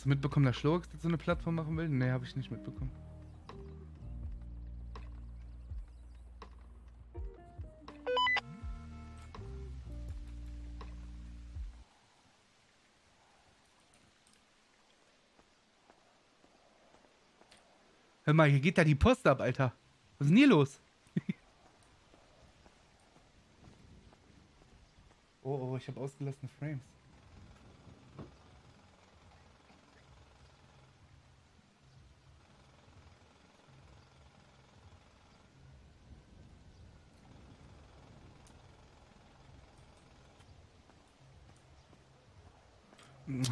Hast du mitbekommen, dass Schlurks jetzt so eine Plattform machen will? Nee, habe ich nicht mitbekommen. Hör mal, hier geht da die Post ab, Alter. Was ist denn hier los? oh, oh, ich habe ausgelassene Frames.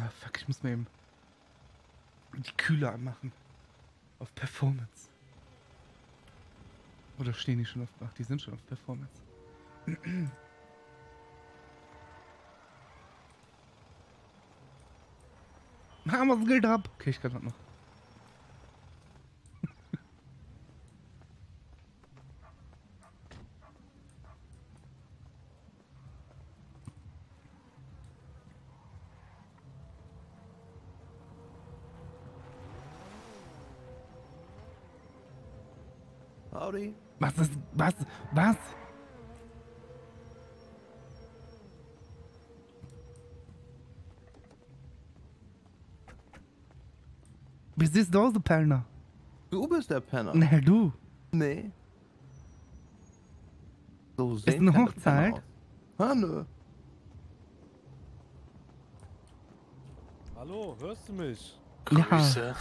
Fuck, ich muss mal eben die Kühle anmachen. Auf Performance. Oder stehen die schon auf. Ach, die sind schon auf Performance. Ah, was geht ab? Okay, ich kann das noch. Howdy. Was ist. Was? Was? Siehst du aus, du Penner? Du bist der Penner. Nee, du. Nee. So sehen eine keine Hochzeit? Nö. Hallo, hörst du mich? Ja. Grüße.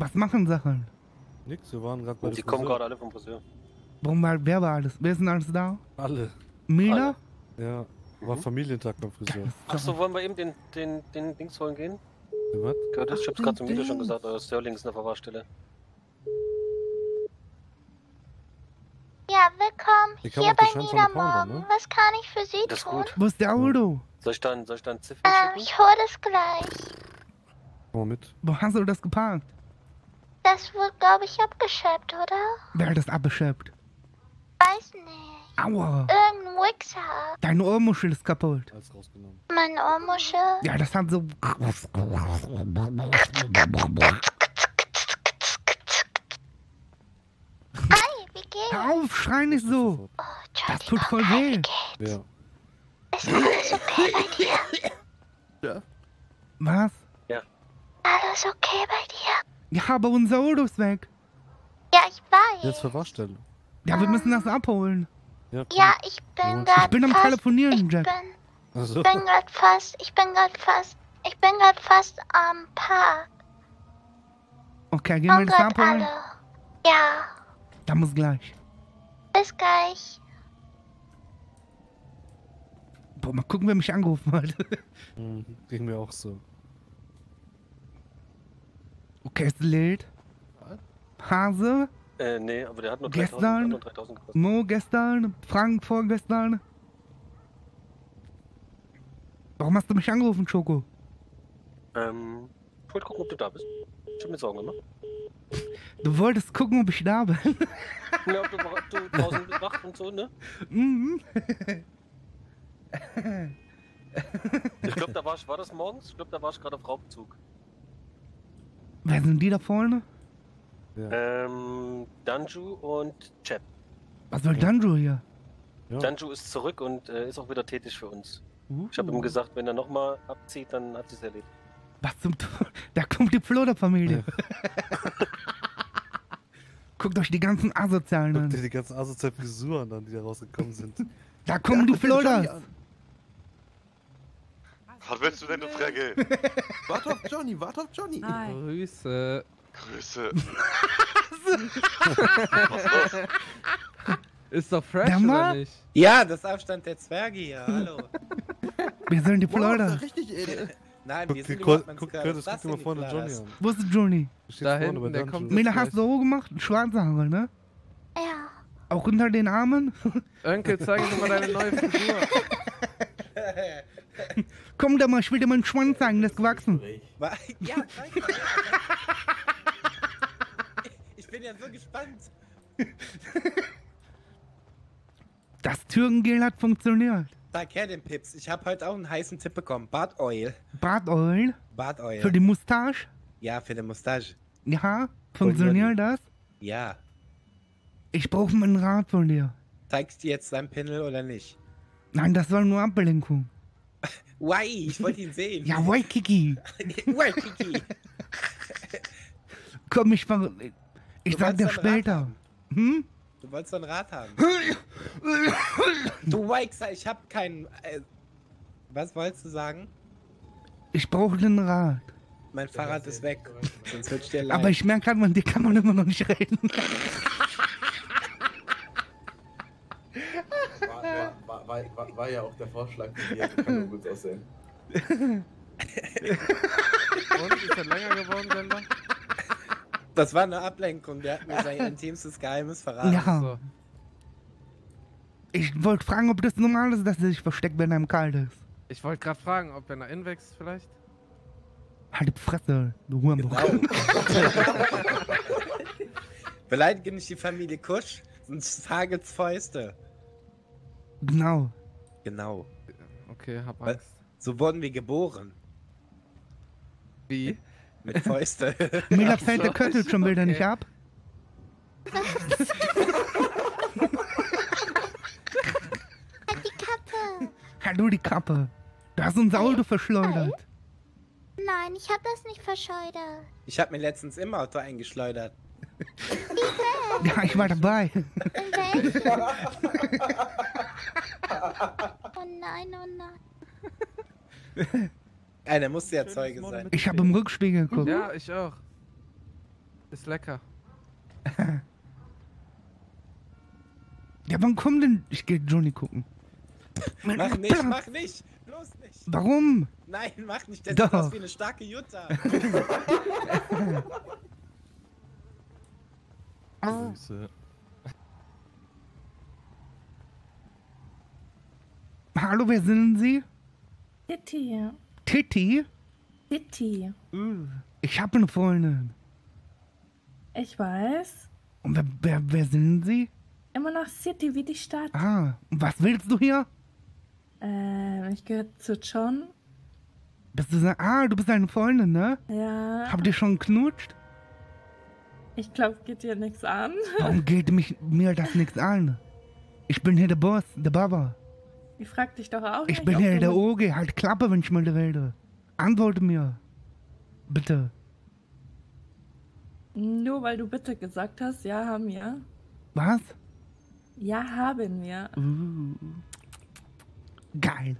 Was machen Sachen? Nix, wir waren gerade bei die der kommen gerade alle vom Friseur. Warum war, wer war alles? Wer ist denn alles da? Alle. Mila? Ja, war Mhm. Familientag beim Friseur. Achso, wollen wir eben den, den, den Dings holen gehen? Was? Curtis, ich hab's gerade zum Video schon gesagt, euer Sterling ist eine Verwahrstelle. Ja, willkommen Hier bei der Niedermorgen. ne? Was kann ich für Sie Das tun? gut. Wo ist der Auto? Soll ich dann, soll ich dann Ziffern Ähm, schicken? ich hole das gleich. Komm mal mit. Wo hast du das geparkt? Das wird, glaube ich, abgeschleppt, oder? Wer hat das abgeschleppt? Weiß nicht. Aua. Irgendein Wichser. Deine Ohrmuschel ist kaputt. Alles rausgenommen. Meine Ohrmuschel. Ja, das hat so. Hi, wie geht's? Hör auf, schrei nicht so. Oh, Das tut voll weh. Wie geht's? Ja. Ist alles okay bei dir? Ja. Was? Alles okay bei dir? Ja, aber unser Auto ist weg. Ja, ich weiß. Jetzt Verwahrstelle. Ja, wir müssen das abholen. Ja. Ja, ich bin Ja. gerade Ich bin am fast... Telefonieren, ich Jack. bin, Also, bin gerade fast... Ich bin gerade fast... Ich bin gerade fast am Park. Okay, gehen wir das abholen? alle. Ja, Da muss gleich. bis gleich. Boah, mal gucken, wer mich angerufen hat. Mhm, ging mir auch so. Okay, ist lädt. Hase, Äh, nee, aber der hat nur Gestern? 3000, hat nur 3000 gekostet. Mo gestern, Frank vorgestern. Warum hast du mich angerufen, Schoko? Ähm, ich wollte gucken, ob du da bist. Ich hab mir Sorgen gemacht. Du wolltest gucken, ob ich da bin. Ja, ob du, ob du draußen wach und so, ne? Mhm. Ich glaube, da war ich, war das morgens? Ich glaube, da war ich gerade auf Raubzug. Wer sind die da vorne? Ja. Ähm, Danju und Chap. Was soll Ja. Danjo hier? ja. Danju ist zurück und äh, ist auch wieder tätig für uns. Ich habe Uh. ihm gesagt, wenn er nochmal abzieht, dann hat sich's erledigt. Was zum T Da kommt die Ploder-Familie. Guckt euch die ganzen Asozialen Guck dir an. die ganzen asozialen Frisuren an, die da rausgekommen sind. Da kommen die guck dir Johnny Ploders. an. Was willst du denn, du Fregel? Warte auf Johnny, warte auf Johnny. Grüße. Grüße. Ist doch fresh, Der oder nicht? Ja, das ist Abstand der Zwerge hier, hallo. Wir sind die Wow, ist ja Ploders. richtig edel. Nein, Guck wir dir sind guck, gerade. Curtis, Das guck dir mal vorne Johnny an. Wo ist Johnny? Du stehst Da vorne hinten, der kommt- Mila, gleich. hast du so gemacht? Schwarze Haare, ne? Ja. Auch unter den Armen? Onkel, zeig mir mal deine neue Frisur. Komm da mal, ich will dir meinen Schwanz zeigen, der ist gewachsen. Wa- Ja, danke. Ich bin ja so gespannt. Das Türkengel hat funktioniert. Tag her den Pips. Ich habe heute auch einen heißen Tipp bekommen. Bad Oil. Bartoil Bad Oil. für die Mustache? ja, für die Mustache. Ja, funktioniert das? Ja. Ich brauche einen Rat von dir. Zeigst du jetzt deinen Pinnel oder nicht? Nein, das war nur Ablenkung. Why? Ich wollte ihn sehen. Ja, Waikiki. Why, Kiki? Komm, ich ver... Ich Du sag dir später. Hm? Du wolltest doch einen Rat haben. Du Wixer, ich hab keinen. Äh, was wolltest du sagen? Ich brauche den Rat. Mein Fahrrad ist weg. Sonst wird ich dir leid. Aber ich merke gerade, mit dir kann man immer noch nicht reden. war, war, war, ja auch der Vorschlag von dir, kann nur gut aussehen. Und, ist er länger geworden, Sender? Das war eine Ablenkung. Der hat mir sein intimstes Geheimnis verraten. Ja. So. Ich wollte fragen, ob das normal ist, dass er sich versteckt, wenn einem kalt ist. Ich wollte gerade fragen, ob er nach innen wächst vielleicht? Halt die Fresse, du Hurenbock. Genau. Beleidige nicht die Familie Kusch, sonst taget's Fäuste. Genau. Genau. Okay, hab Was? Angst. So wurden wir geboren. Wie? Mit Fäuste. Mir fällt der Köttel schon wieder Okay. nicht ab. Die Kappe. Halt du die Kappe. Du hast unser Auto verschleudert. Nein, ich habe das nicht verschleudert. Ich hab mir letztens im Auto eingeschleudert. Ja, ich war dabei. Oh nein, oh nein. Einer musste ja Zeuge sein. Ich habe im Rückspiegel geguckt. Ja, ich auch. Ist lecker. Ja, wann kommt denn... Ich gehe Johnny gucken. Mach nicht, mach nicht! Bloß nicht! Warum? Nein, mach nicht, der Doch. sieht aus wie eine starke Jutta. Grüße. Hallo, wer sind Sie? Titi, Titi? Titi. Ich habe eine Freundin. Ich weiß. Und wer, wer, wer sind Sie? Immer noch City wie die Stadt. Ah, und was willst du hier? Ähm, ich gehöre zu John. Bist du so, ah, du bist eine Freundin, ne? Ja. Habt ihr schon geknutscht? Ich glaube, geht dir nichts an. Warum geht mich, mir das nichts an? Ich bin hier der Boss, der Baba. Ich frag dich doch auch Ich nicht, bin hier der mit- OG. Halt Klappe, wenn ich mal rede. Antworte mir. Bitte. Nur weil du bitte gesagt hast, ja, haben wir. Was? Ja, haben wir. Uh. Geil.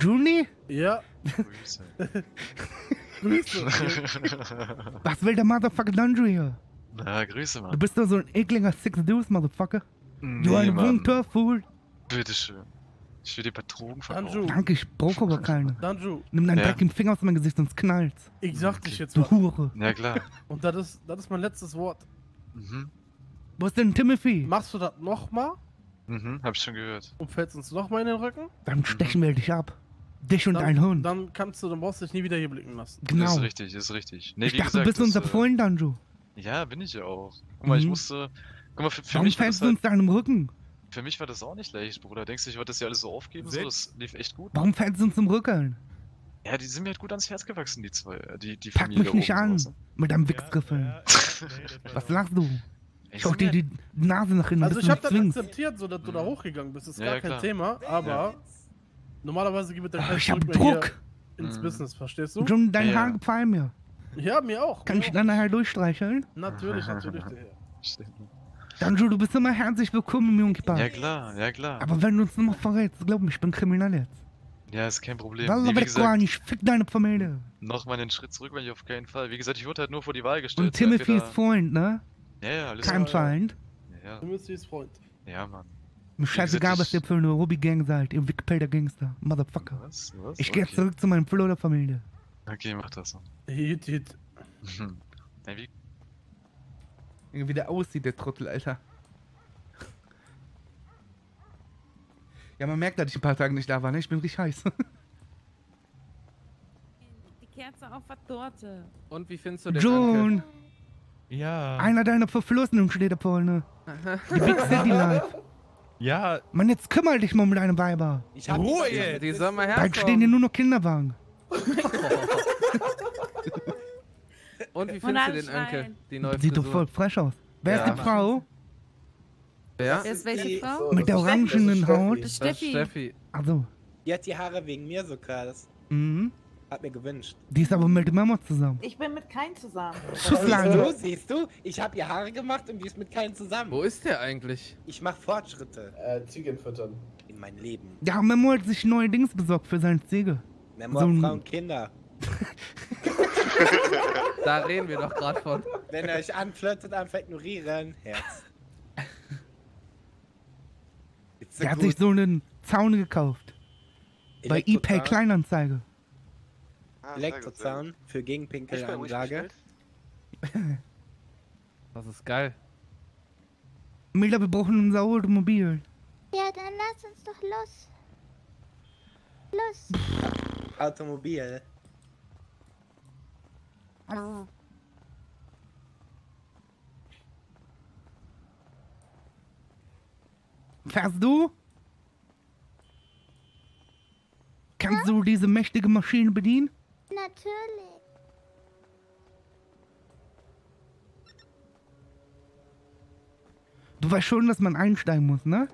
Juni? Ja, Grüße. Grüße. Was will der Motherfucker Dungeon hier? Na, Grüße, Du Mann. bist doch so ein ekliger Six Deuce, Motherfucker. Du Nee, ein Mann. Wunder Fool. Bitteschön. Ich will dir Patronen Danju, verkaufen. Danke, ich brauche aber keine. Danju, Nimm deinen Ja. dreckigen Finger aus meinem Gesicht, sonst knallt's. ich sag dich jetzt Du was. Hure. Ja, klar. Und das ist, das ist mein letztes Wort. Mhm. Wo ist denn Timothy? Machst du das nochmal Mhm, hab ich schon gehört. und fällst uns nochmal in den Rücken? Dann stechen wir dich ab. Dich und dann, dein Hund. Dann kannst du, dann brauchst du dich nie wieder hier blicken lassen. Genau. Ist richtig, ist richtig. Nee, ich wie dachte, gesagt, du bist das, unser äh, Freund, Danjo. Ja, bin ich ja auch. Guck mal, ich Mhm. musste. Guck mal, für, für, Warum mich war das fällst du halt, uns deinem Rücken? für mich war das auch nicht leicht, Bruder. Denkst du, ich wollte das ja alles so aufgeben? So, das lief echt gut. Warum fällst du uns zum Rücken? Ja, die sind mir halt gut ans Herz gewachsen, die zwei. äh, Die, die Pack Familie mich nicht an. draußen. Mit deinem Wichsgriffel. Was lachst du? Schau sind dir die Nase nach innen, Also ich hab das akzeptiert, so dass du da hochgegangen bist. Ist Ja, gar ja, kein klar. Thema, aber normalerweise gibt es dann Oh, kein ich hab Druck. ins Mhm. Business, verstehst du? John, dein Ja. Haar gefallen mir. Ja, mir auch. Kann mir ich auch. dann nachher durchstreicheln? Natürlich, natürlich. Stimmt. Danjo, du bist immer herzlich willkommen im Junkie Ja, klar, ja, klar. Aber wenn du uns nochmal verrätst, glaub mir, ich bin kriminell jetzt. Ja, ist kein Problem. Wallah, Nee, wie gesagt, nicht, fick deine Familie. noch mal einen Schritt zurück, wenn ich auf keinen Fall. Wie gesagt, ich wurde halt nur vor die Wahl gestellt. Und Timothy ist Freund, ne? Ja, ja, alles Kein gut. Feind. Ja, Timothy's Freund. ja, Mann. Mir scheißegal, was ihr für eine Ruby-Gang seid, ihr Wikipedia Gangster, Motherfucker. Was? Was? Ich geh jetzt okay. zurück zu meinem Florida-Familie. Okay, mach das so. Hit, hit. Mhm. Wie, Wie der aussieht, der Trottel, Alter. Ja, man merkt, dass ich ein paar Tage nicht da war, ne? Ich bin richtig heiß. Die Kerze auf der Torte. Und wie findest du den John! Onkel? Ja. Einer deiner Verflossenen steht da vorne. Die Big City Life. Ja. Mann, jetzt kümmere dich mal um deine Weiber. Ich hab Ruhe die- jetzt. Die sollen mal Bald stehen hier herkommen. nur noch Kinderwagen. Und wie Und findest du den Enkel? schreien. Die neue Sieht doch Frisur? voll fresh aus. Wer Ja. ist die Frau? Wer? Wer ist welche Die- Frau? So, Mit der orangenen. Haut? Das ist Das ist Steffi. Steffi. Also, Die hat die Haare wegen mir so krass. mhm. Hat mir gewünscht. Die ist aber mit Mama zusammen. Ich bin mit keinem zusammen. Zu Siehst lange. du, siehst du? Ich habe ihr Haare gemacht und die ist mit keinem zusammen. Wo ist der eigentlich? Ich mache Fortschritte Äh, Ziegen füttern. in mein Leben. Ja, Memo hat sich neue Dings besorgt für seine Ziege. Memo So ein- Frauen, Kinder. Da reden wir doch gerade von. Wenn ihr euch anflirtet, einfach ignorieren. Herz. So Der hat sich so einen Zaun gekauft. Bei eBay. Kleinanzeige. Ah. Elektrozaun für Gegenpinkelanlage. Das ist geil. Mila, wir brauchen unser Automobil. Ja, dann lass uns doch los. Los. Automobil. Fährst du? Kannst du diese mächtige Maschine bedienen? Natürlich. Du weißt schon, dass man einsteigen muss, ne?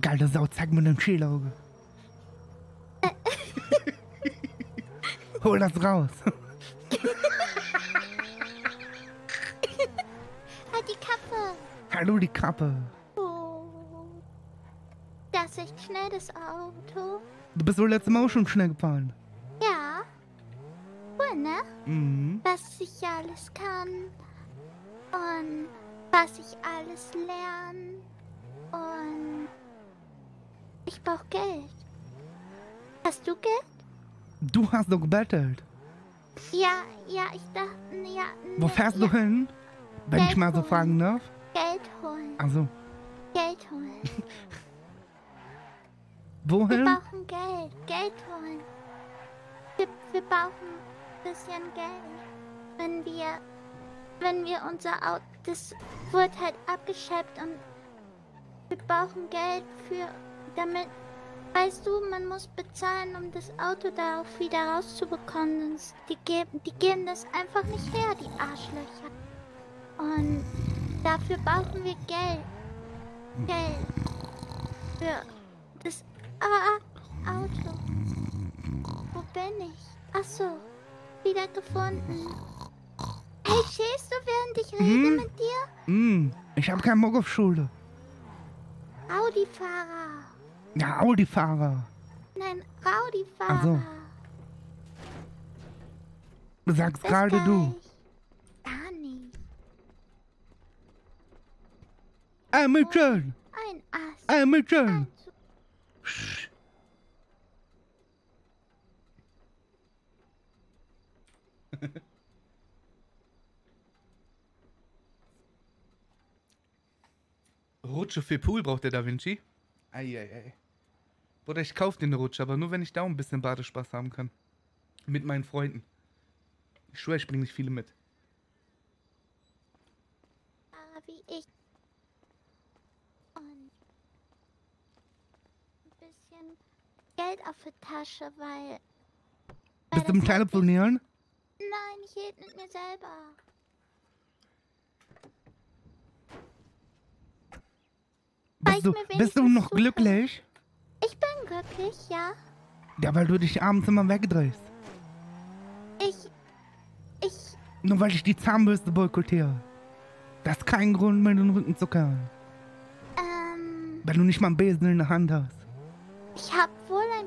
Geile Sau, zeig mir dein Schälauge. Hol das raus. Halt die Kappe. Hallo, die Kappe. Oh. Das ist schnell, das Auto. Du bist wohl letztes Mal auch schon schnell gefahren. Ja. Cool, ne? Mhm. Was ich alles kann. Und was ich alles lerne. Und ich brauch Geld. Hast du Geld? Du hast doch gebettelt. Ja, ja, ich dachte, ja. Wo fährst ja, du hin? Wenn ich mal so fragen darf. Geld holen. Also, Geld holen. Wir wohin? brauchen Geld. Geld holen. Wir, wir brauchen ein bisschen Geld. Wenn wir. Wenn wir unser Auto. Das wird halt abgeschleppt und. Wir brauchen Geld für. Damit. Weißt du, man muss bezahlen, um das Auto da auch wieder rauszubekommen. Sonst die geben, die geben das einfach nicht her, die Arschlöcher. Und dafür brauchen wir Geld. Geld. Für das Ah, Auto. Wo bin ich? Ach so, wieder gefunden. Hey, schläfst du, während ich rede Mhm. mit dir? Hm, ich hab keinen Bock auf Schule. Audi-Fahrer. Ja, Audi-Fahrer. Nein, Audi-Fahrer. Ach so. Du sagst gerade du. Gar nicht. Ey, Mädchen! Ein Ass. Ey, Mädchen! Ein. Rutsche für Pool braucht der Da Vinci. Eieiei. Bruder, ich kauf den Rutsche, aber nur wenn ich da ein bisschen Badespaß haben kann. Mit meinen Freunden. Ich schwöre, ich bringe nicht viele mit. Fahrer wie ich. Und ein bisschen Geld auf der Tasche, weil. weil Bist du im Telefonieren? Nein, ich rede mit mir selber. Bist du, bist du noch glücklich? Ich bin glücklich, ja. Ja, weil du dich abends immer wegdrehst. Ich. Ich. Nur weil ich die Zahnbürste boykottiere. Das ist kein Grund, mir den Rücken zu kehren. Ähm. Wenn du nicht mal einen Besen in der Hand hast. Ich hab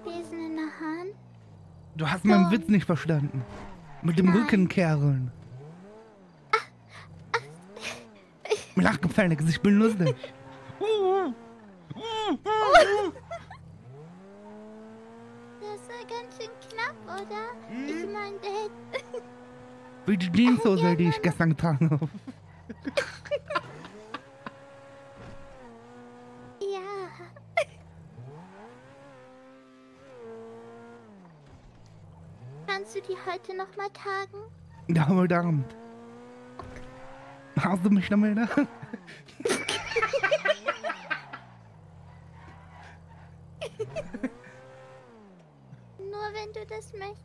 Besen in der Hand. Du hast meinen So. Witz nicht verstanden. Mit dem Nein. Rücken kehren. Lach gefälligst, ich bin lustig. Das ist ganz schön knapp, oder? Ich mein, der hätte. Wie die Jeanshose, die ich gestern getragen habe. Kannst du die heute noch mal tagen? Abend. Hast du mich? Ne? Nur wenn du das möchtest.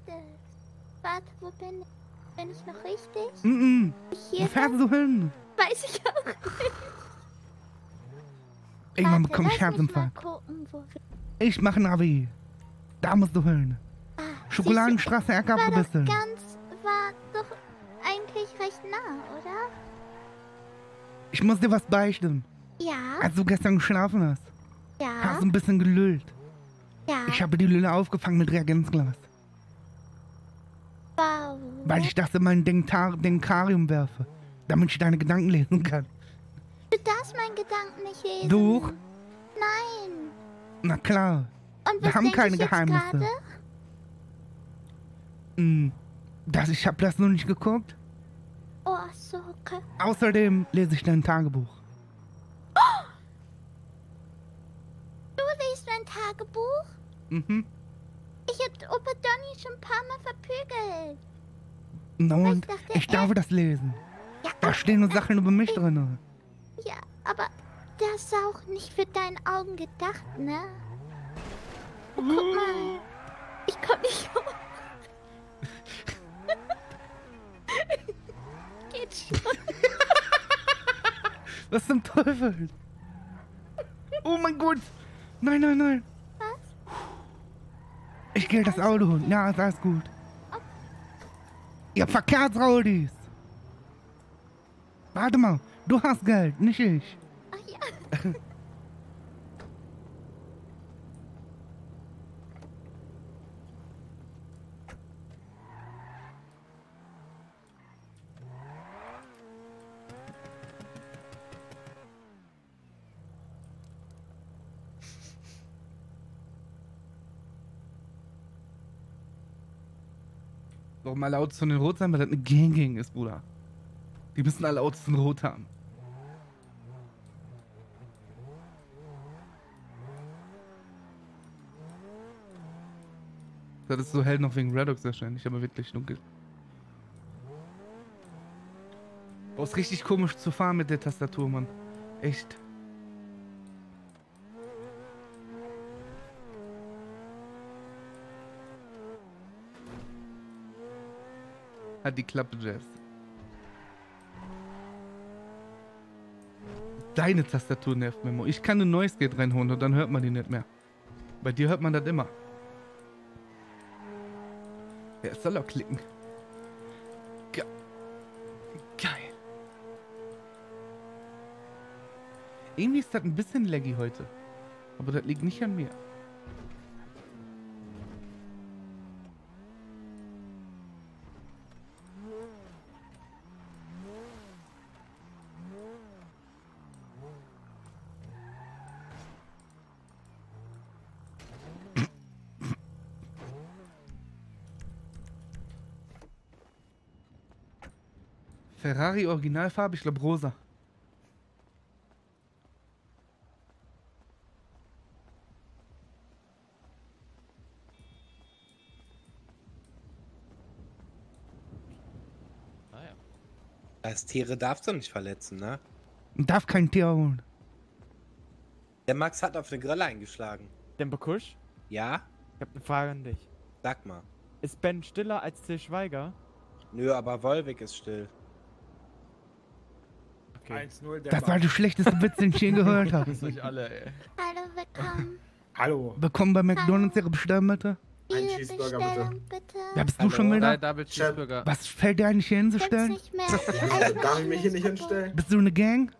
Warte, wo bin ich? Bin ich noch richtig? Ich Wo hier fährst du hin? Weiß ich auch nicht. Irgendwann bekomme ich Herzinfarkt. wo. Ich mache Navi. Da musst du hin. Schokoladenstraße, du, War doch Erkabrüssel. ganz... War doch eigentlich recht nah, oder? Ich muss dir was beichten. Ja, Als du gestern geschlafen hast, ja, hast du ein bisschen gelüllt. ja. Ich habe die Lülle aufgefangen mit Reagenzglas. Wow. Weil ich das in mein Denktar Denkarium werfe. Damit ich deine Gedanken lesen kann. Du darfst meinen Gedanken nicht lesen. Du? Nein. Na klar. Und Wir was haben denk keine Geheimnisse. gerade? Das, ich habe das noch nicht geguckt. Oh, so, okay. Außerdem lese ich dein Tagebuch. Du liest mein Tagebuch? Mhm. Ich hab Opa Donny schon ein paar Mal verprügelt. Na Aber ich und dachte, ich darf das lesen. Ja, Da stehen nur Sachen über mich drin. ja, aber das ist auch nicht für deine Augen gedacht, ne? Oh, guck mal. Ich komm nicht hoch. Geht schon. Was zum Teufel? Oh mein Gott. Nein, nein, nein. Was? Ich gehe das Auto holen. Ja, ist alles gut. Ihr Verkehrsraudis. Warte mal. Du hast Geld, nicht ich. Ach ja. Warum alle Autos von den Rot sein? Weil das eine Gang-Gang ist, Bruder. Die müssen alle Autos in Rot haben. Das ist so hell noch wegen Redox wahrscheinlich, aber wirklich dunkel. Boah, ist richtig komisch zu fahren mit der Tastatur, Mann. Echt. Hat die Klappe, Jazz. Deine Tastatur nervt Memo. Ich kann ein neues Gate reinholen und dann hört man die nicht mehr. Bei dir hört man das immer. Ja, soll auch klicken. Ge Geil. Irgendwie ist das ein bisschen laggy heute. Aber das liegt nicht an mir. Ferrari Originalfarbe, ich glaube rosa. Naja. Das Tiere darfst du nicht verletzen, ne? Darf kein Tier holen. Der Max hat auf eine Grille eingeschlagen. Den Bekusch? Ja? Ich hab eine Frage an dich. Sag mal. Ist Ben stiller als Till Schweiger? Nö, aber Wolwig ist still. Okay. 1-0 der Das war der schlechteste Witz, den ich je gehört habe. Grüß euch alle, ey. Hallo, willkommen. Hallo. Bekommen bei McDonalds ihre Bestellung, Ein Ihre Cheeseburger, Bestellung, bitte. Ja, bist du schon wieder? Double Cheeseburger. Was fällt dir eigentlich hier hinzustellen? nicht Darf ich mich hier nicht hinstellen? Bist du eine Gang?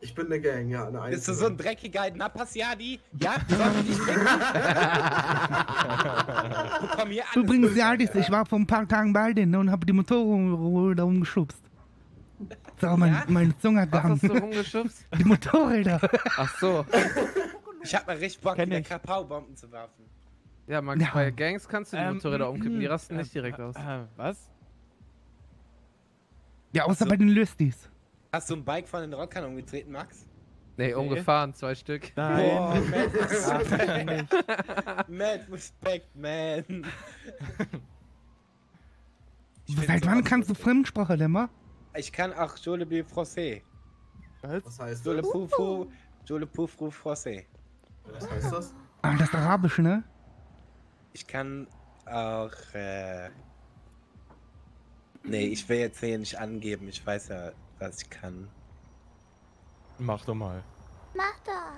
Ich bin eine Gang, ja. Eine Bist du so ein dreckiger Napassiadi? Ja? Soll ich dich weg? Komm hier an. Übrigens, ja, ich war vor ein paar Tagen bei denen und habe die Motorräder rumgeschubst. So, mein, Ja? meine Zunge hat Was hast du rumgeschubst? Die Motorräder. Ach so. Ich hab mal richtig Bock, Kenn wieder ich. Kapau-Bomben zu werfen. Ja, Max, Ja. bei Gangs kannst du die Ähm, Motorräder umkippen. Die rasten äh, nicht direkt aus. Äh, was? Ja, außer So. bei den Lüstis. Hast du ein Bike von den Rockern umgetreten, Max? Nee, umgefahren, zwei Stück. Nein. Boah, mad Ach, Respect. nicht. mad Respect, man. Seit wann kannst du Fremdsprache, Lemmer? Ich kann auch Je le français. Was heißt Je le das? plus fou, je le plus fou français. Was heißt das? Ah, das Arabische, ne? Ich kann auch, äh... Nee, ich will jetzt hier nicht angeben. Ich weiß ja, was ich kann. Mach doch mal. Mach doch.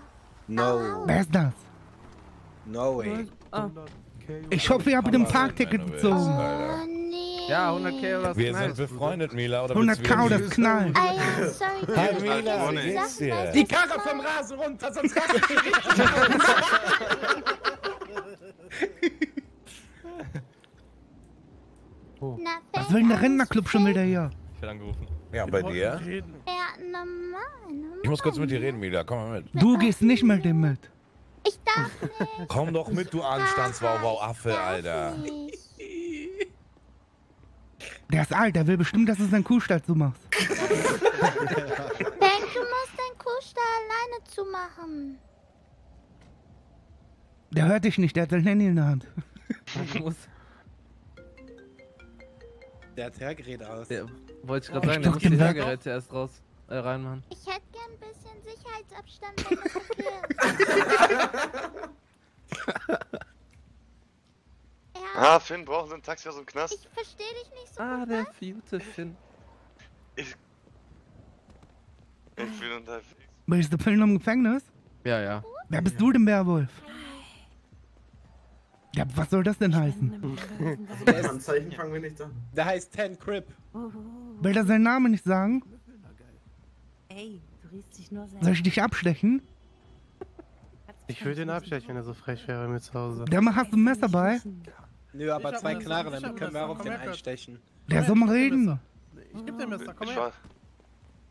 No, Wer ist das? no way. Oh. Ich hoffe, ihr habt ein Parkticket gezogen. Oh, nee. Ja, 100k oder was Wir knallt. sind befreundet, Mila, oder 100k oder das knallen. Ah ja, sorry. Hi, Mila, wie die geht's dir? Die Karre das vom mal- Rasen runter, sonst raste Na, Was will denn der Rentnerclub schon wieder hier? Ich werde angerufen. Ja, bei dir? Ja, normal, normal. Ich muss kurz mit dir reden, Mila. Komm mal mit. Du gehst nicht mit dem mit. Ich darf nicht. Komm doch mit, du Anstandswauwau-Affe, Alter. nicht. Der ist alt, der will bestimmt, dass du seinen Kuhstall zumachst. Denk, du musst deinen Kuhstall alleine zumachen. Der hört dich nicht, der hat sein Handy in der Hand. Muss. Der hat Hörgerät aus. Der, wollte ich gerade sagen, der doch muss die gesagt. Hörgeräte erst raus äh, reinmachen. Ich hätte gern ein bisschen Sicherheitsabstand, wenn das okay ist. ja, Ah, Finn, brauchen Sie ein Taxi aus dem Knast? ich verstehe dich nicht so Ah, gut. der gute Finn. Ich bin unterwegs. Bist du Film im Gefängnis? Ja, ja. Wer bist du denn, Werwolf? Ja, was soll das denn heißen? Anzeichen fangen wir nicht an. Der heißt Ten Crip. Will er seinen Namen nicht sagen? Ey, du riechst dich nur Soll sehr. ich dich abstechen? Ich würde ihn abstechen, wenn er so frech wäre mit zu Hause. Der mal hast du ein Messer bei? Nö, aber zwei ein Knarren, damit ein können wir auch auf den einstechen. Der soll mal reden. Ich geb dir ein Messer, komm Ich her. war,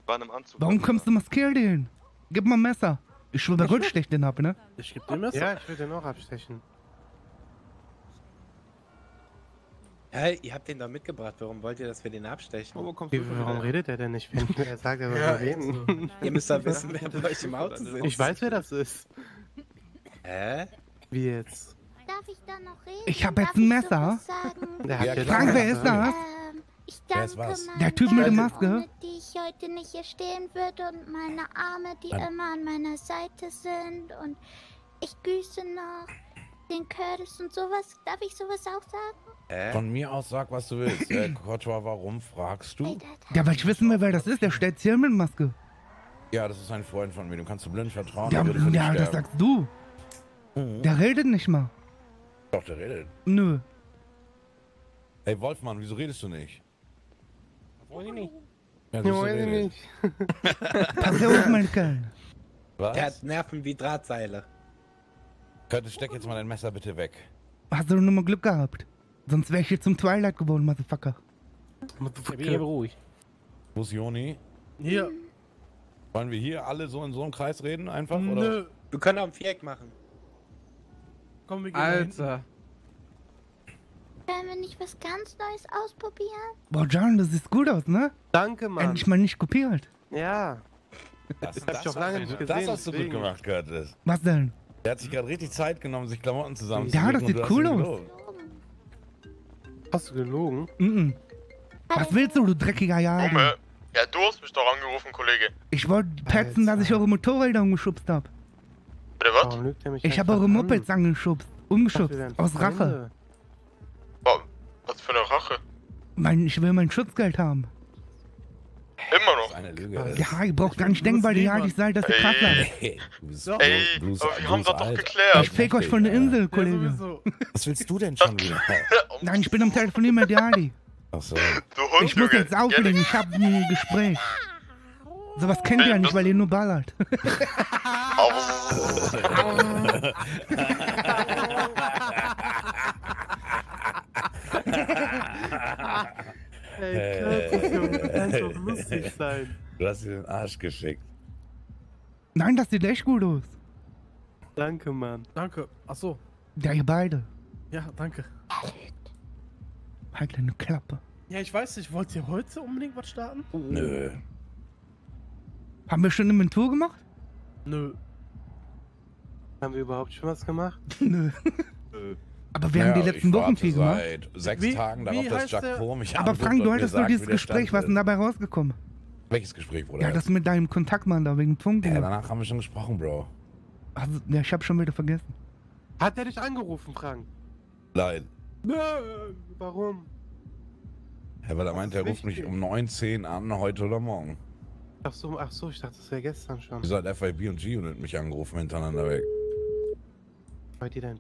war in einem Anzug. Warum kommst du maskiert hin? Gib mal ein Messer. Ich schwöre, bei Gott stech den ab, ne? Ich geb dir Messer? Ja, ich würde ihn auch abstechen. Hey, ihr habt den da mitgebracht. Warum wollt ihr, dass wir den abstechen? Wie, warum redet er denn nicht, wenn er sagt, er soll Ja, reden? Ihr müsst doch wissen, wer bei euch im Auto sitzt. Ich weiß, wer das ist. Hä? Wie jetzt? Darf ich da noch reden? Ich hab Darf jetzt ein ich Messer. Der hat Ja, Frank, wer ist das? Ähm, ich danke was? meinen Der Typ mit der Maske? die ich heute nicht hier stehen würde und meine Arme, die Ein- immer an meiner Seite sind und ich grüße noch den Curtis und sowas. Darf ich sowas auch sagen? Hä? Von mir aus sag, was du willst. Äh, Kotwa, warum fragst du? Ja, weil ich wissen will, wer das ist. Der steht hier mit Maske. Ja, das ist ein Freund von mir. Du kannst du blind vertrauen. Ja, der ja das sagst du. Mhm. Der redet nicht mal. Doch, der redet. Nö. Ey, Wolfmann, wieso redest du nicht? Weiß ich nicht. Ja, du, weiß ich nicht. Pass auf, mein Kerl. Der Was? hat Nerven wie Drahtseile. Curtis, steck jetzt mal dein Messer bitte weg. Hast du nur mal Glück gehabt. Sonst wär ich hier zum Twilight geworden, Motherfucker. Bleib ruhig. Wo ist Joni? Hier. Wollen wir hier alle so in so einem Kreis reden einfach? Oder? Nö. Wir können auch ein Viereck machen. Komm, wir gehen. Alter. Können wir nicht was ganz Neues ausprobieren? Boah, John, das sieht gut aus, ne? Danke, Mann. Endlich mal nicht kopiert. Ja. Das, hab ich auch lange nicht das gesehen, hast du gut deswegen. gemacht, Curtis. Was denn? Der hat sich gerade richtig Zeit genommen, sich Klamotten zusammen Ja, das sieht cool aus. Hast du gelogen? Mhm. Was willst du, du dreckiger Jahre? Ja, du hast mich doch angerufen, Kollege. Ich wollte petzen, dass ich eure Motorräder umgeschubst hab. Bitte mich Ich habe eure an? Mopeds angeschubst. Umgeschubst. Aus Rache. Was für eine Rache? Mein, ich will mein Schutzgeld haben. Immer noch. Eine Lüge. Ja, ihr braucht gar nicht denken, weil ihr halt ich sei, dass ihr krass seid. Bist, Ey, bist, aber wir haben das doch geklärt. Ich fake euch von der Insel, Kollege. Was willst du denn schon wieder? Nein, ich bin am Telefonieren mit. Achso. Du Hund, Ich muss jetzt auflegen, ich hab ein Gespräch. Sowas kennt ihr ja nicht, weil ihr nur ballert. Ey, Curtis, Junge, du kannst doch lustig sein. Du hast dir den Arsch geschickt. Nein, das sieht echt gut aus. Danke, Mann. Danke. Ach so. Ja, ihr beide. Ja, danke. Halt deine Klappe. Ja, ich weiß nicht, wollt ihr heute unbedingt was starten? Nö. Haben wir schon Inventur gemacht? Nö. Haben wir überhaupt schon was gemacht? Nö. Aber wir haben die Ja, letzten Wochen viel gemacht. Seit sechs Wie- Tagen wie darauf, dass heißt Jack Po mich Aber Frank, du hattest sagt, dieses Gespräch, was ist denn dabei rausgekommen? Welches Gespräch, Bruder? Ja, das mit deinem Kontaktmann da wegen Funken. ja, danach haben wir schon gesprochen, Bro. Also, ja, ich hab schon wieder vergessen. Hat er dich angerufen, Frank? Nein. Nein. Warum? Ja, weil er meinte, er ruft mich um 19 an, heute oder morgen. Ach so, ach so, ich dachte, das wäre gestern schon. Wieso hat FIB und G-Unit mich angerufen hintereinander weg? Bei dir denn?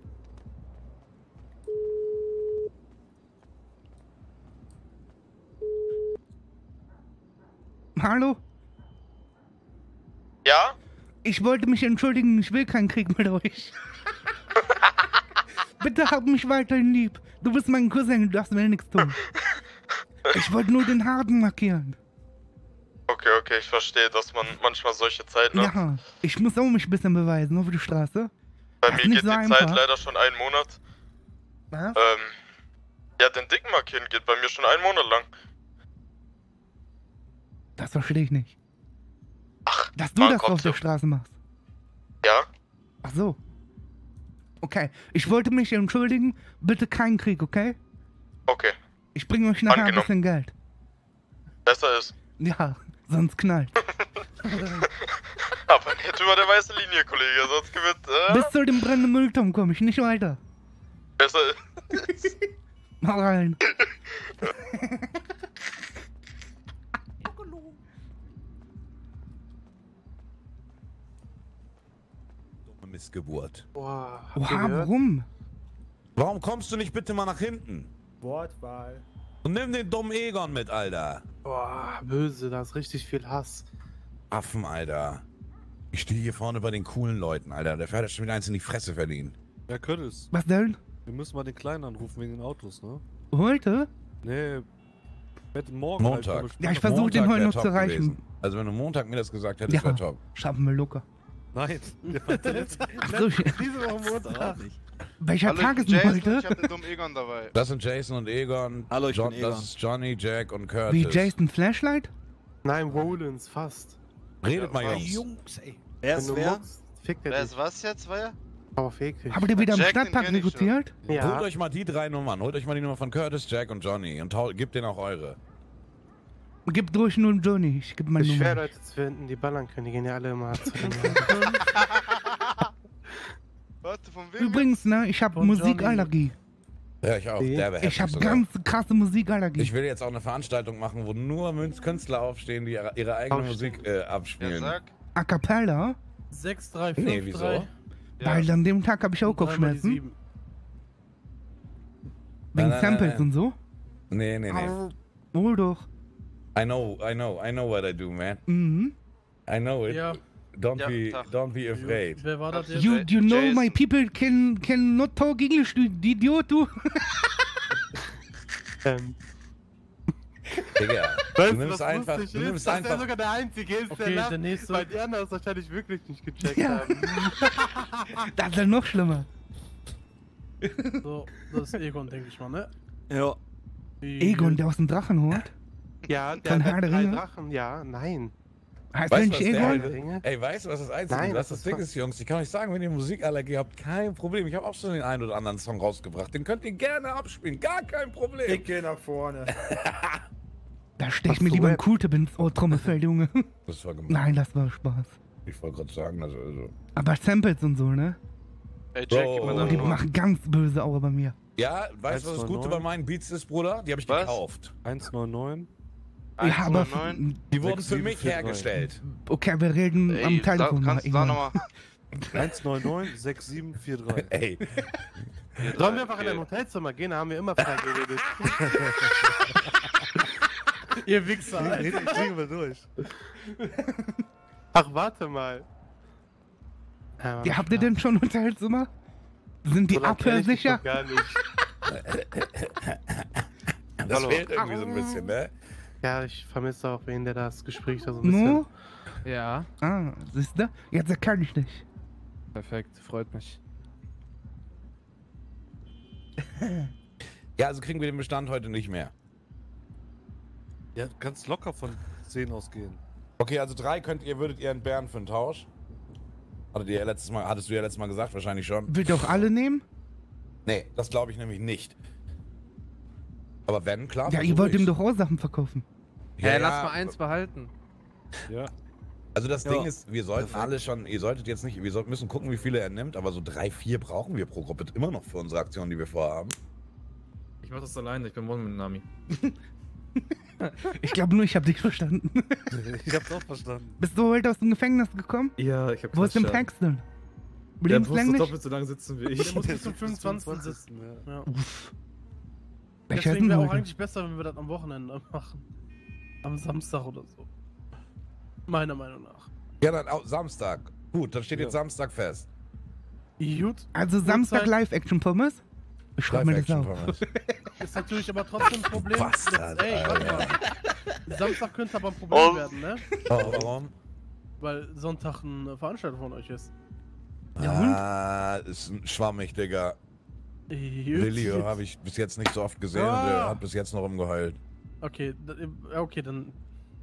Hallo? Ja? Ich wollte mich entschuldigen, ich will keinen Krieg mit euch. Bitte hab mich weiterhin lieb. Du bist mein Cousin, du darfst mir nichts tun. Ich wollte nur den Harten markieren. Okay, okay, ich verstehe, dass man manchmal solche Zeiten hat. Ja, ich muss auch mich ein bisschen beweisen auf die Straße. Bei das mir geht so die einfach. Zeit leider schon einen Monat. Was? Ähm, ja, den Dicken markieren geht bei mir schon einen Monat lang. Das verstehe ich nicht. Ach, Dass du das auf der. Straße machst. Ja? Ach so. Okay, ich wollte mich entschuldigen. Bitte keinen Krieg, okay? Okay, Ich bringe euch nachher ein Angenommen. bisschen Geld. besser ist. Ja, sonst knallt. Aber nicht über der weiße Linie, Kollege, sonst gewinnt, äh, Bis zu dem brennenden Müllton komme ich nicht weiter. besser Hau rein. Missgeburt. Boah, Oha, warum? Warum kommst du nicht bitte mal nach hinten? Wortwahl. Und nimm den dummen Egon mit, Alter. Boah, böse, da ist richtig viel Hass. Affen, Alter. Ich stehe hier vorne bei den coolen Leuten, Alter. Der Pferd hat schon wieder eins in die Fresse verdient. Ja, Curtis. Was denn? Wir müssen mal den Kleinen anrufen wegen den Autos, ne? Heute? Nee. Morgen Montag. Halt, Ja, ich versuche den heute noch zu erreichen. gewesen. Also wenn du Montag mir das gesagt hättest, Ja, wäre top. schaffen wir locker. Nein. Ach so, Diese Woche Montag. welcher Hallo, Tag ich ist denn Jason, heute? Ich hab den dummen Egon dabei. Das sind Jason und Egon. Hallo, ich John, bin Egon. Das ist Johnny, Jack und Curtis. Wie Jason Flashlight? Nein, Rollins, fast. Redet mal? Jungs. Jungs, ey. Wer ist wer? muckst, fickt er Wer ist was jetzt, wer? Aber fick dich. Habt ihr wieder im Stadtpark schon. rekrutiert? Holt Ja, euch mal die drei Nummern. Holt euch mal die Nummer von Curtis, Jack und Johnny und gebt denen auch eure. Gib durch nur Johnny, ich gebe meine ist schwer, Nummer. Leute zu finden, die ballern können. Die gehen ja alle immer Warte, von wem? Übrigens, ne, ich habe Musikallergie. Ja, ich auch. Wie? Der wäre Ich habe ganz krasse Musikallergie. Ich will jetzt auch eine Veranstaltung machen, wo nur Münz Künstler aufstehen, die ihre, eigene Aufstehen. Musik äh, Ja, abspielen. sag. A cappella? 6, 3, 5, Nee, wieso? 3. Weil an dem Tag habe ich auch Kopfschmerzen. Wegen Nein, nein, Samples nein. und so. Nee, nee, nee. Wohl doch. I know, I know, I know what I do, man. Mhm. I know it. Ja. Don't Ja, be, Tag. don't be afraid. Wer war das jetzt? You, you know Jason. my people can, can not talk English, du Idiot, du. Ähm, Digga, du weißt nimmst was einfach, du ist? nimmst dass er einfach. sogar der Einzige ist, Okay, der lacht, der nächste. weil die anderen es wahrscheinlich wirklich nicht gecheckt Ja. haben. Das ist ja noch schlimmer. So, das ist Egon, denke ich mal, ne? Ja. Egon, der aus dem Drachen holt. Ja, der Von hat Herr der Ringe? Drachen, ja, nein. Heißt Weißt der du, der der? Ey, weißt du, was das Einzige Nein, ist? Das, das das ist Ding ist, Jungs, ich kann euch sagen, wenn ihr Musikallergie habt, kein Problem. Ich habe auch schon den einen oder anderen Song rausgebracht. Den könnt ihr gerne abspielen. Gar kein Problem. Ich geh nach vorne. Da stech Ach mir lieber ein Rap. Q-Tip ins Ohr, Trommelfell, Junge. Das war gemein. Nein, das war Spaß. Ich wollte gerade sagen, also, also. Aber Samples und so, ne? Ey, Jack, Oh, die machen ganz böse Auge bei mir. Ja, weißt du, was das Gute 1,99? bei meinen Beats ist, Bruder? Die habe ich Was? gekauft. 199. Ja, aber 109. Die wurden Sechs, für sieben, mich vier, drei. hergestellt. okay, wir reden am Ey, da, Telefon. kannst du mal, da Ingmar. nochmal. 199 6743. Ey, Sollen wir einfach in ein Hotelzimmer gehen? Da haben wir immer frei geredet. Ihr Wichser, Alter. Kriegen wir durch. Ach, warte mal. Ja, Ja, habt ihr denn schon Hotelzimmer? Sind die so abhörsicher? Gar nicht. das Hallo. fehlt irgendwie so ein bisschen, ne? Ja, ich vermisse auch wen, der das Gespräch da so ein bisschen. No? Ja, Ah, siehst du? Jetzt erkann ich dich. perfekt, freut mich. Ja, also kriegen wir den Bestand heute nicht mehr. Ja, ganz locker von 10 ausgehen. Okay, also drei könnt ihr, würdet ihr entbehren für einen Tausch? Hattet ihr ja letztes Mal, hattest du ja letztes Mal gesagt, wahrscheinlich schon. Will doch alle nehmen? Nee, das glaube ich nämlich nicht. Aber wenn, klar. Ja, ihr wollt ihm doch auch Sachen verkaufen. Ja, Hä, lass ja, mal eins behalten. Ja. Also das Ja. Ding ist, wir sollten alle schon, ihr solltet jetzt nicht, wir sollten, müssen gucken, wie viele er nimmt, aber so drei, vier brauchen wir pro Gruppe immer noch für unsere Aktion, die wir vorhaben. Ich mach das alleine, ich bin morgen mit Nami. Ich glaube nur, ich habe dich verstanden. Ich hab's auch verstanden. Bist du heute aus dem Gefängnis gekommen? Ja, ich hab Wo ist denn ja. Paxton? Der muss doppelt so lange sitzen wie ich. Der muss bis zum 25. sitzen. Ja. Welcher ist Deswegen wäre auch eigentlich besser, wenn wir das am Wochenende machen. Am Samstag oder so. Meiner Meinung nach. Ja, dann auch Samstag. Gut, dann steht jetzt Samstag fest. Gut. Also Samstag Live-Action-Pommes? Ich schreibe mir das auf. Ist natürlich aber trotzdem ein Problem. Bastard, ey, warte mal. Samstag könnte aber ein Problem Oh. werden, ne? Oh, warum? Weil Sonntag eine Veranstaltung von euch ist. ah, ist ein schwammig, Digga. Lilly habe ich bis jetzt nicht so oft gesehen und Ah. der hat bis jetzt noch rumgeheult. Okay, okay, dann,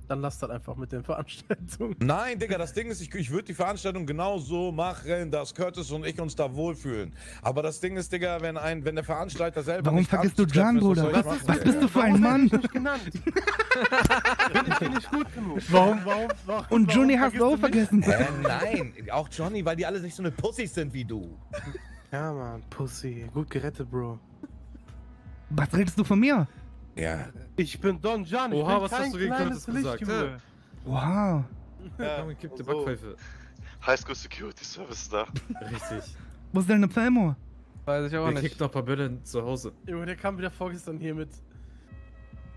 dann lasst das einfach mit den Veranstaltungen. Nein, Digga, das Ding ist, ich, ich würde die Veranstaltung genau so machen, dass Curtis und ich uns da wohlfühlen. Aber das Ding ist, Digga, wenn ein, wenn der Veranstalter selber Warum nicht vergisst du Jan, was Bruder? ich Was, machen, was bist du für ein Mann? nicht genannt. bin, ich, bin ich gut genug? Warum, warum, warum? Und warum Johnny hast du auch vergessen. Äh, nein, auch Johnny, weil die alle nicht so eine Pussys sind wie du. Ja, Mann, Pussy. Gut gerettet, Bro. Was redest du von mir? Ja. Ich bin Don John. Ich Oha, bin was kein hast du gegen Curtis gesagt, hä? Wow. Ja, gekippte so. Backpfeife. Highschool Security Service da. Richtig. Wo ist denn der Pelmo? Weiß ich auch Der nicht. kickt noch ein paar Bälle zu Hause. Junge, der kam wieder vorgestern hier mit.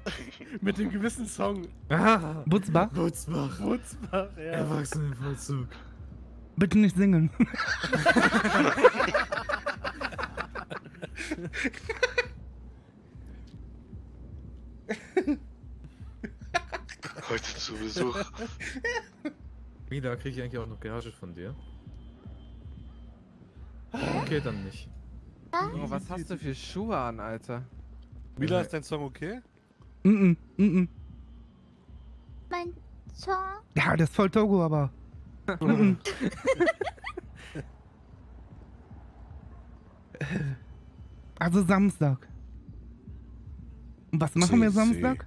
mit dem gewissen Song. Ah, Butzbach? Butzbach. Wutzbach, ja. Erwachsenenvollzug. Bitte nicht singen. Heute zu Besuch. Mila, krieg ich eigentlich auch noch Gage von dir? Okay, dann nicht. Oh, was hast du für Schuhe an, Alter? Mila, ist dein Song okay? Mhm, mhm. Mein Song? Ja, das ist voll Togo, aber. Mhm. also Samstag. Und was machen wir. Samstag?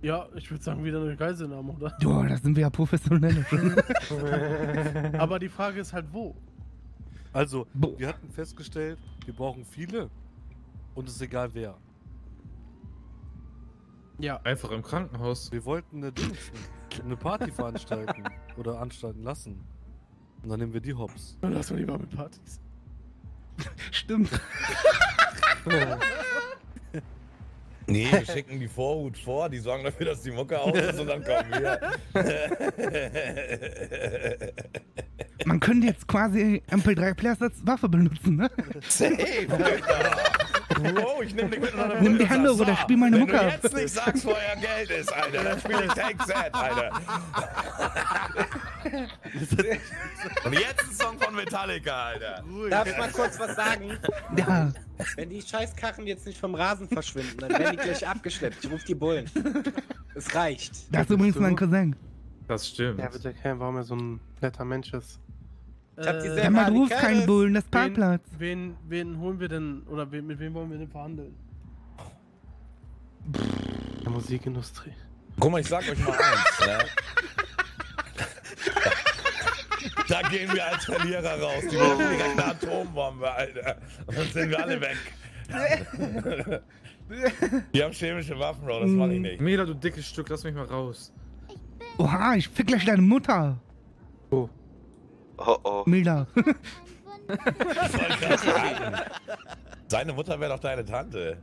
Ja, ich würde sagen, wieder eine Geiselnahme, oder? Ja, da sind wir ja professionell. Aber die Frage ist halt, wo? Also, wir hatten festgestellt, wir brauchen viele und es ist egal wer. Ja. Einfach im Krankenhaus. Wir wollten eine, Dings, eine Party veranstalten oder anstalten lassen. Und dann nehmen wir die Hops. Dann lass mal lieber mit Partys. Stimmt. Nee, wir schicken die Vorhut vor, die sorgen dafür, dass die Mucke aus ist und dann kommen wir. Man könnte jetzt quasi MP3-Players als Waffe benutzen, ne? Safe, Alter. Bro, ich nehm dich mit meiner Nimm die Hände oder so, spiel meine wenn Mucke du ab. jetzt nicht sagst, woher Geld ist, Alter, dann spiel ich Take That, Alter. Und jetzt ein Song von Metallica, Alter. Darf ich mal kurz was sagen? Ja. Wenn die Scheißkarren jetzt nicht vom Rasen verschwinden, dann werden die gleich abgeschleppt. Ich ruf die Bullen. Es reicht. Das ist übrigens mein Cousin. Das stimmt. Ja, bitte erklären, warum er so ein netter Mensch ist. Ich hab die Äh, selber Ja, man an die ruft keinen. Bullen, das ist Wen, Parkplatz. wen, wen holen wir denn, oder wen, mit wem wollen wir denn verhandeln? Der Musikindustrie. Guck mal, ich sag euch mal eins, ne? Da gehen wir als Verlierer raus. Die werfen direkt eine Atombombe, Alter. Und dann sind wir alle weg. Die haben chemische Waffen, Bro, das mach ich nicht. Mila, du dickes Stück, lass mich mal raus. Oha, ich fick gleich deine Mutter. Oh oh. Grad sagen. Seine Mutter wäre doch deine Tante.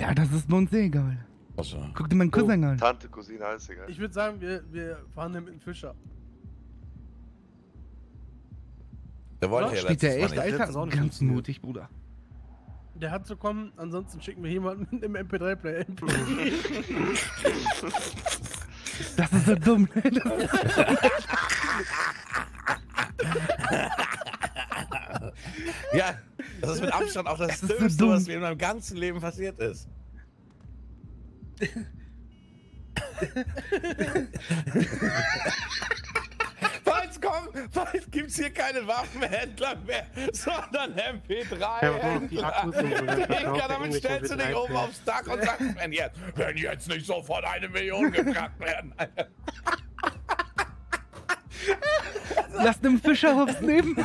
ja, das ist bei uns egal. Achso. Guck dir meinen Cousin an. Tante, Cousine, alles egal. Ich würde sagen, wir, wir verhandeln mit dem Fischer. Der wollte ja Spielt der echt. Alter? Ganz mutig, Bruder. Der hat zu kommen, ansonsten schicken wir jemanden mit einem MP3-Player. Das ist so dumm. Ja, das ist mit Abstand auch das, Das so Dümmste, dumm. was mir in meinem ganzen Leben passiert ist. Falls kommt, bald gibt's hier keine Waffenhändler mehr, sondern MP3-Händler. die Akkus und so werden verkauft, Digga, damit stellst du dich MP3 oben aufs Dach und sagst, wenn jetzt, wenn jetzt nicht sofort eine Million gefragt werden. Lass den Fischerhof nehmen.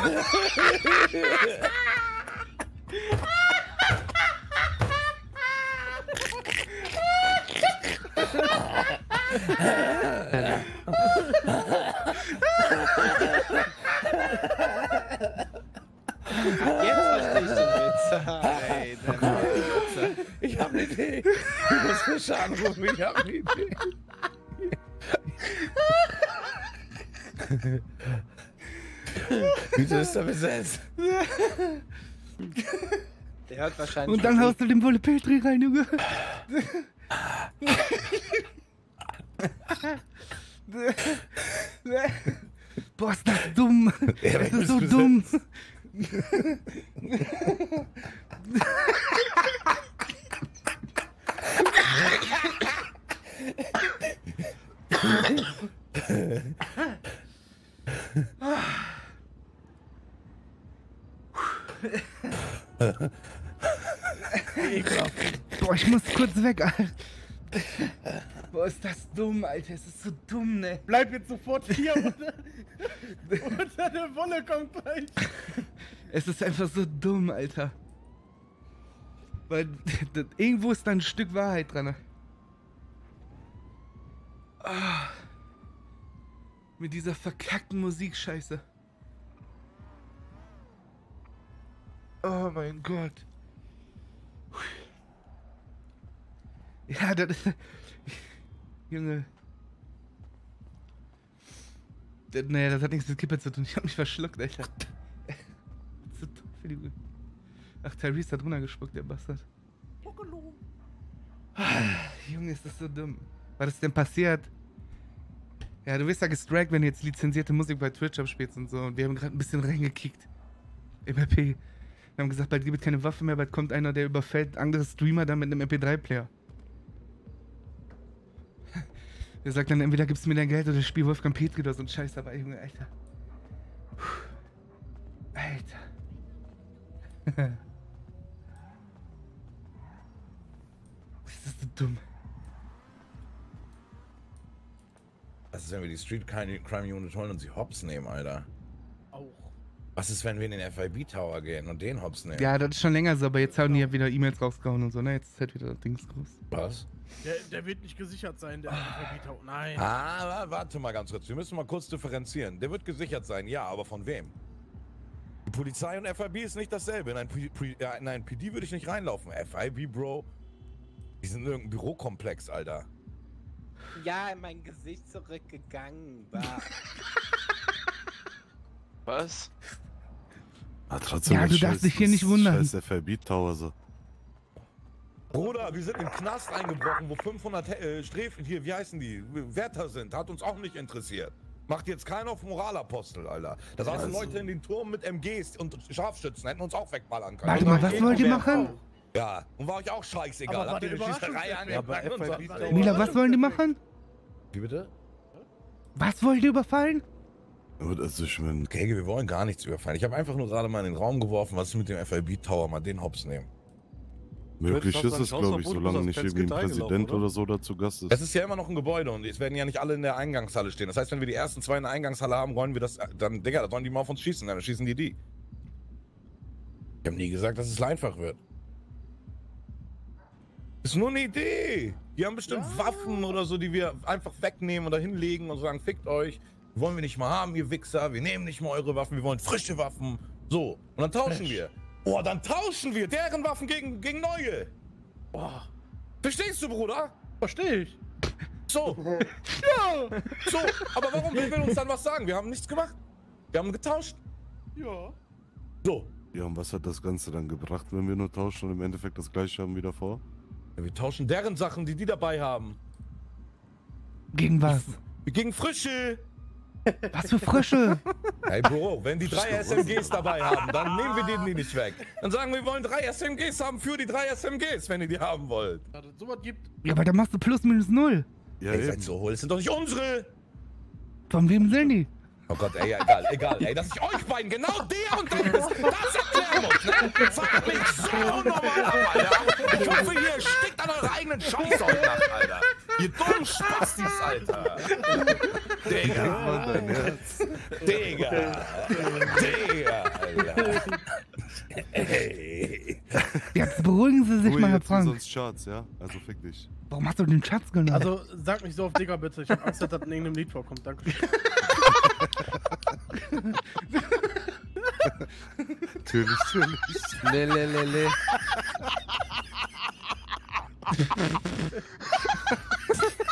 Jetzt verstehe ich den Witz. Ich hab eine Idee. Du musst Fischer anrufen, ich hab eine Idee. Wieso ist er besetzt? Der hört wahrscheinlich. Und dann haust du den Wolle Petri rein, Junge. Boah, ist das dumm. Ja, das du ist so bist dumm. Boah, ich muss kurz weg, Alter. Boah, ist das dumm, Alter. Es ist so dumm, ne? Bleib jetzt sofort hier, oder? Unter der Wolle kommt gleich. Es ist einfach so dumm, Alter. Weil irgendwo ist da ein Stück Wahrheit dran. Ah. Mit dieser verkackten Musikscheiße. Oh mein Gott. Ja, das ist. Junge. Das, nee, das hat nichts mit Kippe zu tun. Ich hab mich verschluckt, Alter. so dumm für die Ach, Tyrese hat runtergespuckt, der Bastard. Ah, Junge, ist das so dumm. Was ist denn passiert? Ja, du wirst ja gestrikt, wenn du jetzt lizenzierte Musik bei Twitch abspielst und so. Und wir haben gerade ein bisschen reingekickt. Im RP. Wir haben gesagt, bald gibt es keine Waffe mehr, bald kommt einer, der überfällt andere Streamer dann mit einem MP3-Player. Der sagt dann, entweder gibst du mir dein Geld oder spiel Wolfgang Petri oder so ein Scheiß dabei, Junge, Alter. Alter. ist das so dumm? Was ist, wenn wir die Street Crime Crime Unit holen und sie hops nehmen, Alter? Auch. Was ist, wenn wir in den FIB Tower gehen und den hops nehmen? Ja, das ist schon länger so, aber jetzt haben die ja wieder E-Mails rausgehauen und so, ne? Jetzt ist halt wieder das Dings groß. Was? Der, der wird nicht gesichert sein, der Vermieter. Nein. Ah, wa- warte mal ganz kurz. Wir müssen mal kurz differenzieren. Der wird gesichert sein, ja, aber von wem? Die Polizei und FIB ist nicht dasselbe. In ein, P P ja, in ein PD würde ich nicht reinlaufen. FIB, Bro. Die sind in irgendeinem Bürokomplex, Alter. Ja, in mein Gesicht zurückgegangen war. Was? Ah, trotzdem Ja, du darfst dich hier nicht wundern. Scheiß FRB Tower so. Bruder, wir sind im Knast eingebrochen, wo 500 äh, Sträfen, hier, wie heißen die, Wärter sind. Hat uns auch nicht interessiert. Macht jetzt keiner auf Moralapostel, Alter. Da saßen Also- Leute in den Turm mit MGs und Scharfschützen, hätten uns auch wegballern können. Warte mal, was wollt ihr machen? Ja, und war euch auch scheißegal. Habt ihr der eine Schießerei angefangen Mila, was wollen die machen? Wie bitte? Was wollt ihr überfallen? Also ich mein, Gege, wir wollen gar nichts überfallen. Ich habe einfach nur gerade mal in den Raum geworfen, was ist mit dem FIB Tower, mal den Hops nehmen. möglich ist es, glaube ich, solange nicht irgendwie ein Präsident gelaufen, oder so dazu Gast ist. Es ist ja immer noch ein Gebäude und es werden ja nicht alle in der Eingangshalle stehen. Das heißt, wenn wir die ersten zwei in der Eingangshalle haben, wollen wir das, dann, Digga, da sollen die mal auf uns schießen, dann schießen die die. Ich habe nie gesagt, dass es einfach wird. Ist nur eine Idee. Die haben bestimmt Waffen oder so, die wir einfach wegnehmen oder hinlegen und sagen, fickt euch. Wollen wir nicht mal haben, ihr Wichser. Wir nehmen nicht mal eure Waffen, wir wollen frische Waffen. So, und dann tauschen wir. Oh, dann tauschen wir deren Waffen gegen, gegen neue. Boah. Verstehst du, Bruder? Versteh ich. So. ja. So, aber warum will will uns dann was sagen? Wir haben nichts gemacht. Wir haben getauscht. Ja. So. Ja, und was hat das Ganze dann gebracht, wenn wir nur tauschen und im Endeffekt das gleiche haben wie davor? Ja, wir tauschen deren Sachen, die die dabei haben. Gegen was? Gegen Frische. Was für Frische? Hey Bro, wenn die drei SMGs dabei haben, dann nehmen wir denen die nicht weg. Dann sagen wir, wir wollen drei SMGs haben für die drei SMGs, wenn ihr die haben wollt. Sowas gibt. Ja, aber da machst du plus minus null. Ja, Ihr eben. seid so hohl, das sind doch nicht unsere. Von wem sind die? Oh Gott, ey, egal, egal, ey, dass ich euch beiden genau der und der ist, das erklären muss, ne? Fahrt mich so normal ab, Alter. Ich hoffe, ihr stickt an eurer eigenen Scheiße heute Nacht, Alter. Ihr dummen Spastis, Alter. Digga. Digga. Digga. Ey. Jetzt beruhigen Sie sich Ui, mal, Herr jetzt Frank. sonst Charts, ja? Also fick dich. Warum hast du den Schatz genommen? Also, sag mich so auf Digga bitte. Ich hab Angst, dass das in irgendeinem Lied vorkommt. Danke. Natürlich, natürlich. Le, le, le, le.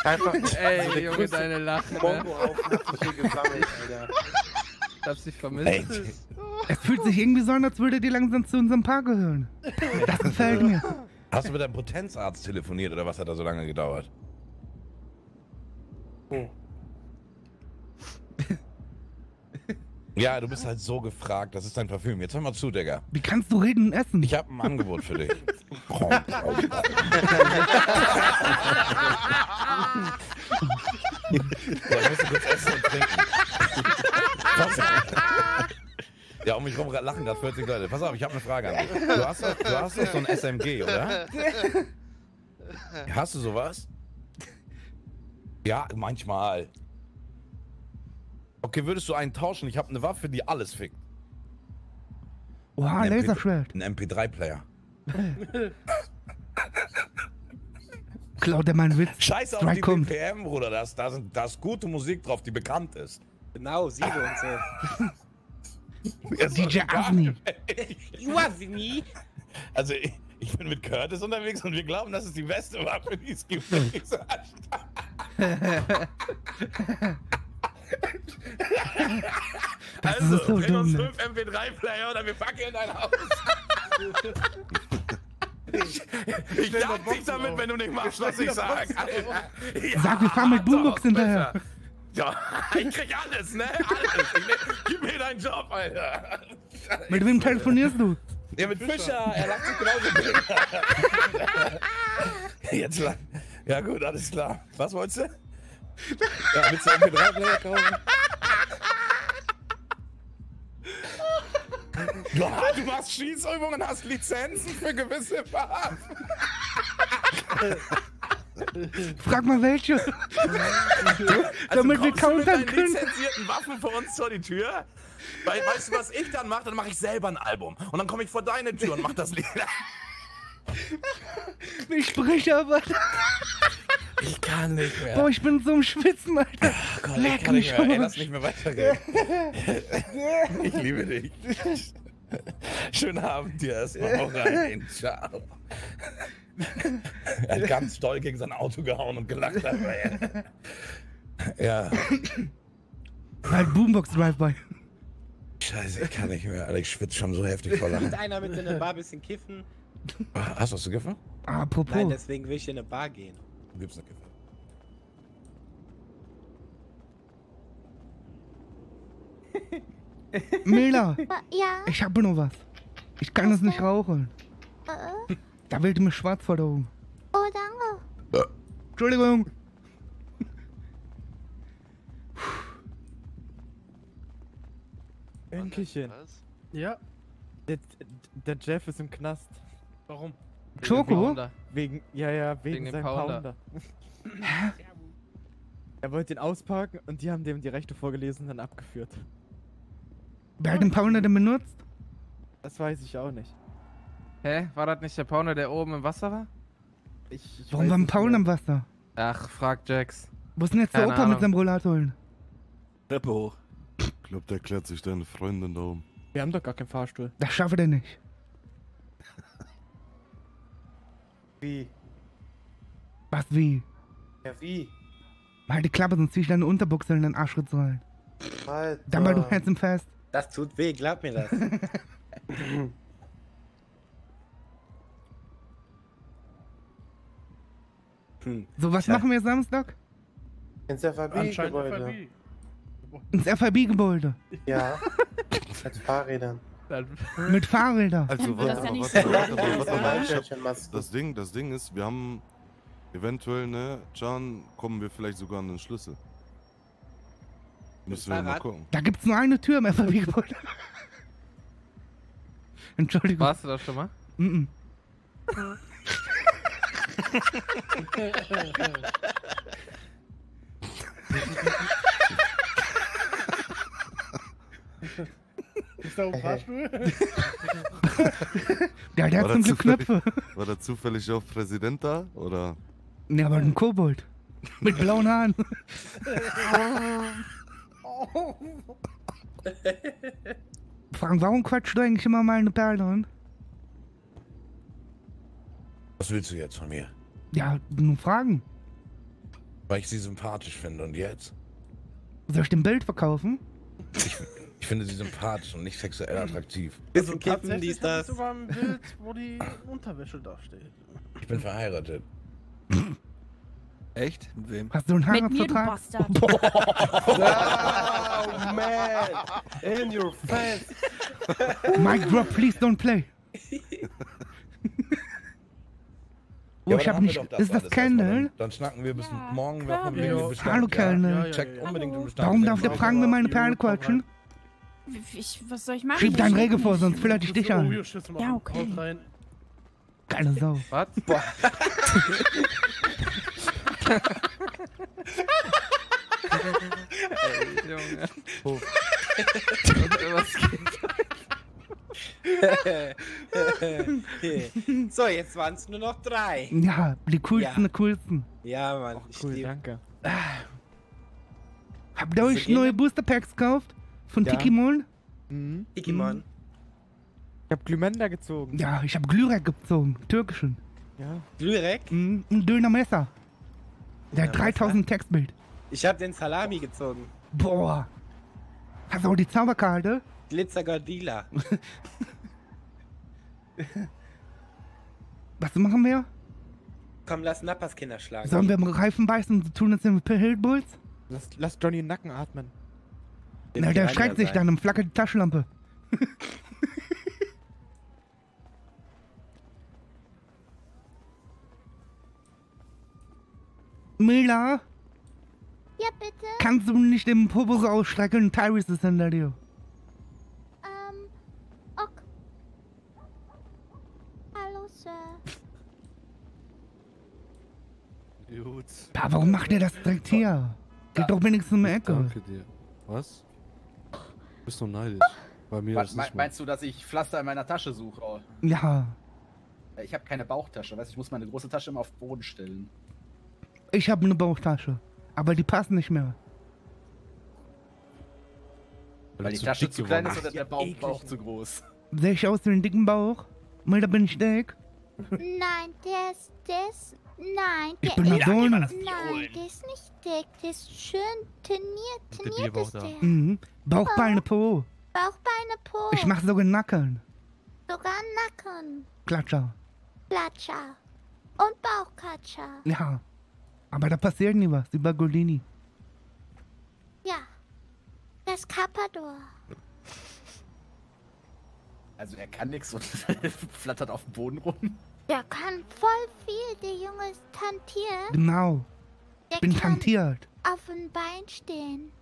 Einfach, Ey, der Junge, deine Lache, ne? Mongo-Aufruf hier gesammelt, Alter. Ich hab's nicht vermisst. Ey, Es fühlt sich irgendwie so an, als würde dir langsam zu unserem Paar gehören. Das gefällt mir. Hast du mit deinem Potenzarzt telefoniert oder was hat da so lange gedauert? Ja, du bist halt so gefragt, das ist dein Parfüm. Jetzt hör mal zu, Digga. Wie kannst du reden und essen? Ich habe ein Angebot für dich. So, ich muss kurz essen und trinken. Pass auf. Ja, um mich rum lachen gerade 40 Leute. Pass auf, ich habe eine Frage an dich. Du hast, doch, du hast doch so ein SMG, oder? Hast du sowas? Ja, manchmal. Okay, würdest du einen tauschen? Ich habe eine Waffe, die alles fickt. Oha, Ein Laserschwert. Ein MP3-Player. Klaut er meinen Witz. Scheiß auf die kommt. BPM, Bruder. Da ist, da, sind, da ist gute Musik drauf, die bekannt ist. Genau, Sido und so. DJ Avni. You me. Also, ich, ich bin mit Curtis unterwegs und wir glauben, das ist die beste Waffe, die es gibt. Das also, so bring uns dumm, ne? fünf MP3-Player oder wir fackeln dein Haus. ich ich jag dich damit, wenn du nicht machst, was ich sag. Ja, Sag, wir fahren mit Boombox hinterher. besser. Ja, ich krieg alles, ne? Alles. Ich, ne- gib mir deinen Job, Alter. Mit wem telefonierst du? Ja, mit Fischer. Er lacht sich genauso. Jetzt lang. Ja, gut, alles klar. Was wolltest du? Ja, willst du einen MP3-Player kaufen? Ja, du machst Schießübungen, hast Lizenzen für gewisse Waffen. Frag mal welche. Also Damit wir mit countern können. lizenzierten Waffen vor uns vor die Tür? Weil, weißt du, was ich dann mache? Dann mache ich selber ein Album. Und dann komme ich vor deine Tür und mach das Lied. Ich spreche aber. Ich kann nicht mehr. Boah, ich bin so im Schwitzen, Alter. Gott, ich Leck kann nicht mich mehr. Ey, lass nicht mehr weitergehen. Ich liebe dich. Schönen Abend dir erstmal. Hau rein. Ciao. Er hat ganz doll gegen sein Auto gehauen und gelacht dabei. Ja. Halt Boombox Drive-By. Scheiße, ich kann nicht mehr. Alter, ich schwitze schon so heftig vor Lachen. einer mit in eine Bar bisschen kiffen? Hast du was zu kiffen? Apropos. Nein, deswegen will ich in eine Bar gehen. Du gibst eine Kiffe. Mila, Ja, ich habe nur was. Ich kann es nicht rauchen. äh, Da wird mir schwarz vor der Augen. oh danke. Entschuldigung. Enkelchen. Ja. Der, der Jeff ist im Knast. Warum? Choco? Wegen, ja, ja, wegen, Wegen dem seinem Pounder. Pounder. er wollte ihn ausparken und die haben dem die Rechte vorgelesen und dann abgeführt. Wer hat den Pounder denn benutzt? Das weiß ich auch nicht. Hä? War das nicht der Pounder, der oben im Wasser war? Ich, ich Warum war ein Pounder mehr. im Wasser? Ach, frag Jax. Wo ist denn jetzt der Keine Opa mit Ahnung. seinem Rollator hin? Treppe hoch. Ich glaube, der klärt sich deine Freundin da oben. Wir haben doch gar keinen Fahrstuhl. Das schaffe der nicht. Wie? Was wie? Ja, wie? Halt die Klappe, sonst zieh ich deine Unterbuchse in den Arschritz rein. Alter. Dann mal du Herz im Fest. Das tut weh, glaub mir das. hm. So, was Ja. machen wir Samstag? Ins FAB-Gebäude. Ins FIB-Gebäude. Ja. Mit Fahrrädern. Mit Fahrrädern. Also, ist ja Ich hab, Schirmchen, das Ding, das Ding ist, wir haben eventuell, ne, Can, kommen wir vielleicht sogar an den Schlüssel. Müssen wir mal gucken. Da gibt's nur eine Tür im FAW-Gebäude. Entschuldigung. Warst du da schon mal? Mhm. Ist da ein Fahrstuhl? Ja, der hat War zum da Glück zufällig- Knöpfe. War da zufällig auch Präsident da? Oder? Ne, aber ein Kobold. Mit blauen Haaren. Fragen, warum quatschst du eigentlich immer mal eine Perle an? Was willst du jetzt von mir? Ja, nur Fragen. Weil ich sie sympathisch finde und jetzt? Soll ich den Bild verkaufen? Ich finde sie sympathisch und nicht sexuell attraktiv. Bisschen kippen, Tatsächlich dies, ich das. sogar ein Bild, wo die Unterwäsche da steht. Ich bin verheiratet. Echt? Mit wem? Hast du einen Mit mir, du Heiratsvertrag? Bastard. Oh, man. In your face. Mic drop, please don't play. Oh, ich dann hab wir nicht. das Ist das. Kendall? Dann, dann schnacken wir bis morgen noch unbedingt den Bestand. Hallo, ja? Kendall. Checkt unbedingt den Bestand. Warum darf der fragen, wenn meine Perle quatschen? Ich, was soll ich machen? Schieb deinen Regel vor, sonst flirte ich dich an. Ja, okay. Geile Sau. Was? Ey, Junge. Was geht? so, jetzt waren es nur noch drei. Ja, die coolsten, Ja. die coolsten. Ja, Mann. Ich Cool, danke. Habt ihr euch gehen neue? Booster Packs gekauft? Von Ja. Tikimon? Mhm. Digimon. Ich hab Glümender gezogen. Ja, ich habe Glyrek gezogen. Türkischen. Ja. Glyrek? Mhm, ein Dönermesser. Der hat Dönermesser? 3000 Textbild. Ich hab den Salami gezogen. Boah. Hast du auch die Zauberkarte? Glitzer Gordila. Was machen wir? Komm, lass Nappas Kinder schlagen. Sollen wir im Reifen beißen und tun, sind wir Hillbulls? Lass, lass Johnny den Nacken atmen. Na, der streckt sich dann und flackert die Taschenlampe. Mila, Ja, bitte. kannst du nicht den Popo so ausstrecken? Tyrese ist hinter dir. Ähm, ok. Hallo, Sir. Gut. Ja, warum macht ihr das direkt hier? Geht doch wenigstens um die Ecke. Danke dir. Was? Du bist doch neidisch. Bei mir Was, ist me nicht mal. meinst du, dass ich Pflaster in meiner Tasche suche? Oh. Ja, Ich habe keine Bauchtasche, weißt du, ich muss meine große Tasche immer auf den Boden stellen. ich habe eine Bauchtasche. Aber die passt nicht mehr. Weil die zu Tasche zu klein ist oder der Bauch, Bauch zu groß. Sehe ich aus wie einen dicken Bauch? Milda bin ich dick? Nein, der ist, der ist, nein, Ich der bin ist, nein, der ist nicht dick, der ist schön trainiert, trainiert ist der. Mhm. Bauchbeine Po. Bauchbeine, Po, Ich mach sogar Nacken. sogar Nacken, Klatscher. Platscher und Bauchkatscher. Ja. Aber da passiert nie was, wie bei Golini. Ja, das Carpador. Also er kann nichts und flattert auf dem Boden rum. Der kann voll viel, der Junge ist tantiert. Genau. Der Ich bin kann tantiert. auf dem Bein stehen.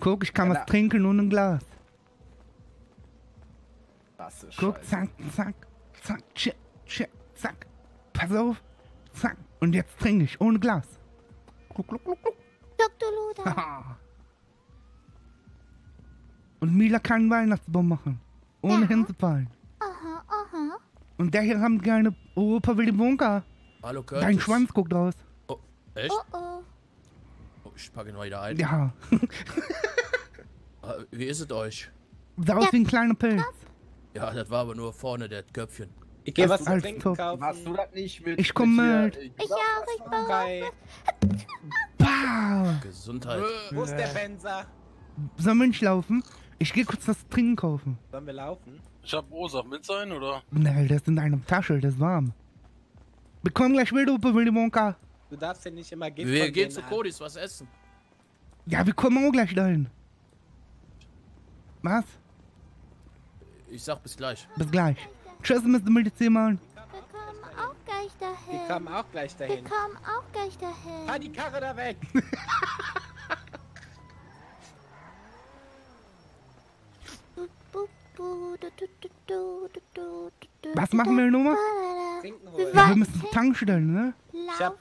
Guck, ich kann Ja, was na- trinken ohne ein Glas. Krasse Guck, Scheiße. zack, zack, zack, tschip, tschip, zack. Pass auf, zack. Und jetzt trinke ich ohne Glas. Gluck, gluck, gluck, gluck. Dr. Haha. Und Mila kann einen Weihnachtsbaum machen. Ohne Ja. hinzufallen. Aha, aha. Und der hier haben gerne Opa Willy Wonka. Hallo Curtis. Dein Schwanz guckt raus. Echt? Oh oh. Oh, ich packe ihn mal wieder ein. Ja. Äh, Wie ist es euch? Sah aus wie ein kleiner Pilz. Ja, das war aber nur vorne der Köpfchen. Ich geh was zu Als trinken Top. kaufen. Machst du das nicht mit. Ich komm mit. Ich auch, ich. Wow. Gesundheit. Wo ist der Benzer? Sollen wir nicht laufen? Ich gehe kurz was trinken kaufen. Sollen wir laufen? Ich hab Ursache mit sein, oder? Nee, das ist in einer Tasche, das ist warm. Wir kommen gleich wieder, Opa Willy Wonka. Du darfst ja nicht immer Gift Wir gehen zu an. Codis was essen. Ja, wir kommen auch gleich dahin. Was? Ich sag bis gleich. Bis gleich. Tschüss, Mr. Medizinmann. Wir kommen auch gleich dahin. Die kommen auch gleich Wir kommen auch gleich dahin. Fahr die Karre da weg! du, du, du, du, du, Was machen wir nochmal? Trinken Wir holen. Ja, wir müssen Tankstellen, ne? Ich hab,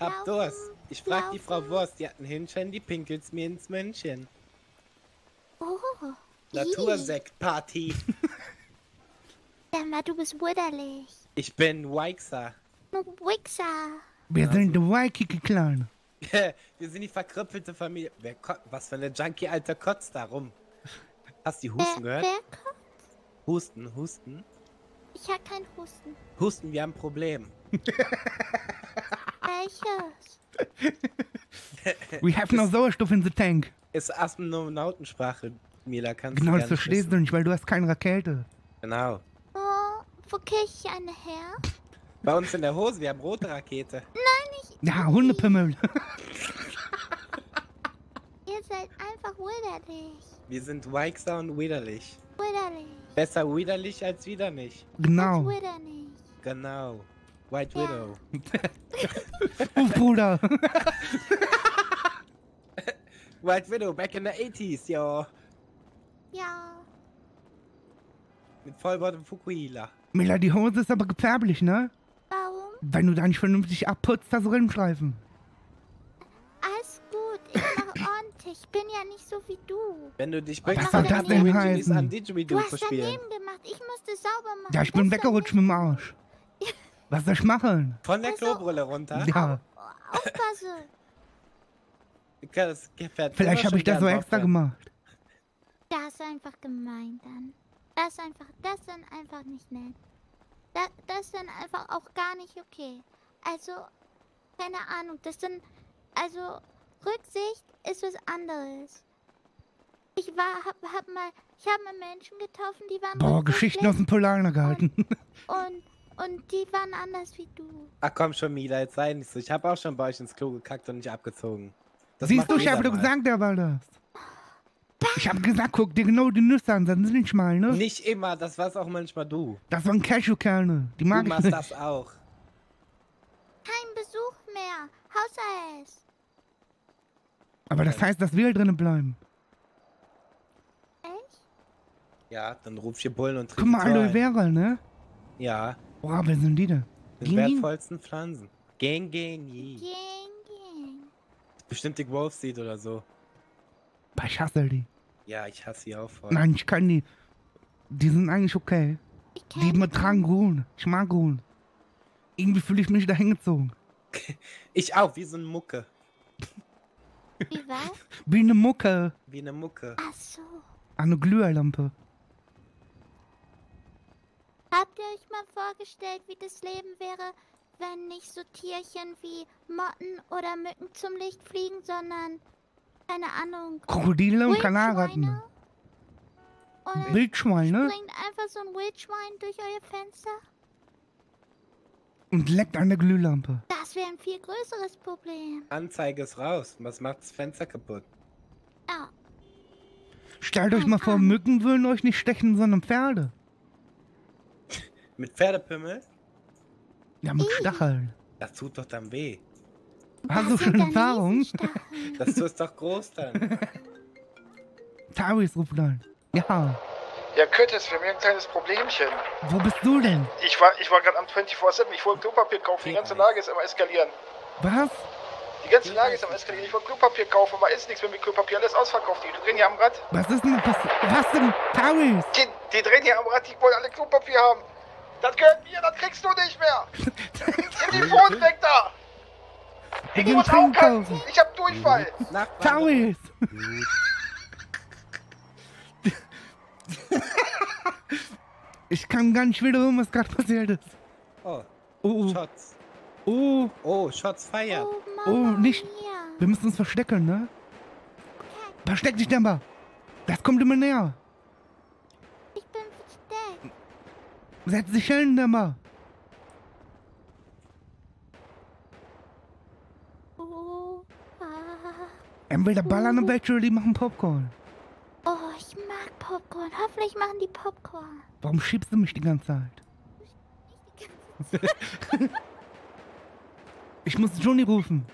hab Durst. Ich frag die Frau Wurst, die hat ein Hühnchen, die pinkelt's mir ins Männchen. Oh. Natursektparty. Sag du bist wunderlich. Ich bin Weixer. Du Wichser. Wir sind die Waikiki Clan. Wir sind die verkrüppelte Familie. Wer was für eine Junkie, alter Kotz da rum. Hast du die Husten Wer, gehört? wer? Husten, Husten. Ich hab keinen Husten. Husten, wir haben ein Problem. Welches? We have no Sauerstoff in the tank. Ist Astronautensprache, Mila, kannst Genau, du das gar nicht verstehst wissen. du nicht, weil du hast keine Rakete. Genau. Oh, wo krieg ich eine her? Bei uns in der Hose, wir haben rote Rakete. Nein, ich. Ja, Hundepimmel. Ihr seid einfach widerlich. Wir sind Weixer und widerlich. Widerlich. Besser widerlich als widerlich. Genau. Widerlich. Genau. White Widow. Oh, Bruder. White Widow, back in the 80s, yo. Ja. Mit Vollbart und Fukuhila. Mila, die Hose ist aber gefährlich, ne? Warum? Wenn du da nicht vernünftig abputzt, das Rennstreifen. Alles gut. Ich mach ordentlich. Ich bin ja nicht so wie du. Wenn du dich soll dann kannst du heißen? an Du Didgeridoo hast verspielen. daneben gemacht. Ich musste sauber machen. Ja, ich bin weggerutscht mit dem Arsch. Was soll ich machen? Von der Klobrille runter? Ja, Aufpasse. Das gefällt vielleicht habe ich das so extra gemacht. Das ist einfach gemein dann. Das ist einfach, das ist dann einfach nicht nett. Das, das ist dann einfach auch gar nicht okay. Also, keine Ahnung, das sind, also, Rücksicht ist was anderes. Ich war, hab, hab mal, ich habe mal Menschen getroffen, die waren Boah, Geschichten aus dem Polarner gehalten. und, und die waren anders wie du. Ach komm schon, Mila, jetzt sei nicht so. Ich habe auch schon bei euch ins Klo gekackt und nicht abgezogen. Das Siehst du, ich habe doch gesagt, der war das. Ich habe gesagt, guck dir genau die Nüsse an, das sind nicht mal, ne? Nicht immer, das war's auch manchmal du. Das waren Cashewkerne. Die mag du ich machst nicht. das auch. Kein Besuch mehr. Hausarrest. Aber das heißt, dass wir drinnen bleiben. Echt? Ja, dann ruf hier Bullen und Guck mal, Aloe. Vera, ne? Ja, Boah, wer sind die denn? die wertvollsten Pflanzen. Gang, gang, je. Gang, gang. Bestimmt die Grove Seed oder so. Boah, Ich hasse die. Ja, ich hasse sie auch voll. Nein, ich kann die. Die sind eigentlich okay. Die tragen grün. Ich mag grün. Irgendwie fühle ich mich da hingezogen. Ich auch, wie so eine Mucke. Wie was? Wie eine Mucke Wie eine Mucke. Ach so. eine Glühlampe. Habt ihr euch mal vorgestellt, wie das Leben wäre, wenn nicht so Tierchen wie Motten oder Mücken zum Licht fliegen, sondern, keine Ahnung, Krokodile und? Kanaratten. Oder Wildschweine springt einfach so ein Wildschwein durch euer Fenster? und leckt an der Glühlampe. Wäre ein viel größeres Problem. Anzeige ist raus. Was macht das Fenster kaputt? Ja. Stellt euch mal vor, Mücken würden euch nicht stechen, sondern Pferde. Mit Pferdepimmel? Ja, mit Stacheln. Das tut doch dann weh. Hast du schon Erfahrung? Das ist doch groß dann. Taris ruft an. Ja. Ja, Curtis, wir haben hier ein kleines Problemchen. Wo bist du denn? Ich war, ich war gerade am 24-7, ich wollte Klopapier kaufen, die ganze Lage ist am eskalieren. Was? Die ganze Lage ist am eskalieren, ich wollte Klopapier kaufen, aber ist nichts mehr mit Klopapier, alles ausverkauft. Die drehen hier am Rad. Was ist denn passiert? Was denn? Taris? Die, die drehen hier am Rad, die wollen alle Klopapier haben. Das gehört mir, das kriegst du nicht mehr. Nimm die Pfoten weg da. Ich muss auch kaufen. ich hab Durchfall. Taris! Ich kann gar nicht wiederum, was gerade passiert ist. Oh. Oh. Shots. Oh. Oh, Shots feiert. Oh, nicht. Wir müssen uns verstecken, ne? Versteck dich, Demba. Das kommt immer näher. Ich bin versteckt. Setz dich hin, Demba. Oh. Entweder ballern oder die machen Popcorn. oh, ich Popcorn. Hoffentlich machen die Popcorn. Warum schiebst du mich die ganze Zeit? ich muss Johnny rufen.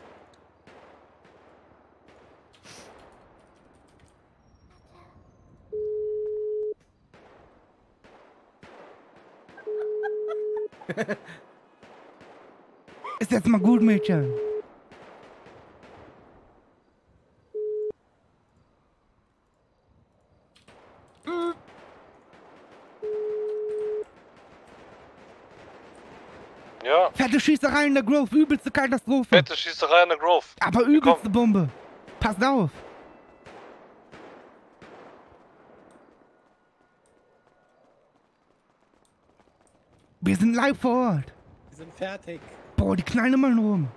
Ist jetzt mal gut, Mädchen. Ja, Fette Schießerei in der Grove, übelste Katastrophe. fette Schießerei in der Grove. Aber übelste Bombe. Passt auf. Wir sind live vor Ort. Wir sind fertig. Boah, die knallen immer nur rum.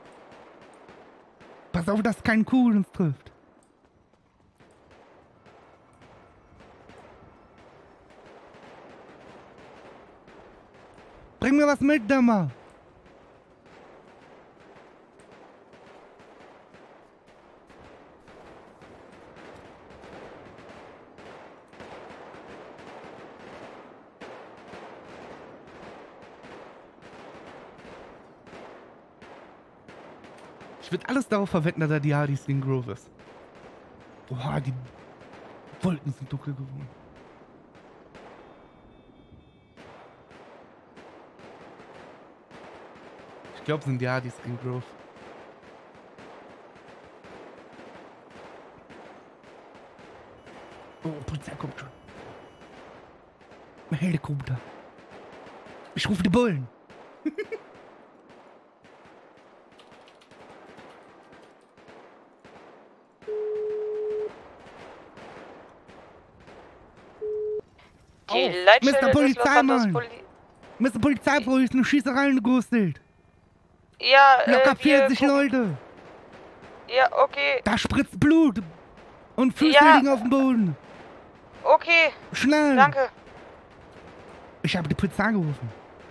Pass auf, dass kein Kugel uns trifft. Bring mir was mit, Dama. Ich würde alles darauf verwetten, dass er die Hardys gegen Grove ist. Boah, die Wolken sind dunkel geworden. Ich glaube, sind die Hardys gegen Grove. Oh, Polizei kommt schon. Ein Helikopter. Ich rufe die Bullen. Die Mr. Polizeimann! Poli Mr. Polizeifrau ist eine Schießerei gegustelt. Ja, Locker äh, wir 40 gucken- Leute. Ja, okay. Da spritzt Blut. Und Füße Ja. liegen auf dem Boden. Okay. Schnell. Danke. Ich habe die Polizei gerufen.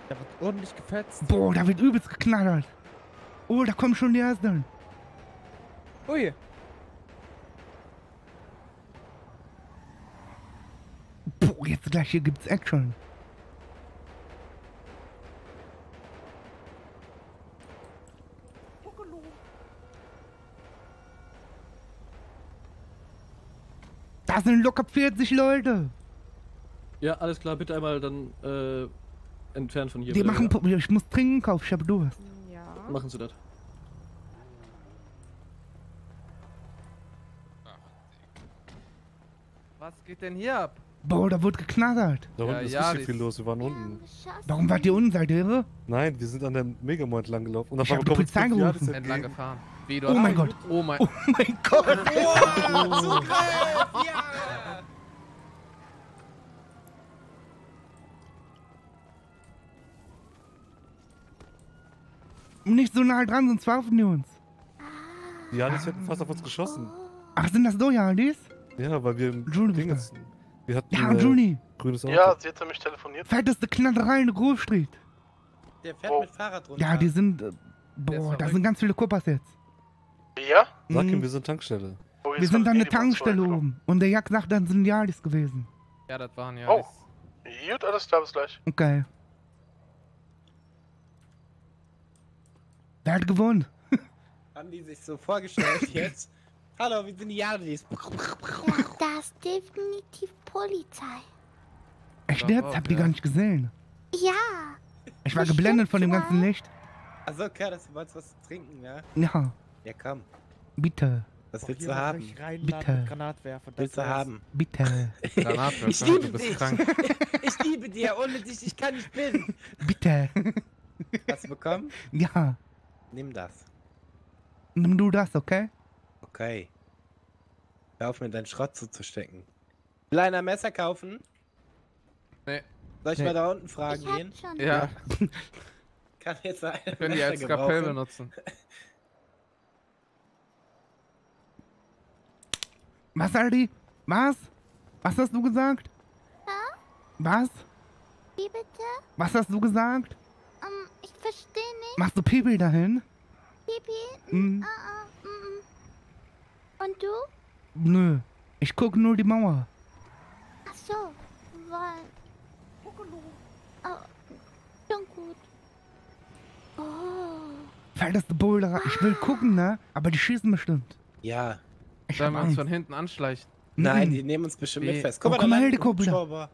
Da wird ordentlich gefetzt. Boah, da wird übelst geknallert. Oh, da kommen schon die Ersten. Ui. Boah, jetzt gleich hier gibt's Action. Da sind locker 40 Leute. Ja, alles klar, bitte einmal dann äh, entfernen von hier. Die machen. ja. Ich muss Trinken kaufen, ich hab Durst. Machen Sie das. Was geht denn hier ab? Boah, da wurde geknattert. Da Ja, unten ist ja, richtig viel los. Wir waren unten. Warum wart ihr unten? Seid ihr irre? Nein, wir sind an der Megamall entlang gelaufen. Und Ich hab die Polizei gerufen. Entlang gefahren. Wie, Oh mein Gott. Oh mein, Oh mein Gott. Wow, Zugriff! Ja! Nicht so nah dran, sonst verhaften die uns. Die Janis hätten fast auf uns geschossen. Ach, sind das Dojalis? Ja, weil wir im Ding Wir hatten Ja, äh, Juni. grünes Auto. Ja, sie hat mich telefoniert. Fetteste Knallerei in der Grove Street. Der fährt Oh. mit Fahrrad runter. Ja, die sind. Äh, boah, da sind ganz viele Kuppas jetzt. Ja? Sag ihm, Mhm. wir sind Tankstelle. Wo Wir sind das an der Handy bei uns Tankstelle oben. Und der Jack sagt, dann sind die Jalis gewesen. Ja, das waren ja. Oh. Gut, alles klar, bis gleich. Okay. Wer hat gewonnen? Haben die sich so vorgestellt jetzt? Hallo, wir sind die Jadis. Ja, das ist definitiv Polizei. Echt jetzt? auch, Habt ihr ja. gar nicht gesehen. Ja. Ich war geblendet von dem ganzen Licht. Achso, okay, dass du wolltest was zu trinken, ja? Ja, Ja, komm. bitte. Was Auch willst du haben? Bitte. Granatwerfer. das Willst du haben? Bitte. Granatwerfer, Ich liebe du bist dich. krank. Ich liebe dich. Ohne dich, ich kann nicht bin. Bitte. Hast du bekommen? Ja. Nimm das. Nimm du das, okay? Okay. Hör auf, mir deinen Schrott zuzustecken. Will einer ein Messer kaufen? Nee. Soll ich Nee. mal da unten fragen Ich gehen? schon. Ja, Kann jetzt einer ein können die als Skalpell gebrauchen? benutzen. Was, Aldi? Was? Was hast du gesagt? Ja? Was? Wie bitte? Was hast du gesagt? Ähm, ich verstehe nicht. Machst du Pipi dahin? Pipi? Mhm. Ah, ah, mm, mm. Und du? Nö. Ich guck nur die Mauer. Ach so. Weil. Oh, schon gut. Oh. Fetteste Boulder. Ich will gucken, ne? Aber die schießen bestimmt. Ja. Ich Sollen wir uns von hinten anschleichen? Nein, die nehmen uns bestimmt Wie? mit fest. Oh, Guck mal, guck mal, da landet ein Helikopter. Hubschrauber.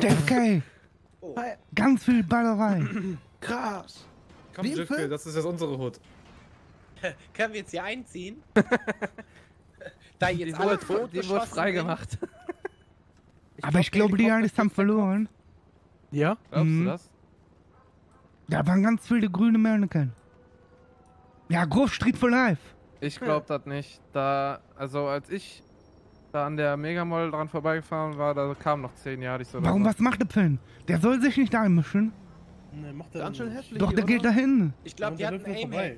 JFK. Oh. Ganz viel Ballerei. Krass. Komm, Film? das ist jetzt unsere Hut. Können wir jetzt hier einziehen? da jetzt Die alle wurde- tot die wurde geschossen freigemacht. Aber ich glaube, die Alis haben verloren. Ja? Glaubst Mhm. du das? Da waren ganz viele grüne Mörneken. Ja, Grove Street for Life. Ich glaub das nicht. Da, also als ich da an der Megamall dran vorbeigefahren war, da kamen noch 10 Jahre so. Warum, was macht der Finn? Der soll sich nicht einmischen. Ne, macht er Ganz schön hässlich. Doch, der geht dahin. Ich glaube, die Ja, hatten vorbei.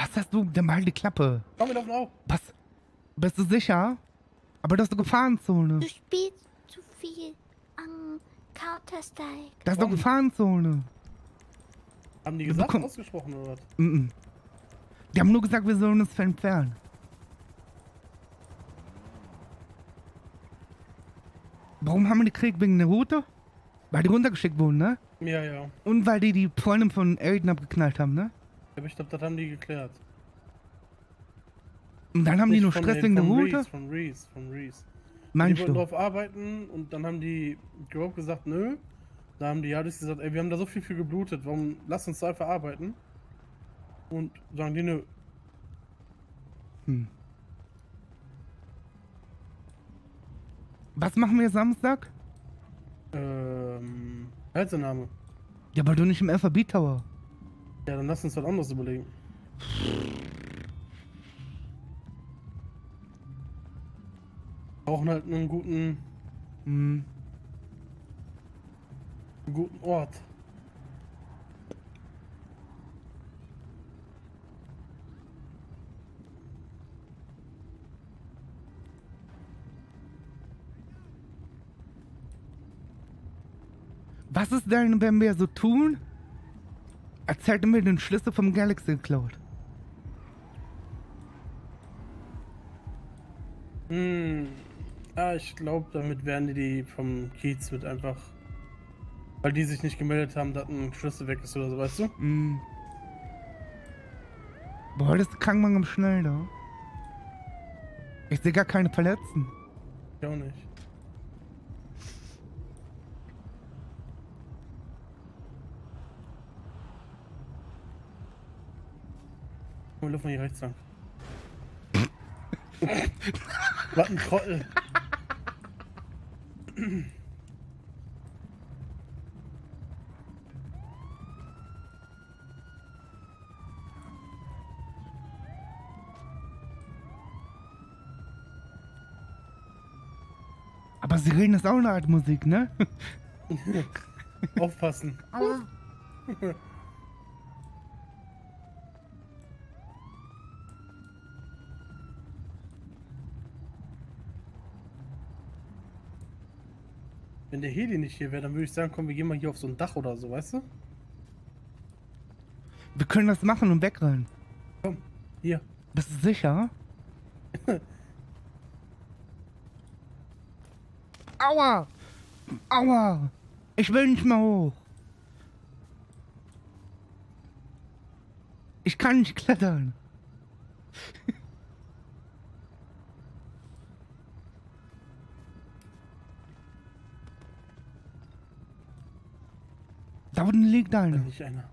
Was hast du? Dann halt die Klappe. Komm, wir laufen auf. Was? Bist du sicher? Aber das ist eine Gefahrenzone. Du spielst zu viel an Counter-Strike. Das ist eine Gefahrenzone. Haben die gesagt, bekomm- ausgesprochen oder was? Mhm. Die haben nur gesagt, wir sollen uns entfernen. Warum haben wir die gekriegt? Wegen der Route? Weil die runtergeschickt wurden, ne? Ja, ja. Und weil die die Freundin von Aiden abgeknallt haben, ne? Aber ich glaube, das haben die geklärt. Und dann haben die Nicht nur von Stress wegen der Route? Von Reese, von Reese. Meinst die wollten drauf arbeiten und dann haben die Grove gesagt, nö. Da haben die Jadis gesagt, ey, wir haben da so viel für geblutet, warum lass uns da einfach arbeiten? Und sagen die, nö. Hm. Was machen wir Samstag? Ähm, Hälsename. Ja, aber du nicht im Alphabet Tower. Ja, dann lass uns was anderes überlegen. Brauchen halt einen guten, Hm. einen guten Ort. Was ist denn, wenn wir so tun, als hätten wir den Schlüssel vom Galaxy geklaut? Hm, ja, ich glaube, damit werden die die vom Kiez mit einfach. Weil die sich nicht gemeldet haben, dass ein Schlüssel weg ist oder so, weißt du? Hm. Boah, das ist Krankenwagen am Schnell da. Ich sehe gar keine Verletzten. Ich auch nicht. Komm, wir laufen hier rechts lang. Was ein Trottel. Aber Sirenen ist auch eine Art Musik, ne? Aufpassen. Wenn der Heli nicht hier wäre, dann würde ich sagen, komm, wir gehen mal hier auf so ein Dach oder so, weißt du? Wir können das machen und wegrennen. Komm, hier. Bist du sicher? Aua! Aua! Ich will nicht mehr hoch. Ich kann nicht klettern. Da unten liegt einer. Nicht einer.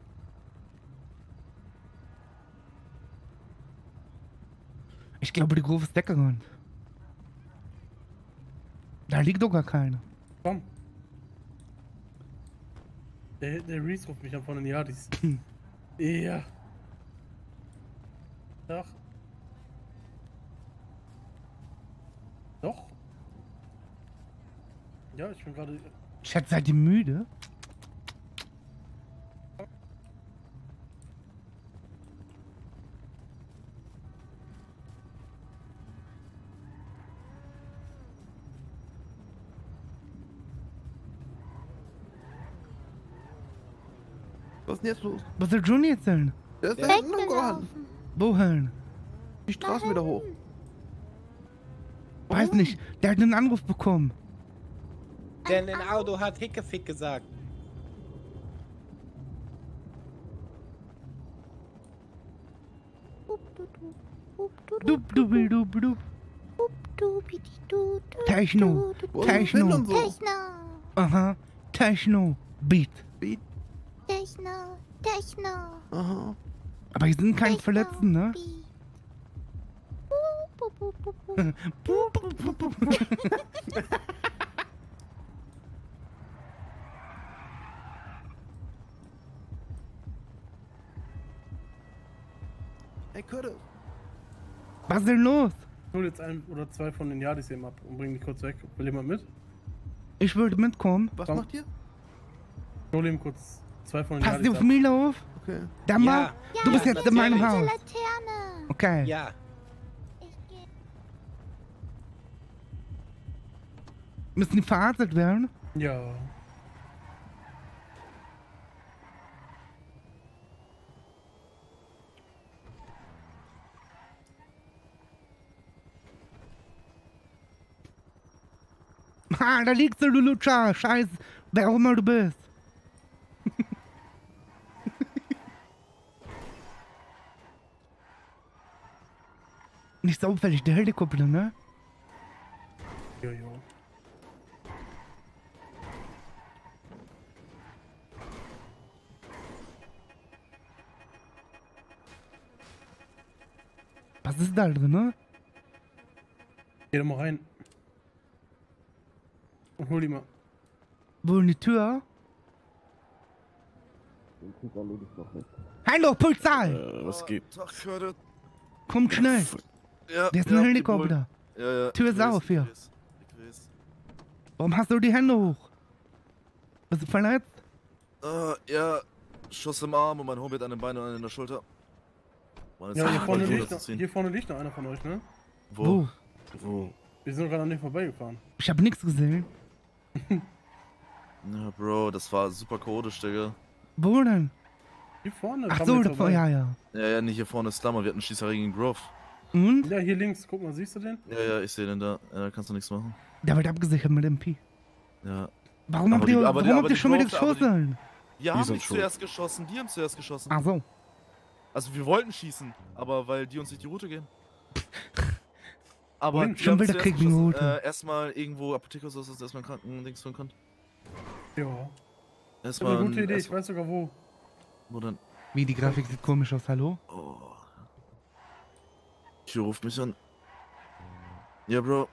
Ich glaube, die Grove ist weggerannt. Da liegt doch gar keiner. Komm. Der, der Reese ruft mich an von den Yardis. ja. Doch. Doch. Ja, ich bin gerade. Schatz, seid ihr müde? Jetzt los? Was soll Juni erzählen? Der ist da hinten rumgerannt. Wohin? Die Straßen wieder hoch. Weiß nicht. Der hat einen Anruf bekommen. Denn ein Auto hat Hickefick gesagt. Dub, dubi, dub, dub. Techno. Techno. Techno. Aha. Techno. Beat. Techno, Techno. Aha. Aber hier sind keine Verletzten, ne? Bu, bu, bu, bu. Bu, bu, bu, bu, bu. Ey, Curtis. Was ist denn los? Ich hol jetzt ein oder zwei von den Yardis eben ab und bring die kurz weg. Will jemand mit? Ich würde mitkommen. Was macht ihr? Ich hol eben kurz zwei von Pass Yardis dir auf mich auf. Okay. Dammer, Ja. du bist Ja, jetzt in meinem. Haus. Laterne. Okay. Ja. Müssen die verarztet werden? Ja. Ha, da liegst du, Lutscher. Scheiß, wer auch immer du bist. Nicht so auffällig, der Helikopter, ne? Jojo. Was ist da drin, ne? Geh doch mal rein. Und hol die mal. Wo in die Tür? Hallo, Polizei! Äh, was geht? Tag, Curtis. Kommt schnell. Ja, Der ist ja, ein Helikopter. Ja, ja. Tür ist auf hier. Warum hast du die Hände hoch? Bist du verletzt? Äh, ja, Schuss im Arm und mein Homie hat an den Beinen und an der Schulter. Mann, Ja, hier vorne, liegt noch, hier vorne liegt noch einer von euch, ne? Wo? Wo? Wir sind doch gerade an dir vorbeigefahren. Ich hab nichts gesehen. Ja, Bro, das war super chaotisch, Digga. Wo denn? Hier vorne. Ach so, da ja, ja. Ja, ja, nicht hier vorne ist Slammer, wir hatten Schießerei gegen Grove. Und? Ja, hier links, guck mal, siehst du den? Ja, ja, ich sehe den da. Ja, da kannst du nichts machen. Der wird abgesichert mit MP. Ja. Warum Aber habt die- ihr, aber die- warum aber habt ihr die schon wieder aber die- geschossen? Wir Die haben nicht zuerst geschossen, die haben zuerst geschossen. Ach so. Also wir wollten schießen, aber weil die uns nicht die Route gehen. Aber die Schon wieder kriegen die geschossen, Route. Äh, erstmal irgendwo Apotheke oder so, dass man Krankendings tun kann. Ja. Das ist eine Erstmal. gute Idee, ich weiß sogar wo. Wo denn? Wie, die Grafik sieht komisch aus, hallo? Oh. Tür ruft mich an. Ja, Bro.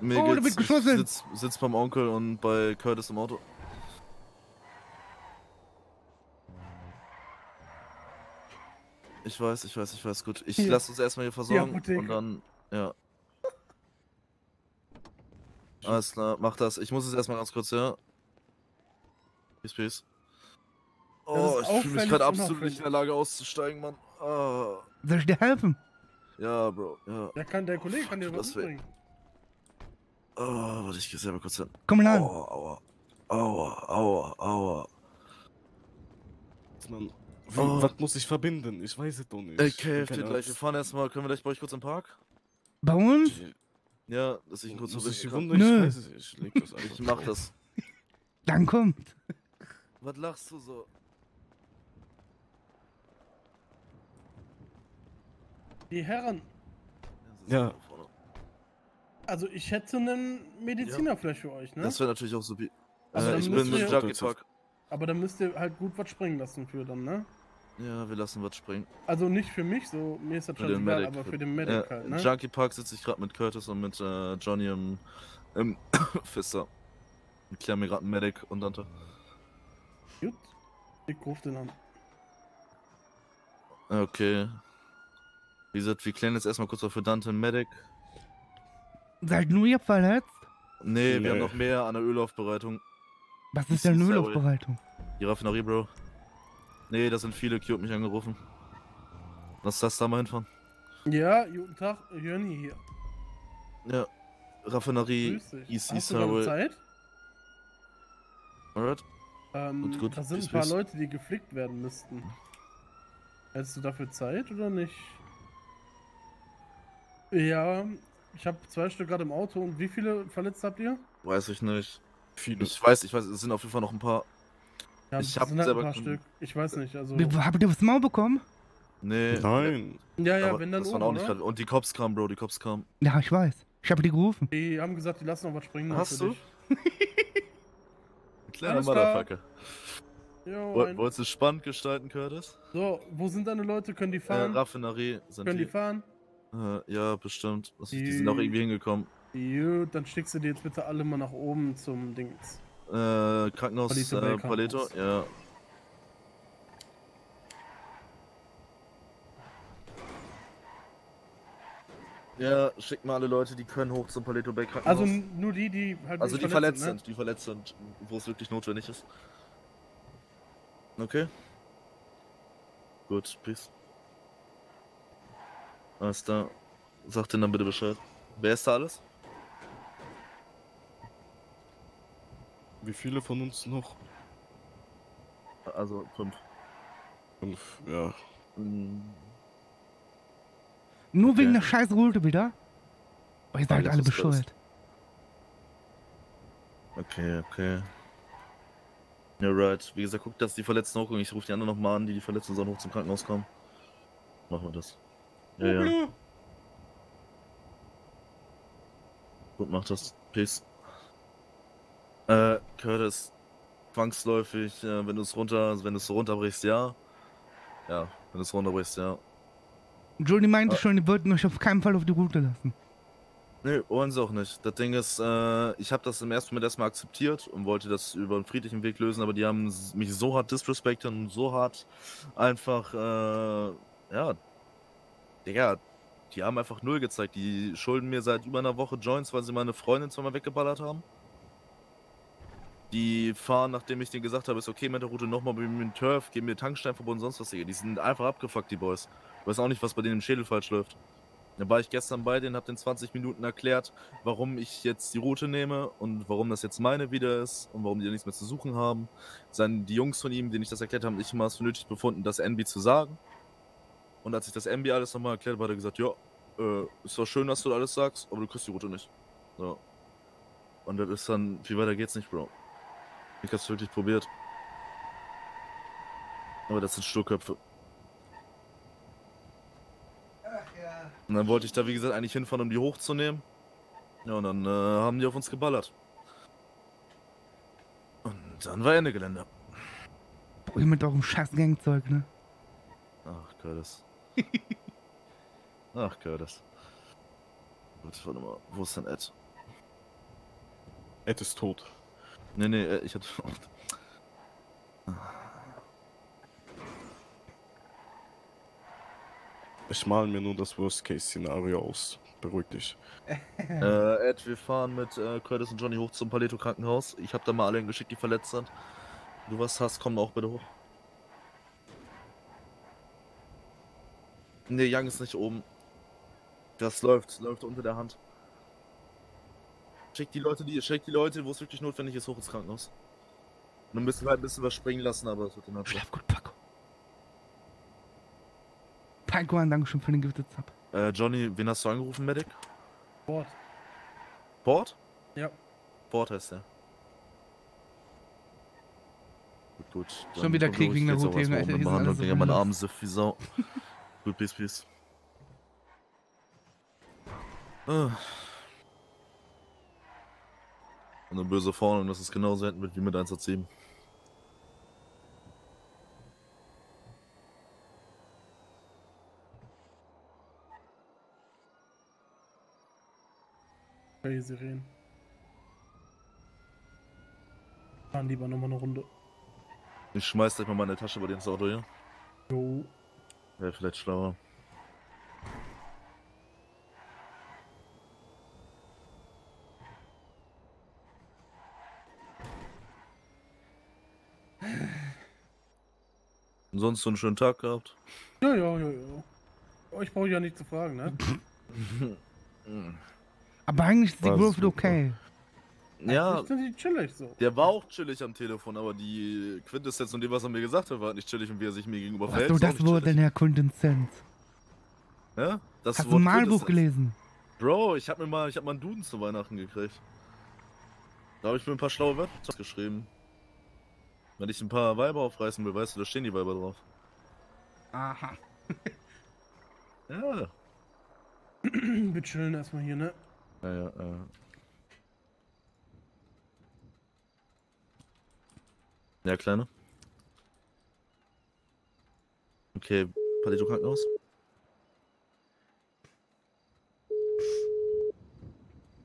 Mir Oh, geht's. Ich sitz, sitz beim Onkel und bei Curtis im Auto. Ich weiß, ich weiß, ich weiß, gut. Ich Hier. lass uns erstmal hier versorgen Apotheke. und dann, ja. Alles klar, mach das. Ich muss es erstmal ganz kurz, ja. Peace, peace. Oh, ich fühle mich gerade absolut nicht in der Lage auszusteigen, Mann. Soll ich dir helfen? Ja, Bro, ja. Der, kann, der Kollege kann dir was bringen. Oh, warte, ich geh selber kurz hin. Komm lang. Oh, aua. Aua, aua, aua. Mann, Oh. Was muss ich verbinden? Ich weiß es doch nicht. Ey, KFT gleich. Wir fahren erstmal. Können wir gleich bei euch kurz im Park? Bei uns? Ja, dass ich ihn kurz Muss so ich richtig Wunde? Ich Nö. weiß es. Ich leg das einfach Ich mach das. Dann kommt. Was lachst du so? Die Herren, Ja. also ich hätte einen Mediziner vielleicht für euch, ne? Das wäre natürlich auch so wie. Also äh, ich bin mit Junkie Park. Aber dann müsst ihr halt gut was springen lassen für dann, ne? Ja, wir lassen was springen. Also nicht für mich, so mir ist das scheißegal, Medic. aber für den Medic ja, halt, In ne? Junkie Park sitze ich gerade mit Curtis und mit äh, Johnny im, im Fister. Und klären mir gerade einen Medic und Dante. Gut, ich ruf den an. Okay. Wie gesagt, wir klären jetzt erstmal kurz auf für Dante einen Medic. Seid nur ihr verletzt? Nee, wir Nee. haben noch mehr an der Ölaufbereitung. Was ist denn Ist Ölaufbereitung? Die Raffinerie, Bro. Nee, da sind viele. Q hat mich angerufen. Lass das da mal hinfahren. Ja, guten Tag, Jörni hier. Ja. Raffinerie Grüß dich. East Hast du. Zeit? Alright. Ähm, Gut, gut, da sind peace, ein paar peace. Leute, die geflickt werden müssten. Hättest du dafür Zeit oder nicht? Ja, ich habe zwei Stück gerade im Auto und wie viele verletzt habt ihr? Weiß ich nicht. Viele. Ich weiß, ich weiß, es sind auf jeden Fall noch ein paar. Ja, ich es hab sind halt selber ein paar Stück. Ich weiß nicht, also. Habt ihr was Maul bekommen? Nee. Nein. Ja, ja, aber wenn dann das waren oben, auch nicht oder? gerade. Und die Cops kamen, Bro, die Cops kamen. Ja, ich weiß. Ich habe die gerufen. Die haben gesagt, die lassen noch was springen. Hast für du? dich. Kleiner. Motherfucker. Jo, Wolltest du es spannend gestalten, Curtis? So, wo sind deine Leute? Können die Äh, fahren? Raffinerie sind Können die die. fahren? Äh, ja, bestimmt. Also, die sind auch irgendwie hingekommen. Gut, dann schickst du die jetzt bitte alle mal nach oben zum Dings. Äh, Krankenhaus Palito äh, Paleto, Krankenhaus. ja. Ja, schick mal alle Leute, die können, hoch zum Paleto Bay Krankenhaus. Also nur die, die halt Also die verletzt ne? sind, die verletzt sind, wo es wirklich notwendig ist. Okay. Gut, peace. Alles da. Sag denen dann bitte Bescheid. Wer ist da alles? Wie viele von uns noch? Also fünf. Fünf, ja. Nur wegen Okay. der scheiß Route wieder? Oh, ihr seid alle bescheuert. Okay, okay. Ja, right. Wie gesagt, guck, dass die Verletzten hochkommen. Ich rufe die anderen nochmal an, die die Verletzten sollen hoch zum Krankenhaus kommen. Machen wir das. Ja, ja. Gut, mach das. Peace. Äh, Curtis, zwangsläufig, äh, wenn du es runter, also wenn du es runterbrichst, ja. Ja, wenn du es runterbrichst, ja. Jody meinte Ah. schon, die wollten euch auf keinen Fall auf die Route lassen. Nee, wollen sie auch nicht. Das Ding ist, äh, ich habe das im ersten Moment erstmal akzeptiert und wollte das über einen friedlichen Weg lösen, aber die haben mich so hart disrespected und so hart einfach, äh, ja, Digga, die haben einfach null gezeigt. Die schulden mir seit über einer Woche Joints, weil sie meine Freundin zweimal weggeballert haben. Die fahren, nachdem ich denen gesagt habe, ist okay mit der Route nochmal mit dem Turf, geben mir Tanksteinverbot und sonst was. Die sind einfach abgefuckt, die Boys. Ich weiß auch nicht, was bei denen im Schädel falsch läuft. Da war ich gestern bei denen, hab den 20 Minuten erklärt, warum ich jetzt die Route nehme und warum das jetzt meine wieder ist und warum die nichts mehr zu suchen haben. Sein, die Jungs von ihm, denen ich das erklärt habe, nicht mal es für nötig befunden, das NB zu sagen. Und als ich das NB alles nochmal erklärt habe, hat er gesagt, ja, äh, ist zwar schön, dass du alles sagst, aber du kriegst die Route nicht. So. Und das ist dann, viel weiter geht's nicht, Bro. Ich hab's wirklich probiert. Aber das sind Sturköpfe. Und dann wollte ich da, wie gesagt, eigentlich hinfahren, um die hochzunehmen. Ja, und dann äh, haben die auf uns geballert. Und dann war Ende Gelände. Boah, ihr mit eurem scheiß Gangzeug, ne? Ach, Curtis. Ach, Curtis. Gut, warte mal, wo ist denn Ed? Ed ist tot. Nee, nee, äh, ich hatte. Ich mal mir nur das Worst-Case-Szenario aus. Beruhig dich. äh, Ed, wir fahren mit äh, Curtis und Johnny hoch zum Paleto Krankenhaus. Ich habe da mal alle hingeschickt, die verletzt sind. Du was hast, komm auch bitte hoch. Nee, Young ist nicht oben. Das läuft, läuft unter der Hand. Schick die Leute, die, schick die Leute, wo es wirklich notwendig ist, hoch ins Krankenhaus. Dann müssen wir halt ein bisschen was springen lassen, aber es wird so. Schlaf gut, Paco. Paco, ein Dankeschön für den Gifted Sub. Äh, Johnny, wen hast du angerufen, Medic? Bord. Bord? Ja. Bord heißt der. Gut, gut. Schon wieder Krieg wegen der alle Behandlung so gegen meinen armen Siff wie Sau. Gut, peace, peace. Ah. Und eine böse Vorne, dass es genauso enden wird wie mit 1 Hey, Sirenen. Fahren lieber nochmal eine Runde. Ich schmeiß gleich mal meine Tasche bei dir ins Auto, ja? Jo. Wäre vielleicht schlauer. Und sonst so einen schönen Tag gehabt? Ja, ja, ja, ja. Euch brauche ich ja nicht zu fragen, ne? Aber eigentlich ist die super. okay. Ja, Ich chillig so. der war auch chillig am Telefon, aber die Quintessenz und dem, was er mir gesagt hat, war halt nicht chillig und wie er sich mir gegenüber verhält. Achso, auch das wurde denn Herr Quintessenz. Ja? Das Hast du ein Malbuch gelesen? Bro, ich hab mir mal, ich hab mal einen Duden zu Weihnachten gekriegt. Da habe ich mir ein paar schlaue Wörter geschrieben. Wenn ich ein paar Weiber aufreißen will, weißt du, da stehen die Weiber drauf. Aha. Ja. Wir chillen erstmal hier, ne? Ja, ja, ja. Ja, Kleine. Okay, Palito Krankenhaus.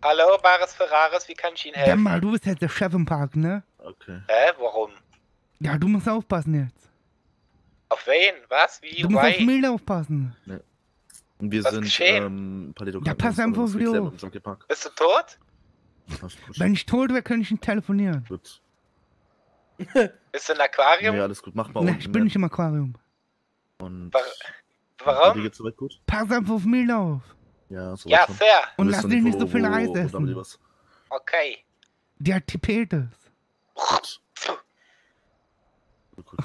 Hallo, Baris Ferraris, wie kann ich Ihnen Ja, helfen? mal, du bist jetzt der Chef im Park, ne? Okay. Hä, warum? Ja, du musst aufpassen jetzt. Auf wen? Was? Wie? Du musst auf Why? Milde aufpassen. Und wir Was sind geschehen? ähm, Palito Ja, pass aber einfach auf die. Bist du tot? Wenn ich tot wäre, könnte ich ihn telefonieren. Gut. Bist du im Aquarium? Nee, alles gut. Mach mal Ne, unten, ich bin ne? nicht im Aquarium. Und Warum? Dir geht's soweit gut? Pass einfach auf Milde auf. Ja, so Ja, Sir. Und lass dich nicht so viel Eis essen. Okay. Der hat Tipetes.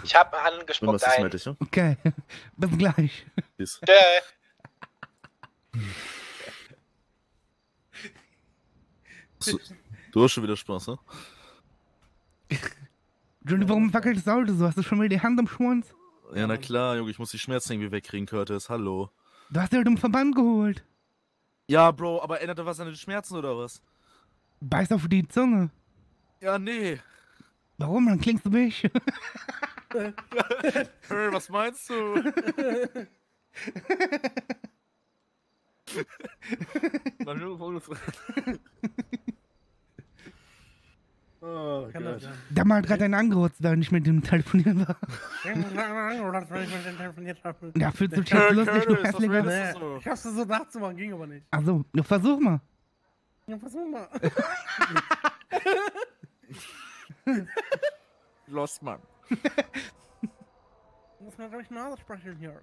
Ich was angespuckt ein. Mädchen, ja? Okay, bis gleich. So, Du hast schon wieder Spaß, ne? Johnny, warum wackelt das Auto so? Hast du schon mal die Hand am Schwanz? Ja, na klar, Junge, ich muss die Schmerzen irgendwie wegkriegen, Curtis. Hallo. Du hast dir den Verband geholt. Ja, Bro, aber ändert da was an den Schmerzen oder was? Beiß auf die Zunge. Ja, nee. Warum? Dann klingst du wie ich. Hey, was meinst du? Oh, Kann das Gott. sein? Der mal gerade einen angerotzt, während ich mit dem telefonieren war. Ja, fühlt sich jetzt lustig, du hässlicher. Nee, ich hab's so nachzumachen, ging aber nicht. Also, nur versuch mal. Ja, versuch mal. Lost Mann. Muss man, glaube ich, Nase sprechen hier.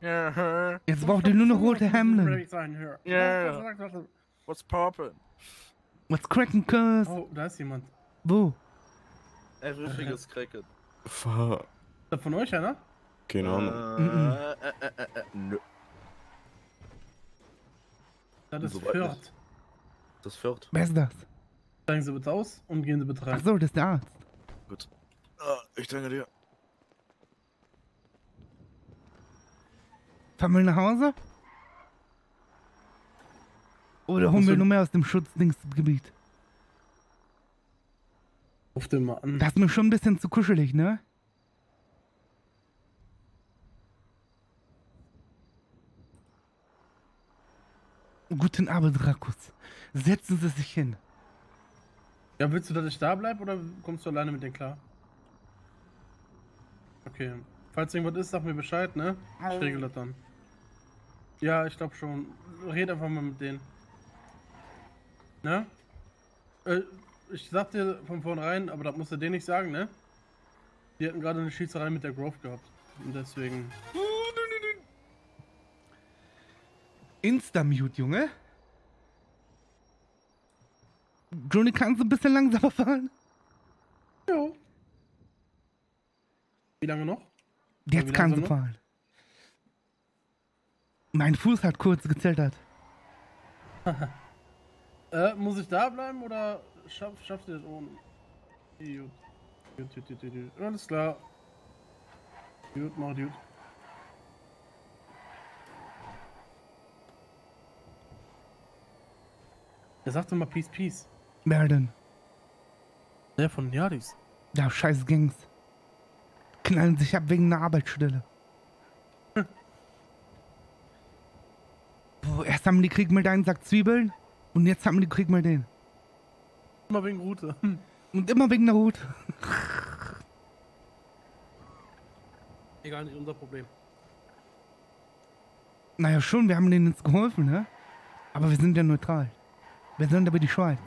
Ja. Jetzt braucht ihr nur noch rote Hemden. sein. Ja. What's poppin'? What's cracking, Cuz? Oh, da ist jemand. Wo? Ey, richtiges Cracket. Ist das von euch einer? Keine Ahnung. Äh, äh, äh, äh, äh, nö. Das ist Soweit Fürth. Das Fürth. Wer ist das? Steigen Sie bitte aus und gehen Sie bitte rein. Ach so, das ist der Arzt. Gut. Ah, ich danke dir. Fahren wir nach Hause? Oder holen wir nur mehr aus dem Schutzdingsgebiet? Ruf den mal an. Das ist mir schon ein bisschen zu kuschelig, ne? Guten Abend, Rakus. Setzen Sie sich hin. Ja, willst du, dass ich da bleibe oder kommst du alleine mit denen klar? Okay. Falls irgendwas ist, sag mir Bescheid, ne? Ich regel das dann. Ja, ich glaube schon. Red einfach mal mit denen. Ne? Äh, ich sag dir von vornherein, aber das musst du denen nicht sagen, ne? Die hatten gerade eine Schießerei mit der Grove gehabt. Und deswegen. Insta-Mute, Junge. Johnny, kannst du ein bisschen langsamer fahren? Ja. Wie lange noch? Jetzt wie kann sie langsam noch? fahren. Mein Fuß hat kurz gezeltert. Äh, muss ich da bleiben oder schaff, schaffst du das ohne? Gut. Gut, gut, gut, gut. Alles klar. Gut, mach gut. Er sagte mal Peace, Peace. Wer denn? Der von Yadis. Ja, scheiß Gangs. Knallen sich ab wegen einer Arbeitsstelle. Boah, erst haben die Krieg mit einen Sack Zwiebeln und jetzt haben die Krieg mit den. Immer wegen Route. Und immer wegen der Hut. Egal, nicht unser Problem. Naja, schon, wir haben denen jetzt geholfen, ne? Aber wir sind ja neutral. Wir sind aber die Schweiz.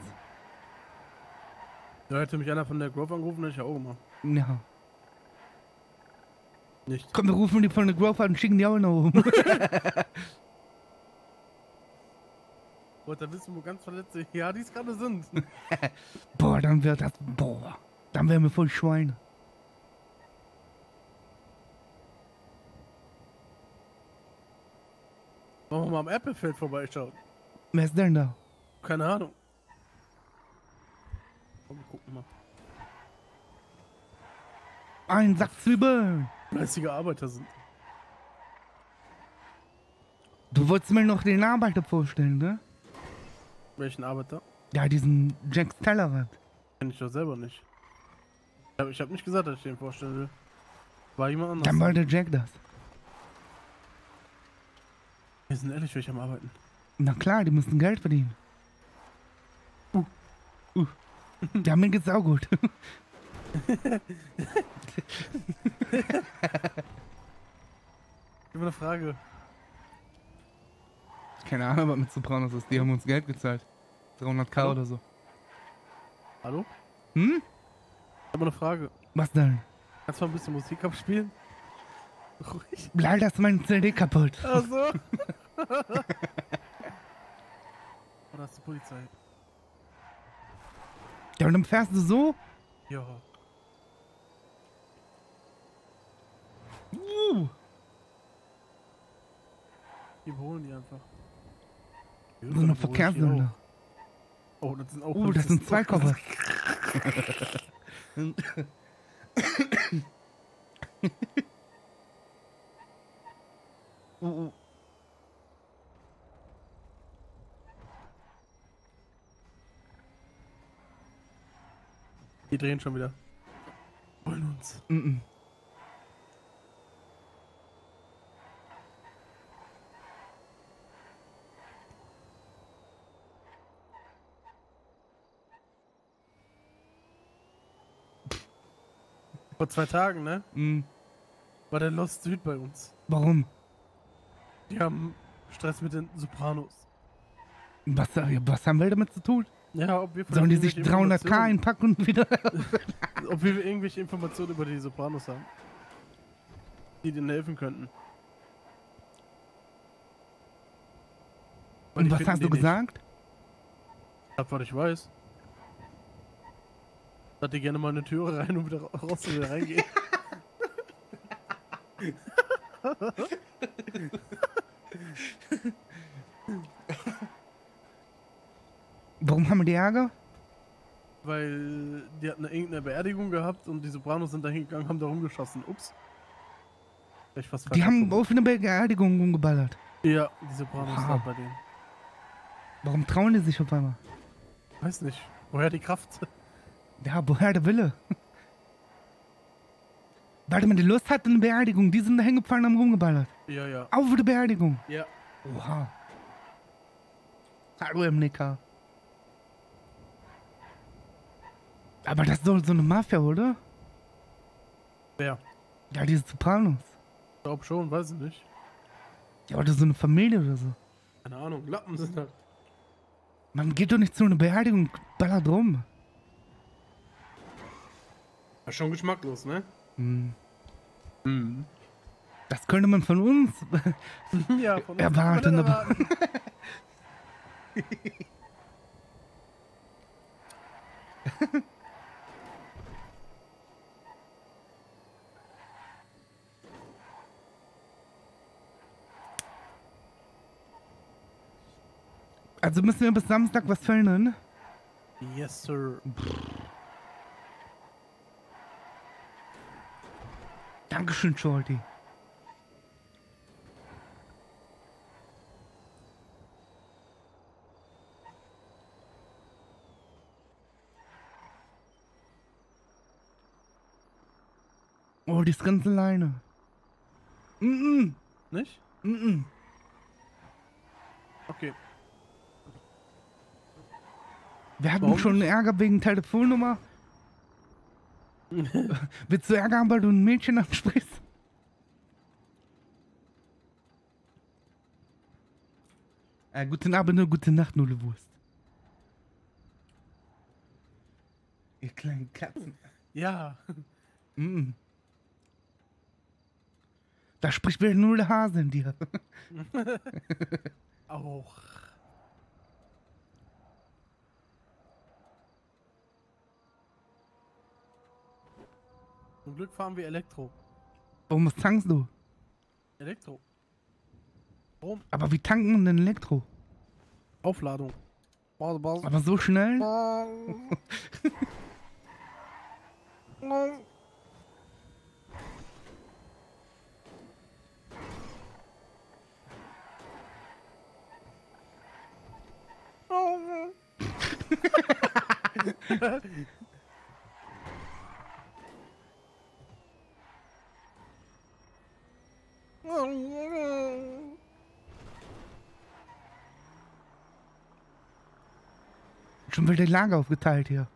Ja, hätte mich einer von der Grove angerufen, hätte ich ja auch gemacht. Ja. Nicht. Komm, wir rufen die von der Grove an und schicken die auch nach oben. Wollt ihr wissen, wo ganz verletzte Yadis gerade sind? boah, dann wird das. Boah. Dann wären wir voll Schweine. Wollen wir mal am Applefeld vorbeischauen? Wer ist denn da? Keine Ahnung. Komm, wir gucken mal. Ein Sack Zwiebeln. Fleißige Arbeiter sind. Du wolltest mir noch den Arbeiter vorstellen, ne? Welchen Arbeiter? Ja, diesen Jack Tellerrand. Kenn ich doch selber nicht. Ich habe nicht gesagt, dass ich den vorstellen will. War jemand anders. Dann wollte Jack das. Wir sind ehrlich, welche am Arbeiten. Na klar, die müssen Geld verdienen. Uh. Uh. Ja, mir geht's auch gut. Habe eine Frage. Keine Ahnung, was mit Sopranos ist. Die haben uns Geld gezahlt. 300k Hallo? oder so. Hallo? Hm? Ich habe eine Frage. Was denn? Kannst du mal ein bisschen Musik abspielen? Ruhig. Leider ist meine CD kaputt. Ach so. Oder ist die Polizei? Ja, und dann fährst du so? Ja. Uh. Die holen die einfach. So eine Verkehrssünde. Oh, das sind auch Oh, das sind zwei Koffer. uh, uh. Die drehen schon wieder. Wollen uns. Mm -mm. Vor zwei Tagen, ne? Mm. War der Lost Süd bei uns. Warum? Die haben Stress mit den Sopranos. Was, was haben wir damit zu tun? Ja, ob wir Sollen die sich irgendwelche 300k Informationen- einpacken und wieder... Ob wir irgendwelche Informationen über die Sopranos haben. Die denen helfen könnten. Und was hast du nicht. gesagt? Das, was ich weiß. Dass die gerne mal eine Türe rein und wieder raus wieder reingehen. Warum haben wir die Ärger? Weil die hatten irgendeine Beerdigung gehabt und die Sopranos sind da hingegangen, haben da rumgeschossen. Ups. Ich fast Die haben auf eine Beerdigung rumgeballert. Ja, die Sopranos Wow. bei denen. Warum trauen die sich auf einmal? Weiß nicht. Woher die Kraft? Ja, woher der Wille? Weil man die Lust hat, eine Beerdigung. Die sind da hingefallen und haben rumgeballert. Ja, ja. Auf eine Beerdigung. Ja. Oha. Hallo im Nicker. Aber das ist doch so eine Mafia, oder? Wer? Ja, diese Sopranos. Ich glaub schon, weiß ich nicht. Ja, oder so eine Familie oder so. Keine Ahnung, Lappen sind halt. Man geht doch nicht zu einer Beerdigung ballert rum. Schon geschmacklos, ne? Hm. Das könnte man von uns ja, von uns erwarten. erwarten. also müssen wir bis Samstag was verändern? Yes, sir. Dankeschön, Shorty. Oh, die ist ganz alleine. Mhm. Nicht? Mhm. Okay. Wir hatten Warum schon Ärger wegen Telefonnummer. Willst du Ärger haben, weil du ein Mädchen ansprichst? Äh, guten Abend und gute Nacht, Nullewurst. Ihr kleinen Katzen. Ja. Mhm. Da spricht wieder nur der Hase in dir. Auch. Zum Glück fahren wir Elektro. Warum was tankst du? Elektro. Warum? Aber wie tanken denn Elektro? Aufladung. Aber so schnell? Schon wieder Lager aufgeteilt hier.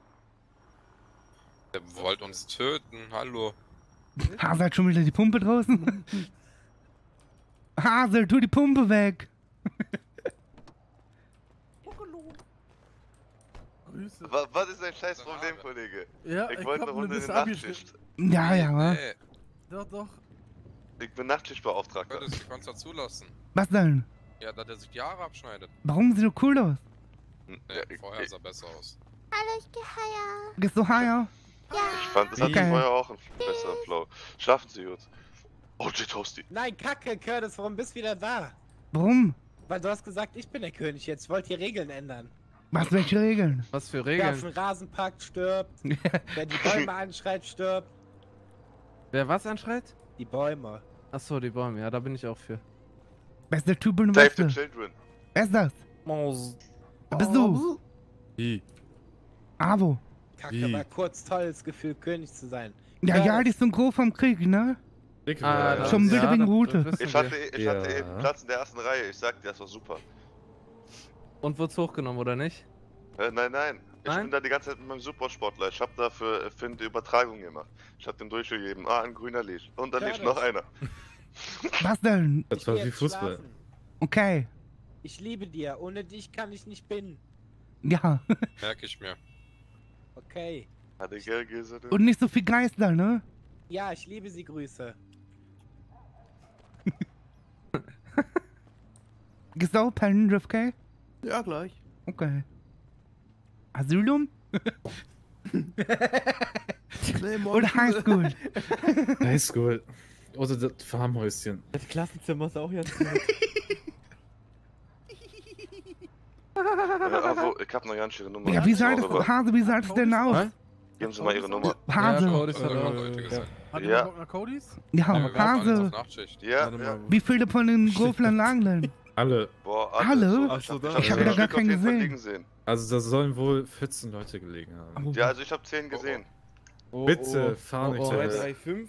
Der wollte uns töten, hallo. Hase hat schon wieder die Pumpe draußen. Hase, tu die Pumpe weg. Was, was ist dein scheiß Problem, Kollege? Ja, ich, ich wollte noch unter den Nachtisch. Ja, ja, was? Doch, doch. Ich bin Nachtschichtbeauftragter. Würde sich Konzer zulassen. Was denn? Ja, da der sich die Haare abschneidet. Warum sieht so cool aus? Nee, vorher sah besser aus. Hallo, ich geh higher. Gehst du higher? Ich fand, das hatte Okay. vorher auch einen besseren Flow. Schlafen Sie gut. Oh, J Toasty. Nein, Kacke, Curtis, warum bist du wieder da? Warum? Weil du hast gesagt, ich bin der König jetzt. Ich wollte hier Regeln ändern. Was, welche Regeln? Was für Wer auf Regeln? den Rasen packt, stirbt. Wer die Bäume anschreit, stirbt. Wer was anschreit? Die Bäume. Achso, die Bäume, ja, da bin ich auch für. Bester Typ in Save the children. Wer ist das? Wer bist du? Wie? Avo. Kacke, war kurz tolles Gefühl, König zu sein. Ja, Curtis, ja, die ist so groß vom Krieg, ne? Ah, das- Schon wieder ja, wegen Route. Ich hatte, ich hatte eben Platz in der ersten Reihe. Ich sag dir, das war super. Und wird's hochgenommen, oder nicht? Äh, nein, nein. Ich Nein? bin da die ganze Zeit mit meinem Supersportler. Ich hab da für äh, Finn die Übertragung gemacht. Ich hab dem durchgegeben. Ah, ein grüner lief. Und dann lief Curtis. noch einer. Was denn? Das ich geh jetzt schlafen. Okay. Ich liebe dir. Ohne dich kann ich nicht bin. Ja. Merke ich mir. Okay. Und nicht so viel Geister, ne? Ja, ich liebe sie. Grüße. Pennen, JFK? Ja, gleich. Okay. Asylum? Oder Highschool? Highschool. Oder das Farmhäuschen. Das Klassenzimmer ist auch jetzt. Äh, Avo, ich hab noch ganz ihre Nummer. Ja, wie sah das, aber- Hase, wie sah das denn aus? Geben Sie mal Ihre Nummer. Hase. Ja, Cody ist halt Äh, auch. Leute gesagt. Hat Ja. Codys? Ja, Hase. Ja, ja. Wie viele von den Groflern lagen denn? Alle. Boah, Alle? So, ich da- hab, Ich hab zehn wieder gar keinen gesehen. Also da sollen wohl 14 Leute gelegen haben. Ja, also ich hab 10 gesehen. Bitte, fahr nicht oh, so. 235.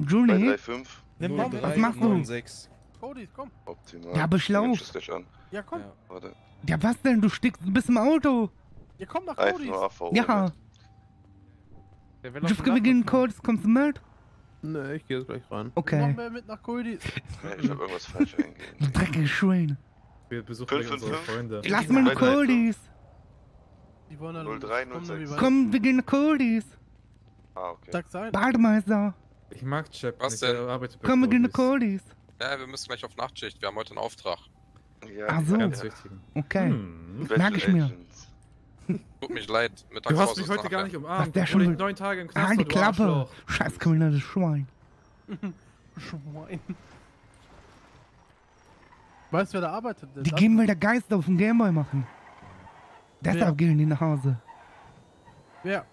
Juni? 335. Nimm Bombe. Was machst du? 96. Codys, komm. Optimal. Ja, ich gleich an. Ja, komm. Ja. Warte. Ja, was denn? Du stickst, du bist im Auto. Ja, komm nach AV. Ja. Den wir gehen. Codes, kommst du mit? Ne, ich geh jetzt gleich ran. Noch Okay. mehr mit nach. Ja, ich hab irgendwas falsch eingegeben. Du dreckige Schwein. Wir besuchen Fünf, gleich unsere fünf. Freunde. Lass mal nach Codys. Die wollen dann 03, kommen dann wie 06. weit- Komm, wir gehen nach Codys. Ah, okay. Sag's ein. Bademeister. Ich mag Chap Was denn? arbeitet bei Komm, wir gehen nach. Codys. Ja, wir müssen gleich auf Nachtschicht. Wir haben heute einen Auftrag. Ja, Ach so. Ganz wichtig. Okay. Hm. Merk ich mir. Tut mich leid. Du Mittagspause hast mich heute nachher. gar nicht umarmt. der obwohl schon will- neun Tage im Knast Ah, die du Klappe. Scheiß kriminelles Schwein. Schwein. Weißt du, wer da arbeitet? Der Die ist geben, weil der Geist auf den Gameboy machen. Deshalb gehen die nach Hause. Wer?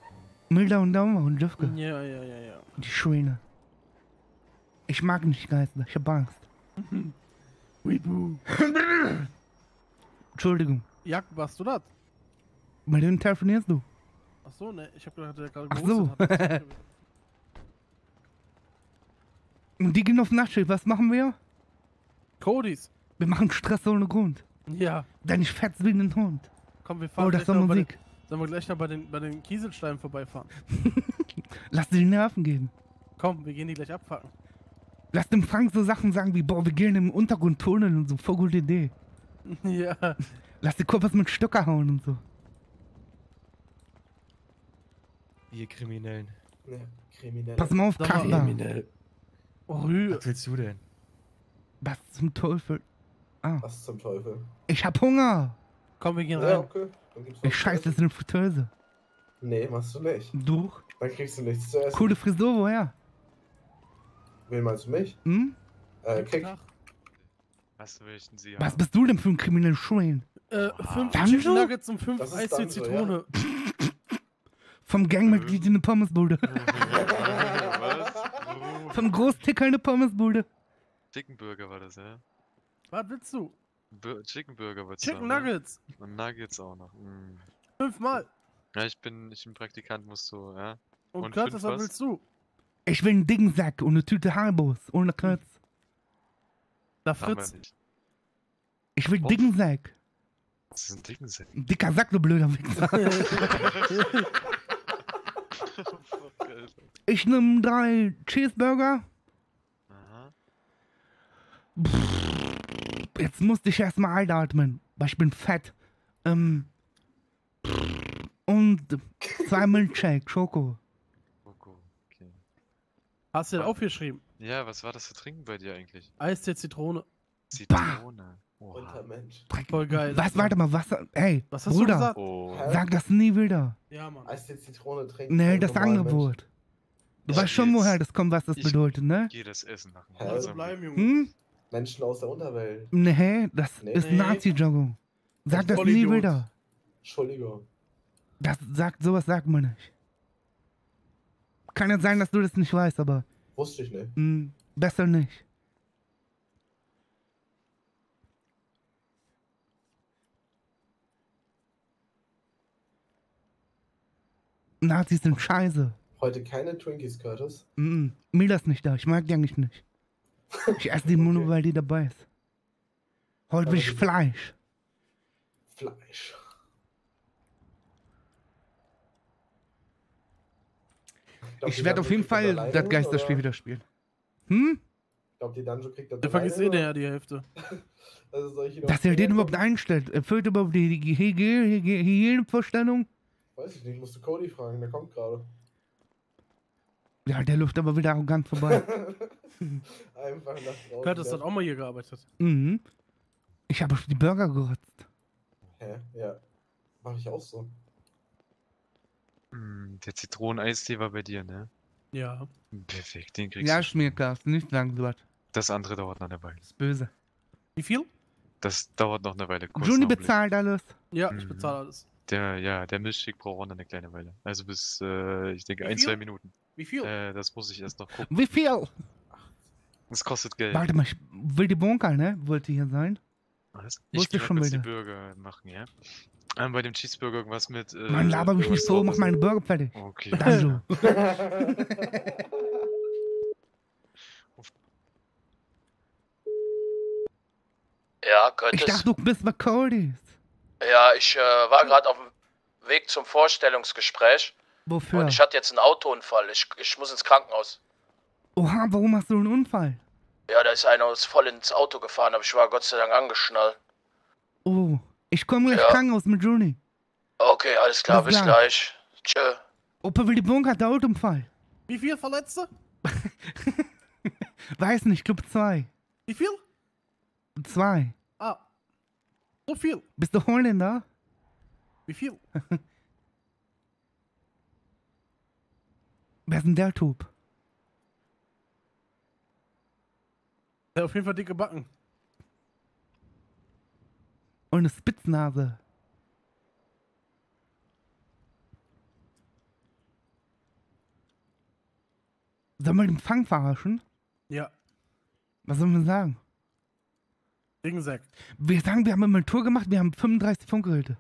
Milda und Daumer und Jufke. Ja, ja, ja, ja. Die Schweine. Ich mag nicht Geister, ich hab Angst. Entschuldigung. Jak, warst du das? Mit wem telefonierst du? Ach so, ne, ich hab gedacht, der gerade Ach so. Und die gehen auf Nachtschicht, was machen wir? Codys. Wir machen Stress ohne Grund. Ja. Denn ich fetz wie ein Hund. Komm, wir fahren Oh, das gleich ist bei den, Musik. Sollen wir gleich noch bei den, bei den Kieselsteinen vorbeifahren? Lass dir die Nerven gehen. Komm, wir gehen die gleich abfacken. Lass dem Frank so Sachen sagen wie, boah, wir gehen im Untergrund tunneln und so. Voll gute Idee. ja. Lass die was mit Stöcker hauen und so. Ihr Kriminellen. Ne, kriminell. Pass mal auf, Kasper. Kriminell. Rühe. Was willst du denn? Was zum Teufel? Ah, Was zum Teufel? ich hab Hunger. Komm, wir gehen Ja, rein. okay. Ich scheiße jetzt in eine Fritteuse. Nee, machst du nicht. Du? Dann kriegst du nichts zu essen. Coole Frisur, woher? Wen meinst du mich? Hm? Äh, Kick. Was möchten Sie Was bist du denn für ein krimineller Schwein? Äh, fünf Danjo? Chicken Nuggets und fünf Das ist Danjo, Zitrone. Vom Gangmitglied in eine Pommesbude. Vom Großticker in eine Pommesbude. Chicken Burger war das, ja? Was willst du? Bu Chicken Burger wird's Chicken haben, ne? Nuggets. Und Nuggets auch noch. Mm. Fünfmal. Ja, ich bin, ich bin Praktikant, musst du, ja? Und, fünf Curtis, was willst du? Ich will einen dicken Sack und eine Tüte Harbos ohne Kürz. Da Fritz. Ich will dicken Sack. Das ist ein dicken Sack. Ein dicker Sack, du blöder Wichser. ich nehme drei Cheeseburger. Pff, Jetzt musste ich erstmal einatmen, weil ich bin fett. Ähm, und zwei Milkshake, Schoko. Hast du den aufgeschrieben? Ja, was war das zu trinken bei dir eigentlich? Eis der Zitrone. Zitrone. Untermensch. Voll geil. Was, warte mal, was, ey, Was hast du Bruder, gesagt? Oh. sag das nie wieder. Ja, Mann. Eis der Zitrone trinken. Nee, ein das Angebot. Du Ich weißt schon, woher das kommt, was das ich bedeutet, ne? Geh das Essen machen. Hä? Also bleiben, Junge. Hm? Mensch. Menschen aus der Unterwelt. Nee, das Nee. ist. Nazi-Jargon. Sag das nie Vollidiot. wieder. Entschuldigung. Das sagt, sowas sagt man nicht. Kann ja sein, dass du das nicht weißt, aber Wusste ich nicht. hm, besser nicht. Nazis sind scheiße. Heute keine Twinkies, Curtis. Mm, mir das nicht da. Ich mag die eigentlich nicht. Ich esse die nur, weil die dabei ist. Heute will ich Fleisch. Fleisch. Glaubt Ich werde auf jeden Fall alleine das Geisterspiel oder? wieder spielen. Hm? Glaubt ihr, Dungeon kriegt das Der vergisst eh der die Hälfte. Also ich Dass er den überhaupt einstellt. Erfüllt überhaupt die, die Hygie- Hygie- Hygienevorstellung? Weiß ich nicht, musst du Cody fragen, der kommt gerade. Ja, der läuft aber wieder arrogant vorbei. Einfach nach draußen. Curtis hat auch mal hier gearbeitet. mhm. Ich habe die Burger gerotzt. Hä? Ja. Mach ich auch so. Hm, der Zitroneneistee war bei dir, ne? Ja. Perfekt, den kriegst Ja, du. klar. Ist nicht sagen dort. Das andere dauert noch eine Weile. Ist böse. Wie viel? Das dauert noch eine Weile. kurz Juni bezahlt alles. Ja, ich Mhm. bezahle alles. Der, ja, der Milchshake braucht auch noch eine kleine Weile. Also bis, äh, ich denke, Wie ein, viel? zwei Minuten. Wie viel? Äh, das muss ich erst noch gucken. Wie viel? Das kostet Geld. Warte mal, ich will die Bunker, ne? Wollte hier sein. Was? Ich mal schon kurz die wieder. Burger machen, ja? Ähm, bei dem Cheeseburger irgendwas mit. Äh, Mann, laber mich nicht so, mach meine Burger fertig. Okay. Danjo. Ja, Ich Curtis. dachte, du bist bei Cody's. Ja, ich äh, war gerade auf dem Weg zum Vorstellungsgespräch Wofür? und ich hatte jetzt einen Autounfall. Ich, ich muss ins Krankenhaus. Oha, warum hast du einen Unfall? Ja, da ist einer uns voll ins Auto gefahren, aber ich war Gott sei Dank angeschnallt. Oh, ich komme gleich Ja. Krankenhaus mit Juni. Okay, alles klar, Bis bis gleich. gleich. Tschö. Opa will die Bunker, hat der Autounfall. Wie viel Verletzte? Weiß nicht, Club 2. Wie viel? 2. So viel. Bist du Holländer? Wie viel? Wer ist denn der Typ? Der hat auf jeden Fall dicke Backen. Und eine Spitznase. Sollen wir den Fang verarschen? Ja. Was sollen wir sagen? Dingsack. Wir sagen, wir haben immer eine Tour gemacht, wir haben 35 Funkgeräte.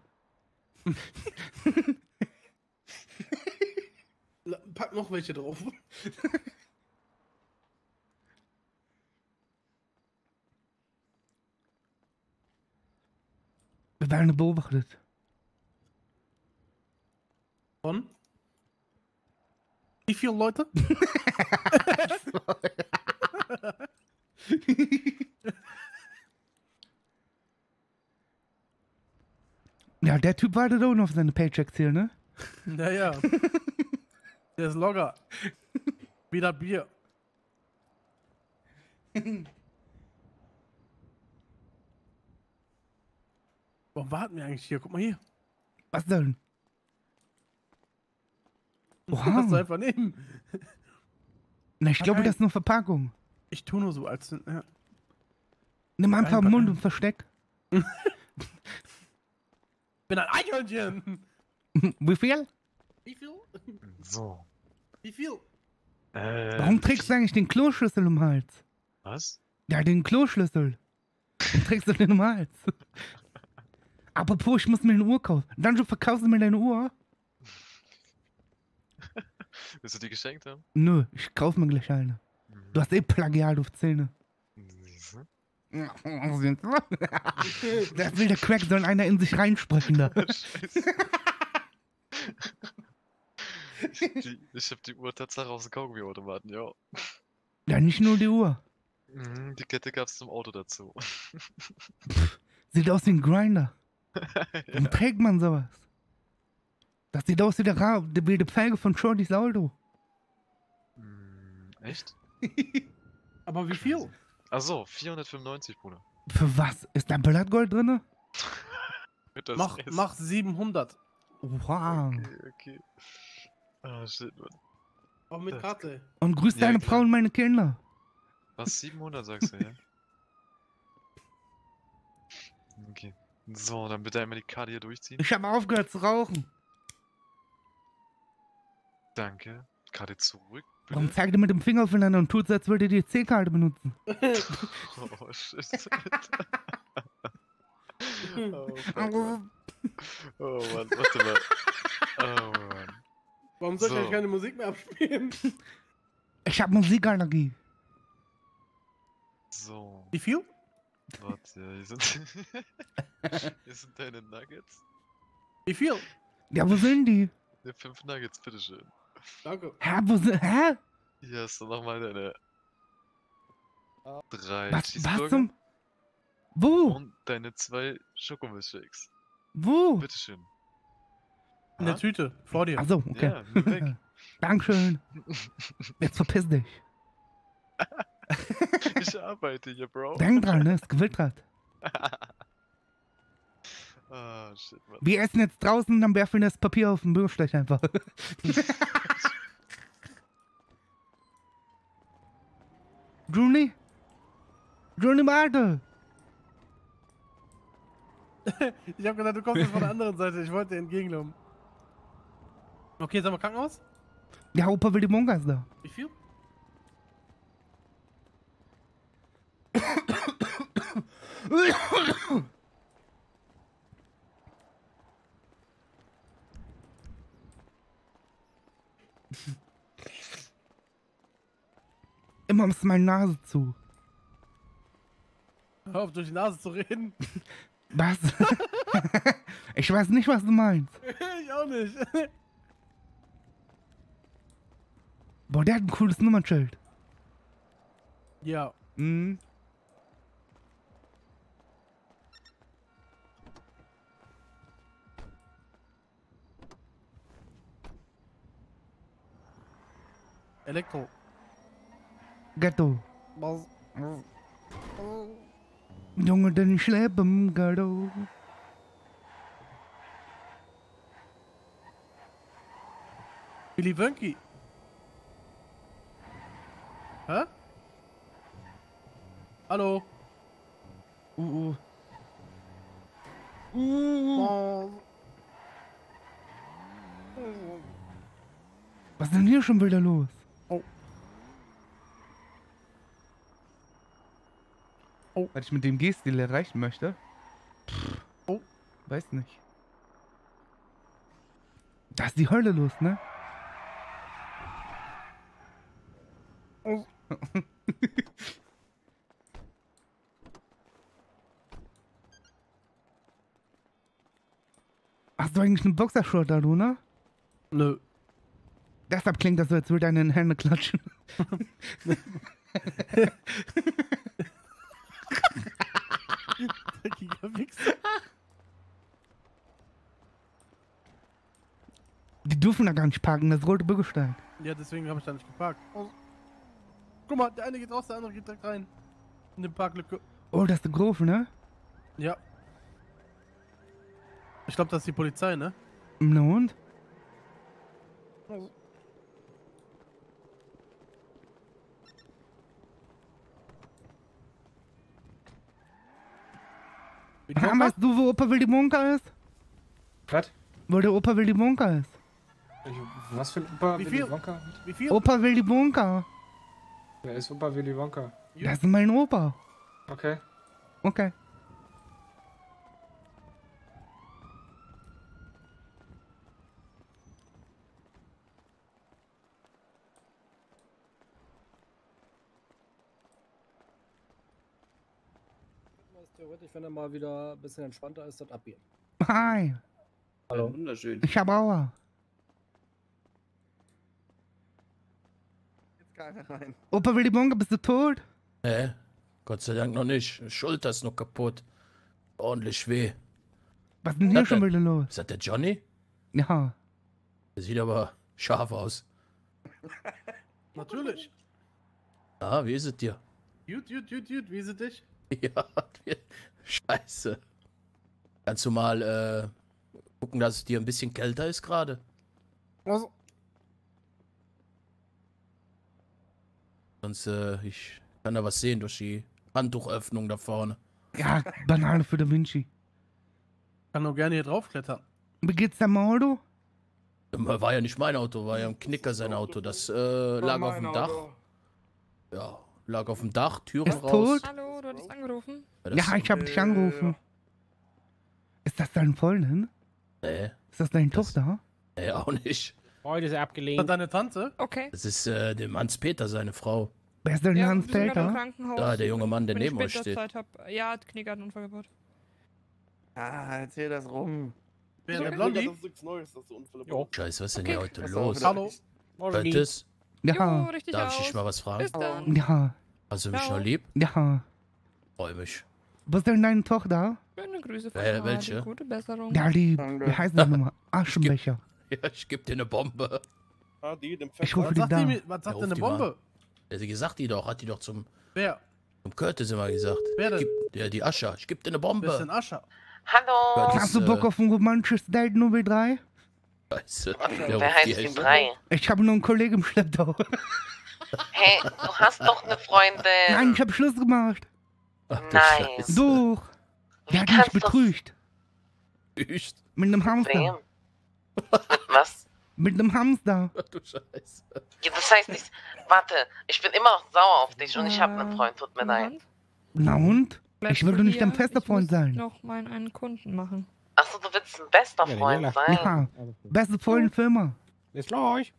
Pack noch welche drauf. Wir werden beobachtet. Von? Wie viele Leute? Ja, der Typ wartet auch noch auf seine Paychecks hier, ne? Naja. Der ist locker. Wie das Bier. Warum warten wir eigentlich hier? Guck mal hier. Was denn? Du kannst Oha. einfach nehmen. Na, ich glaube, das ist nur Verpackung. Ich tu nur so, als. Ja. Nimm einfach Einpacken. Mund und versteck. bin ein Eichhörnchen. Wie viel? Wie viel? So. Wie viel? Äh, Warum trägst du eigentlich den Kloschlüssel um den Hals? Was? Ja, den Kloschlüssel. Warum trägst du den um den Hals? Apropos, ich muss mir eine Uhr kaufen. Dann du verkaufst du mir deine Uhr? Willst du die geschenkt haben? Nö, ich kauf mir gleich eine. Du hast eh Plagiat auf Zähne. Siehste? Das will der Crack, soll einer in sich reinsprechen da. Die, ich hab die Uhr tatsächlich aus dem Kaugummi-Automaten, ja. Ja, nicht nur die Uhr. Mhm, Die Kette gab's zum Auto dazu. Sieht aus wie ein Grinder. Warum trägt man sowas? Das sieht aus wie der, Ra die wilde Pfeige von Shortys Auto. Echt? Aber wie viel? Achso, 495, Bruder. Für was? Ist da Blattgold das Mach, mach 700. Wow. Okay, okay. Ah, shit, Mann. Auch mit Das- Karte. Und grüß Ja, deine klar. Frau und meine Kinder. Was, 700 sagst du, ja? Okay. So, dann bitte einmal die Karte hier durchziehen. Ich habe aufgehört zu rauchen. Danke. Karte zurück. Warum zeigt ihr mit dem Finger aufeinander und tut so, als würdet ihr die C-Karte benutzen? Oh, shit. oh, Mann. oh Mann, warte mal. Oh Mann. Warum soll ich So. eigentlich keine Musik mehr abspielen? Ich habe Musikallergie. So. Wie viel? Warte, hier sind, hier sind deine Nuggets. Wie viel? Ja, wo sind die? Ja, fünf Nuggets, bitteschön. Danke. Hä, wo sind, hä? Hier hast du nochmal deine drei Was, was zum... Wo? und deine zwei Schokomilchshakes. Wo? Bitteschön. In der? Tüte, vor dir. Achso, okay. Ja. Dankeschön. Jetzt verpiss dich. Ich arbeite hier, Bro. Denk dran, ne? Ist gewittert. Ah, shit, Mann. Wir essen jetzt draußen, dann werfen wir das Papier auf den Bürgersteig einfach. Juni? Juni, warte! Ich hab gedacht, du kommst jetzt von der anderen Seite. Ich wollte dir entgegenlaufen. Okay, sind wir Krankenhaus? Der Opa will die Mongas da. Wie viel? Immer ist meine Nase zu. Hör auf, durch die Nase zu reden. Was? ich weiß nicht, was du meinst. ich auch nicht. Boah, der hat ein cooles Nummernschild. Ja. Mhm. Elektro. Ghetto. Was? Junge, denn ich lebe im Ghetto. Willy Wönki. Hä? Hallo? Uh, uh. Oh. Was ist denn hier schon wieder los? Oh. Was ich mit dem G-Stil erreichen möchte? Pff, oh. Weiß nicht. Da ist die Hölle los, ne? Oh. Hast du eigentlich einen Boxershort da, du, ne? Nö. Deshalb klingt das so, als würde in den Hände klatschen. Die dürfen da gar nicht parken, das rote Bürgersteig. Ja, deswegen habe ich da nicht geparkt. Oh. Guck mal, der eine geht raus, der andere geht direkt rein. In den Parklücke. Oh, das ist der Grofe, ne? Ja. Ich glaube, das ist die Polizei, ne? Na und? Ah, weißt du, wo Opa Willy Wonka ist? Was? Wo der Opa Willy Wonka ist. Was für ein Opa Wie Willy viel? Wonka? Wie viel? Opa Willy Wonka. Wer ist Opa Willy Wonka? Das ist mein Opa. Okay. Okay. Wenn er mal wieder ein bisschen entspannter ist, das abgehen. Hi. Hallo. Wunderschön. Ich hab Aua. Jetzt keiner rein. Opa Willy Wonka, bist du tot? Nee, Gott sei Dank noch nicht. Schulter ist noch kaputt. Ordentlich weh. Was ist denn hier Hat schon der- wieder los? Ist das der Johnny? Ja. Der sieht aber scharf aus. Natürlich. Ah, wie ist es dir? Gut, gut, gut, gut. Wie ist es dich? Ja, scheiße. Kannst du mal äh, gucken, dass es dir ein bisschen kälter ist gerade? Also, Sonst, äh, ich kann da was sehen durch die Handtuchöffnung da vorne. Ja, Banane für Da Vinci. kann doch gerne hier draufklettern. Wie geht's deinem Auto? War ja nicht mein Auto, war ja im Knicker sein Auto. Das äh, lag auf dem Dach. Ja, lag auf dem Dach, Türen Ist raus. tot? Hallo, du hattest angerufen? Ja, ich hab dich angerufen. Ist das dein Freundin? Nee, Ist das deine Tochter? nee, auch nicht. Heute ist er Ist abgelehnt. das deine Tante? Okay. Das ist äh, dem Hans-Peter, seine Frau. Wer ist denn Ja, Hans Peter? Da, der junge Mann, der Wenn neben euch steht. Zeit hab. Ja, hat Knicker einen Unfall gebaut. Ah, erzähl das rum. Wer, der okay. Blondie? Das ist nichts Neues, dass du Unfälle Jo. Scheiße, was ist denn Okay. hier heute ist los? Hallo. Morgen ja. Jo, richtig Darf ich dich mal was fragen? Bis dann. Ja. Hast du mich ja. noch lieb? Ja. Freu mich. Was ist denn deine Tochter? Schöne Grüße von äh, welche? Gute Besserung. Ja, die, wie heißt das nochmal? Aschenbecher. Ja, ich geb dir eine Bombe. Ah, die, dem Pfeffer. Ich rufe die da. Die, was sagt denn eine Bombe? Ja, sie gesagt die doch, hat die doch zum... Wer? Zum Curtis immer gesagt. Wer denn? Gib, ja, die Ascha. Ich geb dir eine Bombe. Wer ist denn Ascha? Hallo. Hast du Bock äh, auf ein romantisches Date 0 3 Scheiße. Offen, wer heißt die drei? Ich habe nur einen Kollegen im Schlepptau. Hey, du hast doch eine Freundin. Nein, ich habe Schluss gemacht. Ach, du Nein. Scheiße. Doch. Wie Der hat mich betrügt. Betrügt? Mit einem Hamster. Mit was? Mit einem Hamster. Ach du Scheiße. Ja, das heißt nicht. Warte, ich bin immer noch sauer auf dich und ich habe einen Freund, tut mir leid. Na und? ich will doch nicht dein fester Freund sein. Ich muss noch meinen einen Kunden machen. Achso, du willst ein bester Ja, Freund ja. sein. Ja, beste Freundin für immer. Bis gleich.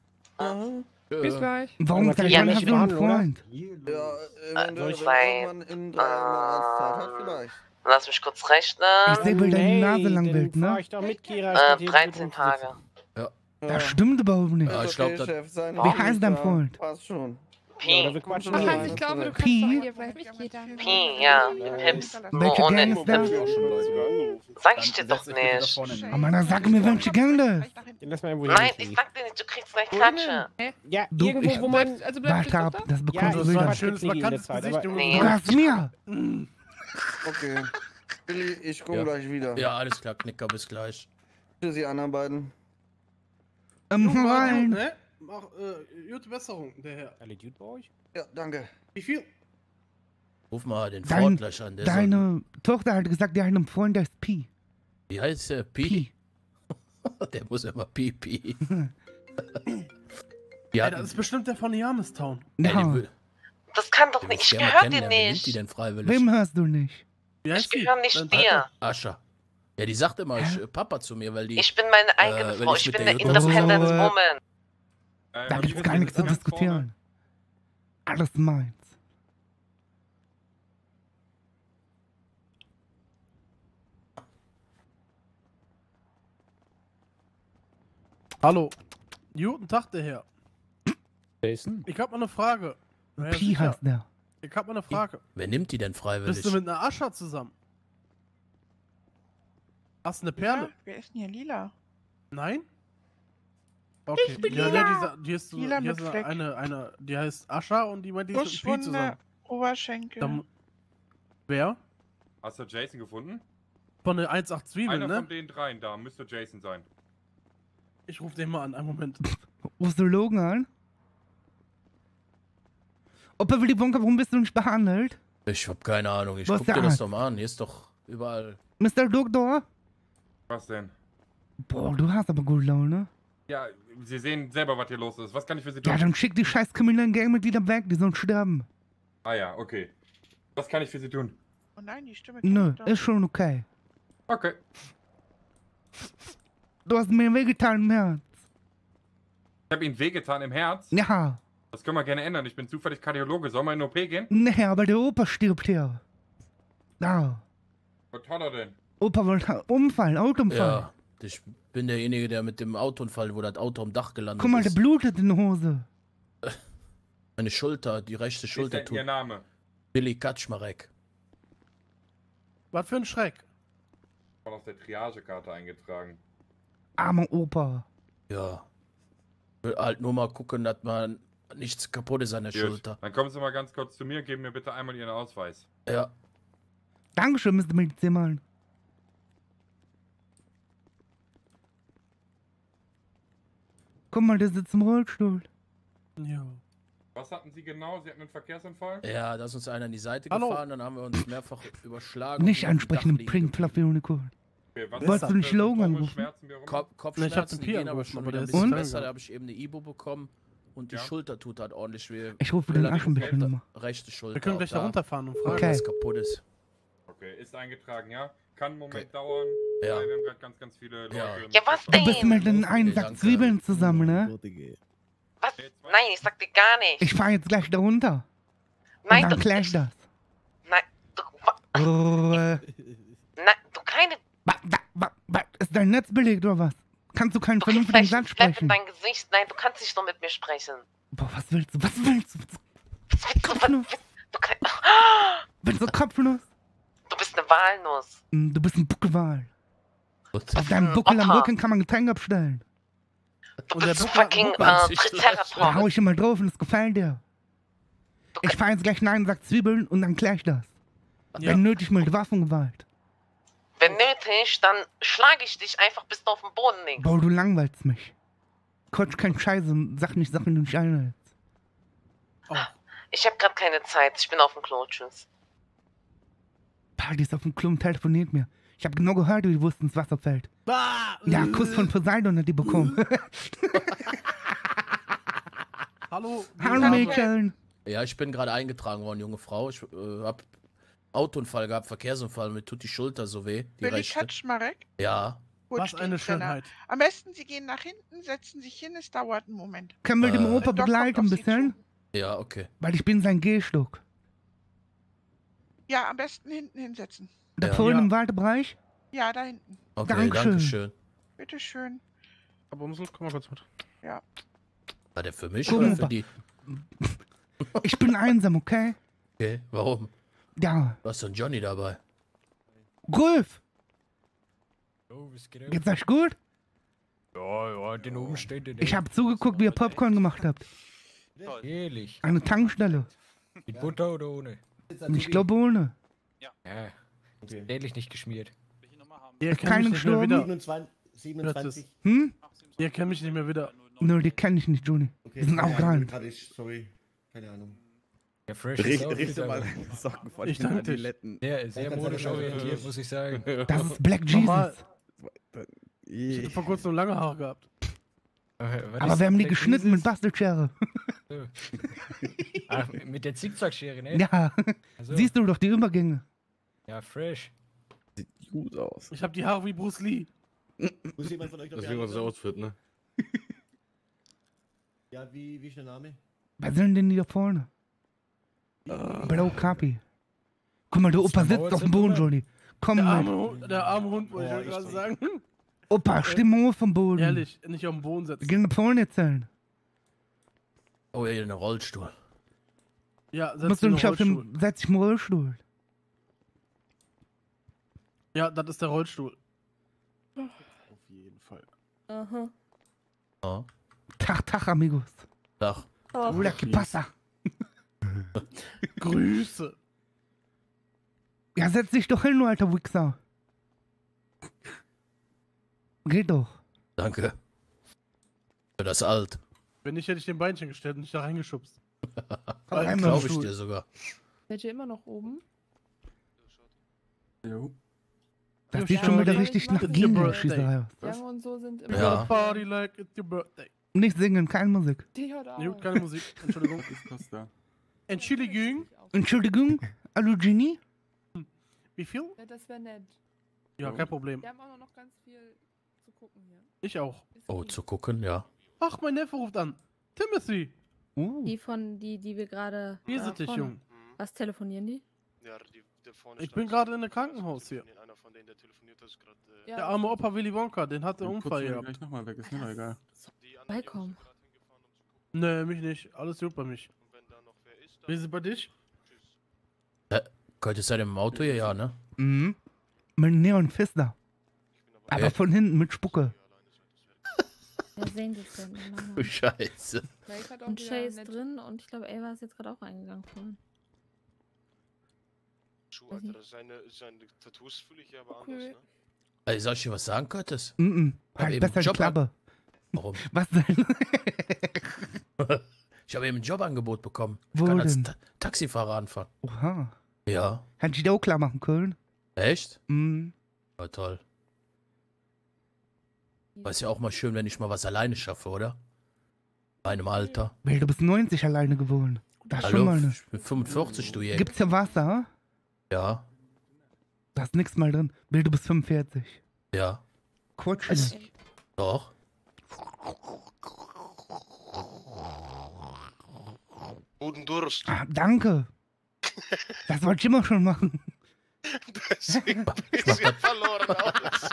Bis gleich. Warum Aber seit ja, nicht hast du einen behandeln, oder? Freund? Ja, eventuell, soll wenn ich irgendwann in drei Jahren eine Arztzeit hat, vielleicht. Lass mich kurz Ich rechnen. sehe, weil deine Nee, Nase lang fahr ne? ich doch mit, Kira. Äh, statt hier 13 mit Tage. Das stimmt überhaupt nicht. Ja, Ist ich glaub, okay, das- Wie heißt dein ist. Freund? Passt schon. Ja, oder Pi. wir quatschen Das hier. heißt, ich glaube, du kannst Pi? doch hier bleiben. Ich gehe dann. Pi, ja. Pips. Welche Oh, Gang ohne- ist das? Sag ich dir doch nicht. Aber dann sag mir, welche Gang das ist. Nein, ich sag dir nicht, du kriegst gleich Klatsche. Ja, Du, irgendwo, ich- wo man... Also bleibst du das Ja, bekommst du wieder. ein schönes, markantes Gesicht. Du hast mir. Okay. Billy, ich komme Ja. gleich wieder. Ja, alles klar, Knicker, bis gleich. Tschüss, die anderen beiden. Ähm, rein. Mach, äh, gute Besserung, der Herr. Alle gut bei euch? Ja, danke. Wie viel? Ruf mal den Dein, Ford gleich an. Der soll, deine Tochter hat gesagt, die hat einen Freund, der ist Pi. wie heißt der? Pi? Pi. der muss immer Pi, Pi. Ey, ja, das ist bestimmt der von Jamestown. ey, Ja. will, Das kann doch nicht. Ich gerne mal gehör dir nimmt die nicht. denn freiwillig? Wem hörst du nicht? Wie Ich gehöre nicht Dein dir. Ascha. Ja, die sagt immer ich, äh, Papa zu mir, weil die. Ich bin meine eigene Äh, Frau. ich Ich bin der eine Independent Oh. Woman. Da gibt's gar nichts zu diskutieren. Alles meins. Hallo. Guten Tag, der Herr. Jason? Ich hab mal eine Frage. Ja, Pi heißt der. Ich hab mal eine Frage. Wer nimmt die denn freiwillig? Bist du mit einer Ascher zusammen? Hast du eine Perle? Wer ist denn hier lila? Nein? Okay. Ich bin ja, lila. Nee, die, die ist, so- Lila mit ist eine, eine, die heißt Ascha und die meint, die ist mit Pi Buschwunde, zusammen. Oberschenkel. Dann, wer? Hast du Jason gefunden? Von der 1,8 Zwiebeln, Einer ne? von den dreien da müsste Jason sein. Ich ruf den mal an, einen Moment. Rufst du Logan an? Opa Willy Wonka, warum bist du nicht behandelt? Ich hab keine Ahnung. Ich Was guck dir das doch mal an. Hier ist doch überall. Mr. Doktor? Was denn? Boah, du hast aber gut Laune. Ja, Sie sehen selber, was hier los ist. Was kann ich für Sie tun? Ja, dann schick die scheiß kriminellen Gangmitglieder weg, die sollen sterben. Ah ja, okay. Was kann ich für Sie tun? Oh nein, die Stimme Nö, ist schon okay. Okay. Du hast mir wehgetan im Herz. Ich habe Ihnen wehgetan im Herz. Ja. Das können wir gerne ändern. Ich bin zufällig Kardiologe. Soll man in OP gehen? Nee, aber der Opa stirbt hier. Da. Was hat er denn? Opa wollte Unfall, Autounfall. Ja, ich bin derjenige, der mit dem Autounfall, wo das Auto am Dach gelandet Guck mal, der ist. blutet in der Hose. Meine Schulter, die rechte Wie ist Schulter denn tut. Ihr Name? Billy Kaczmarek. Was für ein Schreck. War auf der Triagekarte eingetragen. Armer Opa. Ja. Will halt nur mal gucken, dass man nichts kaputt ist an der Gut. Schulter. Dann kommen Sie mal ganz kurz zu mir geben mir bitte einmal Ihren Ausweis. Ja. Dankeschön, Mr. Medizinmann. Guck mal, der sitzt im Rollstuhl. Ja. Was hatten Sie genau? Sie hatten einen Verkehrsunfall? Ja, da ist uns einer an die Seite Hallo. gefahren, dann haben wir uns mehrfach überschlagen. Nicht ansprechen im Pink Fluffy Unicorn. Okay, was Wolltest du Slogan Symptome, anrufen? Kopf, Ne, ich hab Kopfschmerzen gehen aber schon aber wieder der ein bisschen nicht besser. Da habe ich eben eine Ibo bekommen und die Ja. Schulter tut halt ordentlich weh. Ich rufe den der nochmal. Rechte Schulter. Wir können gleich da runterfahren und fragen. Okay. Was kaputt ist. Okay, ist eingetragen, ja? Kann einen Moment dauern. Ja. weil Wir haben gerade ganz, ganz viele Leute. Ja. Ja, was Du bist denn? mit den einen Sack. Zwiebeln zusammen, ne? Was? Nein, ich sag dir gar nicht. Ich fahr jetzt gleich da runter. Nein, Und dann du, klär ich das. nein, du, Äh, nein, du keine. wa, wa, wa, wa, ist dein Netz belegt oder was? Kannst du keinen Du vernünftigen Satz Fleck in sprechen? dein Gesicht. Nein, du kannst nicht so mit mir sprechen. Boah, was willst du? Was willst du? Was willst du? Was, Kopfnuss. du, kann, Willst du Kopfnuss? du bist eine Walnuss. Hm, Du bist ein Buckelwal. Auf deinem Hm, Buckel am. Rücken kann man Getränke abstellen. Du Und bist ein Buckel- fucking äh, sich Da Triceratops. hau ich immer drauf und es gefällt dir. Du Ich fahr jetzt gleich einen Sack Zwiebeln und dann klär ich das. Ja. Wenn nötig mit Waffengewalt. Wenn nötig, dann schlage ich dich einfach, bis du auf dem Boden liegst. Boah, du langweilst mich. Quatsch kein Scheiße und sag nicht Sachen, die du nicht einhältst. Ich habe gerade keine Zeit. Ich bin auf dem Klo. Tschüss. Partys auf dem Klum telefoniert mir. Ich hab genau gehört, wie die wussten, ins Wasser fällt. Ah, Ja, äh, Kuss von Poseidon hat die bekommen. Hallo. Hallo Mädchen. Ja, ich bin gerade eingetragen worden, junge Frau. Ich äh, hab Autounfall gehabt, Verkehrsunfall, mir tut die Schulter so weh. Die Willi rechte. Kaczmarek? Ja. Gut, Was eine. Schönheit. Am besten, Sie gehen nach hinten, setzen sich hin, es dauert einen Moment. Können wir den Äh, Opa Doc kommt begleiten ein bisschen? Ja, okay. Weil ich bin sein Gehstock. Ja, am besten hinten hinsetzen. Da Ja. vorne Ja. im Wartebereich? Ja, da hinten. Okay, Dankeschön. danke schön. Bitteschön. Aber Umsel, komm mal kurz mit. Ja. War der für mich Guck oder für die? Ich bin einsam, okay? Okay, warum? Ja. Du hast doch einen Johnny dabei. Rolf, was geht geht's euch gut? Ja, ja, den Umständen. Ich hab zugeguckt, wie ihr Popcorn gemacht habt. Ehrlich. Eine Tankstelle. Mit Butter oder ohne? Ich glaube ohne. Ja. Ehrlich nicht geschmiert. Ihr Ist kennt keinem mich nicht mehr wieder. 27. Hm? Ihr kennt mich nicht mehr wieder. Nö, die kenne ich nicht, Juni. Die sind auch ich, sorry. Keine Ahnung. Der Fresh Riech- ist wieder mal deine Socken von Ich den. Adiletten. Sehr, sehr Ja, kannst modisch orientiert, muss ich sagen. Das ist Black Normal. Jesus. Ich hatte vor kurzem lange Haare gehabt. Was Aber ist wir haben die geschnitten mit Jesus? Bastelschere. So. Ach, mit der Zickzackschere, ne? Ja. Also, Siehst du doch die Übergänge. Ja, fresh. Sieht gut aus. Ich habe die Haare wie Bruce Lee. Muss jemand von euch noch Deswegen unser? Outfit, ne? Ja, wie, wie ist der Name? Wer sind denn die da vorne? Bro Kapi. Guck mal, der Opa sitzt auf dem Boden, Johnny. Komm Der mal. arme, Hund- der arme Hund, wollte ich gerade sagen. Opa, stimm mal auf vom Boden. Ehrlich, nicht auf den Boden Wir setzen. gehen nach vorne erzählen. Oh, ja, in Rollstuhl. Ja, Musst setz du dich nicht auf den Rollstuhl. dem. Setz dich im Rollstuhl. Ja, das ist der Rollstuhl. Auf jeden Fall. Aha. Ja. Tag, Tag, amigos. Dach. Oh. Hola, que pasa? Grüße. Ja, setz dich doch hin, du alter Wichser. Geht doch. Danke. Für das Alt. Wenn nicht, hätte ich den Beinchen gestellt und nicht da reingeschubst. Einmal Glaube ich dir sogar. Seid ihr immer noch oben? Jo. Das sieht schon wieder richtig nach aus. Jan und so sind immer Ja. party like it's your birthday. Nicht singen, keine Musik. Die hört auf. Gut, keine Musik. Entschuldigung. Entschuldigung. Entschuldigung, hallo Genie? Wie viel? Ja, das wäre nett. Ja, kein Problem. Wir haben auch noch ganz viel gucken hier. Ich auch. Oh, zu gucken, ja. Ach, mein Neffe ruft an. Timothy. Uh. Die von, die, die wir gerade. Hier da sind dich, Jung. Was telefonieren die? Ja, die Ich bin gerade in der Krankenhaus hier. Ja. Der arme Opa Willy Wonka, den hat der Ja, Unfall er gehabt. gleich nochmal weg ist, mir doch egal. Beikommen. Nee, mich nicht. Alles gut bei mich. Wie ist es bei dich? Äh, seid ihr im Auto hier? Ja, ne? Mhm. Mit Neon Fister. Aber Äh. von hinten mit Spucke. Wer sehen das denn? Mach mal. Scheiße. Und Shay ist drin und ich glaube, Ava ist jetzt gerade auch eingegangen vorhin. Schuh, Alter, seine, seine Tattoos fühle ich aber Okay. anders, ne? Ey, soll ich dir was sagen, Curtis? Mhm. hab Halt eben besser die Job an- Klappe. Warum? Was denn? Ich habe eben ein Jobangebot bekommen. Ich Wo kann als denn? Ta Taxifahrer anfangen. Oha. Ja. Hätte ich dir auch klar machen können. Echt? Mhm. Ja, toll. Aber ist ja auch mal schön, wenn ich mal was alleine schaffe, oder? Bei einem Alter. Weil du bist 90 alleine geworden. Das ist schon Hallo? mal eine. Ich bin 45, du Jäger. Gibt's ja Wasser? Ja, Da ist nix mal drin. Bill, du bist 45. ja. Quatsch. Es- Doch. Guten Durst. Ah, danke. Das wollte ich immer schon machen. Deswegen bist du verloren aus.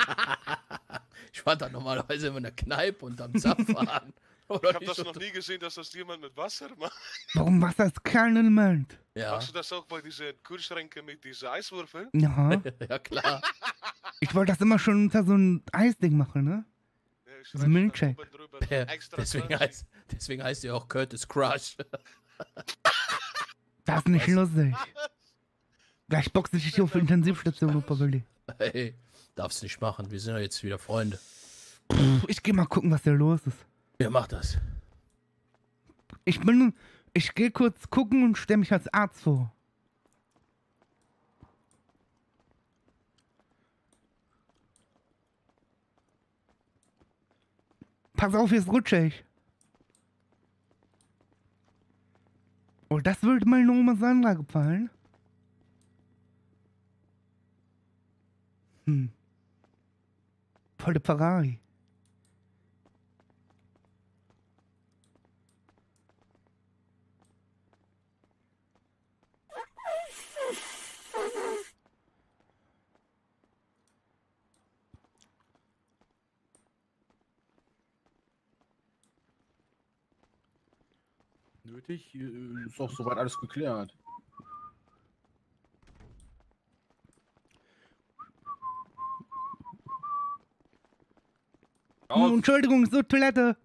Ich war da normalerweise immer in der Kneipe und am Zapfahren. Ich habe das noch nie gesehen, dass das jemand mit Wasser macht. Warum Wasser ist kein Element? Ja. Machst du das auch bei diesen Kühlschränken mit diesen Eiswürfeln? Ja. ja, klar. Ich wollte das immer schon unter so ein Eisding machen, ne? So ein Milkshake. Ja, deswegen, heißt, deswegen heißt er auch Curtis Crush. Das ist nicht lustig. Gleich boxe ich dich auf Intensivstation, Opa Willi. Hey, darfst nicht machen. Wir sind ja jetzt wieder Freunde. Puh, Ich geh mal gucken, was da los ist. Wer macht das? Ich bin. Ich geh kurz gucken und stell mich als Arzt vor. Pass auf, jetzt rutsche ich. Oh, das würde meine Oma Sandra gefallen. Hm. Volle Ferrari. Nötig? Äh, Ist auch soweit alles geklärt. Oh, Entschuldigung, so Toilette.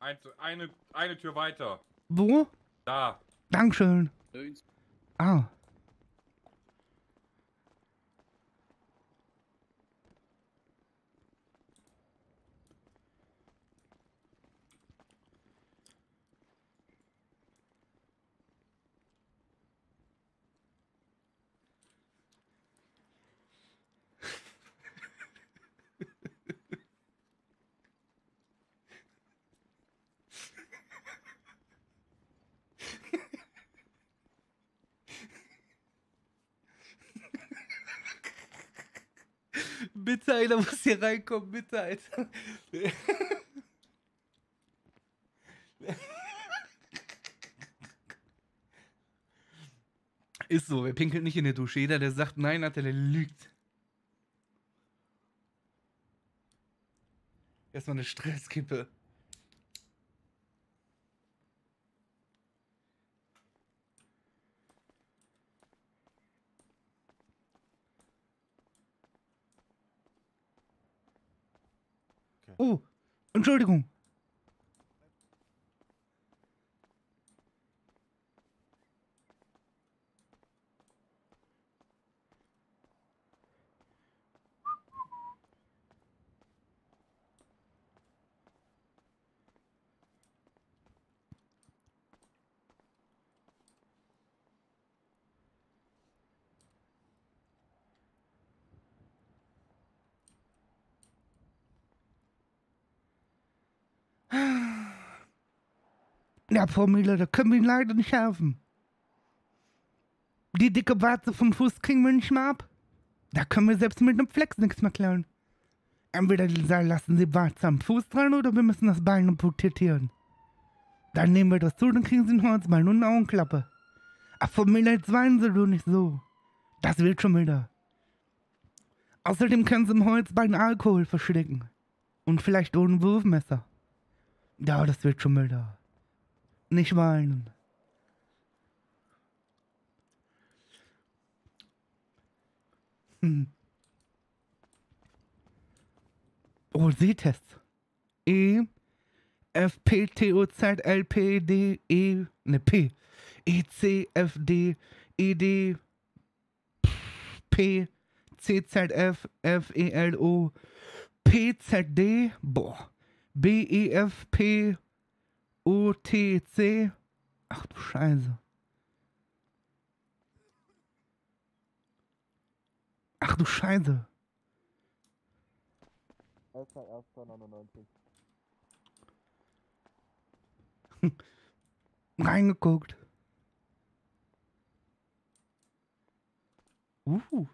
Ein, eine, eine Tür weiter. Wo? Da. Dankeschön. Ah. Bitte, einer muss hier reinkommen, bitte, Alter. Ist so, wer pinkelt nicht in der Dusche? Jeder, der sagt nein, Alter, der lügt. Erstmal eine Stresskippe. Oh, Entschuldigung. Ja, Frau Müller, da können wir Ihnen leider nicht helfen. Die dicke Warze vom Fuß kriegen wir nicht mehr ab. Da können wir selbst mit einem Flex nichts mehr klauen. Entweder lassen Sie Warze am Fuß dran oder wir müssen das Bein amputieren. Dann nehmen wir das zu, dann kriegen Sie ein Holzbein und eine Augenklappe. Ach, Frau Müller, jetzt weinen Sie doch nicht so. Das wird schon wieder. Außerdem können sie im Holzbein Alkohol verstecken. Und vielleicht ohne Wurfmesser. Ja, das wird schon wieder. Nicht weinen. Hm. Oh, Sehtest. E, F, P, T, O, Z, L, P, D, E, ne, P, E, C, F, D, E, D, P, C, Z, F, F, E, L, O, P, Z, D, boah, B, E, F, P, O, T, C. Ach du Scheiße. Ach du Scheiße. 1.1.99. Reingeguckt. Uh.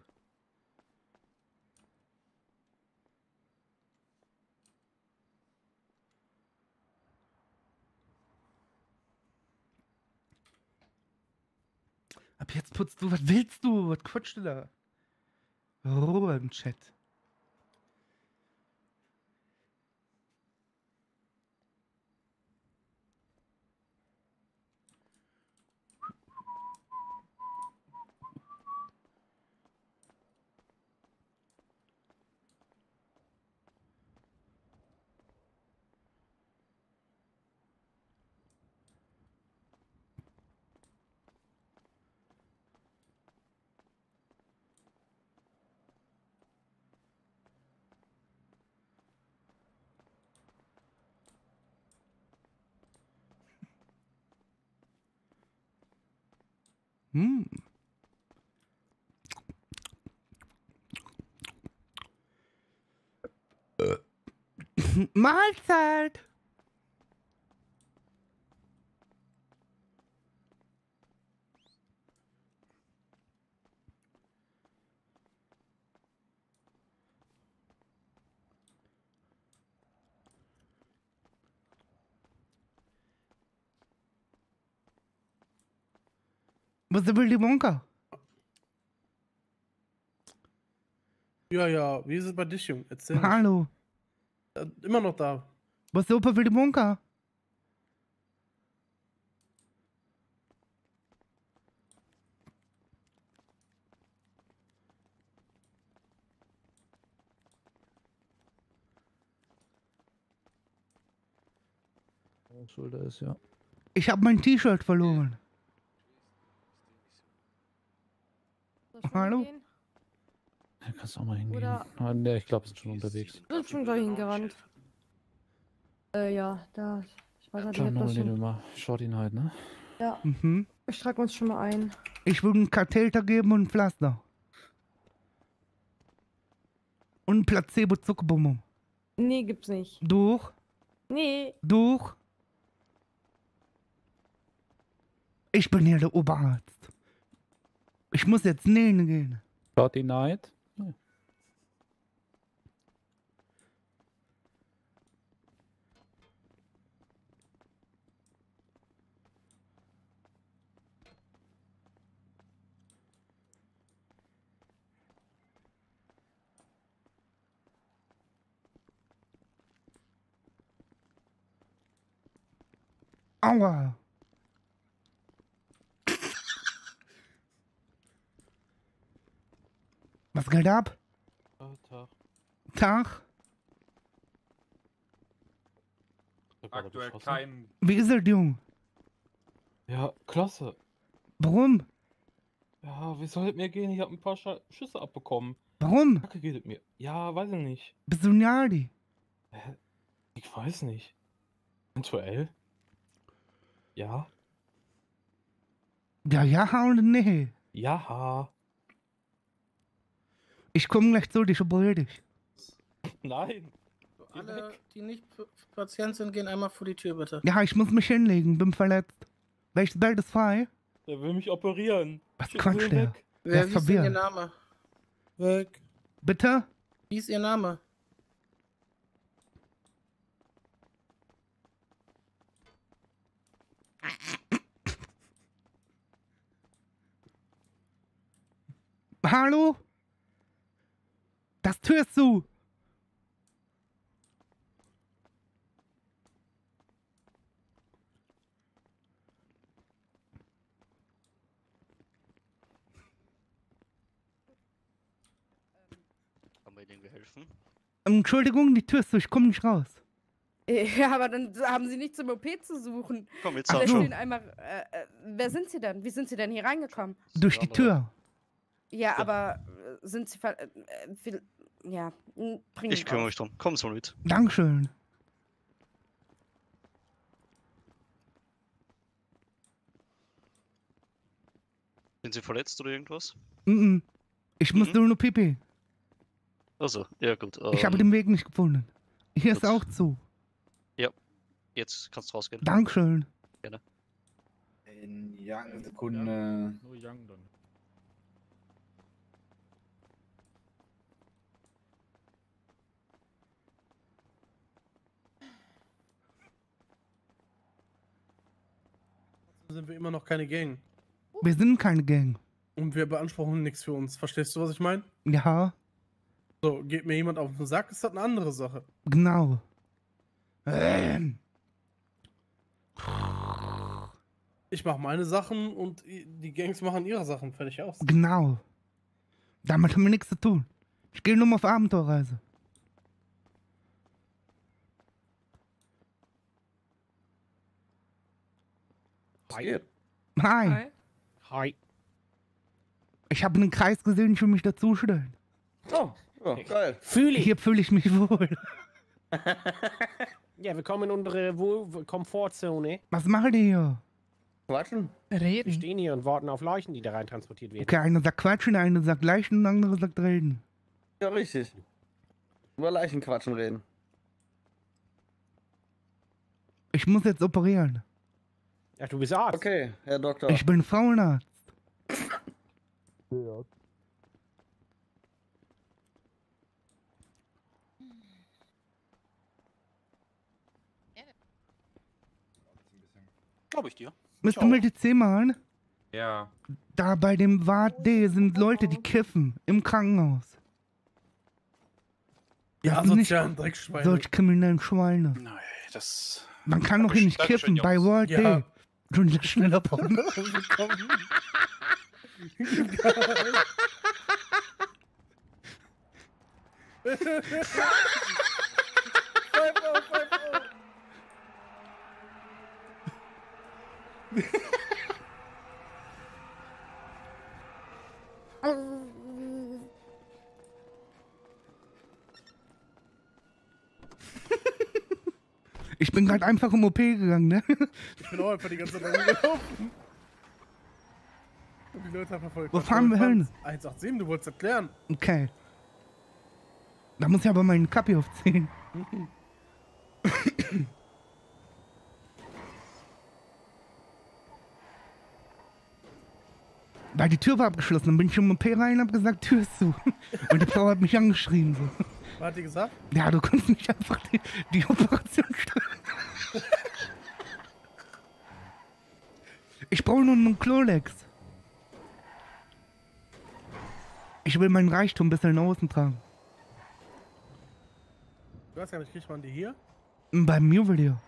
Ab jetzt putzt du, was willst du? Was quatschst du da? Ruhe im Chat. Hm. Äh. Mahlzeit. Was ist Willy Wonka? Ja, ja, wie ist es bei dich, Jung? Erzähl. Hallo. Äh, Immer noch da. Was ist Opa Willy Wonka? Schulter ist, ja. Ich habe mein T-Shirt verloren. Hallo? Ja, kannst du auch mal hingehen. Oder- Ah, ne, ich glaube, sind schon unterwegs. Du bist schon gleich hingerannt. Äh, ja, da. Ich weiß nicht, ich John den schon. immer. Short ihn halt, ne? Ja, Mhm. ich trage uns schon mal ein. Ich würde einen Katheter geben und ein Pflaster. Und ein Placebo-Zuckerbonbon. Nee, gibt's nicht. Durch? Nee. Durch? Ich bin hier der Oberarzt. Ich muss jetzt nähen gehen. Shorty Night. Aua. Was geht ab? Tag. Tag? Aktuell kein. Wie ist es, Jung? Ja, klasse. Warum? Ja, wie soll es mir gehen? Ich habe ein paar Scha Schüsse abbekommen. Warum? Kacke geht es mir. Ja, weiß ich nicht. Bist du ein? Hä? Ich weiß nicht. Eventuell? Ja? Ja, ja oder nee? Ja. Ich komme gleich zu dich und beruhig dich. Nein. Alle, die nicht Patient sind, gehen einmal vor die Tür, bitte. Ja, ich muss mich hinlegen, bin verletzt. Welches Bett ist frei? Der will mich operieren. Was Schicken quatscht der? weg. Der Wer, ist wie ist denn Ihr. Name? Weg. Bitte? Wie ist Ihr Name? Hallo? Das Tür ist zu. Kann man irgendwie helfen? Entschuldigung, die Tür ist zu, ich komme nicht raus. Ja, aber dann haben Sie nichts im OP zu suchen. Komm, jetzt sag schon. einmal. Äh, äh, wer sind Sie denn? Wie sind Sie denn hier reingekommen? Durch die Tür. Ja, aber äh, sind Sie. ver- Äh, äh, ja, m, bringen Ich kümmere mich drum. Komm mal mit. Dankeschön. Sind Sie verletzt oder irgendwas? Mhm. Ich muss nur noch pipi. Also, ja gut. Ich habe ähm, den Weg nicht gefunden. Hier ist auch zu. Ja, jetzt kannst du rausgehen. Dankeschön. Gerne. In ja, Sekunde. Nur Young dann. Sind wir immer noch keine Gang. Wir sind keine Gang. Und wir beanspruchen nichts für uns. Verstehst du, was ich meine? Ja, So, geht mir jemand auf den Sack, ist das eine andere Sache. genau. Ähm. Ich mache meine Sachen und die Gangs machen ihre Sachen. Fertig aus. Genau. Damit haben wir nichts zu tun. Ich gehe nur mal auf Abenteuerreise. Hi. Hi. Hi. Ich habe einen Kreis gesehen, ich will mich dazustellen. Oh, ja, geil. Fühle ich. Hier fühle ich mich wohl. Ja, wir kommen in unsere Wohl Komfortzone. Was machen die hier? Quatschen. Wir stehen hier und warten auf Leichen, die da rein transportiert werden. Okay, einer sagt quatschen, einer sagt leichen und der andere sagt reden. Ja, richtig. Über Leichenquatschen reden. Ich muss jetzt operieren. Ach, du bist Arzt. Okay, Herr Doktor. Ich bin Frauenarzt. Glaube ich dir. Mr. Medizinmann, Ja. da bei dem Wart D sind Leute, die kiffen. Im Krankenhaus. Ja, Das sind nicht Dreckschweine. Solche kriminellen Schweine. Nein, das. Man kann doch hier nicht kiffen bei. Walt Ja. D. Schon schneller Porno. Ich bin gerade einfach im OP gegangen, ne? Ich bin auch einfach die ganze Zeit rumgelaufen. Und die Leute haben verfolgt. Wo fahren wir hin? das? 187, du wolltest erklären. Okay. Da muss ich aber meinen Kapi aufziehen. Weil die Tür war abgeschlossen, dann bin ich im OP rein und hab gesagt, Tür ist zu. Und die Frau hat mich angeschrien so. Was hat die gesagt? Ja, du kannst nicht einfach die, die Operation steuern. Ich brauche nur einen Klolex. Ich will meinen Reichtum ein bisschen nach außen tragen. Ich weiß gar nicht, kriegt man die hier? Beim Juwelier.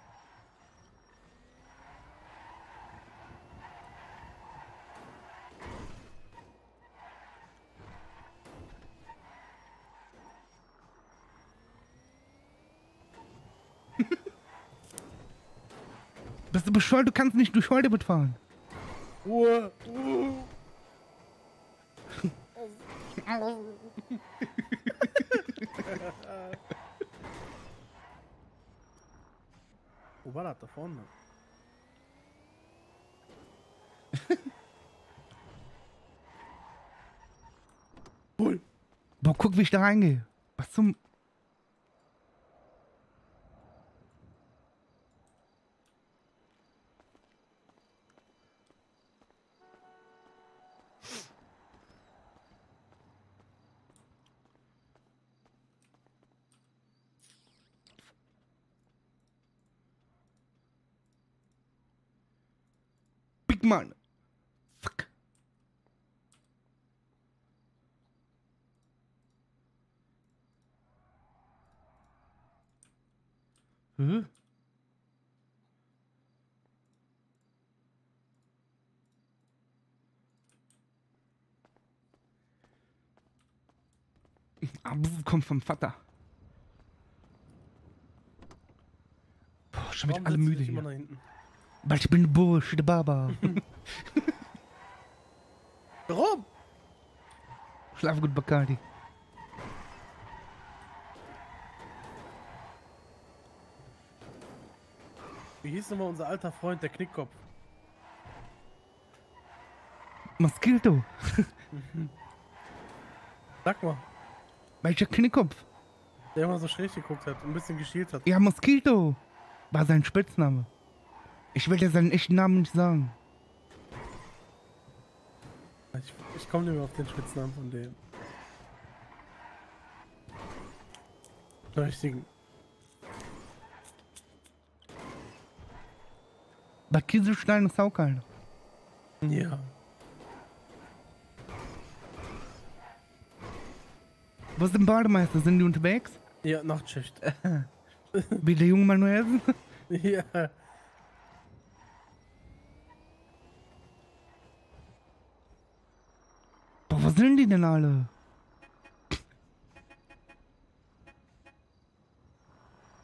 Bist du bescheuert? Du kannst nicht durch Hollywood fahren. Ruhe, Ruhe. Wo war das da vorne? Boah, guck, wie ich da reingehe. Was zum... Fick, Mann. Fuck. Hm? kommt vom Vater. Boah, schon mit allem müde hier. Weil ich bin Bullshit Baba. Warum? Schlaf gut, Bacardi. Wie hieß nochmal unser alter Freund, der Knickkopf? Mosquito. Sag mal, Welcher Knickkopf? der immer so schräg geguckt hat und ein bisschen geschielt hat. Ja, Mosquito. War sein Spitzname. Ich will dir seinen echten Namen nicht sagen. Ich, ich komme nicht mehr auf den Spitznamen von dem. Richtigen. Bei Kieselstein ist auch keiner. Ja. Wo ist denn Bademeister? Sind die unterwegs? Ja, Nachtschicht. Wie der junge Manuelsen? ja. Boah, wo sind die denn alle?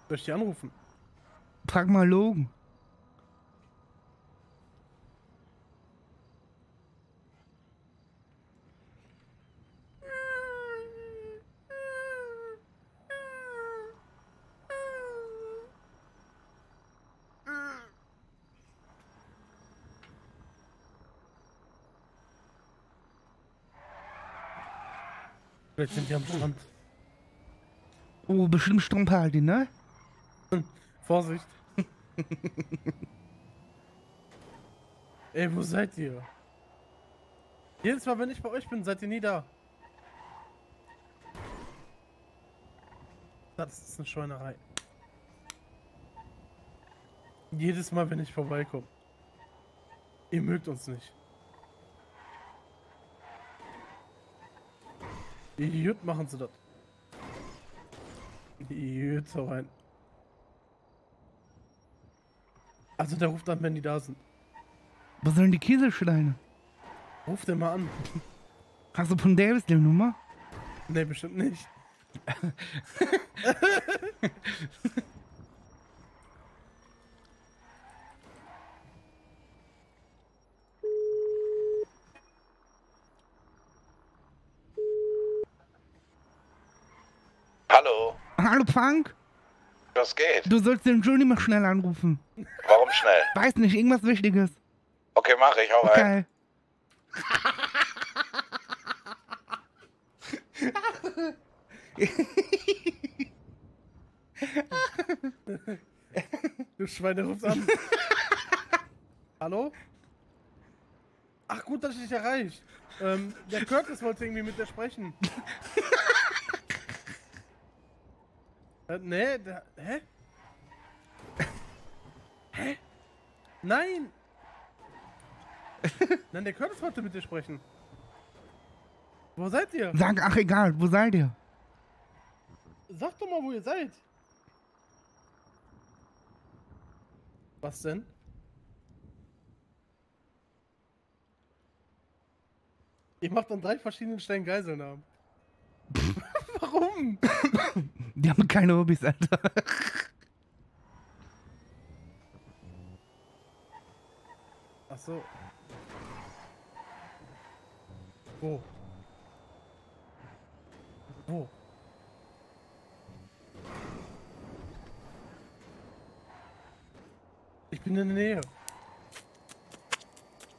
Soll ich die anrufen? Frag mal Logan. Vielleicht sind die am Strand. Oh, bestimmt Stromparty, ne? Vorsicht. Ey, wo seid ihr? Jedes Mal, wenn ich bei euch bin, seid ihr nie da. Das ist eine Schweinerei. Jedes Mal, wenn ich vorbeikomme. Ihr mögt uns nicht. Jut machen sie das. Jut, so rein. Also der ruft an, wenn die da sind. Wo sind die Kieselsteine? Ruf den mal an. Hast du von Davis die Nummer? Nee, bestimmt nicht. Hallo, Frank? was geht? Du sollst den Juni mal schnell anrufen. Warum schnell? Weiß nicht, irgendwas Wichtiges. Okay, mach ich, hau rein. Okay. Du Schweine rufst an. Hallo? Ach gut, dass ich dich erreicht. Ähm, der Curtis wollte irgendwie mit dir sprechen. Äh, nee, der, hä? hä? Nein! Nein, der Curtis wollte mit dir sprechen. Wo seid ihr? Sag, ach egal, wo seid ihr? Sag doch mal, wo ihr seid. Was denn? Ihr macht an drei verschiedenen Stellen Geiselnahmen. Warum? Die haben keine Hobbys, Alter. Ach so. Wo? Wo? Ich bin in der Nähe.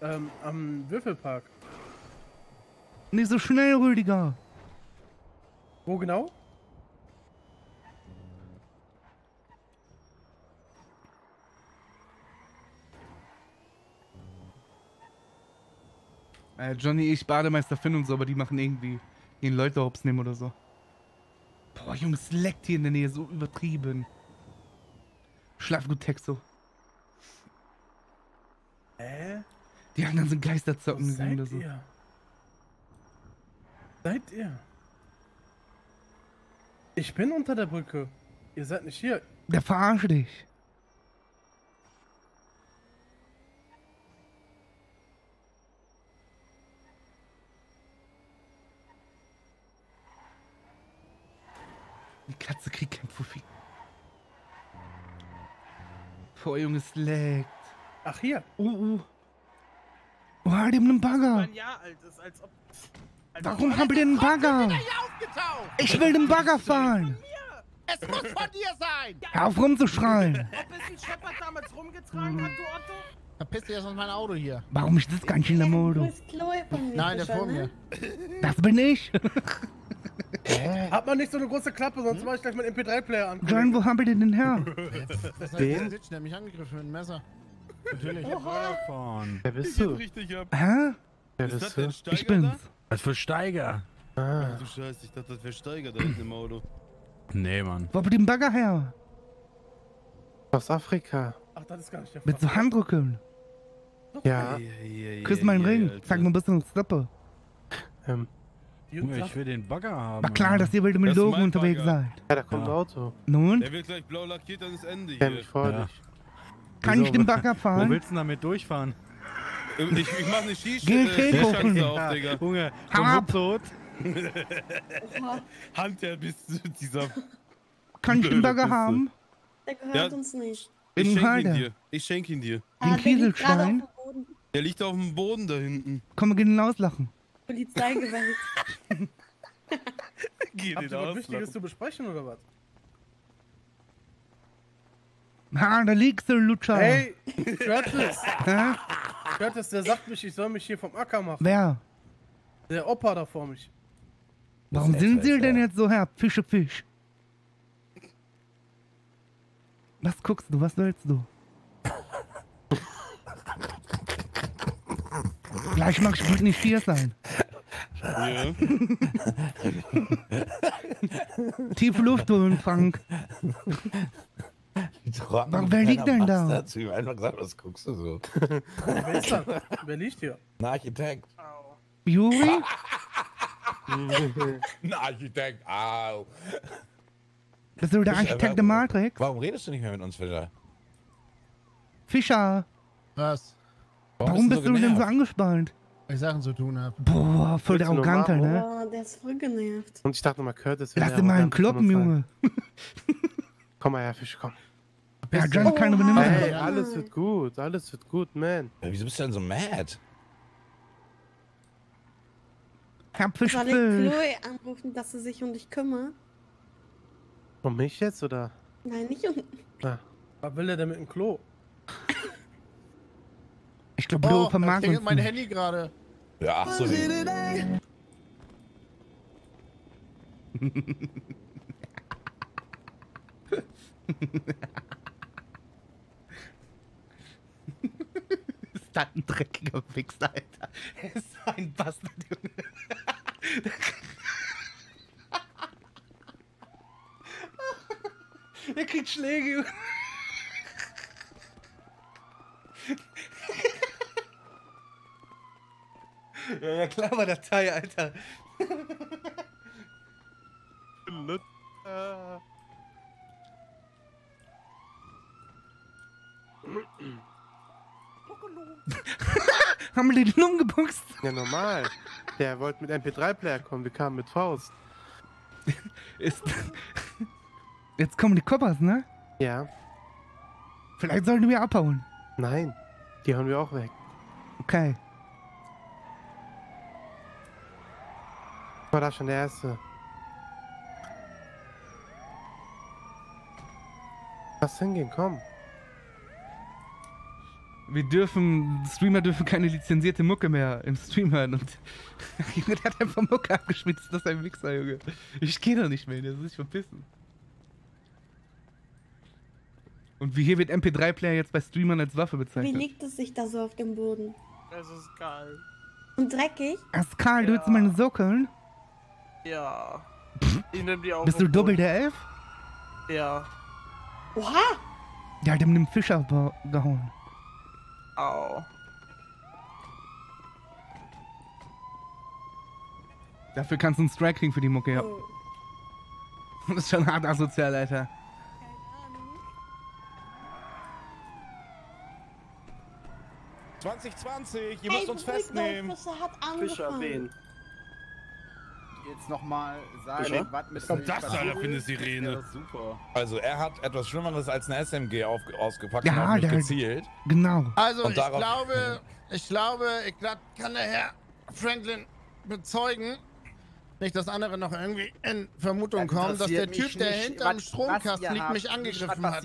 Ähm, am Würfelpark. Nicht so schnell, Rüdiger. Wo genau? Äh, Johnny, ich Bademeister Finn und so, aber die machen irgendwie gehen Leute hops nehmen oder so. Boah, Jungs, leckt hier in der Nähe, so übertrieben. Schlaf gut, Texo. Hä? Die anderen sind Geisterzocken gegangen seid oder so. ihr? Seid ihr? Ich bin unter der Brücke. Ihr seid nicht hier. Der verarscht dich. Die Katze kriegt kein Fuffi. Boah, Junge, es leckt. Ach, hier. Uh, uh. Oh, halt ihm einen Bagger. Ein Jahr alt ist, als ob. als Warum habt ihr einen Bagger? Ich will den Bagger fahren. Es muss von dir sein! Hör auf rumzuschreien. Ob es ein Shepard damals rumgetragen hat, du Otto? Verpiss dich erst aus mein Auto hier. Warum ist das ganz schön der Modo? Chloe von mir. Nein, der vor ne? mir. Das bin ich. Hat man nicht so eine große Klappe, sonst mach ich gleich meinen MP3-Player an. John, wo habt ihr den her? Das Den? der der mich angegriffen mit dem Messer. Natürlich. fahren. Wer bist du? Richtig ab. Hä? Wer Ist bist das du? denn Steiger Ich bin's. Was für Steiger? Ah. Da? Du Scheiße, ich dachte, das wäre Steiger da hinten im Auto. Nee, Mann. Wo habt ihr den Bagger her? Aus Afrika. Ach, das ist gar nicht der Mit so Handrücken. Ja. Küss meinen Ring. Zeig mir ein bisschen Stoppe. Ähm, Junge, ich will den Bagger haben. War klar, dass ihr mit Das Logen mein unterwegs Bagger. seid. ja, da kommt Ja. ein Auto. Nun? Der wird gleich blau lackiert, dann ist Ende hier. mich vor Ja. dich. Kann Wieso? ich den Bagger Wo fahren? willst du denn damit durchfahren? Ich, ich mach eine äh, gucken. Auf, Digga. Junge, komm ab. tot. Hand her bis zu dieser. Kann ich den Bagger haben? Der gehört Ja. uns nicht. Ich In schenk ihn dir. Ich schenk ihn dir. Den Ah, der auf Kieselstein? dem Boden. Der liegt auf dem Boden da hinten. Komm, wir gehen ihn auslachen. Polizeigewalt. Geh Habt ihr was Wichtiges zu besprechen oder was? Ha, da liegst du, Lutscher. Hey, Curtis! Hä? Curtis, der sagt mich, ich soll mich hier vom Acker machen. Wer? Der Opa da vor mich. Warum sind sie denn jetzt so her? Fische, Fisch. Was guckst du? Was willst du? Gleich mach ich gut nicht hier sein. Ja. Tiefe Luft holen, Frank. Warum, wer liegt denn da? Du ihm einfach gesagt, was guckst du so? Wer ist das? Wer liegt hier? Ein Architekt. Juri? Ein Architekt, au. Bist du der Architekt der Matrix? Warum redest du nicht mehr mit uns, Fischer? Fischer, Was? Warum bist du denn so angespannt? Weil ich Sachen zu tun habe. Boah, voll der du Arrogante, ne? Oh, der ist voll genervt. Und ich dachte mal, Curtis will Lass der ihn mal einen kloppen. Junge. Komm mal her, Fisch, komm. Ja, John hat keine Benimmer. Hey, alles wird gut, alles wird gut, man. Ja, wieso bist du denn so mad? Hab Fisch, Soll ich. Chloe anrufen, dass sie sich um dich kümmert? Um mich jetzt, oder? Nein, nicht um. Ah. Was will er denn mit dem Klo? Ich glaube, Oh, vermag klingelt uns mein. Handy gerade. Ja, ach so. ist das ein dreckiger Wichser, Alter. Er ist so ein Bastard, Junge. Er kriegt Schläge, Junge. Ja, ja, klar war Datei, Alter. Haben wir den umgeboxt? Ja, normal. Der wollte mit MP3-Player kommen, wir kamen mit Faust. Ist. Jetzt kommen die Koppers, ne? Ja. Vielleicht sollten wir abhauen. Nein, die hauen wir auch weg. Okay. War da schon der Erste. Lass hingehen, komm. Wir dürfen, Streamer dürfen keine lizenzierte Mucke mehr im Stream hören und Junge, der hat einfach Mucke abgespielt, ist das ein Wichser, Junge. Ich geh da nicht mehr, der soll sich verpissen. Und wie hier wird MP3-Player jetzt bei Streamern als Waffe Wie bezeichnet. liegt es sich da so auf dem Boden? Es ist geil. Und dreckig? Erst Karl, du willst meine Sockeln? Ja. Pff. Ich nehm die auch. Bist du doppelt der Elf? Ja. Oha! Der hat ihm einen Fischer gehauen. Au. Dafür kannst du einen Strike kriegen für die Mucke, ja. Oh. Das ist schon hart asozial, Alter. Keine Ahnung. 2020, ihr hey, müsst uns festnehmen. Fischer, wen? Jetzt nochmal sagen, was mit kommt das da für eine Sirene? Also er hat etwas Schlimmeres als eine SMG auf, ausgepackt Ja, und auf mich gezielt. Genau. Also, Und ich glaube, ich glaube, ich glaub, kann der Herr Franklin bezeugen, nicht, dass andere noch irgendwie in Vermutung kommen, dass der Typ, der hinterm Stromkasten liegt, mich angegriffen hat.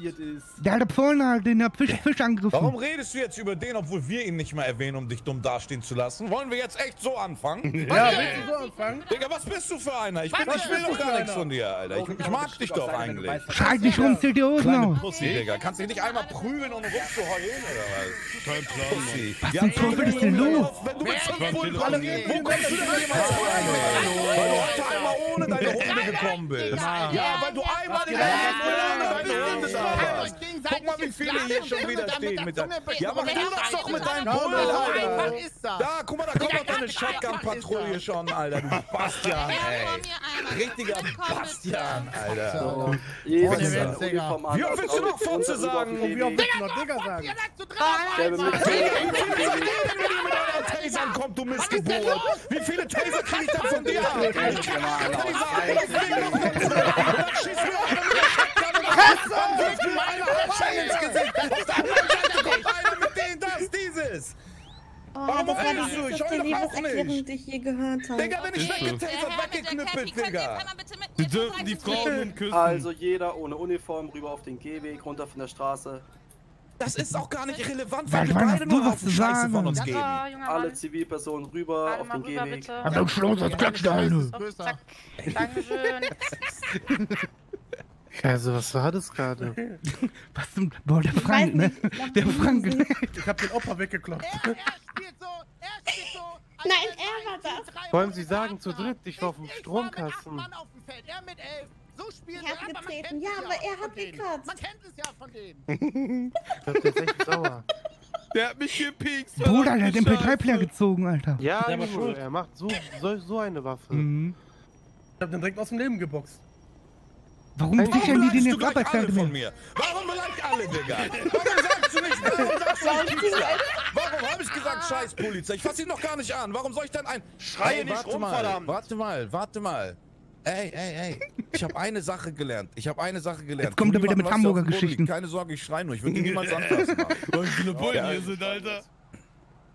Der hat vorne halt den Fisch, Fisch angegriffen. Warum redest du jetzt über den, obwohl wir ihn nicht mal erwähnen, um dich dumm dastehen zu lassen? Wollen wir jetzt echt so anfangen? Ja, willst du so anfangen? Digga, was bist du für einer? Ich, bin, ich will doch gar nichts von dir, Alter. Ich, ich mag dich doch eigentlich. Schreit nicht rum, zählt die Hosen aus. Pussy, Digga. Kannst dich nicht einmal prügeln und rumzuheulen, oder was? Kein Plan, Pussy. Was zum Teufel ist denn los? Wenn du mit fünf Bullen telefoniert? wo kommst du denn jemals rein? Weil du heute einmal ohne deine Hunde gekommen bist. Ja, weil du einmal deine Hunde da warst. Guck mal, wie viele hier schon wieder stehen mit deinem... Ja, mach du das doch mit deinen Bullen, Alter. Da, guck mal, da kommt doch deine Shotgun-Patrouille schon, Alter. Du Bastian, ey. Richtiger Bastian, Alter. Wie oft willst du noch Fotze sagen? Und wie oft willst du noch Digger sagen? Tasern kommt, du Missgeburt! Wie viele Taser krieg ich denn von dir? Ich kann nicht sagen, Schieß mir auf mit der Shotgun und dann wirft mir eine Handschelle ins Gesicht! Auf der anderen Seite kommt einer mit denen, das, dieses! Oh, Warum das war die du? Doch auch Liebeserklärung, nicht! die ich je gehört habe. Digga, wenn ich weggetasert, weggeknüppelt, Digga! Sie dürfen die Frauen nun küssen. Also jeder ohne Uniform rüber auf den Gehweg, runter von der Straße. Das ist auch gar nicht relevant, weil wir beide nur was zu sagen von uns geben. Alle Zivilpersonen rüber auf den Gehweg. Dann schloss das klatscht eine. Dankeschön. Also, was war das gerade? Was zum... Boah, der Frank, ne? Der Frank. Ich hab den Opa weggekloppt. Nein, er war das. Wollen Sie sagen, zu dritt, ich war auf dem Stromkasten. Ich hab getreten. Ja, aber er hat gekratzt. Man kennt es ja von denen. Ich glaub, der ist echt sauer. Der hat mich gepikst. Bruder, der hat den MP3-Player gezogen, Alter. Ja, Der war schuld. er macht so, so, so eine Waffe. Mhm. Ich hab den direkt aus dem Leben geboxt. Warum Warum sichern die den jetzt ab, als alle von mir? Warum beleidigt alle, Digga? Warum sagst du nicht, warum sagst du nicht? Warum habe ich gesagt Scheiß Polizei? Ich fass ihn noch gar nicht an. Warum soll ich denn ein... Schreie Ey, nicht warte rum, mal, verdammt. Warte mal, warte mal. Ey, ey, ey. Ich habe eine Sache gelernt. Ich habe eine Sache gelernt. Jetzt kommt er wieder mit Hamburger Geschichten. Keine Sorge, ich schreie nur. Ich würde niemals anfassen. Weil viele Bullen hier sind, Alter.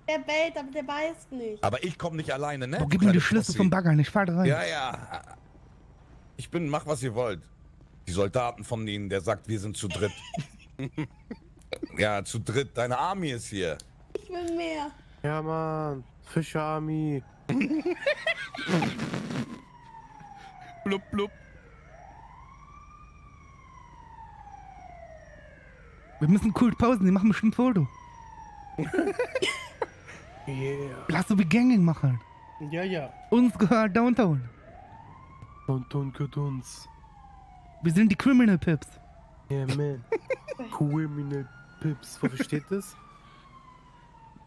Der bellt, aber der beißt nicht. Aber ich komme nicht alleine, ne? Boah, gib mir die Schlüssel vom Bagger, ich fahr rein. Ja, ja. Ich bin, mach was ihr wollt. Die Soldaten von ihnen, der sagt, wir sind zu dritt. ja, zu dritt. Deine Army ist hier. Ich will mehr. Ja, Mann. Fischer Army. Blub, blub. Wir müssen cool pausen, die machen bestimmt Foto. Yeah. Lass so wie Ganging machen. Ja, ja. Uns gehört Downtown. Und gut uns. Wir sind die Criminal Pips. Yeah, man. Criminal Pips. Wofür steht das?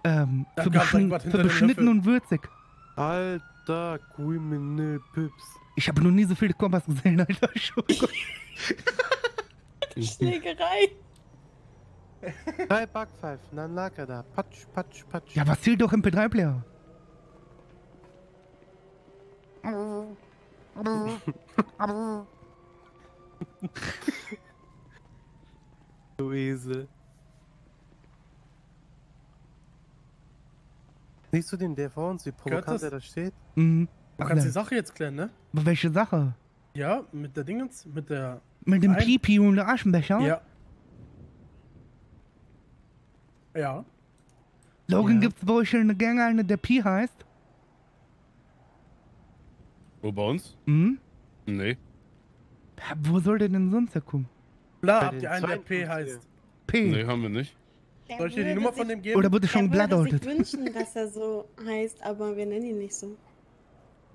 Ähm, für, beschn für beschnitten und würzig. Alter, Criminal Pips. Ich habe noch nie so viele Kombas gesehen, Alter. Schlägerei. Drei Backpfeifen, dann lag er da. Patsch, patsch, patsch. Ja, was zählt doch MP3-Player? Du Esel. Siehst du den, der vor uns, wie provokant das? er da steht? Mhm. Du kannst die Sache jetzt klären, ne? Aber welche Sache? Ja, mit der Dingens, mit der... Mit dem Pipi und der Aschenbecher? Ja. Ja. Logan, gibt's bei euch schon eine Gang, eine, der Pi heißt? Wo bei uns? Mhm. Nee. Wo soll der denn sonst herkommen? Bla, habt ihr einen, der P heißt? P. Nee, haben wir nicht. Der Soll ich dir die würde Nummer sich- von dem geben? Oder wurde schon Er würde sich blattoutet? wünschen, dass er so heißt, aber wir nennen ihn nicht so.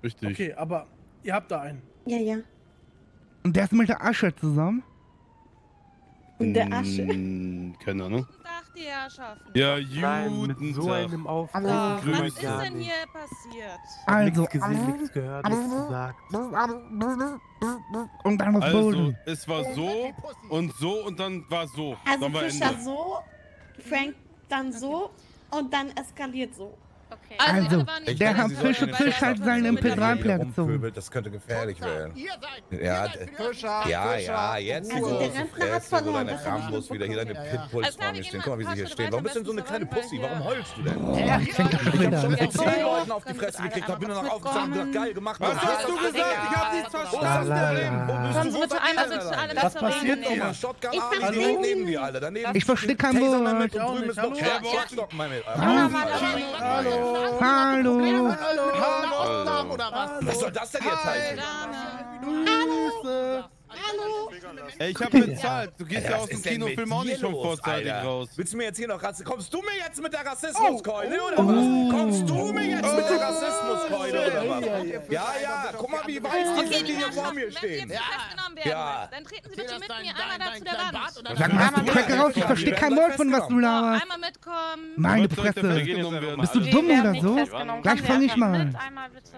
Richtig. Okay, aber ihr habt da einen. Ja, ja. Und der ist mit der Asche zusammen? Und der Asche. Mm, keine Ahnung. Tag, die Herrschaften. Ja, Nein, mit so einem Auftrag. Was ist denn hier passiert? Also, Nichts gesehen, nichts gehört, nichts gesagt. und dann das Also, es war so und so und dann war so. Also dann war Fischer Ende. so, Frank dann so und dann eskaliert so. Okay. Also, Ich der hat Fische Fisch halt seinen nicht MP3-Player hier gezogen. Das könnte gefährlich werden. Ja, Fischer, ja, Fischer. ja, jetzt Also, der hat Fresse, wo deine hab ich Rambos wieder hier deine. Pitbulls Also, vor mir stehen. Guck mal, wie sie hier stehen. Warum bist du denn so eine kleine Pussy? Warum heulst du denn? Ja, ich fängt doch schon Ich wieder hab schon an. mit zwei Leuten auf die Fresse gekriegt, hab bin danach aufgestanden und gesagt, geil gemacht. Was hast du gesagt? Ich hab nichts verstanden. Wo bist Können du? Sie bitte einmal bitte alle? Was passiert hier? hier? Shotgun Ich verstehe direkt neben dir, Alter. Daneben Ich verstehe kein Wort. ist noch Hallo. Hallo. Hallo, Aufnahmen oder was? Was soll das denn jetzt heißen? Hallo. Ey, ich hab bezahlt. Du gehst ja was aus dem Kinofilm auch nicht schon vorzeitig Alter? raus. Willst du mir jetzt hier noch Rassismus? Kommst du mir jetzt mit der Rassismuskeule oder Oh. was? Kommst du mir jetzt mit der Rassismuskeule oder was? Ja, ja, guck mal, wie weiß die Okay, sind, die hier vor mir wenn Sie stehen. festgenommen werden, Ja. dann treten Sie bitte mit mir einmal da zu der Wand. Sag mal, du Kacke raus? Ich verstehe kein Wort von was du laberst. Einmal mitkommen. Meine Fresse. Bist du dumm oder so? Gleich fang ich mal. Einmal bitte.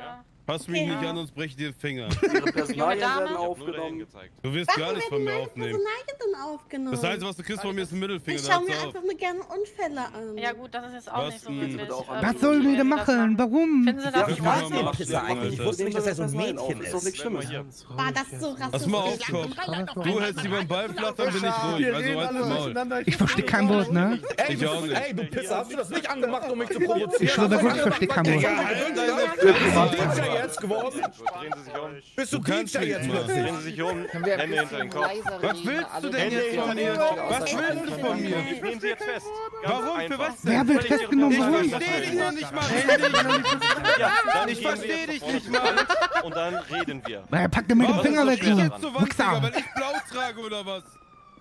Fass mich nicht an, sonst brech ich dir den Finger. Ihre Personalien werden aufgenommen. Du wirst Warum gar nichts von mir aufnehmen. Aufgenommen? Das Einzige, was du kriegst von mir, ist ein Mittelfinger. ich hört's mir auf. einfach nur gerne Unfälle an. Ja gut, das ist jetzt auch Was nicht so wirklich. Ähm, Was sollen wir denn machen? Warum? Finden Sie Ja, das ich nicht weiß nicht, Pisser eigentlich. Ich wusste nicht, dass er so ein Mädchen Ist doch nichts ist. War das so rassistisch? Pass mal auf, Kopf. Du hältst lieber den Ball flach, dann bin ich ruhig. Also halt's Maul. Ich verstehe kein Wort, ne? Ey, Ich auch du, nicht. ey, du Pisser, hast du das nicht angemacht, um mich zu provozieren? Ich schwöre ich verstehe kein Wort. Bist du DJ jetzt geworden? Drehen Sie sich um. Bist du Du mich jetzt plötzlich? Drehen Sie sich um. Hände hinter den Kopf. Was willst du denn jetzt von mir? Was willst du von mir? Ich nehme Sie jetzt fest. Warum? Für was denn? Wer wird festgenommen? Ich verstehe dich noch nicht mal. Ja, Ich verstehe jetzt dich nicht mal. Und dann reden wir. Na, pack dir mit dem Finger weg, du? Zur Wand, Digga, Wichser. weil ich blau trage oder was?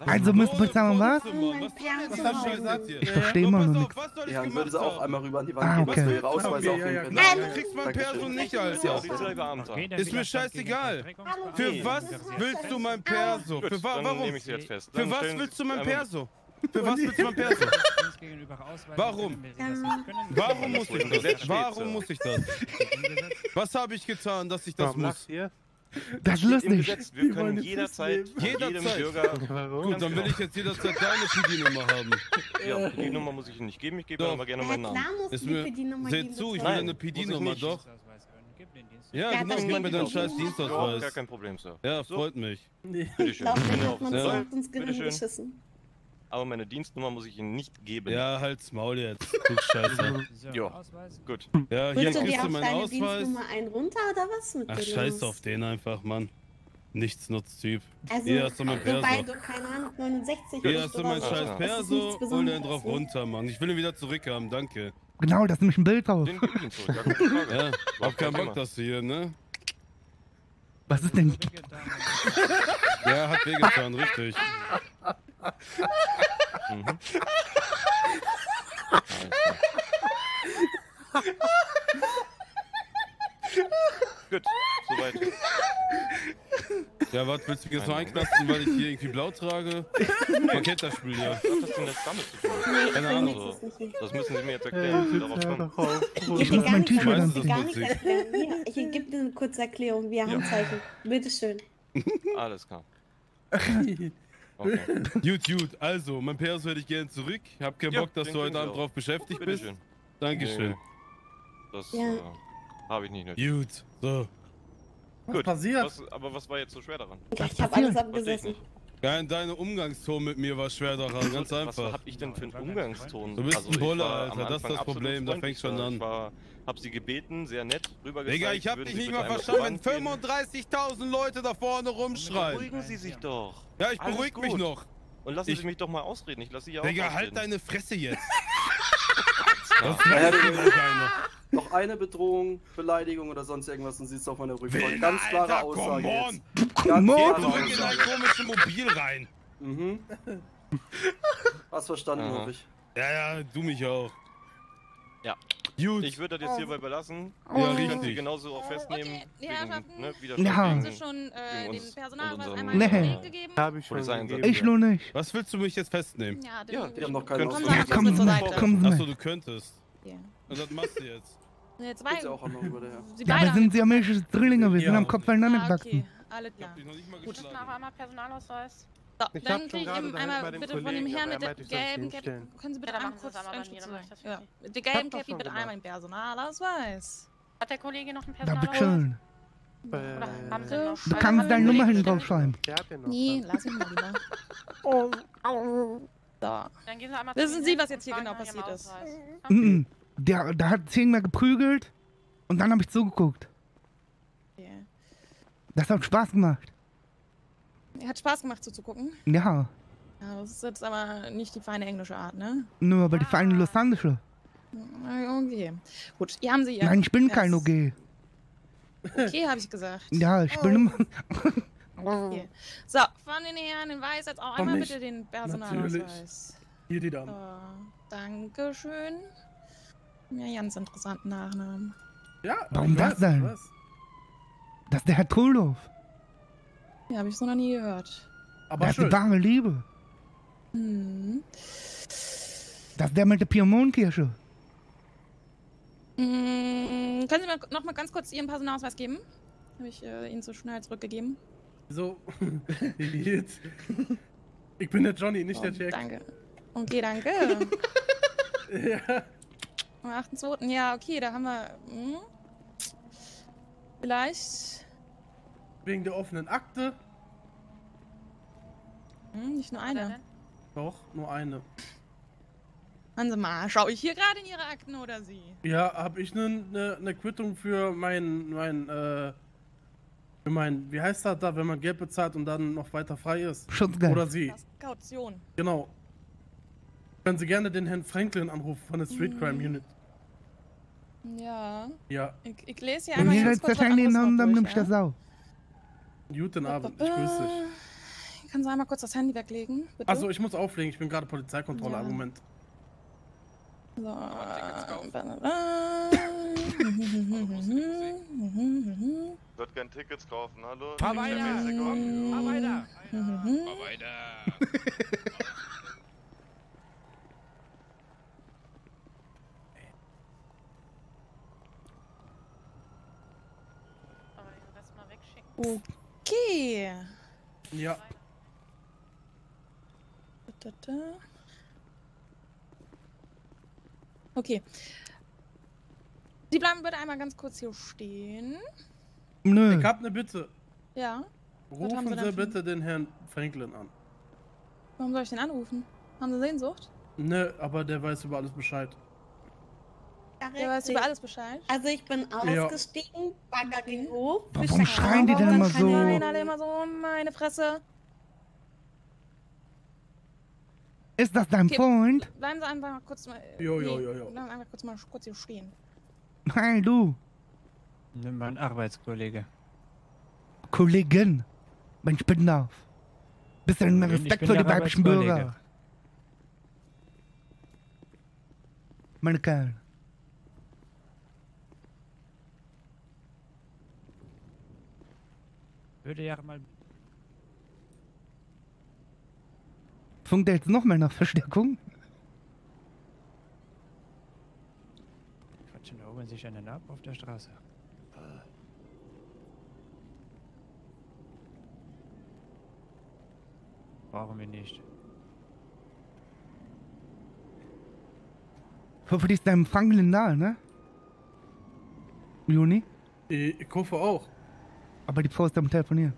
Also müssen wir sagen, was? Hier? Ich verstehe immer noch nichts. Was soll ich Ja, dann würden sie auch einmal rüber an die Ah, Wand gehen, dass okay. wir ihre Ausweise Ja, aufnehmen ja. Nein, du kriegst mein Perso nicht, Alter. Ist mir scheißegal. Für was willst du mein Perso? Für wa dann warum? nehme ich Sie jetzt fest. Für was willst du mein Perso? Für was willst du mein Perso? Warum? Warum muss ich das? Warum muss ich das? Was habe ich getan, dass ich das muss? Das ist Im lustig. Gesetz, wir können jederzeit jedem. Bürger. Warum? Gut, dann will ich jetzt jederzeit deine PD-Nummer haben. Ja, die Nummer muss ich Ihnen nicht geben, ich gebe Doch. aber gerne Ja, meinen Namen. Ist mir, die seht zu, ich will eine PD-Nummer, doch. Ja, Ja, genau, das gib mir deinen scheiß Ja, Dienstausweis. gar kein Problem, Sir. Ja, freut mich. Bitteschön. Glaub mir, Bin hat man ins Gehirn Bitteschön. geschissen. Aber meine Dienstnummer muss ich Ihnen nicht geben. Ja, halt's Maul jetzt. Du Scheiße. Ja, gut. Ja, hier du kriegst dir du auf meinen deine Ausweis. Dienstnummer einen runter oder was mit Ach, dir scheiß auf den einfach, Mann. Nichtsnutztyp. Also, Hier hast du mein Perso. du, keine Ahnung, 69 Hier hast du mein scheiß das ist Perso. nichts Hol den drauf ne? runter, Mann. Ich will ihn wieder zurückhaben, danke. Genau, da ist nämlich ein Bild drauf. Den zurück, gar keine Frage. Ja, hab keinen kein Bock, dass du hier, ne? Was ist denn? Ja, hat wehgetan, richtig. Mhm. Gut, soweit. Ja, was, willst du mich jetzt noch einknasten, weil ich hier irgendwie blau trage? Man kennt das Spiel ja. Was hat das denn jetzt damit zu tun? Nee, Keine Ahnung. nicht. Das müssen Sie mir jetzt erklären. Darauf kommen. Ich muss mein T-Shirt Weißt du anziehen. das Gar nicht Prinzip? erklären. Hier, ich gebe dir eine kurze Erklärung, wir haben Zeichen. Bitteschön. Alles klar. Okay. Gut, gut. Also, mein Perso hätte ich gerne zurück. Hab keinen Ja, Bock, dass du heute Abend auch. drauf beschäftigt bist. Dankeschön. Nee, Das Ja. Äh, habe ich nicht nötig. Gut, so. Was Gut. passiert? Was, aber was war jetzt so schwer daran? Ich habe alles abgesessen. Ja, deine Umgangston mit mir war schwer daran, ganz Was einfach. hab ich denn für einen Umgangston? Du bist Also, ein ich Bulle, Alter, das ist das Problem, da fängt's schon Sir. an. Ich war, hab sie gebeten, sehr nett, rübergezeigt. Digga, ich hab dich nicht mal verstanden, wenn Wand gehen. 35.000 Leute da vorne rumschreien. Beruhigen Sie sich doch. Ja, ich beruhig mich noch. Und lassen Ich- Sie mich doch mal ausreden. Ich lasse Sie ja auch Digga, ausreden. halt deine Fresse jetzt. Ja, ist eine. Noch eine Bedrohung, Beleidigung oder sonst irgendwas und siehst auf meiner. Willen, Ganz klare Alter, Aussage come on. jetzt. Come on. Zurück in dein komisches Mobil rein. Mhm. Hast verstanden, hoffe ich. Ja, ja, du mich auch. Ja. Gut. Ich würde das jetzt hierbei belassen. Ja, Ich könnte Sie richtig. genauso auch festnehmen. Okay, Herrschaften, ne, Ja. Haben Sie schon äh, den Personalausweis unseren einmal Nee. in den Weg gegeben? Habe ich schon gegeben. Ich nur nicht. Was willst du mich jetzt festnehmen? Ja, Ja, Wir haben noch keine du- Sie Ja, mit, Seite. kommen Sie Achso, du könntest. Ja. Und das machst du jetzt. Nee, zwei. Geht's ja auch noch rüber daher. Sie Ja, wir sind siamesische Zwillinge, wir sind Ja. am Kopf voneinander Ah, gewachsen. okay. Alles Ich klar. Gut, geschlagen. noch einmal Personalausweis. So, Ich dann kriege ich eben einmal bitte von dem Herrn mit er der ich gelben Cappy. Können Sie bitte Ja, einmal kurz einen ich das Ja. Mit der gelben Cappy bitte einmal den Personalausweis. Hat der Kollege noch einen Da Personalausweis? bitteschön. Oder haben Sie Äh, noch? Du kannst deine Nummer hinten draufschreiben. Der. Nee, lass ihn mal lieber. Gehen Sie einmal Wissen Sie, was jetzt hier genau passiert ist? Mhm. Der, der hat zehnmal geprügelt und dann habe ich zugeguckt. Okay. Das hat Spaß gemacht. Hat Spaß gemacht zuzugucken. Ja. Ja, das ist jetzt aber nicht die feine englische Art, ne? Nur aber die feine Los Angeles. Na, Okay. Gut, hier haben Sie Ihr. Nein, ich bin kein OG. Okay, habe ich gesagt. Ja, ich bin immer. Okay. So, von den Herren in Weiß jetzt auch Komm einmal nicht. bitte den Natürlich. Personalausweis. Hier die Dame. So, Dankeschön. Ja, ganz interessanten Nachnamen. Ja, Warum das weiß, denn? weiß. Das ist der Herr Kohlhoff. Ja, habe ich so noch nie gehört. Aber das ist die schön. wahre Liebe. Hm. Das ist der mit der Piemontkirche. Mm, können Sie mir noch mal ganz kurz Ihren Personalausweis geben? Habe ich äh, Ihnen zu schnell zurückgegeben. So. Jetzt. Ich bin der Johnny, nicht der Oh, Jack. Danke. Okay, danke. Ja. Am 8.2. Ja, okay, da haben wir. Hm, vielleicht. Wegen der offenen Akte. Hm, nicht nur eine. Doch, nur eine. Hören Sie mal, schaue ich hier gerade in Ihre Akten oder Sie? Ja, habe ich eine ne, ne Quittung für mein, mein, äh, für mein, wie heißt das da, wenn man Geld bezahlt und dann noch weiter frei ist? Schutzgeld. Oder sie. Kaution. Genau. Können Sie gerne den Herrn Franklin anrufen von der Street Crime Mhm. Unit. Ja. Ja. Ich, ich lese hier einmal mir ganz kurz das Handy was anderes und noch dann durch, nimm ich das ja? auf. Guten Abend, ich grüße dich. Können Sie einmal kurz das Handy weglegen? Bitte? Achso, ich muss auflegen, ich bin gerade Polizeikontrolle, Ja. Argument. So. Wird gern Tickets kaufen, hallo? Fahr weiter. Fahr weiter. Fahr weiter. Aber den Rest mal wegschicken. Okay. Ja. Okay. Sie bleiben bitte einmal ganz kurz hier stehen. Nö. Ich hab eine Bitte. Ja. Rufen Sie Sie, bitte den Herrn Franklin an. Warum soll ich den anrufen? Haben Sie Sehnsucht? Ne, aber der weiß über alles Bescheid. Der weiß über alles Bescheid. Also ich bin Ja. ausgestiegen, Bagger ging hoch. Warum schreien die denn immer so? Nein, alle immer so, meine Fresse. Ist das dein Okay. Freund? Bleiben Sie einfach mal kurz mal. Jo, jo, jo, jo. Bleiben Sie einfach kurz mal kurz hier stehen. Nein, du. Mein Arbeitskollege. Kollegin. Mensch, bitte auf. Bisschen mehr Respekt für die weiblichen. Bürger. Meine Kerl. Würde ja mal. Funkt er jetzt noch mal nach Verstärkung? Quatschen da oben sich einen ab auf der Straße. Brauchen wir nicht. Hoffentlich ist deinem Franklin nahe, ne? Juni? Ich, ich hoffe auch. Aber die Frau ist am Telefonieren.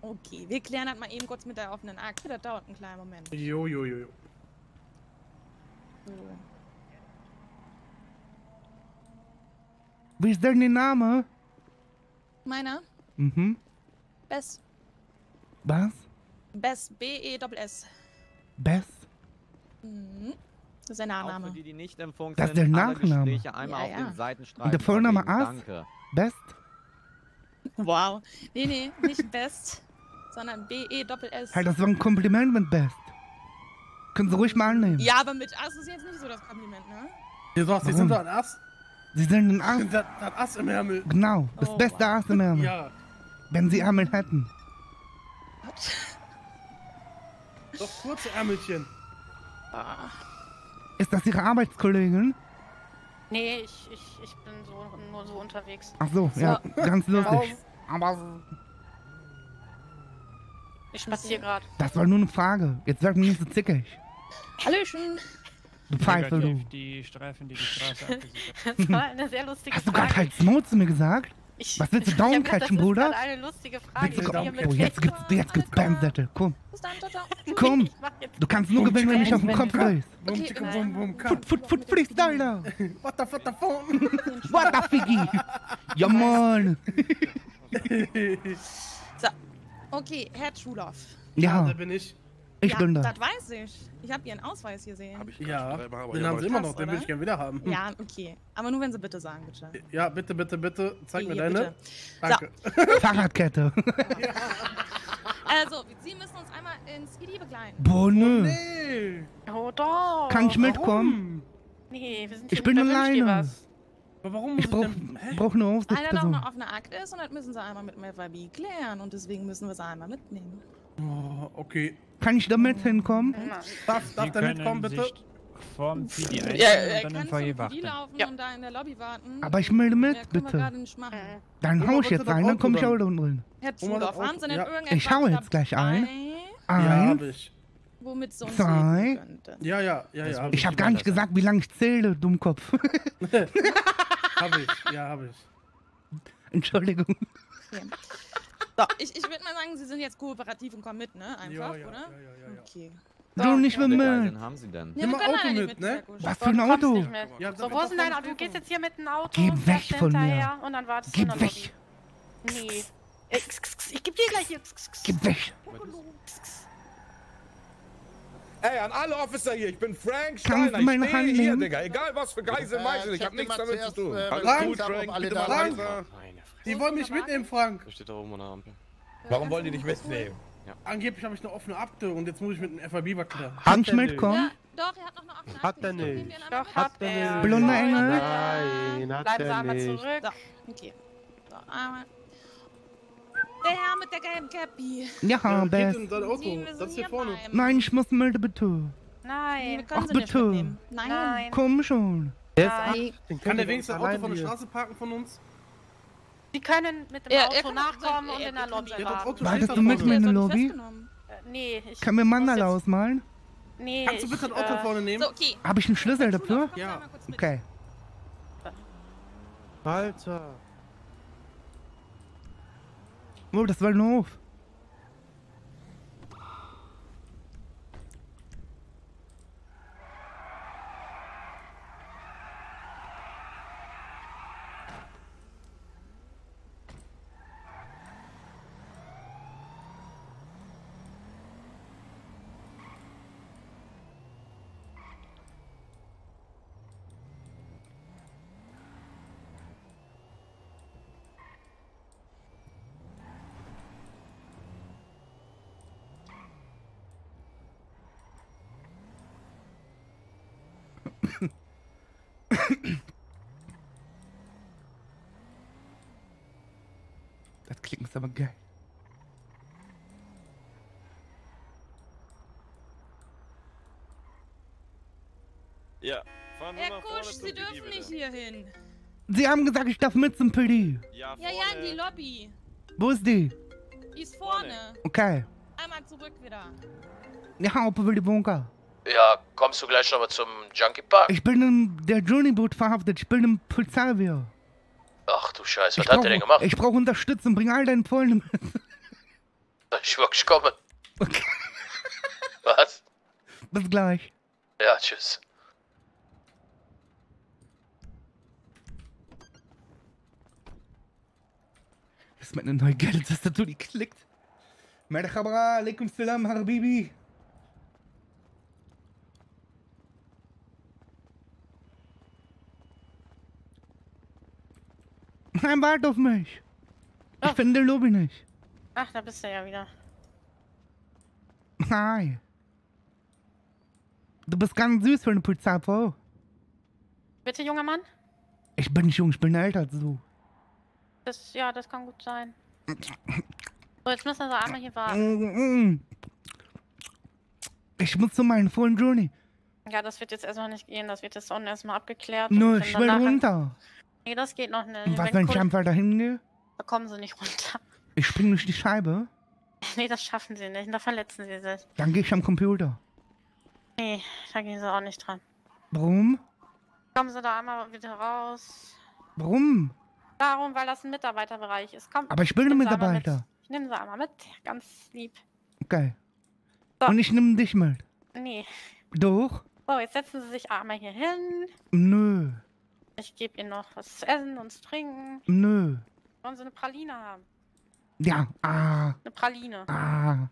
Okay, wir klären das mal eben kurz mit der offenen Akte. Das dauert einen kleinen Moment. Jo, jo, jo, jo. So. Wie ist denn der Name? Meiner? Mhm. Bess. Was? Bess. B-E-S-S. Bess? Mhm. Das ist sein Nachname. Die, die nicht im Funk Das ist der Nachname. Ja, auf ja. Und der Vorname verlegen. As? Danke. Best? Wow. Nee, nee, nicht Best, sondern B-E-S-S. Halt, das war ein Kompliment mit Best. Können Sie ruhig mal annehmen. Ja, aber mit Ass ist jetzt nicht so das Kompliment, ne? Du sagst, Sie sind doch ein Ass. Sie sind ein Ass. Das, das Ass im Ärmel. Genau, das Oh, beste Ass im Ärmel. Ja. Wenn Sie Ärmel hätten. Doch kurze Ärmelchen. Ah. Ist das Ihre Arbeitskollegin? Nee, ich, ich, ich bin so, nur so unterwegs. Ach so, ja, ganz lustig. Aber. Ich spaziere gerade. Das war nur eine Frage. Jetzt sag mir nicht so zickig. Hallöchen. Du Pfeife, du. Die Streifen, die die Straße abgesichert Das war eine sehr lustige Hast du gerade halt Mo zu mir gesagt? Ich- Was willst du ich hab down gedacht, catchen, das ist Bruder? eine lustige Frage, du oh, mit jetzt gibt's, jetzt gibt's Bamsättel. Komm. Komm. Du kannst nur gewinnen, wenn du mich auf den Kopf bum, Foot, foot, foot, Freestyler. What the, what the phone? What the Figgy? Ja, Mann. So. Okay, Herr Schulhoff. Ja. Da bin ich. Ich ja, bin da. Das weiß ich. Ich habe Ihren Ausweis gesehen. Hab ich Ja, den haben sie immer noch, den will ich gerne wieder haben. Ja, okay. Aber nur wenn Sie bitte sagen, bitte. Ja, bitte, bitte, bitte. Zeig mir Hier, deine. bitte. Danke. Fahrradkette. Also, Sie müssen uns einmal ins ID begleiten. Boah, nö. Nee. Oh doch. Kann ich mitkommen? Nee, wir sind Ich hier bin nicht bei alleine. Aber warum Ich brauch, brauch eine Einer noch eine offene Akte ist und das müssen Sie einmal mit dem FIB klären und deswegen müssen wir sie einmal mitnehmen. Oh, okay. Kann ich da mit hinkommen? Darf, darf der mitkommen, bitte? sich vorm PD Ja, einstellen er und dann kann im zum Foyer warten. laufen und da in der Lobby warten. Aber ich melde mit, wir bitte. machen. Dann hau ich jetzt ein, dann Auto komm ich auch da unten drin. Herr haben Sie denn Auto. Ja. Ich hau jetzt gleich ein. Ja, hab Eins, ich. womit uns zwei. Ja, ja, ja, ja. hab Ich habe gar nicht gesagt, wie lange ich zähle, Dummkopf. Hab ich, ja, hab ich. Entschuldigung. Okay. So, ich, ich würde mal sagen, Sie sind jetzt kooperativ und kommen mit, ne? Einfach, Ja, ja, oder? ja, ja, ja. Okay. Du nicht mit mir. haben Sie denn? Ja, Nimm können Auto mit, nicht ne? Was für ein Auto? mit. Ja, so, wo ist denn dein Auto? Du gehst jetzt hier mit dem Auto. Geh weg von mir. hinterher Und dann wartest Geh du weg. Lobby. Nee. Äh, x, x, x, Ich geb dir gleich hier. x, x, x. Geh weg. Ey, an alle Officer hier, ich bin Frank Steiner. meine Ich stehe Hand hier? Digga. Egal was für Geisel, Äh, ich hab nichts damit zu tun. äh, Alles gut, Frank, alle bitte da mal. Die wollen mich mitnehmen, Frank. Da steht da oben an der Ampel. Warum wollen die dich mitnehmen? Angeblich habe ich eine offene Akte und jetzt muss ich mit was klären. Kann ich der mitkommen? Doch, er hat noch eine offene Hat Akte. er Ich geb nicht. einmal Doch, mit. hat er. Blonder Engel? Nein, hat Bleiben Sie er einmal nicht. zurück. So, okay. So, einmal. Der Herr mit der gelben Cappy. Ja, Ja, geht best. in Auto. Das hier vorne. bleiben. Nein, ich muss melden, bitte. Nein. wir können Ach, sie nicht bitte. mitnehmen. Nein. Nein. Komm schon. Der ist Nein. Kann der wenigstens ein Auto von der Straße parken von uns? Sie können mit dem er Auto nachkommen und in der er Lobby Ja, warten. Wartest du mit mir in Der Lobby? Äh, Nee, ich. Kann mir Mandala jetzt- ausmalen? Nee, Kannst du bitte das Auto äh, vorne nehmen? So, okay. Habe ich einen Schlüssel dafür? Ja. Okay. Alter. Oh, das war ein Hof. Das Klicken ist aber geil. Ja, fahren nur Herr nach vorne Kusch, zum Sie PD, dürfen bitte. nicht hier hin. Sie haben gesagt, ich darf mit zum PD. Ja, Ja, ja, in die Lobby. Wo ist die? Die ist vorne. Okay. Einmal zurück wieder. Ja, Haupe will die Bunker. Ja, kommst du gleich nochmal zum Junkie Park? Ich bin in der Johnny-Boot verhaftet. Ich bin im Polizeiwehr. Ach du Scheiße, was Ich hat der denn gemacht? Ich brauche Unterstützung. Bring all deine Freunde mit. Ich wirklich komme. Okay. Was? Bis gleich. Ja, tschüss. Das ist meine neue geile Tastatur, die klickt. Merhaba, alaikum salam, Habibi. Nein, warte auf mich. Ich finde den Lobby nicht. Ach, da bist du ja wieder. Hi. Du bist ganz süß für eine Polizeifrau. Bitte, junger Mann? Ich bin nicht jung, ich bin älter als du. Das, ja, das kann gut sein. So, jetzt müssen wir so einmal hier warten. Ich muss zu meinem Freund Johnny. Ja, das wird jetzt erstmal nicht gehen. Das wird jetzt unten erstmal abgeklärt. Nö, und ich will runter. Nee, das geht noch nicht. Und was, Wenn wenn ich Kul- einfach dahin gehe? Da kommen sie nicht runter. Ich spring durch die Scheibe, Nee, das schaffen sie nicht. Da verletzen sie sich. dann gehe ich am Computer. Nee, da gehen sie auch nicht dran. Warum? Kommen sie da einmal wieder raus. Warum? Darum, weil das ein Mitarbeiterbereich ist. Komm, Aber ich bin ein Mitarbeiter. Mit. Ich nehme sie einmal mit. Ganz lieb. Okay. Und ich nehme dich mit. Nee. Doch? So, jetzt setzen sie sich einmal hier hin. Nö. Ich gebe ihnen noch was zu essen und zu trinken. Nö. Wollen sie eine Praline haben? Ja. Ah. Eine Praline. Ah.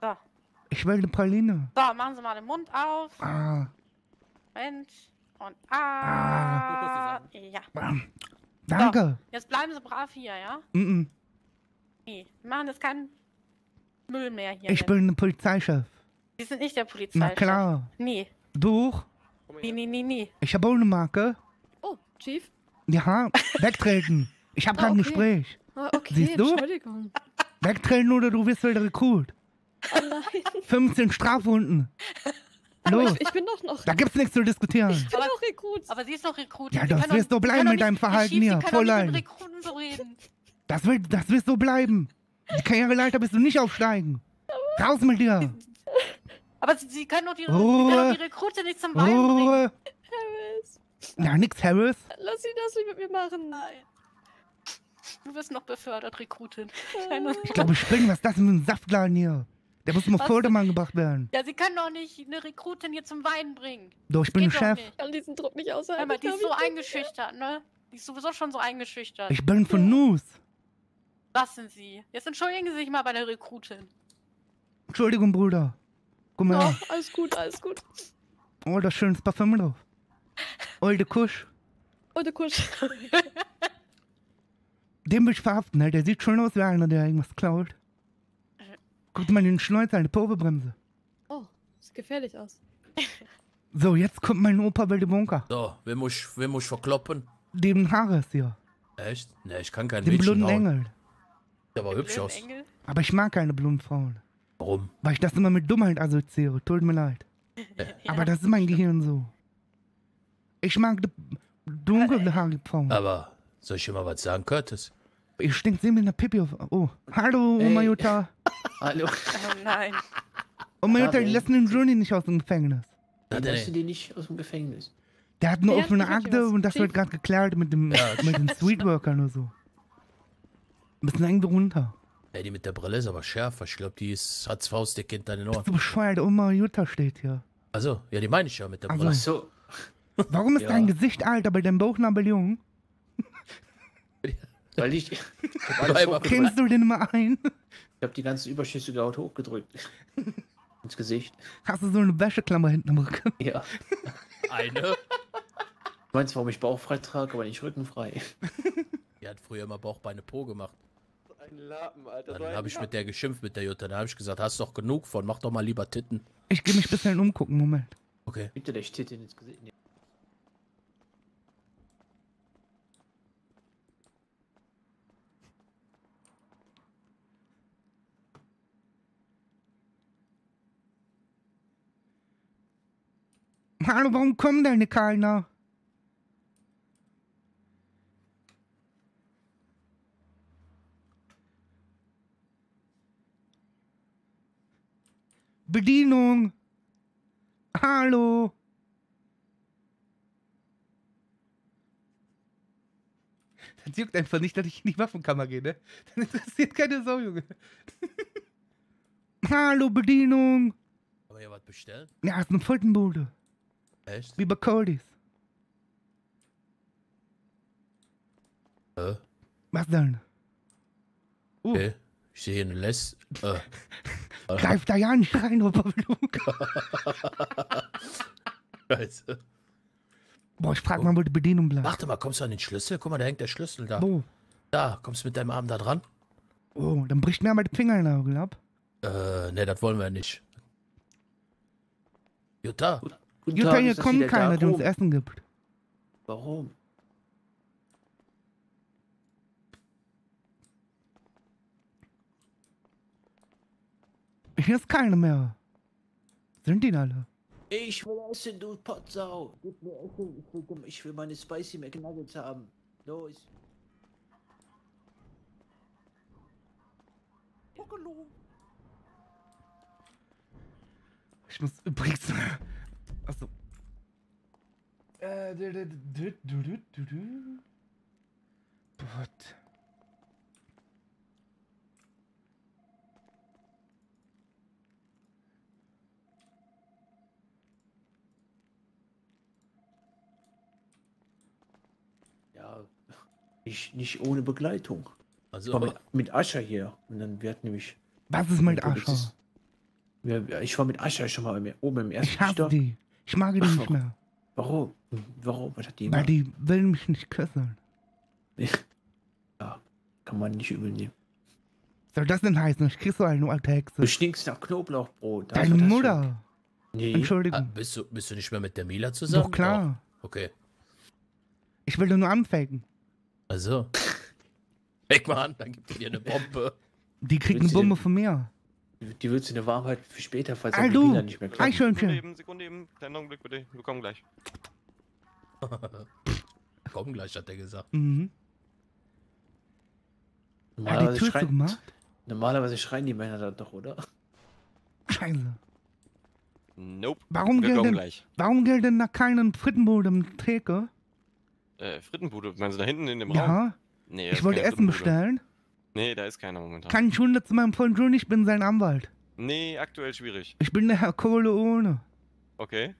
So. Ich will eine Praline. So, machen Sie mal den Mund auf. Ah. Moment. Und ah. Ja. Danke. So, jetzt bleiben Sie brav hier, ja? Mhm. Nee, wir machen jetzt keinen Müll mehr hier. Ich hin. bin ein Polizeichef. Sie sind nicht der Polizei. Na klar. Nee. Doch? Nee, nee, nee, nee. Ich habe auch eine Marke. Oh, Chief. Ja, wegtreten. Ich habe Ah, gerade ein okay. Gespräch. Ah, okay, Siehst du? Entschuldigung. Wegtreten oder du wirst wieder Rekrut. Oh nein. 15 Strafrunden. Aber Los. ich, ich bin doch noch. Da gibt's nichts zu diskutieren. Ich bin doch Rekrut. Aber sie ist noch Rekrut. Ja, Sie das doch- wirst du bleiben kann doch mit deinem nicht- Verhalten Chief, hier, doch mit Rekruten so reden. Das das wirst so bleiben. Die Karriereleiter wirst du nicht aufsteigen. Raus mit dir. Aber sie, sie können doch die, Ruhe. die Rekrute nicht zum Wein bringen. Ruhe. Harris. Ja, nix, Harris. Lass sie das nicht mit mir machen. Nein. Du wirst noch befördert, Rekrutin. Keine Ich glaube, ich bin, was ist das für ein Saftladen hier? Der muss mal Was? Vordermann gebracht werden. Ja, sie kann doch nicht eine Rekrutin hier zum Wein bringen. Doch, ich bin der Chef. Ich kann diesen Druck nicht aushalten. mal, die ist so eingeschüchtert, ne? Die ist sowieso schon so eingeschüchtert. Ich bin von Nus. Das sind sie. Jetzt entschuldigen Sie sich mal bei der Rekrutin. Entschuldigung, Bruder. Guck mal Oh, her. alles gut, alles gut. Oh, das schönes Parfüm drauf. Olde Kusch. Und der Kusch. Den will ich verhaften, ne? Der sieht schon aus wie einer, der irgendwas klaut. Guck mal den Schnäuzer, eine Probebremse. Oh, sieht gefährlich aus. So, jetzt kommt mein Opa Wilde Bunker. So, wen muss, ich- wen muss ich verkloppen? Den Harris hier. Echt? Ne, ich kann keinen Den Mädchen blonden hauen. Engel. Der war hübsch aus. Aber ich mag keine blonden Frauen. Warum? Weil ich das immer mit Dummheit assoziiere. Tut mir leid. Aber das ist mein Gehirn so. Ich mag die dunkelhaarige Frauen. Aber soll ich dir mal was sagen, Curtis? Ich stink sie mit einer Pipi auf. Oh, hallo, Hey. Oma Jutta. Hallo. Oh nein. Oma Ja, Jutta, die lassen den Johnny nicht aus dem Gefängnis. Dann lässt du die nicht aus dem Gefängnis. Der hat eine Der offene Akte und das wird gerade geklärt mit, dem, mit den Streetworkern oder so. Ein bisschen eng runter. Ey, die mit der Brille ist aber schärfer. Ich glaube, die ist, hat's Faustdick hinter den Ohren. Du bescheuert, Oma Jutta steht hier. Also, ja, die meine ich ja mit der Also. Brille. Ach so. Warum ist Ja. dein Gesicht alt, aber dein Bauchnabel jung? Weil ich. Kennst du den mal ein? Ich habe die ganze überschüssige Haut hochgedrückt. Ins Gesicht. Hast du so eine Wäscheklammer hinten im Rücken? Ja. Eine? Du meinst, warum ich bauchfrei trage, aber nicht rückenfrei? Die hat früher immer Bauchbeine Po gemacht. Ein Lappen, Alter. Dann habe ich mit der geschimpft, mit der Jutta. Dann habe ich gesagt, hast doch genug von, mach doch mal lieber Titten. Ich gehe mich ein bisschen umgucken, Moment. Okay. Bitte, der steht ins Gesicht. Nee. Hallo, warum kommen denn keiner? Bedienung. Hallo. Das juckt einfach nicht, dass ich in die Waffenkammer gehe, ne? Dann interessiert keine Sau, Junge. Hallo, Bedienung. Aber hier was bestellen? Ja, ist eine Fultonbude. Echt? Wie bei Coldys. Äh, Was denn? okay. Ich sehe eine Les. Äh. Greif da ja nicht rein, Opa Scheiße. Boah, ich frag mal, wo die Bedienung bleibt. Warte mal, kommst du an den Schlüssel? Guck mal, da hängt der Schlüssel da. Wo? Da, kommst du mit deinem Arm da dran? Oh, dann bricht mir aber die Fingernagel ab. Äh, ne, das wollen wir nicht. Jutta. Jutta, hier kommt keiner, der uns Essen gibt. Warum? Hier ist keine mehr. Sind die alle? Ich will essen, du Potsau. Gib mir Essen. Ich will, ich will meine Spicy McNuggets haben. Los. Ich muss übrigens. Achso. Äh, du, du, du, du, du, du, du. Gott. Ja, ich nicht ohne Begleitung. Also, Ich war mit, mit Ascher hier. Und dann wir hatten nämlich. Was ist mit Ascher? Ja, ich war mit Ascher schon mal im- oben im ersten Ich hasse Stock. die. Ich mag die nicht mehr. Warum? Warum? Was hat die Weil gemacht? die will mich nicht küssen. Ja, kann man nicht übel nehmen. Soll das denn heißen? Ich krieg so eine alte Hexe. Du stinkst nach Knoblauchbrot. Deine Mutter. schon. Nee. Entschuldigung. Ah, bist, du, bist du nicht mehr mit der Mila zusammen? Doch klar. Oh, okay. Ich will nur anfangen. Also. Weg mal an, dann gibt er dir eine Bombe. Die kriegt eine Bombe von mir. Die willst du in der Warmheit für später, falls dein du. Berliner nicht mehr klappt. Sekunde eben, Sekunde eben. Kleinen Augenblick bitte. Wir kommen gleich. Komm gleich, hat er gesagt. Mhm. Normalerweise, Tür schreien, normalerweise schreien die Männer da doch, oder? Scheiße. Nope. Warum Wir gilt kommen denn, gleich. warum gilt denn da keinen Frittenbude im Theke? Äh, Frittenbude, meinst du da hinten in dem Ja. Raum? Nee, da ich wollte Essen bestellen. Nee, da ist keiner momentan. Kann ich Hunde zu meinem Freund Juni? Ich bin sein Anwalt. Nee, aktuell schwierig. Ich bin der Herr Kohle ohne. Okay.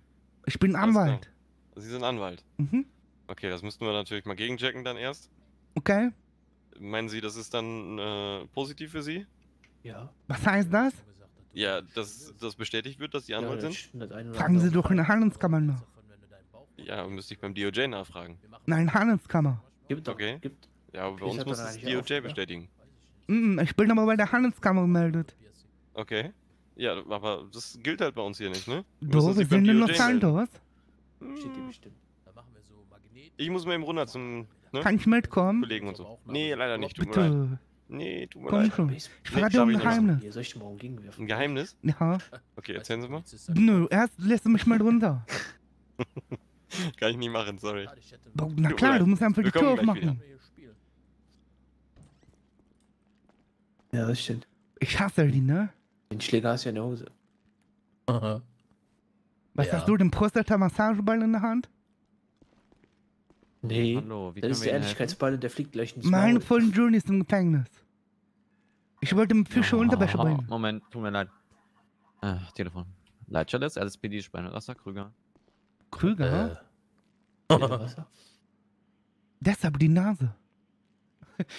Ich bin. Anwalt. Sie sind Anwalt. Mhm. Okay, das müssten wir natürlich mal gegenchecken dann erst. Okay. Meinen Sie, das ist dann äh, positiv für Sie? Ja. Was heißt das? Ja, dass das bestätigt wird, dass Sie Anwalt das sind? Fragen Sie doch in der Handelskammer nach. Ja, müsste ich beim DOJ nachfragen. Nein, Handelskammer. Gibt doch, Okay. gibt. Ja, aber bei Ich uns muss das DOJ oder? bestätigen. Mm, Ich bin aber bei der Handelskammer gemeldet. Okay. Ja, aber das gilt halt bei uns hier nicht, ne? Wir Doch, wir sind in Los. Santos. Steht hier bestimmt. Ich muss mal eben runter zum ne? Kann ich mitkommen? Kollegen und so. Nee, leider nicht, tut mir leid. Bitte. Nee, tut mir Komm leid. schon. Nee, Ich verrate dir schaff ein. Geheimnis. Hier soll ich dir morgen gegenwerfen? Ein Geheimnis? Ja. Okay, erzählen Sie mal. Nö, erst lässt du mich mal runter. Kann ich nicht machen, sorry. Na klar, du musst einfach die Tür aufmachen. Ja, das stimmt. Ich hasse die, ne? Den Schläger hast du ja in der Hose. Was Ja. hast du, den Prostata-Massageball in der Hand? Nee, Hallo, wie das ist der Ehrlichkeitsball und der fliegt gleich ins Mein Maul. Freund Juni ist im Gefängnis. Ich wollte ihm Fische Unterwäsche Oh, bringen. Moment, tut mir leid. Ah, Telefon. Leitstelle ist LSPD Speinerwasser, Krüger. Krüger? Äh. Wasser? Deshalb die Nase.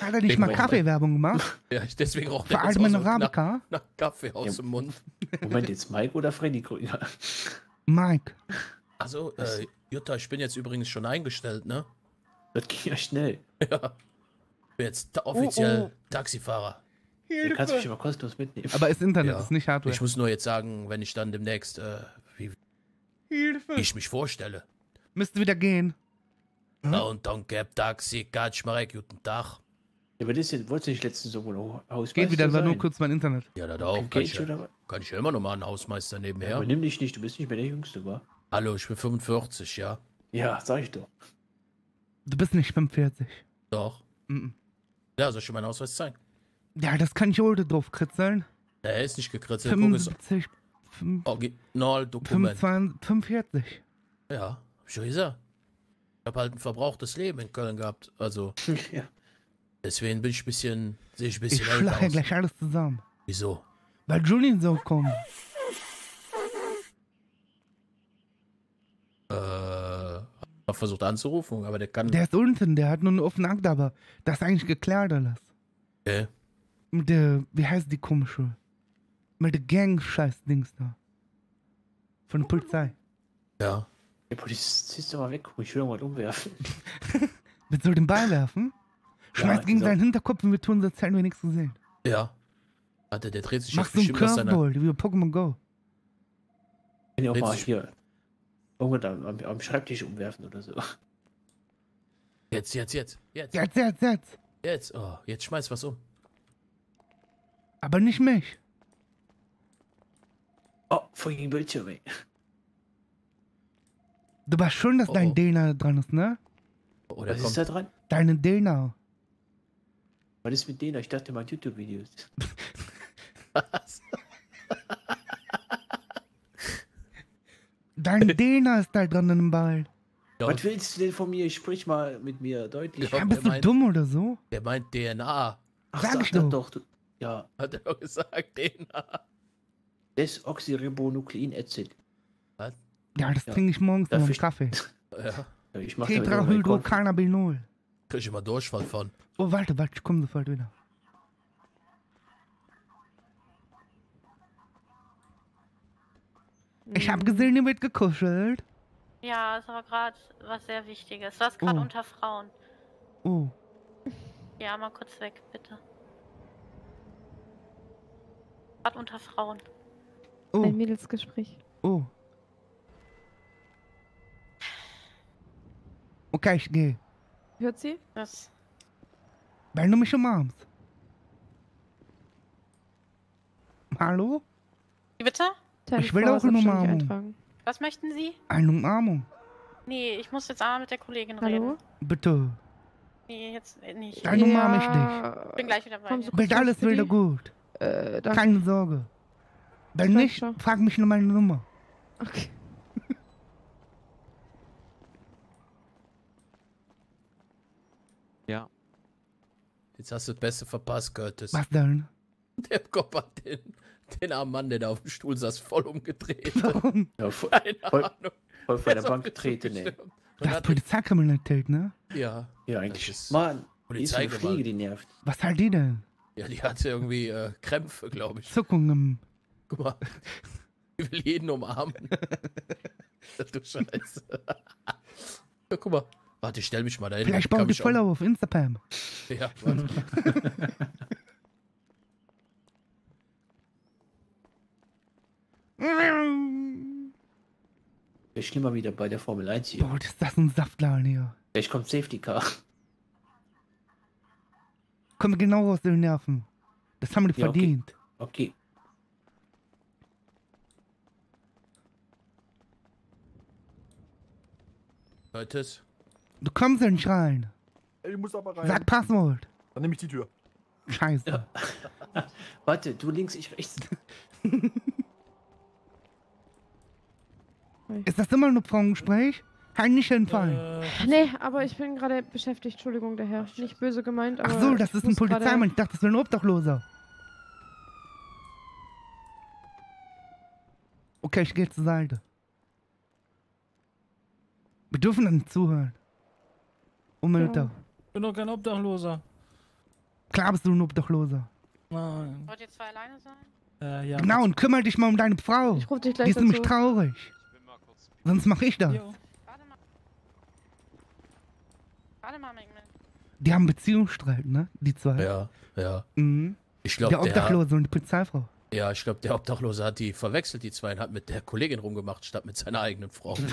Hat er nicht mal. Kaffeewerbung gemacht? Ja, ich deswegen auch Für Almen Arabica? nach Kaffee aus Ja. dem Mund. Moment, jetzt Mike oder Freddy Krüger? Mike. Also, äh, Jutta, ich bin jetzt übrigens schon eingestellt, ne? Das ging ja schnell. Ja. Bin jetzt offiziell Oh, oh. Taxifahrer. Den kannst du mich immer kostenlos mitnehmen. Aber ist Internet, Ja. ist nicht Hardware. Ich muss nur jetzt sagen, wenn ich dann demnächst, äh, wie, Hilfe. wie ich mich vorstelle. Müsste wieder gehen. Und dann Cab Taxi, Gatschmarek, guten Tag. Ja, aber das ist, wolltest du nicht letztens so ein Hausmeister Geht wieder, war nur kurz mein Internet. Ja, das auch. Kann ich, ja, kann ich ja immer noch mal einen Hausmeister nebenher. Aber nimm dich nicht, du bist nicht mehr der Jüngste, wa? Hallo, ich bin 45, ja. Ja, sag ich doch. Du bist nicht 45. Doch. Mhm. Ja, soll ich dir meinen Ausweis zeigen? Ja, das kann ich heute drauf kritzeln. Der ist nicht gekritzelt. Guck es. 75, fünf- Originaldokument. 25, 45. Ja, hab ich schon gesagt. Ich hab halt ein verbrauchtes Leben in Köln gehabt. Also, ja. deswegen bin ich ein bisschen, sehe ich ein Ich bisschen älter schlage gleich alles zusammen. Wieso? Weil Julian so kommt. Äh, hab versucht anzurufen, aber der kann. Der ist unten, der hat nur eine offene Akte, aber das ist eigentlich geklärt alles. Okay. Mit der, wie heißt die komische? Mit der Gang-Scheiß-Dings da. Von der Polizei. Ja. Der Polizist doch mal weg, ich will irgendwas umwerfen. Willst du den Ball werfen? Schmeiß Ja, gegen so. seinen Hinterkopf und wir tun so, als hätten wir nichts gesehen. Ja. Warte, der dreht sich Machst jetzt du einen. Curveball, wie bei Pokémon Go. Kann ich auch Dreht mal hier irgendwas am, am, am Schreibtisch umwerfen oder so. Jetzt, jetzt, jetzt. Jetzt. Jetzt, jetzt, jetzt. Jetzt. Oh, jetzt schmeiß was um. Aber nicht mich. fucking Bildschirm, ey. Du weißt schon, dass dein Dena dran ist, ne? Oder Was ist da dran? Deine Dena. Was ist mit denen? Ich dachte mal YouTube-Videos. Dein Dena ist da dran im Ball. Was willst du denn von mir? Sprich mal mit mir deutlich. Ja, bist du dumm oder so? Der meint DNA. Ach, Sag sag ich das doch. doch. Ja. Hat er doch gesagt, DNA. Desoxyribonukleinacid. Was? Ja, das Ja. trinke ich morgens meinem Dafür- Kaffee. Ja. Ja, ich mach Tetrahydrocannabinol. Krieg ich immer Durchfall von. Oh, warte, warte, ich komm sofort wieder. Ich habe gesehen, hier wird gekuschelt. Ja, ist aber gerade was sehr Wichtiges. Was gerade Oh. unter Frauen. Oh, Ja, mal kurz weg, bitte. Gerade unter Frauen. oh, Ein Mädelsgespräch. oh. Okay, ich gehe. Hört sie? Das. Wenn du mich umarmst. Hallo? Wie bitte? Ich will auch eine Umarmung. Was möchten Sie? Eine Umarmung. Nee, ich muss jetzt einmal mit der Kollegin Hallo? reden. Bitte. Nee, jetzt äh, nicht. Dann umarme ich dich. Ich bin gleich wieder bei dir. Wird alles wieder gut. Äh. Keine Sorge. Wenn Sag nicht, schon. frag mich nur meine Nummer. Okay. Ja. Jetzt hast du das Beste verpasst, Curtis. Was denn? Der Kopf hat den, den armen Mann, der da auf dem Stuhl saß, voll umgedreht. Warum? Ja, voll, Keine voll, Ahnung. voll von Der der Bank getreten, ey. Das ist hat Polizeikriminalität, ne? Ja. Ja, eigentlich. ist Mann, die ist eine. Fliege, die nervt. Was hat die denn? Ja, die hatte irgendwie äh, Krämpfe, glaube ich. Zuckungen. Guck mal. Die will jeden umarmen. du Scheiße. ja, guck mal. Warte, ich stell mich mal dahin. Vielleicht bauen kann die ich Follower auf Instagram. Ja, warte. Wäre schlimmer wieder bei der Formel 1 hier. Boah, ist das ein Saftladen hier. Vielleicht kommt Safety Car. Kommen genau aus den Nerven. Das haben die Ja, okay. verdient. Okay. Curtis. Du kommst ja nicht rein. Ich muss aber rein. Sag Passwort. Dann nehme ich die Tür. Scheiße. Warte, du links, ich rechts. Ist das immer nur Frauengespräch? Kann nicht hinfallen. Äh, Nee, aber ich bin gerade beschäftigt. Entschuldigung, der Herr. Nicht böse gemeint, aber. Ach so, das ist ein Polizeimann. Ich dachte, das wäre ein Obdachloser. Okay, ich gehe zur Seite. Wir dürfen dann nicht zuhören. Unmöglich. Ich bin doch kein Obdachloser. Klar bist du ein Obdachloser. Nein. Wollt ihr zwei alleine sein? Äh, ja. Genau, und kümmere dich mal um deine Frau. Ich ruf dich gleich Die ist nämlich dazu. traurig. Sonst mache ich das. Jo. Warte mal, Ming. Die haben Beziehungsstreit, ne? Die zwei. Ja, ja. Mhm. Ich Der glaube, der, Obdachlose und die Polizeifrau. ja, ich glaube, der Obdachlose hat die verwechselt, die zwei, und hat mit der Kollegin rumgemacht, statt mit seiner eigenen Frau.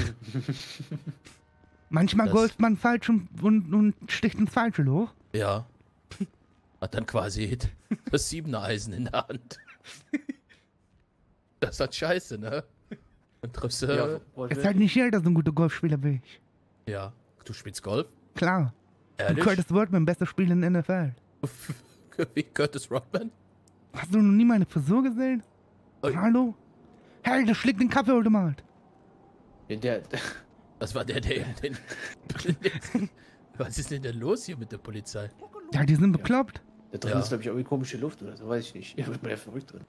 Manchmal Das- golft man falsch und, und, und sticht ins falsche Loch. ja. Hat dann quasi das siebener Eisen in der Hand. Das ist halt scheiße, ne? Dann triffst du. Ja, Ja, ist halt nicht jeder so ein guter Golfspieler wie ich. Du spielst Golf? Klar. Ehrlich? Curtis Wortman, bester Spieler in der NFL. Wie Curtis Rodman? Hast du noch nie meine Frisur gesehen? Oi. Hallo? Hey, der schlägt den Kaffeeautomat. Ja, der, Das war der, der den, den, Was ist denn denn los hier mit der Polizei? Ja, die sind bekloppt. da drin Ja. ist, glaube ich, irgendwie komische Luft oder so, weiß ich nicht. Ja, wird man ja verrückt drin.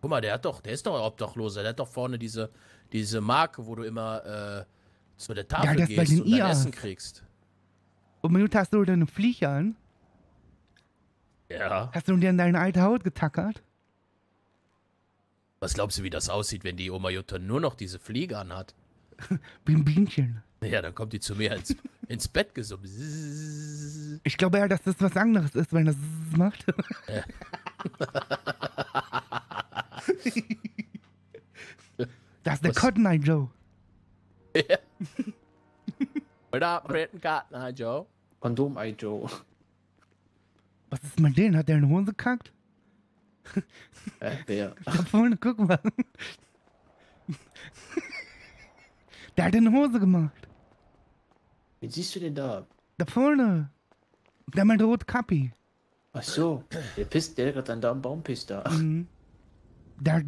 Guck mal, der hat doch, der ist doch Obdachloser. Der hat doch vorne diese, diese Marke, wo du immer äh, zu der Tafel das bei gehst den und dein. Essen kriegst. Und Minute hast du deine Fliege an. Ja. Hast du dir in deine alte Haut getackert? Was glaubst du, wie das aussieht, wenn die Oma Jutta nur noch diese Fliege anhat? Wie ein Bienchen. Ja, dann kommt die zu mir ins, ins Bett gesummt. Ich glaube eher, dass das was anderes ist, wenn das macht. Ja. das ist der Was? Cotton Eye Joe. Oder Britten Garten, hi Joe. Kondom-Eye Joe. Was ist mit denen? Hat der eine Hose gekackt? Äh, wer? Da vorne, guck mal. Der hat eine Hose gemacht. Wen siehst du denn da? Da vorne. Der mit rot Kappi. Ach so, der pisst, der gerade an da am Baum pisst da. Mhm. Der, hat-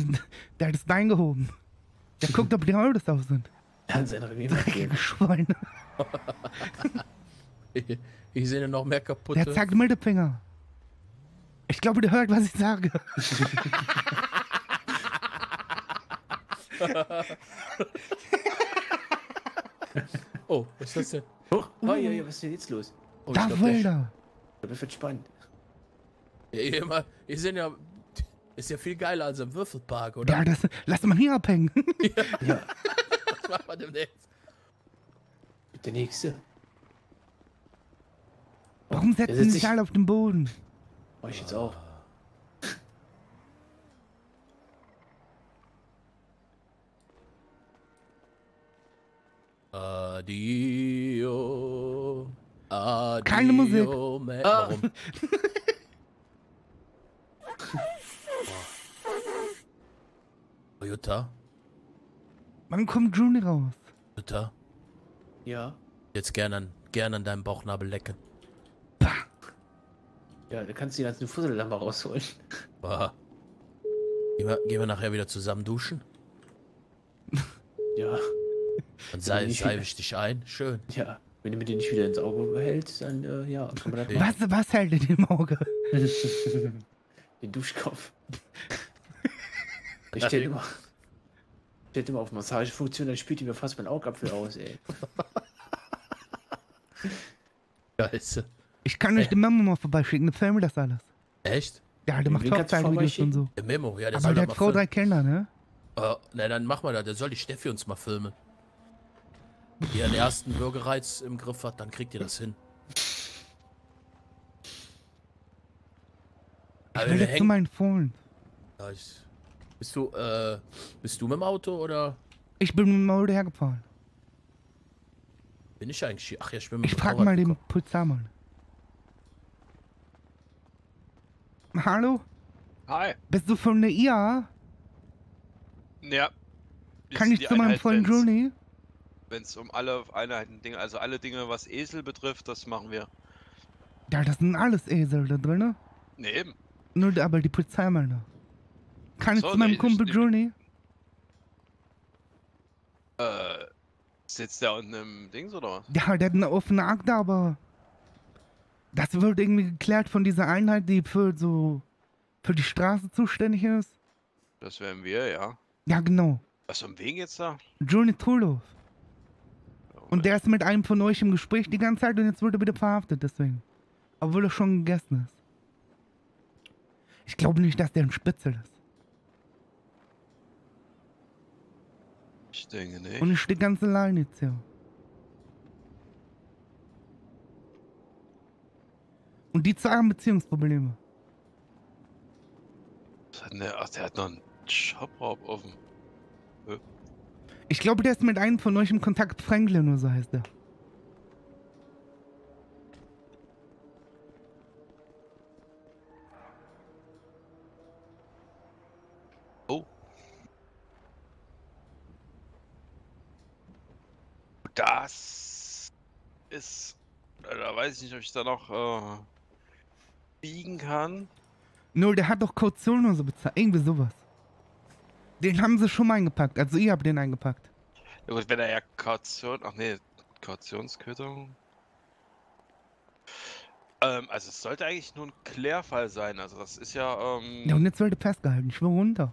der hat das Bein gehoben. Der guckt, ob die Autos auf sind. Er hat sein Revier Dreckige Schweine. Ich, ich sehe noch mehr kaputte. Der zeigt Mittelfinger. Ich glaube, der hört, was ich sage. oh, was ist das denn? Huch, oh, ja, ja, was ist denn jetzt los? Oh, Da will der- er. Das wird spannend. Ja, ihr, immer- seht ja, ist ja viel geiler als im Würfelpark, oder? Ja, das, lass mal hier abhängen. Ja, Was macht man denn jetzt? der nächste. Warum setzen setzt sich alle auf den Boden? Mach ich jetzt auch. Adio. Adio. Keine Musik. Man. Ah. Warum? Oh, Jutta, Wann kommt Juni raus? Jutta, Ja. jetzt gern an, gern an deinem Bauchnabel lecken. Ja, da kannst du die ganzen Fussel dann mal rausholen. Bah. Gehen wir, gehen wir nachher wieder zusammen duschen? Ja. Dann sei, wieder. ich dich ein. Schön. Ja. Wenn du mir den nicht wieder ins Auge behältst, dann, äh, ja, kann man das. Was, was hält in dem Auge? Den Duschkopf. Ich stell immer. Stellt immer auf Massagefunktion, dann spielt die mir fast mein Augapfel aus, ey. Scheiße. Ich kann euch die Mama mal vorbeischicken, der filmt das alles. Echt? Ja, der macht Hochzeitvideos und so. Der Memo, ja, der Aber soll der hat Frau drei filmen. Kinder, ne? Äh, na, dann mach mal das. Der soll die Steffi uns mal filmen. Die ihren ersten Bürgerreiz im Griff hat, dann kriegt ihr das hin. Ich will wir jetzt zu meinen Freunden. Ja, ich, bist du, äh, bist du mit dem Auto oder Ich bin mit dem Auto hergefahren. bin ich eigentlich hier? Ach ja, ich bin mit Ich dem frag Fahrrad mal den. Polizeimann. Hallo? Hi. Bist du von der IA? Ja. Wir Kann ich zu meinem Freund wenn's- Johnny? Wenn es um alle Einheiten Dinge, also alle Dinge, was Esel betrifft, das machen wir. Ja, das sind alles Esel da drin. Nee, eben. Nur aber die Polizeimänner. Kann ich So, zu meinem Kumpel ich- Johnny? Äh, sitzt der unten im Dings oder was? Ja, der hat eine offene Akte, aber das wird irgendwie geklärt von dieser Einheit, die für so für die Straße zuständig ist. Das wären wir, ja. Ja, genau. Was um wen geht's da? Johnny Trulov. Und der ist mit einem von euch im Gespräch die ganze Zeit und jetzt wird er wieder verhaftet, deswegen. Obwohl er schon gegessen ist. Ich glaube nicht, dass der ein Spitzel ist. Ich denke nicht. Und ich stehe ganz allein jetzt hier. Und die zwei haben Beziehungsprobleme. Was hat denn der? Ach, der hat noch einen Shopraub offen. Ich glaube, der ist mit einem von euch im Kontakt. Franklin oder so heißt er. Oh. Das ist. äh, Da weiß ich nicht, ob ich da noch äh, biegen kann. Nur, der hat doch Kaution oder so bezahlt. Irgendwie sowas. Den haben sie schon mal eingepackt. Also ihr habt den eingepackt. Ja gut, wenn er ja Kaution. Ach nee, Kautionsquittung. Ähm, also es sollte eigentlich nur ein Klärfall sein. Also das ist ja, ähm. Ja, und jetzt er festgehalten. Ich will runter.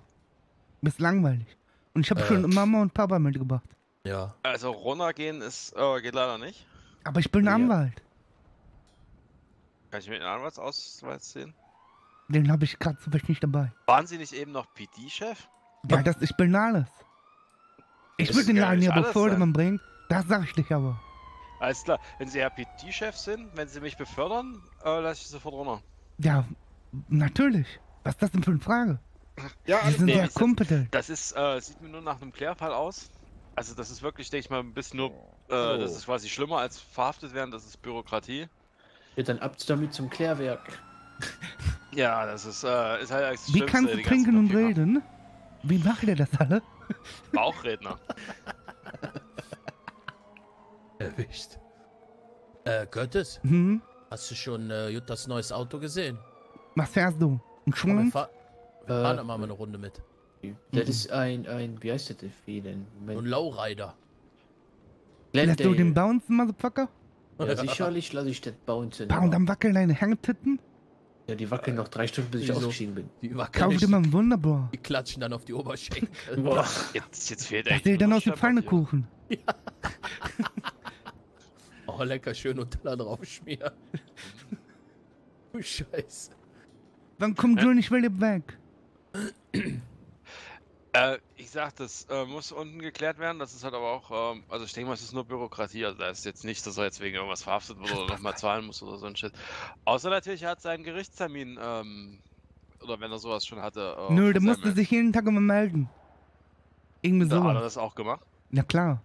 Bist langweilig. Und ich habe Äh. schon Mama und Papa mitgebracht. Ja. Also runtergehen ist, äh, geht leider nicht. Aber ich bin Anwalt. Kann ich mir den Anwaltsausweis sehen? Den habe ich gerade zufällig nicht dabei. Waren Sie nicht eben noch PD-Chef? Ja, das, ich bin alles. Ich will den Laden nicht hier sein. man bringt. Das sag ich dich aber. Alles klar. Wenn Sie Herr PD-Chef sind, wenn Sie mich befördern, äh, lasse ich sofort runter. Ja, natürlich. Was ist das denn für eine Frage? Ja, Die sind nee, sehr kompetent. Das ist, äh, sieht mir nur nach einem Klärfall aus. Also das ist wirklich, denke ich mal, ein bisschen nur, äh, Oh. das ist quasi schlimmer als verhaftet werden, das ist Bürokratie. Ja, dann ab damit zum Klärwerk. Ja, das ist, äh, ist halt das Wie Schlimmste, kannst du trinken und reden? Wie macht ihr das alle? Bauchredner. Erwischt. Äh, Curtis? Hm? Hast du schon äh, Juttas neues Auto gesehen? Was fährst du? Ein Komm, wir, fahr wir Äh, fahren doch mal eine Runde mit. Das ist ein, ein, wie heißt das Vieh denn? Ein Lowrider. Lässt du den bouncen, Motherfucker? Ja, sicherlich lasse ich das bouncen. Pa, und dann wackeln deine Hangtitten? Ja, die wackeln noch drei Stunden, bis ich Wieso? ausgestiegen bin. Die wackeln Kauf dir mal einen Wunderbar. Die klatschen dann auf die Oberschenkel. Boah. Jetzt, jetzt fehlt Das echt. sieht nur dann noch aus wie Schlepppapier. Pfannekuchen. Oh, lecker schön Nutella drauf schmieren. Du Scheiße. Wann kommt Johnny Schwelle weg? Äh, ich sag, das äh, muss unten geklärt werden. Das ist halt aber auch, ähm, also ich denke mal, es ist nur Bürokratie. Also da ist jetzt nicht, dass er jetzt wegen irgendwas verhaftet wurde oder nochmal zahlen muss oder so ein Shit. Außer natürlich, er hat seinen Gerichtstermin, ähm, oder wenn er sowas schon hatte. Äh, Nö, der musste sich jeden Tag immer melden. Irgendwie Da hat er so. das auch gemacht. Na klar.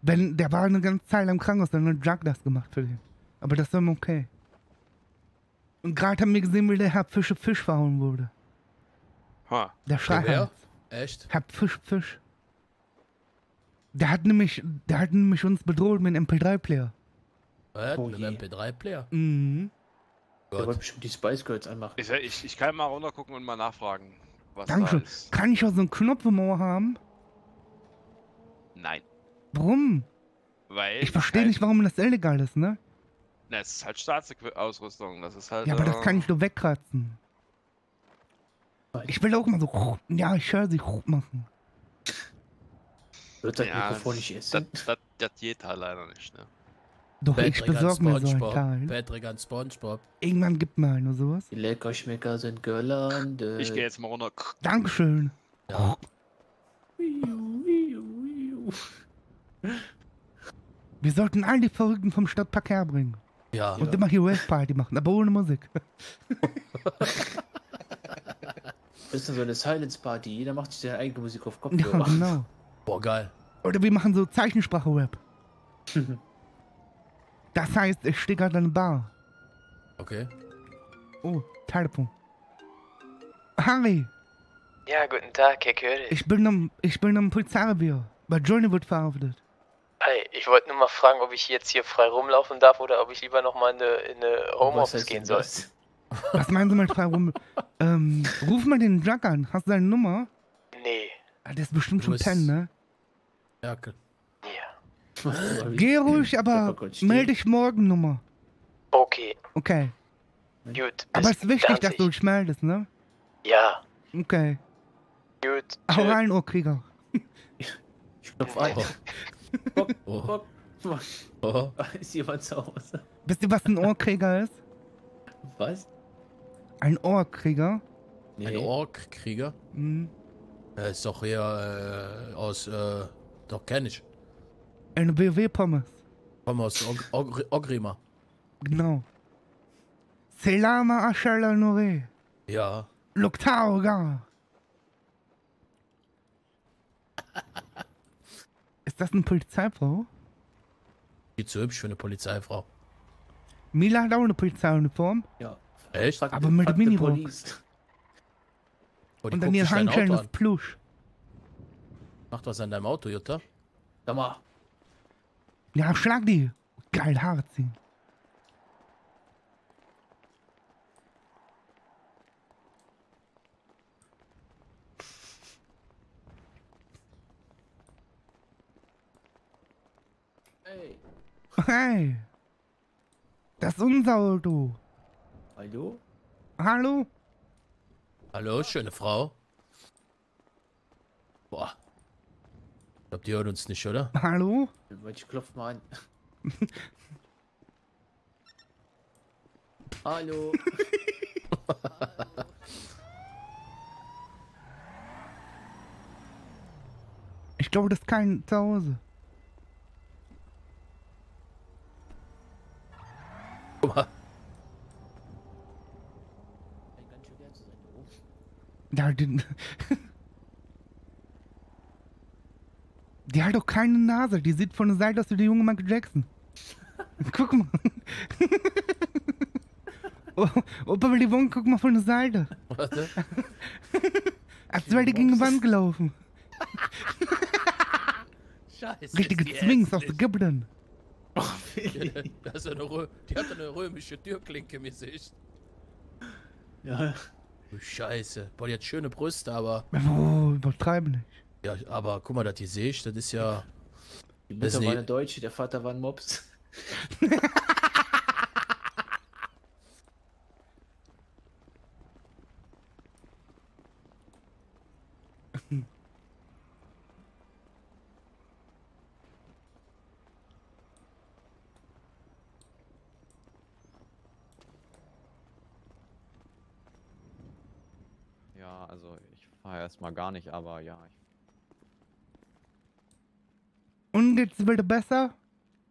Wenn, der war eine ganze Zeit im Krankenhaus, dann hat Jack das gemacht für den. Aber das war ihm okay. Und gerade haben wir gesehen, wie der Herr Fische Fisch verhauen wurde. Ha. Der halt. Echt? Herr Fisch Fisch. Der hat nämlich, der hat nämlich uns bedroht mit einem MP3-Player. Er hat Oh einen je. MP3-Player. Mhm. Der wollte bestimmt die Spice Girls anmachen. Ich, ich, ich kann mal runtergucken und mal nachfragen, was da Dankeschön. ist. Kann ich auch so einen Knopf im Ohr haben? Nein. Warum? Weil. Ich verstehe nicht, warum das illegal ist, ne? Na, es ist halt Staatsausrüstung. Das ist halt. Ja, aber das äh, kann ich nur wegkratzen. Ich will auch mal so, ja, ich höre sie machen. Wird das ja, Mikrofon nicht essen? Das, das, das geht halt leider nicht, ne? Doch, ich Patrick an besorge mir so einen SpongeBob. Teil. Patrick an Spongebob. Irgendwann gibt mir einer sowas. Die Leckerschmecker sind gelandet. Ich gehe jetzt mal runter. Dankeschön. Ja. Wir sollten all die Verrückten vom Stadtpark herbringen. Ja. Und immer hier Wave-Party machen, aber ohne Musik. Das ist dann so eine Silence Party. Jeder macht sich seine eigene Musik auf Ja, Kopfhörer. genau. Boah, geil. Oder wir machen so Zeichensprache-Rap. Das heißt, ich stehe gerade an der Bar. Okay. Oh, Telefon. Harry, Ja, guten Tag, Herr Curtis. ich bin am, ich bin am Polizeirevier. Bei Johnny wird verhaftet. Hi, ich wollte nur mal fragen, ob ich jetzt hier frei rumlaufen darf oder ob ich lieber nochmal in eine, in eine Homeoffice gehen soll. Was meinen Sie mit frei rum? ähm, ruf mal den Jack an. Hast du seine Nummer? Nee. Ah, der ist bestimmt schon pennen, ne? Ja, okay. Geh ruhig, aber melde dich morgen Nummer. Okay, Okay. gut. Aber es ist wichtig, dass du dich meldest, ne? Ja, Okay. gut. Hau rein, Ohrkrieger. Ich klopf an. Oh. Bock, bock. Oh. Ist jemand zu Hause? Wisst ihr, was ein Ohrkrieger ist? Was? Ein Ohrkrieger? Ein Ork-Krieger? Mhm. Er ist doch hier äh, aus, äh, doch kenn ich. Eine aus Og Og Ogrima. Genau. Selama Ashala Nore. Ja. Luktauga. Ist das eine Polizeifrau? Viel zu hübsch für eine Polizeifrau. Mila hat auch eine Polizeiuniform. Ja. Echt? Aber mit dem Minirock. Oh, Und dann ihr Handschellen an. Plush. Macht was an deinem Auto, Jutta? Sag mal. Ja, schlag die. Geil, Haare ziehen. Hey. Hey. Das ist unser Auto. Hallo? Hallo? Hallo, schöne Frau. Boah. Ich glaub, die hört uns nicht, oder? Hallo? Ich klopf mal an. Hallo. Ich glaube, das ist kein Zuhause. Guck mal. Ja, die, die hat doch keine Nase. Die sieht von der Seite aus wie der junge Michael Jackson. Guck mal. Oh, Opa will die Wohnung, guck mal von der Seite. Warte. Als wäre die gegen die Wand gelaufen. Scheiße. Richtige Zwings aus ist eine Rö die hat eine römische Türklinke im Gesicht. Ja. Scheiße. Boah, die hat schöne Brüste, aber. Oh, übertreib nicht. Ja, aber guck mal, das hier sehe ich, das ist ja. Die Mutter war eine Deutsche, der Vater war ein Mops. Ja, also ich fahre erstmal gar nicht, aber ja. Ich Und geht's wieder besser?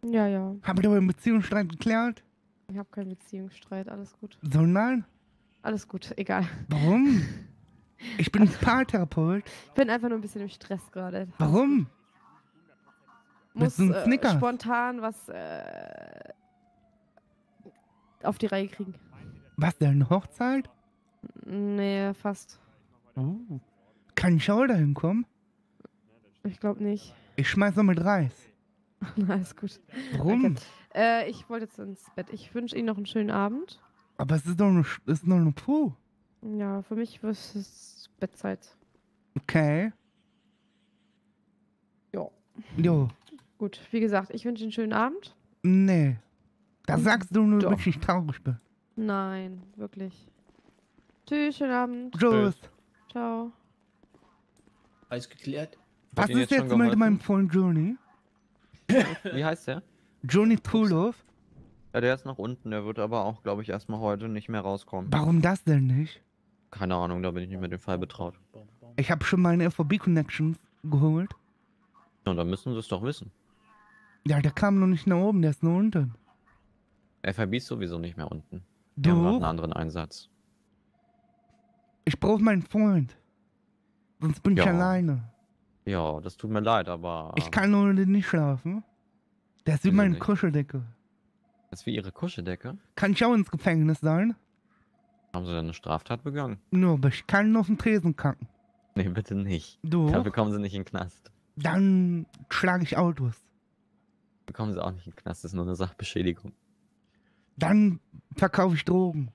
Ja, ja. Habt ihr euren Beziehungsstreit geklärt? Ich habe keinen Beziehungsstreit, alles gut. Sondern? Alles gut, egal. Warum? Ich bin Paartherapeut. Ich bin einfach nur ein bisschen im Stress gerade. Warum? Muss äh, spontan was äh, auf die Reihe kriegen. Was denn? Hochzeit? Nee, fast. Oh. Kann ich auch dahin kommen? Ich glaube nicht. Ich schmeiß noch mit Reis. Na, alles gut. Warum? Äh, ich wollte jetzt ins Bett. Ich wünsche Ihnen noch einen schönen Abend. Aber es ist doch nur, es ist doch nur Puh. Ja, für mich wird es Bettzeit. Okay. Ja. Jo. Gut, wie gesagt, ich wünsche Ihnen einen schönen Abend. Nee. Da sagst du nur, dass ich traurig bin. Nein, wirklich. Tschüss, schönen Abend. Tschüss. Ciao. Alles geklärt? Was ist jetzt jetzt mit meinem Freund Johnny? Wie heißt der? Johnny Tulov? Ja, der ist nach unten. Der wird aber auch, glaube ich, erstmal heute nicht mehr rauskommen. Warum das denn nicht? Keine Ahnung, da bin ich nicht mit dem Fall betraut. Ich habe schon meine FOB-Connections geholt. Und dann müssen sie es doch wissen. Ja, der kam noch nicht nach oben, der ist nur unten. FIB ist sowieso nicht mehr unten. Die Du? haben noch einen anderen Einsatz. Ich brauche meinen Freund. Sonst bin ich Ja. alleine. Ja, das tut mir leid, aber. Ich kann ohne den nicht schlafen. Der ist wie meine nicht? Kuscheldecke. Das ist wie ihre Kuscheldecke. Kann ich auch ins Gefängnis sein? Haben sie denn eine Straftat begangen? Nur, aber ich kann auf den Tresen kacken. Nee, bitte nicht. Du? Dafür kommen sie nicht in den Knast. Dann schlage ich Autos. Bekommen sie auch nicht in den Knast, das ist nur eine Sachbeschädigung. Dann verkaufe ich Drogen.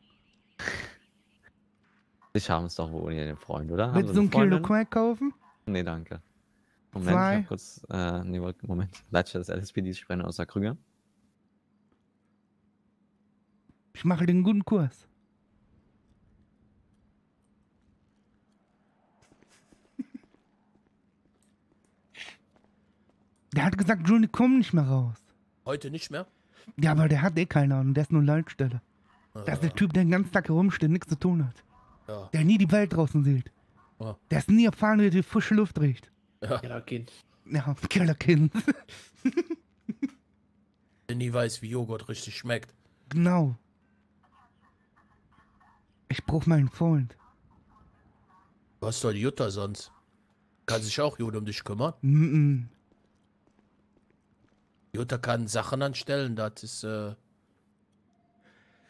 Sie schaffen es doch wohl ohne den Freund, oder? Willst du ein Kilo? Crack kaufen? Nee, danke. Moment, Zwei? ich hab kurz, äh, nee, Moment. Leitstelle des LSPD, sprechen aus der Krüger. Ich mache den guten Kurs. Der hat gesagt, Johnny, komm nicht mehr raus. Heute nicht mehr? Ja, aber der hat eh keine Ahnung, der ist nur Leitstelle. Das ist der Typ, der den ganzen Tag herumsteht, nichts zu tun hat. Ja. Der nie die Welt draußen sieht. Ja. Der ist nie erfahren, wie die frische Luft riecht. Ja. Kind. Ja, Killerkind. Der nie weiß, wie Joghurt richtig schmeckt. genau. Ich brauch meinen Freund. Du hast doch die Jutta sonst. Kann sich auch gut um dich kümmern. Mm Jutta kann Sachen anstellen, das ist, äh.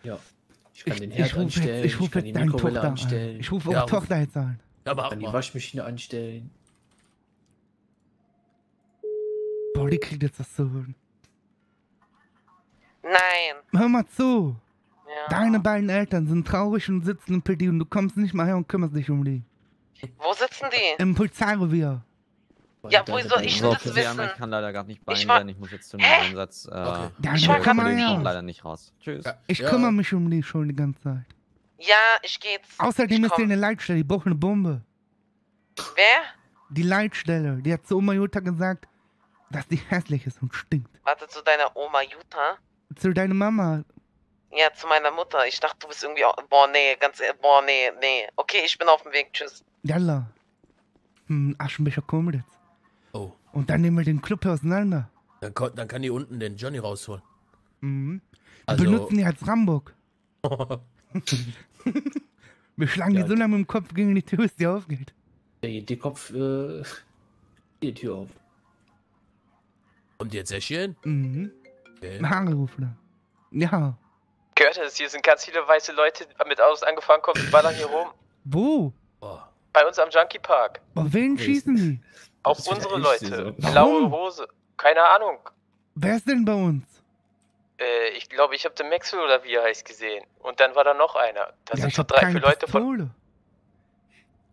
Ja. Ich kann Ich, den ich Herd rufe jetzt, anstellen, ich ruf kann jetzt die deine Mikrowelle Tochter anstellen. an. Ich rufe Ja, auch Tochter jetzt an. Ja, mach kann die mal. Waschmaschine anstellen. Boah, die kriegt jetzt das zu hören. Nein. Hör mal zu. Ja. Deine beiden Eltern sind traurig und sitzen im PD und du kommst nicht mal her und kümmerst dich um die. Wo sitzen die? Im Polizeirevier. Ja, wo soll ich So, das wissen? ich kann leider gerade nicht bei Ich war- sein. Ich muss jetzt zu einem Hä? Einsatz. Äh, Okay. Ja, ich Kollege her. kommt leider nicht raus. Tschüss. Ich Ja. kümmere mich um die schon die ganze Zeit. Ja, ich geh jetzt. Außerdem ich ist hier eine Leitstelle, die braucht eine Bombe. Wer? Die Leitstelle, die hat zu Oma Jutta gesagt, dass die hässlich ist und stinkt. Warte zu deiner Oma Jutta. Zu deiner Mama. Ja, zu meiner Mutter. Ich dachte, du bist irgendwie. Auch, boah, nee, ganz ehrlich. Boah, nee, nee. Okay, ich bin auf dem Weg. Tschüss. Yalla. Hm, Aschenbecher kommt jetzt. Und dann nehmen wir den Club hier auseinander. Dann, dann kann die unten den Johnny rausholen. Mhm. Wir Also- benutzen die als Rambock. Wir schlagen die so lange mit dem Kopf gegen die Tür, bis die aufgeht. Der, der Kopf, äh, die Tür auf. Und jetzt Eschchen? Mhm. Okay. Ja. Curtis, hier sind ganz viele weiße Leute mit Autos angefahren, kommen, die ballern hier rum. Wo? Bei uns am Junkie Park. Auf wen schießen die? Auf unsere Leute. so. Blaue? Hose. Keine Ahnung. Wer ist denn bei uns? Äh, ich glaube, ich habe den Maxwell oder wie er heißt gesehen. Und dann war da noch einer. Da Ja, sind so drei, vier Leute von. Pistole.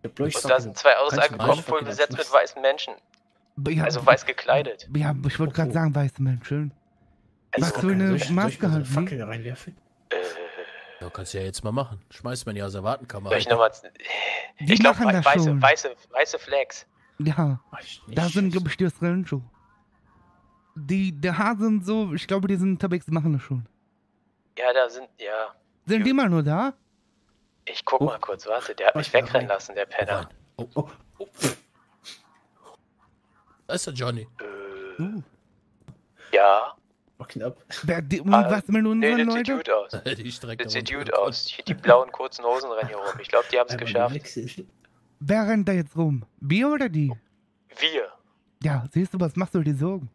Und da sind zwei du mal- voll besetzt mit weißen Menschen. Ja, Also weiß gekleidet. Ja, ich wollte gerade sagen, weiße Menschen. Was für eine Maske halt, wie? reinwerfen? Ja, kannst du ja jetzt mal machen. Schmeißt man ja aus der Wartenkammer. Ich Ich glaube, weiße, weiße, weiße Flags. Ja, da sind, glaube ich, die aus Rancho. Die, der Hase und so, ich glaube, die sind unterwegs, die machen das schon. Ja, da sind, ja. Sind die immer nur da? Ich guck mal kurz, warte, der hat mich wegrennen lassen, der Penner. Oh, oh, oh. Da ist der Johnny. Ja. War knapp. Wer, die, und Ah, was mit unseren nee, das Leuten? sieht gut aus. Die Das sieht gut aus. Hier die blauen kurzen Hosen rennen hier rum. Ich glaube, die haben es geschafft. Wer rennt da jetzt rum? Wir oder die? Wir. Ja, siehst du, was machst du dir Sorgen?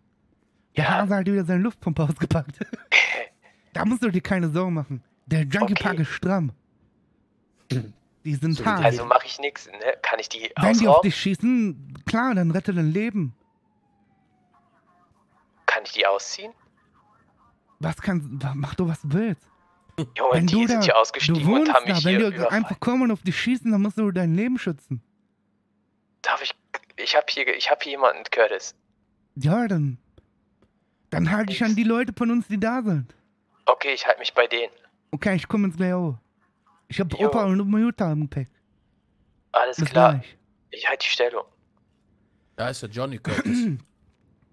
Der Hase hat wieder seine Luftpumpe ausgepackt. da musst du dir keine Sorgen machen. Der Junkie Park ist stramm. Die sind hart. Also mache ich nichts, ne? Kann ich die Wenn die auf ausrauben? dich schießen, klar, dann rette dein Leben. Kann ich die ausziehen? Was kannst mach du, was du willst. Junge, wenn die du sind da, hier ausgestiegen du und haben mich da, wenn hier die überfallen. einfach kommen und auf dich schießen, dann musst du dein Leben schützen. Darf ich. Ich hab hier, ich hab hier jemanden, Curtis. Ja, dann. Dann halte ich an die Leute von uns, die da sind. Okay, ich halte mich bei denen. Okay, ich komme ins Gleio. Ich hab Jo. Opa und Oma Jutta im Gepäck. Alles Bis klar. gleich. Ich halte die Stellung. Da ist der Johnny Curtis.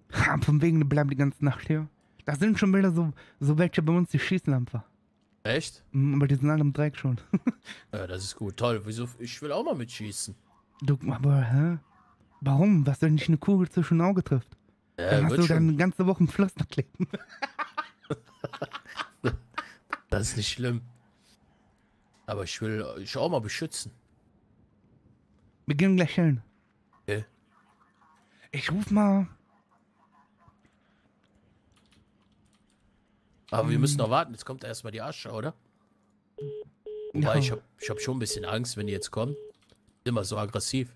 Von wegen, die bleiben die ganze Nacht hier. Da sind schon wieder so, so welche bei uns, die schießen einfach. Echt? Mm, Aber die sind alle im Dreck schon. Ja, das ist gut. Toll. Wieso? Ich will auch mal mitschießen. du, aber, hä? Warum? Was, wenn dich eine Kugel zwischen Auge trifft? Ja, dann hast du dann schon. eine ganze Woche ein Pflaster kleben. Das ist nicht schlimm. Aber ich will euch auch mal beschützen. Wir gehen gleich hin. Okay. Ich ruf mal. Aber wir müssen noch warten. Jetzt kommt erstmal die Asche, oder? Wobei, Ja. ich habe ich hab schon ein bisschen Angst, wenn die jetzt kommen. Immer so aggressiv.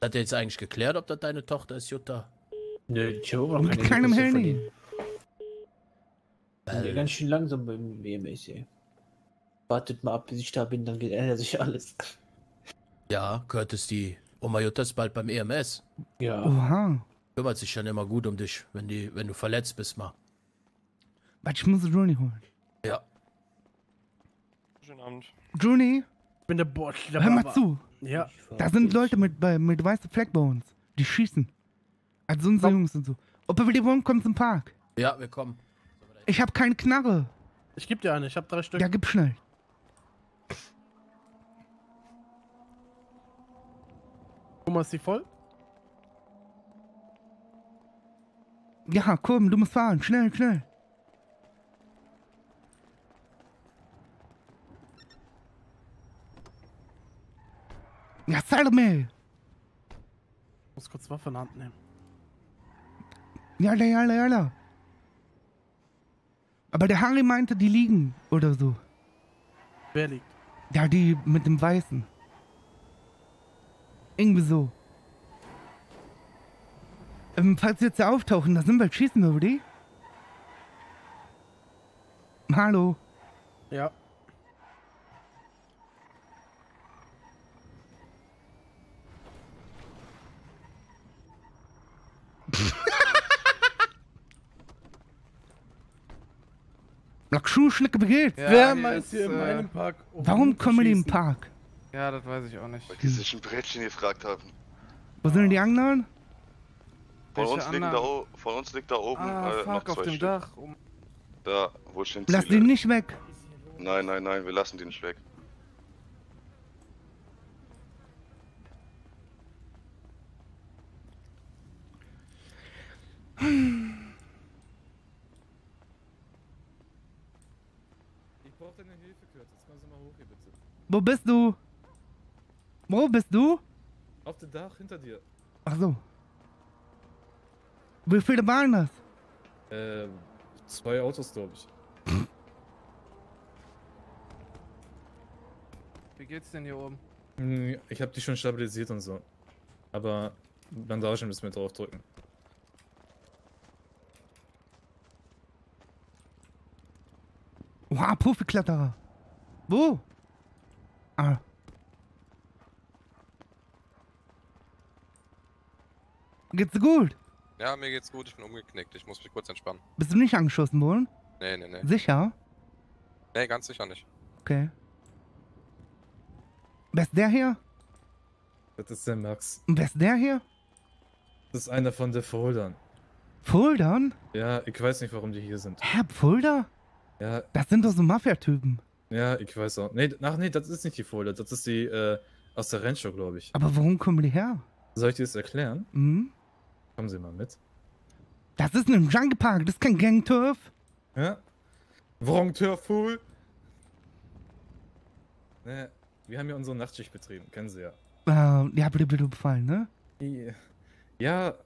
Hat er jetzt eigentlich geklärt, ob das deine Tochter ist, Jutta? Nö, ich habe auch Mit keine keinem. Sind ja ganz schön langsam beim WMS, ey. Wartet mal ab, bis ich da bin, dann ändert sich alles. Ja, Curtis, die Oma Jutta ist bald beim EMS. Ja. Oha. Kümmert sich dann immer gut um dich, wenn, die, wenn du verletzt bist mal. Warte, ich muss Juni holen. Ja. Schönen Abend. Juni, Ich bin der Bosch. hör mal zu. Ja. Da sind Leute mit, bei, mit weißem Fleck bei uns. Die schießen. Also unsere Jungs und so. Ob ihr die wollen, kommt zum Park. Ja, wir kommen. Ich hab keine Knarre. Ich geb dir eine, ich hab drei Stück. Ja, gib schnell. Guck mal, ist die voll? Ja, komm, du musst fahren. Schnell, schnell. Ja, Salome. Ich muss kurz Waffe in Hand nehmen. Jalla, jalla, jalla. Aber der Harry meinte, die liegen oder so. Wer liegt? Ja, die mit dem Weißen. Irgendwie so. Ähm, falls sie jetzt da auftauchen, da sind wir, schießen wir über die? Hallo. Ja. Lackschuhschnicke, wie geht's? Ja, Wer meint hier in meinem Park auf Warum kommen die im? Park? Ja, das weiß ich auch nicht. Weil die sich ein Brettchen gefragt haben. Wo sind denn die anderen? Von uns, liegen da, von uns liegt da oben Ah, äh, noch fuck, auf zwei dem Stück. Dach. Oh, Da, wo stehen Lass die Ziele? nicht weg. Nein, nein, nein, wir lassen die nicht weg. Ich Wo bist du? Wo bist du? Auf dem Dach hinter dir. Ach so. Wie viele waren das? Ähm, zwei Autos, glaube ich. Wie geht's denn hier oben? Ich habe die schon stabilisiert und so. Aber Bandagen müssen wir draufdrücken. Wow, Profikletterer. Wo? Ah. Geht's dir gut? Ja, mir geht's gut, ich bin umgeknickt. Ich muss mich kurz entspannen. Bist du nicht angeschossen worden? Nee, nee, nee. Sicher? Nee, ganz sicher nicht. Okay. Wer ist der hier? Das ist der Max. Und wer ist der hier? Das ist einer von der Foldern. Fuldern? Ja, ich weiß nicht, warum die hier sind. Hä, Fulda? Ja, Das sind doch so Mafia-Typen. Ja, ich weiß auch. Nee, ach nee, das ist nicht die Folder. Das ist die äh, aus der Rancho, glaube ich. Aber warum kommen die her? Soll ich dir das erklären? Mhm. Kommen Sie mal mit. Das ist ein Jungle Park, das ist kein Gangturf. Ja? Wrong Turf Fool. Ne, wir haben ja unsere Nachtschicht betrieben, kennen Sie ja. Äh, ja, bitte befallen, ne? Ja,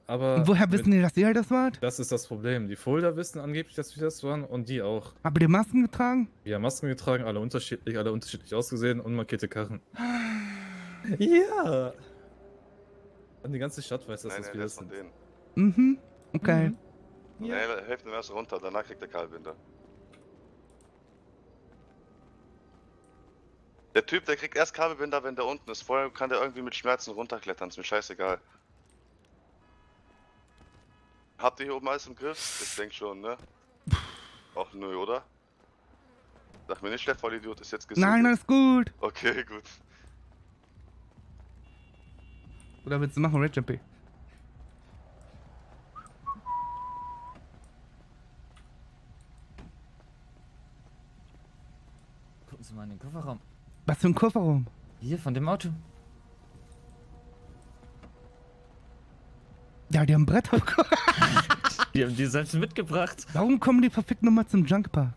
aber. Und woher wissen die, dass ihr das wart? Das ist das Problem. Die Folder wissen angeblich, dass wir das waren und die auch. Habt ihr Masken getragen? Wir haben Masken getragen, alle unterschiedlich, alle unterschiedlich ausgesehen und markierte Karren. Ja. Und die ganze Stadt weiß, dass Nein, das nein, wir das sind. denen. Mhm. Okay. Nee, helft ihm erst runter, danach kriegt der Kalbinder. Der Typ, der kriegt erst Kabelbinder, wenn der unten ist. Vorher kann der irgendwie mit Schmerzen runterklettern, ist mir scheißegal. Habt ihr hier oben alles im Griff? Ich denk schon, ne? Ach nö, oder? Sag mir nicht, der Vollidiot ist jetzt gesund. Nein, alles gut. Okay, gut. Oder willst du machen, Red Jumpy? Gucken Sie mal in den Kofferraum. Was für ein Kofferraum? Hier, von dem Auto. Ja, die haben ein Brett aufgehoben. Die haben die selbst mitgebracht. Warum kommen die verfickt nochmal zum Junk Park?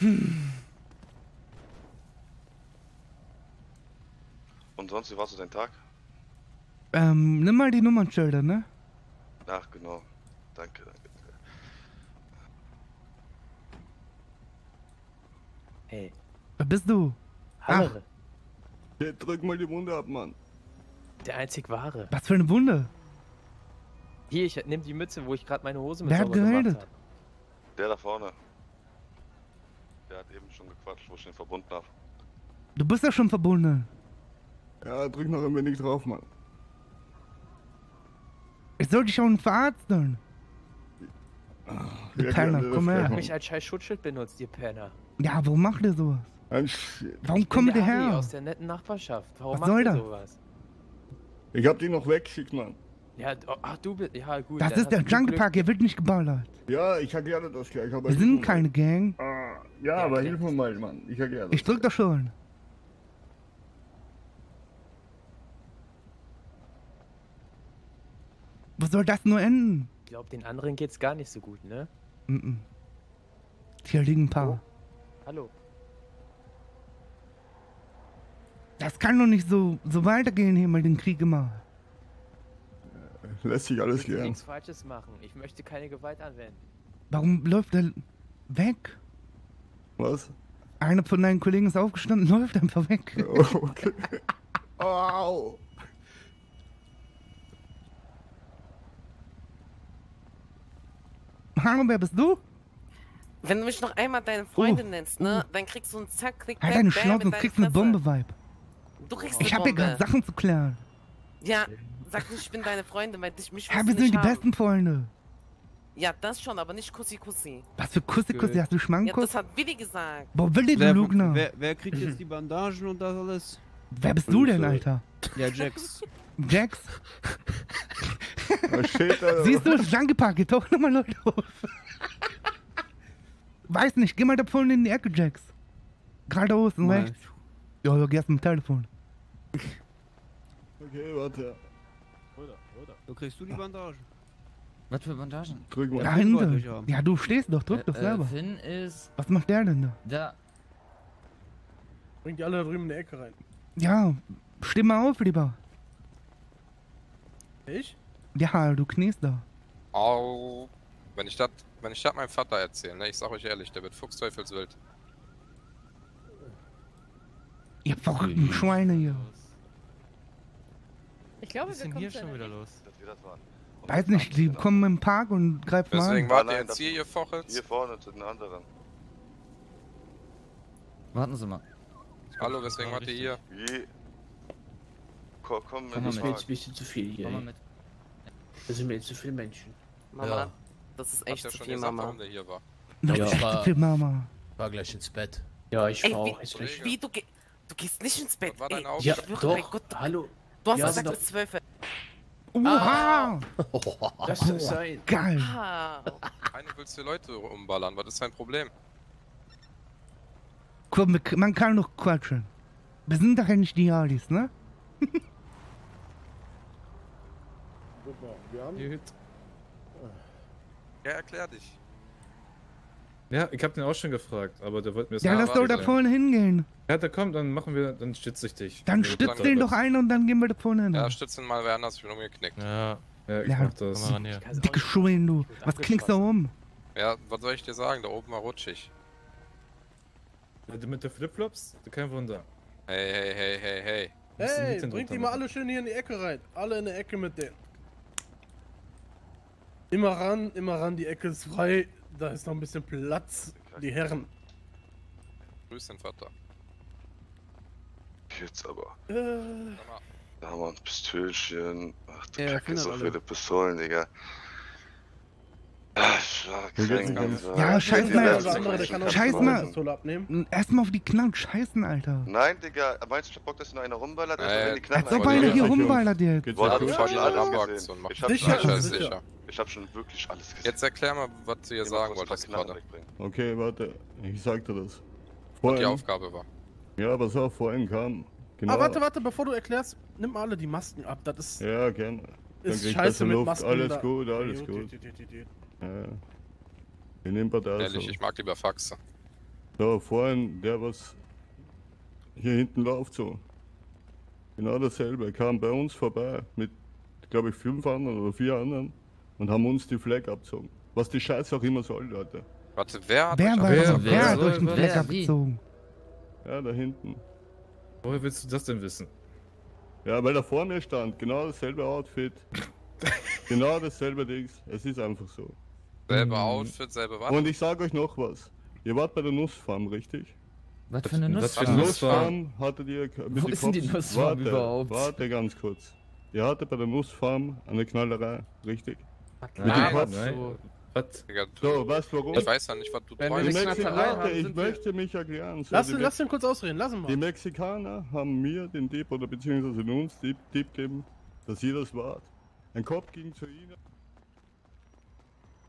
Hm. Und sonst, wie war so dein Tag? Ähm, nimm mal die Nummernschilder, ne? Ach, genau. Danke, danke. Hey. Wer bist du? Hallo. Hey, drück mal die Wunde ab, Mann. Der einzig wahre. Was für eine Wunde? Hier, ich nimm die Mütze, wo ich gerade meine Hose mit Wer hat hab. Der da vorne. Der hat eben schon gequatscht, wo ich ihn verbunden habe. Du bist ja schon verbunden. Ja, drück noch ein wenig drauf, Mann. Ich soll dich auch verarzten. Du Ja, Penner, komm her. kann mich als scheiß Schutzschild benutzt, ihr Penner. Ja, warum macht ihr sowas? Warum kommt ihr der Harry her? aus der netten Nachbarschaft. Warum Was macht soll ihr das? sowas? Ich hab die noch weggeschickt, Mann. Ja, oh, ach du bist. Ja, gut. Das ist der Glück. Park, hier wird nicht geballert. Ja, ich erkläre das gleich. Aber Wir sind keine Gang. Ah, ja, aber hilf mir mal, Mann. Ich erkläre das. Ich drück doch schon. Wo soll das nur enden? Ich glaube, den anderen geht's gar nicht so gut, ne? Mhm. Hier liegen ein paar. Hallo. Das kann doch nicht so, so weitergehen hier mit dem Krieg immer. Lässt sich alles Ich will klären. nichts Falsches machen. Ich möchte keine Gewalt anwenden. Warum läuft er weg? Was? Einer von deinen Kollegen ist aufgestanden, läuft einfach weg. okay. Au. Hallo, wer bist du? Wenn du mich noch einmal deine Freundin nennst, ne, dann kriegst du einen Zack, Klick, Halt deine Schnauze und kriegst eine. Bombe, Vibe. Du kriegst Ich hab hier gerade Sachen zu klären. Ja, sag nicht, ich bin deine Freundin, weil dich mich Ja, wir sind die haben. besten Freunde. Ja, das schon, aber nicht Kussi Kussi. Was für Kussi, Kussi, hast du Ja, Schmankus? das hat Willi gesagt. Boah, Willi, du Wer, Lügner. wer, wer kriegt jetzt die Bandagen und das alles? Wer bist du denn, Alter? Ja, Jax. Jax? Was steht da? Siehst du, Jungle Park, hier tauchen nochmal Leute auf. Weiß nicht, geh mal da vorne in die Ecke, Jax. Geradeaus und rechts. Ja, ja, geh erst mit dem Telefon. Okay, warte. Wo kriegst du die Bandagen? Was für Bandagen? Drück Da Ja, Finn wollte hinten. Ja, du stehst doch, drück doch Äh, selber. Finn ist Was macht der denn da? da. Bringt die alle da drüben in die Ecke rein. Ja, steh mal auf, lieber. Ich? Ja, du kniest da. Au. Wenn ich das wenn ich das meinem Vater erzähle, ne, ich sag euch ehrlich, der wird fuchsteufelswild. Ihr verrückten Schweine hier. Ich glaube, wir kommen hier schon wieder los? Weiß nicht, die kommen im Park und greifen mal Deswegen an. wart Nein, ihr jetzt hier, ihr Fochels? Hier vorne zu den anderen. Warten Sie mal. Hallo, weswegen wart ihr hier? Je. Komm, komm mit Das ist mir jetzt ein bisschen zu viel hier. Komm mal mit. Das sind mir jetzt zu viele Menschen. Mama, Ja. Das ist echt ja zu schon viel, gesagt, Mama. warum der hier war. Das Ja, ist zu viel Mama. Fahr gleich ins Bett. Ja, ich wie- auch jetzt gleich. Wie, du, geh, du gehst nicht ins Bett. War Ey, deine Ja, doch. Gott, Hallo. du hast Ja, gesagt bis 12. Oha! Das sein. Geil. Ah, Eine willst du Leute umballern, was ist dein Problem? Komm, wir- man kann doch quatschen. Wir sind doch nicht die Alis, ne? Gut. Ja, erklär dich. Ja, ich hab den auch schon gefragt, aber der wollte mir das Ja, lass doch da vorne hingehen. Ja, da komm, dann machen wir, dann stütze ich dich. Dann Wir stützt planen den das. doch ein und dann gehen wir da vorne hin. Ja, stützen mal wer anders, ich bin umgeknickt. Ja, Ja, ich Ja. mach das. komm mal ran. Dicke Schwein, du. Was klingst da um? Ja, was soll ich dir sagen? Da oben war rutschig. Ja, du mit der Flipflops? Kein Wunder. Hey, hey, hey, hey, hey. Hey, den bringt die mal alle schön hier in die Ecke rein. Alle in der Ecke mit denen. Immer ran, immer ran, die Ecke ist frei. Da ist noch ein bisschen Platz. Die Herren. Grüß den Vater. Jetzt aber. Äh, Da haben wir ein Pistölchen. Ach du Ja, Kacke, so alle. viele Pistolen, Digga. Ah, Schlag, Wir Kränk, gehen Alter. jetzt- Ja, scheiß mal. Scheiß die mal. Erstmal auf die Knarren scheißen, Alter. Nein, Digga, meinst du, ich hab Bock, dass nur einer rumballert? Also, Äh, wenn die Knarren Als ob einer hier rumballert jetzt. Ich hab schon alles gesehen. Ich hab Sicher, schon wirklich alles gesehen. Jetzt erklär mal, was du hier sagen wolltest gerade. Okay, warte. Ich sag dir das. Was die Vorhin, Aufgabe war. ja, pass auf, vorhin kam. Genau. Ah, warte, warte, bevor du erklärst, nimm mal alle die Masken ab. Das ist, Ja, gerne. Dann ist scheiße mit. Masken. Alles da. gut, alles Gut, Ja. Ich nehm paar da Ehrlich, so. ich mag lieber Faxe. So, vorhin, der was hier hinten läuft so. Genau dasselbe. Kam bei uns vorbei mit, glaube ich, fünf anderen oder vier anderen und haben uns die Flag abgezogen. Was die Scheiße auch immer soll, Leute. Warte, wer hat Wer, Wer- wer, wer hat euch den wie? abgezogen? Ja, da hinten. Woher willst du das denn wissen? Ja, weil er vor mir stand. Genau dasselbe Outfit. genau dasselbe Dings. Es ist einfach so. Selbe Hm. Outfit, selbe was? Und ich sag euch noch was. Ihr wart bei der Nussfarm, richtig? Was für eine Was Nuss? für eine Nussfarm hattet ihr mit Wo ist denn die Nussfarm warte, überhaupt? Warte ganz kurz. Ihr hattet bei der Nussfarm eine Knallerei, richtig? Mit dem Nein, Kopf. nein. Was? Digga, So, weißt du warum? ich weiß ja nicht, was du Die träumst. Mexikaner, ich sind wir- möchte mich erklären. So, Lass, die, ihn- lass ihn kurz ausreden, lass ihn die mal. Mexikaner haben mir den Tipp oder beziehungsweise uns den Tipp gegeben, dass ihr das wart. Ein Kopf ging zu ihnen.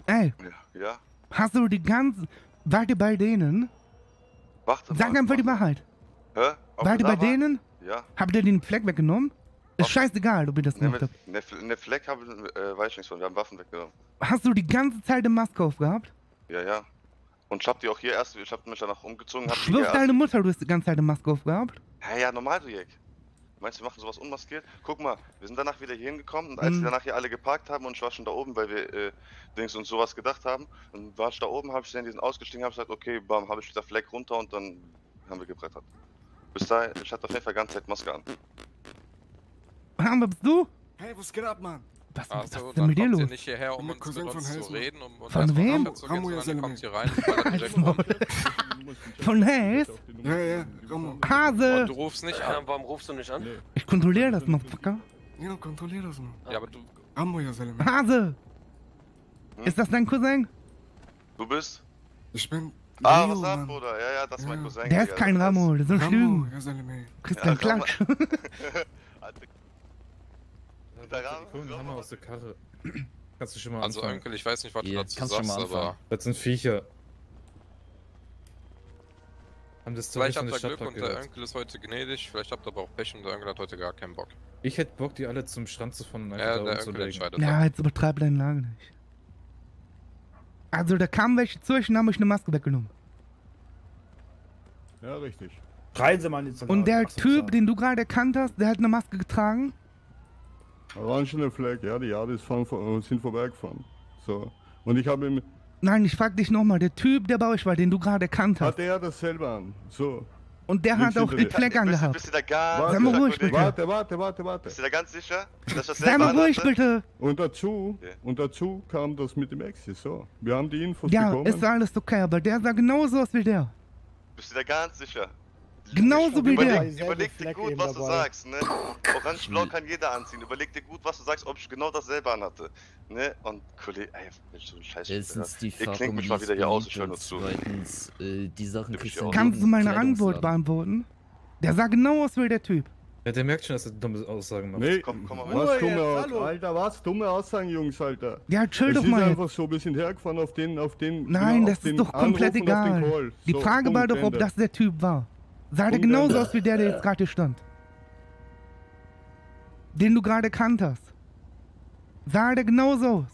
Ey, Ja, ja. hast du die ganze... Wart ihr bei denen? Warte Sag mal. einfach die Wahrheit. Hä? Ob Wart ihr bei waren? denen? Ja. Habt ihr den Fleck weggenommen? Ist scheißegal, ob ihr das Ne, gemacht mit, habt. ne, ne Fleck habe äh, weiß ich nichts von. Wir haben Waffen weggenommen. Hast du die ganze Zeit eine Maske aufgehabt? Ja, ja. Und ich hab die auch hier erst, ich hab mich danach umgezogen, hab erst. deine Mutter, du hast die ganze Zeit eine Maske aufgehabt? Ja, ja, normal, Jack. Meinst du, wir machen sowas unmaskiert? Guck mal, wir sind danach wieder hier hingekommen und als Mhm. wir danach hier alle geparkt haben und ich war schon da oben, weil wir äh, Dings uns sowas gedacht haben, dann war ich da oben, habe ich dann diesen ausgestiegen, habe gesagt, okay, bam, habe ich wieder Fleck runter und dann haben wir gebrettert. Bis dahin, ich hatte auf jeden Fall die ganze Zeit Maske an. Wer bist du? Hey, was geht ab, Mann? Was, Ach was ist denn dann mit dir los? nicht hierher, um uns Cousin mit von uns zu reden, um uns Von wem? Ramo Yaselme. kommt hier rein. Von Hayes? Ja, ja, Ramo. Hase! Und du rufst nicht an. Warum rufst du nicht an? Ich kontrolliere das, Motherfucker. Ja, kontrollier das mal. Ja, aber du. Ramo Yaselme. Hase! Hm? Ist das dein Cousin? Du bist? Ich bin. Ah, Leo, was ab, Mann. Bruder? Ja, ja, das ist mein Ja. Cousin. Der ist kein Ramo, das ist ein Ja, keinen Klatsch. Alter. Der Ramo- Holen den Hammer aus der Karre. Kannst du schon mal Also, anfangen. Onkel, ich weiß nicht, was du Hier, dazu kannst schon sagst, mal aber. Das sind Viecher. Haben das Vielleicht habt ihr der Glück und der Onkel ist heute gnädig, vielleicht habt ihr aber auch Pech und der Onkel hat heute gar keinen Bock. Ich hätte Bock, die alle zum Strand zu fahren und einfach Ja, da der. Onkel entscheidet. Ja, jetzt übertreib deine Lage nicht. Also, da kamen welche zu euch und haben euch eine Maske weggenommen. Ja, richtig. Schreien Sie mal in die Zentrale. Und der Typ, den du gerade erkannt hast, der hat eine Maske getragen? Orangene Fleck, ja, die Jadis fahren, vor- sind vorbeigefahren. So. Und ich habe ihm, Nein, ich frag dich nochmal, der Typ, der bei euch war, den du gerade erkannt hast. hatte er das selber an. So. Und der hat auch dir. Fleck angehabt. Bist du da ganz Warte, Sei mal ruhig, bitte. Warte, warte, warte, warte. Bist du da ganz sicher? Dass das Sei mal ruhig, bitte. Und dazu, und dazu kam das mit dem Exi. So. Wir haben die Infos Ja, bekommen. ist alles okay, aber der sah genauso aus wie der. Bist du da ganz sicher? Genauso wie der. Überleg, überleg dir gut, was du sagst, ne? Orange-Blau kann jeder anziehen. Überleg dir gut, was du sagst, ob ich genau dasselbe anhatte. Ne? Und Kollege, ey, Mensch, so ein Scheiß. Erstens die Ihr klingt mich mal wieder hier aus, ich höre nur und zu. Zweitens, äh, die Sachen kriegst du Kannst du meine Antwort beantworten? Der sah genau aus wie der Typ. Ja, der merkt schon, dass er dumme Aussagen macht. Nee, komm, komm mal was dumme jetzt, Aus hallo. Alter, was dumme Aussagen, Jungs, Alter. Ja, chill es doch ist mal einfach jetzt. so, wir sind hergefahren auf den, auf den. Nein, genau, das auf den ist doch komplett Anruf und auf den egal. Call. Die So, Frage war doch, ob das der Typ war. Sah der genauso aus wie der, der jetzt gerade hier stand? Den du gerade kanntest. Sah der genauso aus?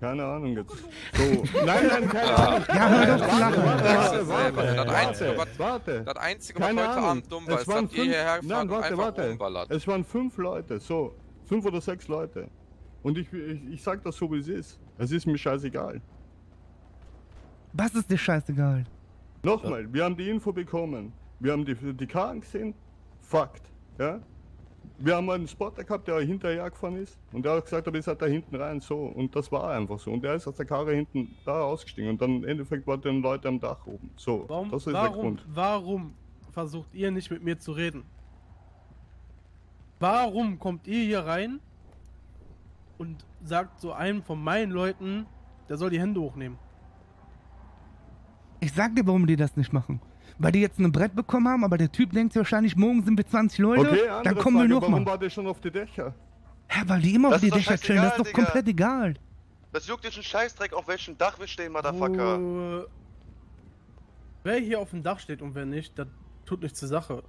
Keine Ahnung jetzt. So. Nein, nein, keine. Ahnung. Ja, hör doch zu lachen. Warte, Das warte, das Einzige, warte, was- warte. Das Einzige, was Keine heute Ahnung. Abend dumm war, Es ist, waren dass ihr fünf- hierher gefahren Nein, und warte, einfach warte. rumballert. Es waren fünf Leute, so. Fünf oder sechs Leute. Und ich, ich, ich sag das so, wie es ist. Es ist mir scheißegal. Was ist dir scheißegal? Nochmal, wir haben die Info bekommen. Wir haben die, die Karren gesehen. Fakt. Ja? Wir haben einen Spotter gehabt, der hinterher gefahren ist. Und der hat gesagt, aber ist halt da hinten rein. So. Und das war einfach so. Und der ist aus der Karre hinten da ausgestiegen. Und dann im Endeffekt waren dann Leute am Dach oben. So. Warum, das ist der warum, Grund. warum versucht ihr nicht mit mir zu reden? Warum kommt ihr hier rein und sagt so einem von meinen Leuten, der soll die Hände hochnehmen? Ich sag dir, warum die das nicht machen. Weil die jetzt ein Brett bekommen haben, aber der Typ denkt sich wahrscheinlich, morgen sind wir 20 Leute, Okay, dann kommen Frage, wir noch warum mal. war der schon auf die Dächer? Hä, weil die immer Das auf die Dächer chillen, das ist doch Digga. komplett egal. Das juckt dich einen Scheißdreck, auf welchem Dach wir stehen, Motherfucker. Äh, wer hier auf dem Dach steht und wer nicht, das tut nichts zur Sache.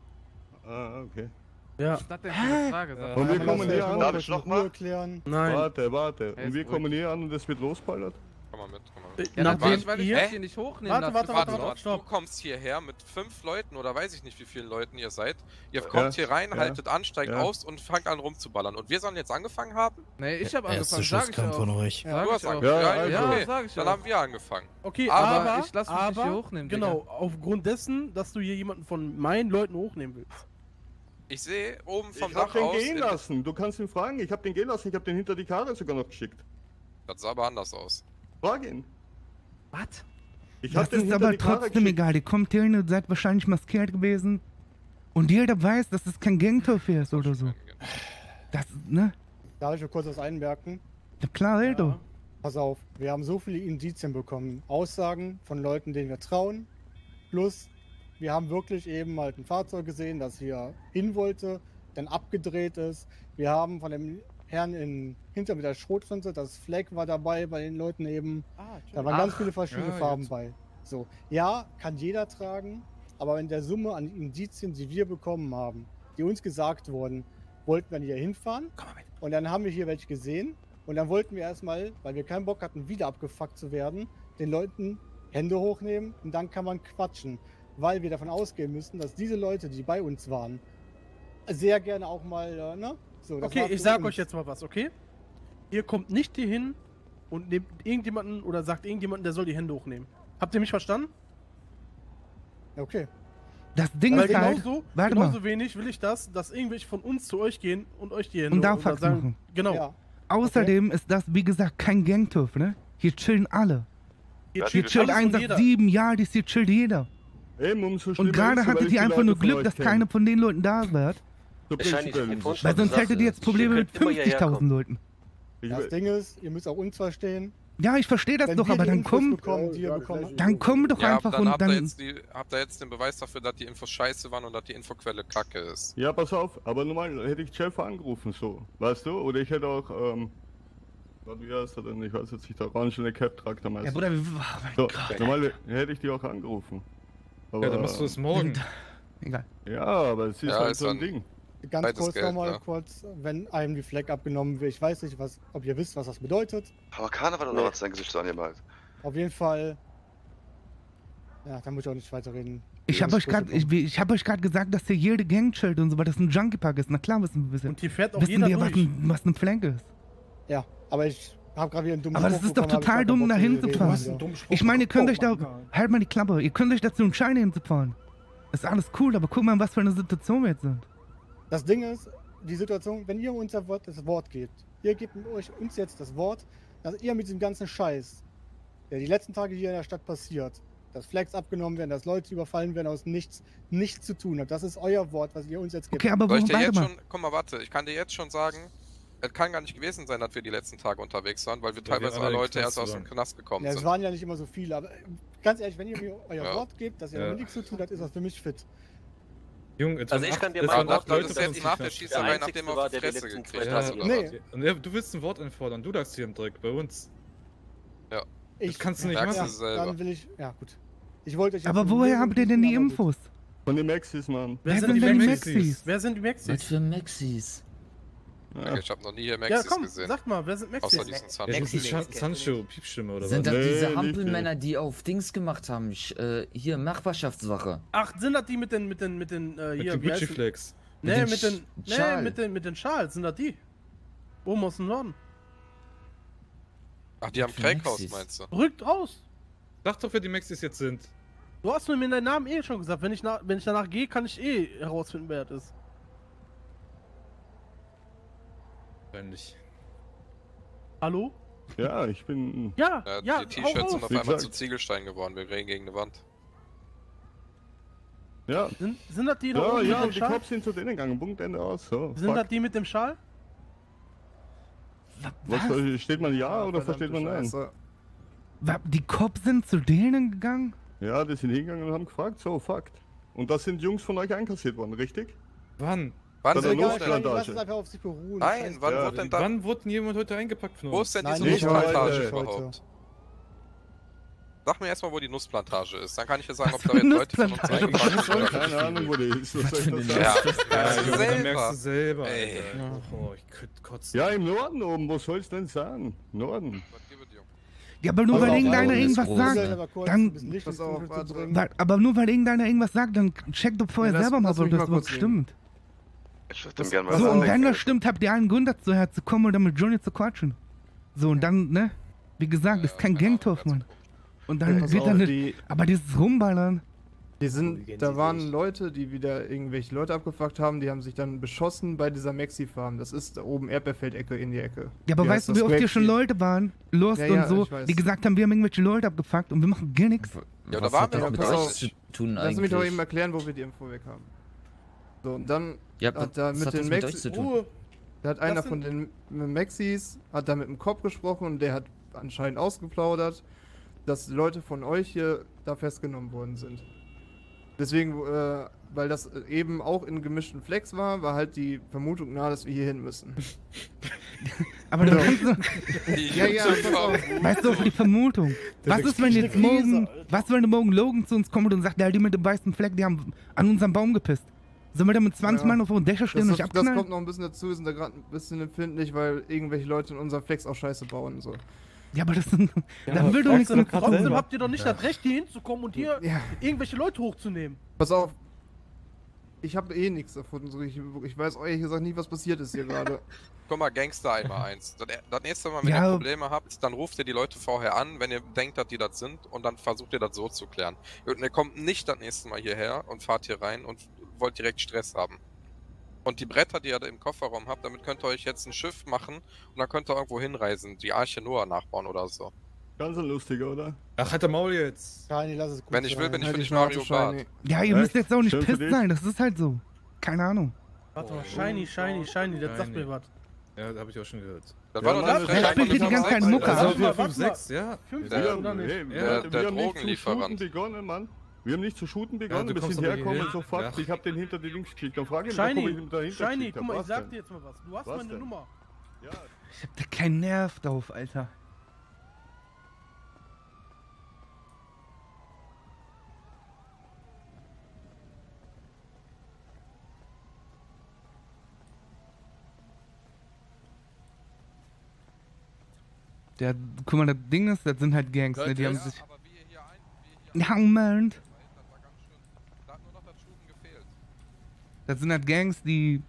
Ah, okay. Ja. Was ist das denn für eine Frage? Sag Und wir kommen hier an. Darf ich noch mal? klären. Nein. Warte, warte. Und wir kommen hier an und es wird losballert. Komm mal mit, komm mal mit. Äh, Ja, nachdem natürlich, weil ich hier nicht hochnehmen Warte, lasse. warte, Warte warte, mal, warte, stopp. du kommst hierher mit fünf Leuten oder weiß ich nicht, wie vielen Leuten ihr seid. Ihr Ja, kommt hier rein, ja, haltet an, steigt ja. aus und fangt an rumzuballern. Und wir sollen jetzt angefangen haben? Nee, ich habe angefangen, sag ich von euch. Sag du ich hast angefangen. Ja, Ja, okay. Sag ich Dann haben wir angefangen. Okay, Aber aber, ich lass mich nicht aber, hier hochnehmen, Digga. Genau, aufgrund dessen, dass du hier jemanden von meinen Leuten hochnehmen willst. Ich sehe oben vom Ich hab Dach den aus. gehen lassen. Du kannst ihn fragen. Ich hab den gehen lassen. Ich hab den hinter die Karre sogar noch geschickt. Das sah aber anders aus. Ihn. Was? Ich hab Das ist aber die trotzdem geschickt. egal. Die kommt hier hin und seid wahrscheinlich maskiert gewesen. Und jeder weiß, dass es kein Gangturf ist oder so. Das, ne? Darf ich mir kurz was einmerken? Ja, klar, Eldo. Pass auf, wir haben so viele Indizien bekommen. Aussagen von Leuten, denen wir trauen. Plus, wir haben wirklich eben halt ein Fahrzeug gesehen, das hier hin wollte, dann abgedreht ist. Wir haben von dem Herrn in, hinter mit der Schrotflinte, das Flag war dabei bei den Leuten eben. da waren ganz Ach, viele verschiedene ja, Farben jetzt. bei. So, ja, kann jeder tragen, aber in der Summe an Indizien, die wir bekommen haben, die uns gesagt wurden, wollten wir hier hinfahren. Und dann haben wir hier welche gesehen. Und dann wollten wir erstmal, weil wir keinen Bock hatten, wieder abgefuckt zu werden, den Leuten Hände hochnehmen und dann kann man quatschen. Weil wir davon ausgehen müssen, dass diese Leute, die bei uns waren, sehr gerne auch mal, äh, ne? So, das Okay, ich sag uns. euch jetzt mal was, okay? Ihr kommt nicht hier hin und nehmt irgendjemanden oder sagt irgendjemanden, der soll die Hände hochnehmen. Habt ihr mich verstanden? Okay. Das Ding Weil ist halt. genauso, Warte genauso mal. wenig will ich das, dass irgendwelche von uns zu euch gehen und euch die Hände Und da Fax machen. Genau. Ja. Außerdem ist das, wie gesagt, kein Gangturf, ne? Hier chillen alle. Hier Hier chillt chillt alles und jeder. 187, ja, dies hier chillt jeder. Eben, Und gerade ich die ihr einfach nur Glück, dass keiner von den Leuten da war. So Wahrscheinlich Vorstand- Weil sonst hättet ihr jetzt Probleme Ihr mit könnt immer hierher 50.000 kommen. Leuten. Das Ding ist, ihr müsst auch uns verstehen. Ja, ich verstehe das Wenn doch, aber dann Infos komm, bekommen, ihr habt. dann komm doch Ja, einfach dann und habt ihr, dann. jetzt die, habt ihr jetzt den Beweis dafür, dass die Infos scheiße waren und dass die Infoquelle kacke ist. Ja, pass auf, aber normal hätte ich Jeff angerufen, so. Weißt du? Oder ich hätte auch, ähm. Warte, wie heißt er denn? Ich weiß jetzt nicht, der orangene Cap tragt meistens. Ja, Bruder, wie- oh mein so, Gott. Normal hätte ich die auch angerufen. Aber, Ja, dann machst du es morgen. Egal. Ja, aber es ist Ja, halt ist so ein dann- Ding. Ganz Beides kurz Geld, nochmal, ja. kurz, wenn einem die Fleck abgenommen wird. Ich weiß nicht, was, ob ihr wisst, was das bedeutet. Aber Karneval oder was dein Gesicht so angemalt? Auf jeden Fall. Ja, da muss ich auch nicht weiter reden. Ich habe euch gerade ich, ich hab euch grad gesagt, dass hier jede Gang chillt und so, weil das ein Junkie-Park ist. Na klar wissen wir Und hier fährt auch wissen jeder wir, was, durch. ein, was eine Flanke ist. Ja, aber ich habe gerade wieder einen dummen Aber das Spruch ist doch total dumm, da zu hinzufahren. Ich meine, ihr könnt euch da. Halt mal die Klappe. Ihr könnt euch dazu entscheiden, hinzufahren. Ist alles cool, aber guck mal, was für eine Situation wir jetzt sind. Das Ding ist, die Situation, wenn ihr uns das Wort, das Wort gebt, ihr gebt euch uns jetzt das Wort, dass ihr mit diesem ganzen Scheiß, der die letzten Tage hier in der Stadt passiert, dass Flags abgenommen werden, dass Leute überfallen werden aus nichts, nichts zu tun hat. Das ist euer Wort, was ihr uns jetzt gebt. Soll ich dir jetzt schon, guck mal, warte, ich kann dir jetzt schon sagen, es kann gar nicht gewesen sein, dass wir die letzten Tage unterwegs waren, weil wir wir teilweise alle im Leute erst aus dem. Knast gekommen Ja, es sind. waren ja nicht immer so viele, aber ganz ehrlich, wenn ihr mir euer Ja. Wort gebt, dass ihr Ja. damit nichts zu tun habt, ist das für mich fit. Junge, jetzt Also ich acht- kann dir mal Leute das ist jetzt nach der. Schießerei, Der nachdem er auf die Fresse gekriegt hat ja, du willst ein Wort einfordern, du sagst hier im Dreck, bei uns. Ja. Das kannst du nicht machen. selber. Dann will ich, ja gut. Ich wollte euch Aber woher habt ihr denn die. Infos? Von den Maxis, Mann. Wer Wer sind sind die Maxis? Maxis? Wer sind die Maxis? Was für Maxis? Ja. Ich habe noch nie hier Ja, Maxis komm, gesehen. sag mal, wer sind Maxis? Außer diesen Ja, Sancho, Piepstimme oder Sind was? das diese Hampelmänner, die auf Dings gemacht haben? Ich, äh, hier, Nachbarschaftswache. Ach, sind das die mit den, mit den, mit den, äh, Mit hier, dem wie heißen- Gucci-Flex. Mit Nee, den mit den, nee, mit den, mit den Schals, sind das die? Oben aus dem Norden. Ach, die haben Crackhaus, meinst du? Rückt raus! Sag doch, wer die Maxis jetzt sind. Du hast mir deinen Namen eh schon gesagt. Wenn ich, nach, wenn ich danach gehe, kann ich eh herausfinden, wer das ist. Wahrscheinlich. Hallo? Ja, ich bin. Ja, Ja, ja, die T-Shirts sind auf Wie einmal gesagt. zu Ziegelstein geworden. Wir reden gegen eine Wand. Ja. Sind, sind das die da Ja, oben ja, mit dem die Schal? Cops sind zu denen gegangen. Punkt, Ende aus. So, Sind fuck. das die mit dem Schal? Was, versteht man ja oder versteht man nein? Die Cops sind zu denen gegangen? Ja, die sind hingegangen und haben gefragt, so, Fakt. Und das sind Jungs von euch einkassiert worden, richtig? Wann? Wann sind Egal, Nussflantage? Lass es einfach auf sich beruhen. Nein, wann drauf. wurde denn da... Wann wurde denn jemand heute eingepackt von uns? Wo ist denn Nein, diese heute, Nussplantage überhaupt? Sag mir erstmal, wo die Nussplantage ist. Dann kann ich dir sagen, ob Was da jetzt eine Leute von uns eingepackt sind. Keine. Ahnung, wo die ist. Was soll ich das Ja, sagen? ja, Ja, merkst du selber, Ey. Oh, ich könnte kotzen. Ja, im Norden oben, wo soll es denn sein? Norden. Ja, aber nur weil irgendeiner ist irgendwas sagt, dann- Aber nur weil irgendeiner irgendwas sagt, dann check doch vorher Ja, selber mal, ob das überhaupt kurz stimmt. Ich würde dem gerne mal So, und auf. wenn das stimmt, habt ihr allen Grund dazu herzukommen oder mit Johnny zu quatschen. So, und dann, ne? Wie gesagt, ist kein Gangtorf, Mann. Und dann Pass wird dann nicht. die, Aber dieses Rumballern. die sind, da waren Leute, die wieder irgendwelche Leute abgefuckt haben, die haben sich dann beschossen bei dieser Maxi-Farm. Das ist da oben Erdbeerfeld-Ecke in die Ecke. Ja, aber Wie weißt du, wie oft hier schon. Leute waren, Lost Ja, ja, und so, die gesagt haben, wir haben irgendwelche Leute abgefuckt und wir machen gar nichts. Ja, da Was waren hat wir das doch mit euch zu tun Lass mich doch eigentlich? eben erklären, wo wir die Info weg haben. So, und dann Ja, hat da mit hat den das mit Maxi- euch zu tun? Ruhe. Da hat einer von den Maxis, hat da mit dem Kopf gesprochen und der hat anscheinend ausgeplaudert, dass Leute von euch hier da festgenommen worden sind. Deswegen, äh, weil das eben auch in gemischten Flex war, war halt die Vermutung nahe, dass wir hier hin müssen. Aber du Ja. kannst Die Ja, ja, vom- weißt du auch die Vermutung. Was ist, wenn jetzt morgen, was, wenn morgen Logan zu uns kommt und sagt, ja, die mit dem weißen Fleck, die haben an unserem Baum gepisst. Sollen wir da mit 20 Ja. Mann auf der Dächer stehen Das, und das, nicht das abknallen? kommt noch ein bisschen dazu, wir sind da gerade ein bisschen empfindlich, weil irgendwelche Leute in unserem Flex auch Scheiße bauen und so. Ja, aber das sind, Ja, da will doch nichts du mit. Trotzdem habt ihr doch nicht das Recht, hier hinzukommen und hier Ja. irgendwelche Leute hochzunehmen. Pass auf. Ich habe eh nichts davon. So ich, ich weiß ehrlich gesagt nie, was passiert ist hier gerade. Guck mal, Gangster einmal eins. Das, das nächste Mal, wenn Ja. ihr Probleme habt, dann ruft ihr die Leute vorher an, wenn ihr denkt, dass die das sind, und dann versucht ihr das so zu klären. Und ihr kommt nicht das nächste Mal hierher und fahrt hier rein und wollt direkt Stress haben. Und die Bretter, die ihr da im Kofferraum habt, damit könnt ihr euch jetzt ein Schiff machen und dann könnt ihr irgendwo hinreisen, die Arche Noah nachbauen oder so. Ganz ein lustiger, oder? Ach, halt der Maul jetzt. Shiny, lass es gut Wenn ich will, bin ich Halt für Schnauze, Mario Shiny. Bart. Ja, ihr Echt? müsst jetzt auch nicht pisst sein, das ist halt so. Keine Ahnung. Warte mal, Shiny, Shiny, Shiny, das sagt mir was. Ja, da habe ich auch schon gehört. Das Ja, war doch Mann, der das- Er Frecher spielt hier die ganze Zeit Mucke. Also Warte mal, für warte 5, mal. 6, ja. Fünf Der- Sechs oder nicht? Der- wir, der wir haben nicht Drogenlieferant. Wir haben nicht zu shooten begonnen, du wir sind hergekommen hierher. sofort. Ja. Ich hab den hinter die Links gekickt. Dann frage ich ihn, warum ich Shiny, ihn dahinter Shiny, guck hab. mal, ich sag dir jetzt mal was. Du hast Was meine denn? Nummer. Ja, Ich hab da keinen Nerv drauf, Alter. Der, guck mal, das Ding ist, das sind halt Gangs, ne? Die haben sich. Ja, Moment. Das sind halt Gangs, die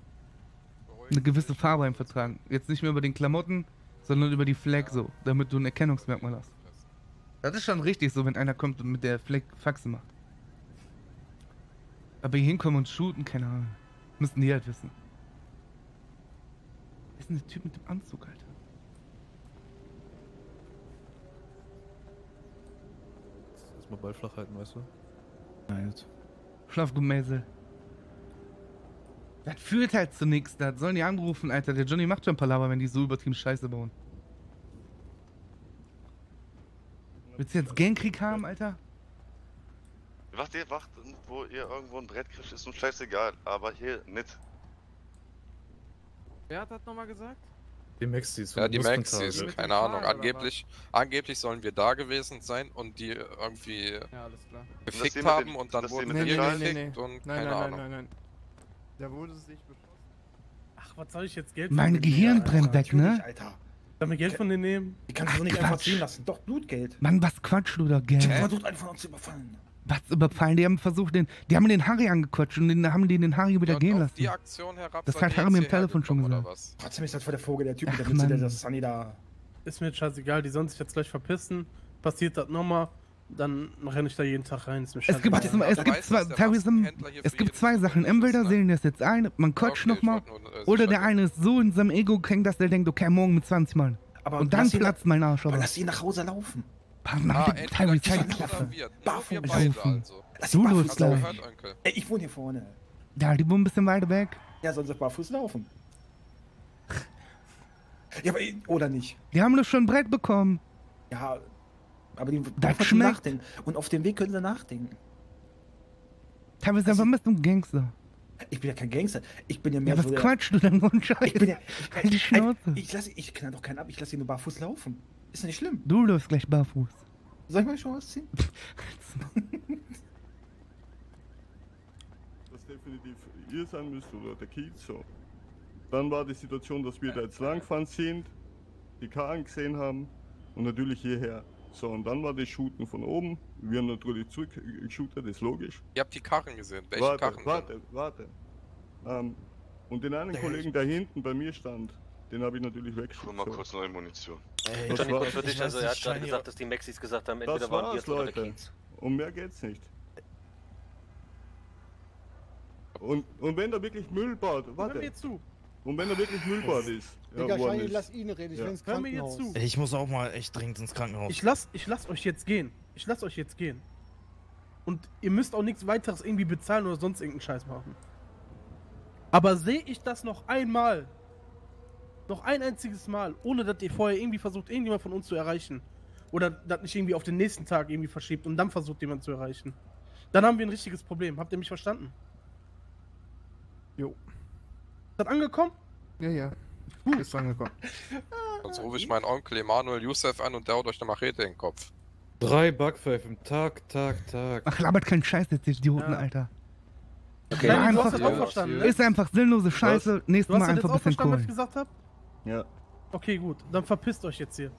eine gewisse Farbe einem vertragen. Jetzt nicht mehr über den Klamotten, sondern über die Flag so, damit du ein Erkennungsmerkmal hast. Das ist schon richtig so, wenn einer kommt und mit der Flag Faxe macht. Aber hier hinkommen und shooten, keine Ahnung. Müssten die halt wissen. Wer ist denn der Typ mit dem Anzug, Alter? Erstmal Ball flach halten, weißt du? Na jetzt. Schlaf gut, Mäsel. Das führt halt zu nichts. Das sollen die anrufen, Alter. Der Johnny macht schon Palaver, wenn die so übertrieben Scheiße bauen. Willst du jetzt Gangkrieg haben, Alter? Was ihr macht, wo ihr irgendwo ein Brett kriegt, ist uns scheißegal. Aber hier nicht. Wer hat das nochmal gesagt? Die Maxis. Ja, die. Maxis, keine Ahnung. Angeblich, angeblich sollen wir da gewesen sein und die irgendwie Ja, alles klar. Das gefickt mit haben den- und dann wurden mit wir gefickt und Nein, keine nein, nein, Ahnung. nein, nein. Da wurde sich beschossen. Ach, was soll ich jetzt Geld Mein von denen Gehirn nehmen? brennt weg, ne? Alter. Sollen wir Geld von denen nehmen? Die kannst du so nicht Quatsch. einfach ziehen lassen. Doch, Blutgeld. Mann, was quatschst du da, Der Gang? versucht einen von uns zu überfallen. Was überfallen? Die haben versucht, den, die haben den Harry angequatscht und den haben die den Harry wieder Und gehen lassen. die Aktion herab Das hat die Harry mir im Telefon schon gesagt. was? Trotzdem ist das voll der Vogel, der Typ mit Ach, der Mütze, der das Sunny da. Ist mir jetzt scheißegal, die sollen sich jetzt gleich verpissen. Passiert das nochmal, dann renne ich da jeden Tag rein. Es gibt, scheißegal. es gibt zwei, teilweise, es gibt zwei Sachen. Entweder sehen das jetzt ein, man quatscht nochmal, oder der eine ist so in seinem Ego kränkt, dass der denkt, okay, morgen mit 20 Mann. Aber Und dann platzt mein Arsch. Aber lass ihn nach Hause laufen. Ah, zeig Kids Klappe. Barfuß. Laufen. also. Lass Du ihn läufst laufen. Ey, ich wohne hier vorne. Ja, die wohnen ein bisschen weiter weg. Ja, sie barfuß laufen. Ja, aber, oder nicht? Die haben doch schon ein Brett bekommen. Ja, aber die Das schmeckt. nachdenken. Und auf dem Weg können sie nachdenken. Teilweise einfach bist du ein Gangster. Ich bin ja kein Gangster. Ich bin ja mehr Ja, was so quatschst du denn, und Scheiß? Ich bin ja. Halt die Schnauze. Ich, ich, lass, ich knall doch keinen ab, ich lasse ihn nur barfuß laufen. Ist nicht schlimm. Du läufst gleich barfuß. Soll ich mal schon was ziehen? Das definitiv ihr sein müsst oder der Kiez so. Dann war die Situation, dass wir da jetzt langgefahren sind, die Karren gesehen haben und natürlich hierher. So, und dann war das Shooten von oben. Wir haben natürlich zurückgeshootet, ist logisch. Ihr habt die Karren gesehen. Welche warte, Karren? warte, warte. Ähm, und den einen Kollegen, der hinten bei mir stand, den habe ich natürlich weggeschossen. mal kurz neue Munition. Ey, Das kurz für dich, also er hat gerade gesagt, dass die Maxis gesagt haben, entweder Das waren es oder der Leute. Kiez. Um mehr geht's nicht. Und, und wenn da wirklich Müll baut, Hör warte. mir jetzt zu. Und wenn da wirklich Müll baut ist. Digga, er Shiny, ist. lass ihn reden. Ich Ja. will ins Hör mir jetzt Krankenhaus. zu. Ich muss auch mal echt dringend ins Krankenhaus. Ich lass, ich lass euch jetzt gehen. Ich lass euch jetzt gehen. Und ihr müsst auch nichts weiteres irgendwie bezahlen oder sonst irgendeinen Scheiß machen. Aber sehe ich das noch einmal, noch ein einziges Mal, ohne dass ihr vorher irgendwie versucht, irgendjemand von uns zu erreichen, oder das nicht irgendwie auf den nächsten Tag irgendwie verschiebt und dann versucht, jemanden zu erreichen, dann haben wir ein richtiges Problem. Habt ihr mich verstanden? Jo. Ist das angekommen? Ja, ja. Ist angekommen. Sonst rufe ich meinen Onkel Emanuel Youssef an und der haut euch eine Machete in den Kopf. Drei Backpfeifen, Tag, Tag, Tag. Ach, labert keinen Scheiß jetzt, Idioten, Alter. Okay, Ja, du einfach, hast das auch verstanden, ne? Ist einfach sinnlose Scheiße. Nächstes Du hast Mal einfach ein bisschen verstanden, was cool. ich gesagt habe? Ja. Okay, gut. Dann verpisst euch jetzt hier.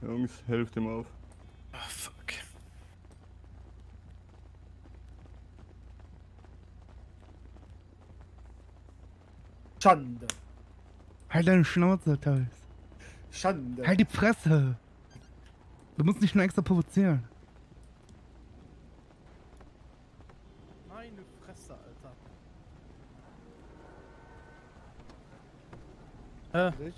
Jungs, helft ihm auf. Ah, Schande. Halt deine Schnauze, Teils. Schande. Halt die Fresse. Du musst nicht nur extra provozieren. Meine Fresse, Alter. Äh.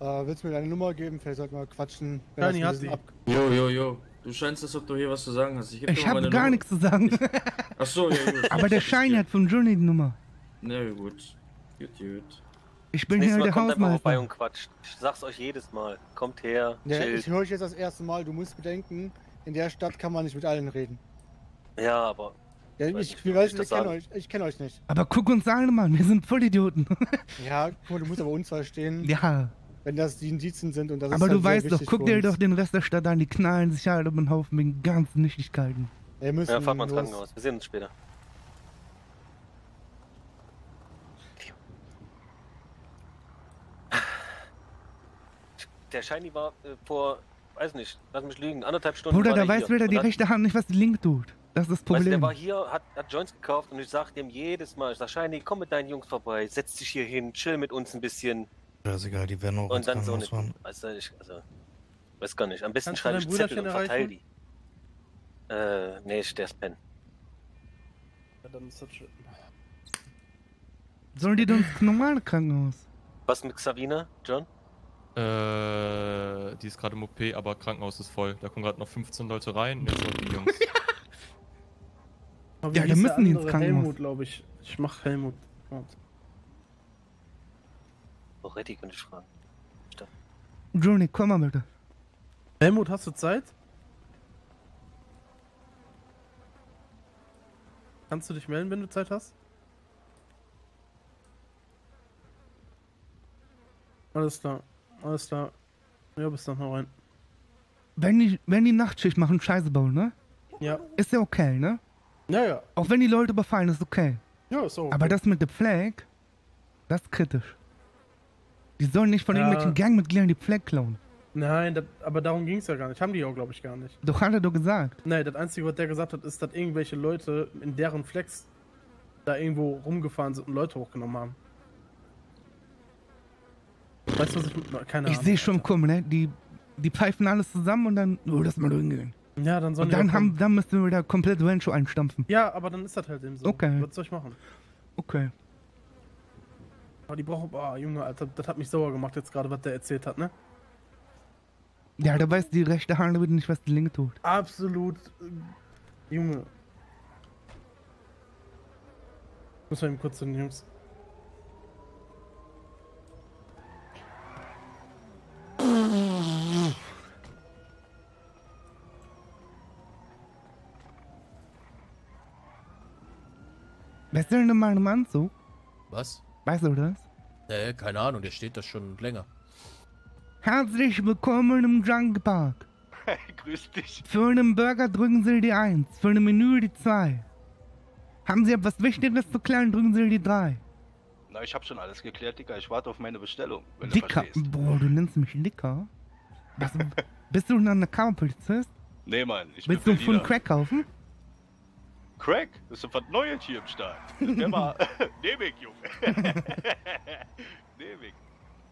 Äh, willst du mir deine Nummer geben? Vielleicht sollten wir quatschen. ein hat sie. Jo, jo, jo. Du scheinst, als ob du hier was zu sagen hast. Ich, Ich habe gar Nummer. nichts zu sagen. Ach so, ja gut. Aber der Shiny hat von Johnny die Nummer. Na ja, gut. Gut, gut. Ich bin hier der kommt einfach vorbei Hausmeister. und quatscht. Ich sag's euch jedes Mal. Kommt her, Ja, chillt. ich höre euch jetzt das erste Mal. Du musst bedenken, in der Stadt kann man nicht mit allen reden. Ja, aber. Ja, weiß ich, nicht, ich, wie weiß, ich ich kenne euch, ich kenn euch nicht. Aber guck uns an, Mann. Wir sind Vollidioten. Ja, guck mal, du musst aber uns verstehen. Ja. Wenn das die Indizien sind und das ist Aber halt du sehr weißt doch, guck dir doch den Rest der Stadt an. Die knallen sich halt um den Haufen wegen ganzen Nichtigkeiten. Wir müssen Ja, fahrt mal ins. Krankenhaus. Wir sehen uns später. Der Shiny war äh, vor, weiß nicht, lass mich lügen, anderthalb Stunden. Bruder, der weiß hier weder die hat- rechte Hand nicht, was die linke tut. Das ist das Weißt du, der Problem. war hier, hat, hat Joints gekauft und ich sag dem jedes Mal, ich sag, Shiny, komm mit deinen Jungs vorbei, setz dich hier hin, chill mit uns ein bisschen. Scheißegal, die werden auch Und dann so eine, fahren. weißt du, ich, also, weiß gar nicht. Am besten schreibe ich Zettel und verteile die. Äh, nee, ich- der ist Pen. Ja, dann ist das schön. Sollen die dann ins normale Krankenhaus? Was mit Xavina, John? Äh, die ist gerade im OP, aber Krankenhaus ist voll. Da kommen gerade noch 15 Leute rein. Jetzt noch die Jungs. Ja, der müssen die ins? Krankenhaus. Helmut, glaube ich. Ich mach Helmut. Warte. Moretti könnte ich fragen. Johnny, komm mal bitte. Helmut, hast du Zeit? Kannst du dich melden, wenn du Zeit hast? Alles klar, alles klar. Ja, bis dann, hau rein. Wenn die, wenn die Nachtschicht machen, Scheiße bauen, ne? Ja. Ist ja okay, ne? Ja, ja. Auch wenn die Leute überfallen, ist okay. Ja, ist auch Aber okay. das mit der Flag, das ist kritisch. Die sollen nicht von Ja. irgendwelchen Gangmitgliedern die Flag klauen. Nein, das, aber darum ging es ja gar nicht. Haben die auch, glaube ich, gar nicht. Doch hat er doch gesagt. Nein, das Einzige, was der gesagt hat, ist, dass irgendwelche Leute in deren Flex da irgendwo rumgefahren sind und Leute hochgenommen haben. Weißt du, was ich... Keine Ich Ahnung. sehe schon kommen, ne? Die, die pfeifen alles zusammen und dann, oh, lass mal hingehen. Ja, dann sollen Und dann, haben, dann müssen wir wieder komplett Rancho einstampfen. Ja, aber dann ist das halt eben so. Okay. Was soll ich machen? Okay. Aber die brauchen... Boah, Junge, Alter, das hat mich sauer gemacht jetzt gerade, was der erzählt hat, ne? Ja, da weiß die rechte Hand wieder nicht, was die linke tut. Absolut... äh, Junge. Muss mal eben kurz zu den Jungs... Was ist denn in meinem Anzug? Was? Weißt du das? Nee, keine Ahnung, der steht da schon länger. Herzlich willkommen im Junk Park. Grüß dich. Für einen Burger drücken Sie die 1, für ein Menü die 2. Haben Sie etwas Wichtiges zu klären, drücken Sie die 3. Na, ich hab schon alles geklärt, Digga. Ich warte auf meine Bestellung, wenn du Dicker. verstehst. Boah, du nennst mich Dicker. Was, bist du ein Undercover-Polizist? Nee, Mann, ich Willst bin du Berliner. Crack kaufen? Crack? Das ist was Neues hier im Stall. Der war... Nehm ich, Junge. Nehm ich.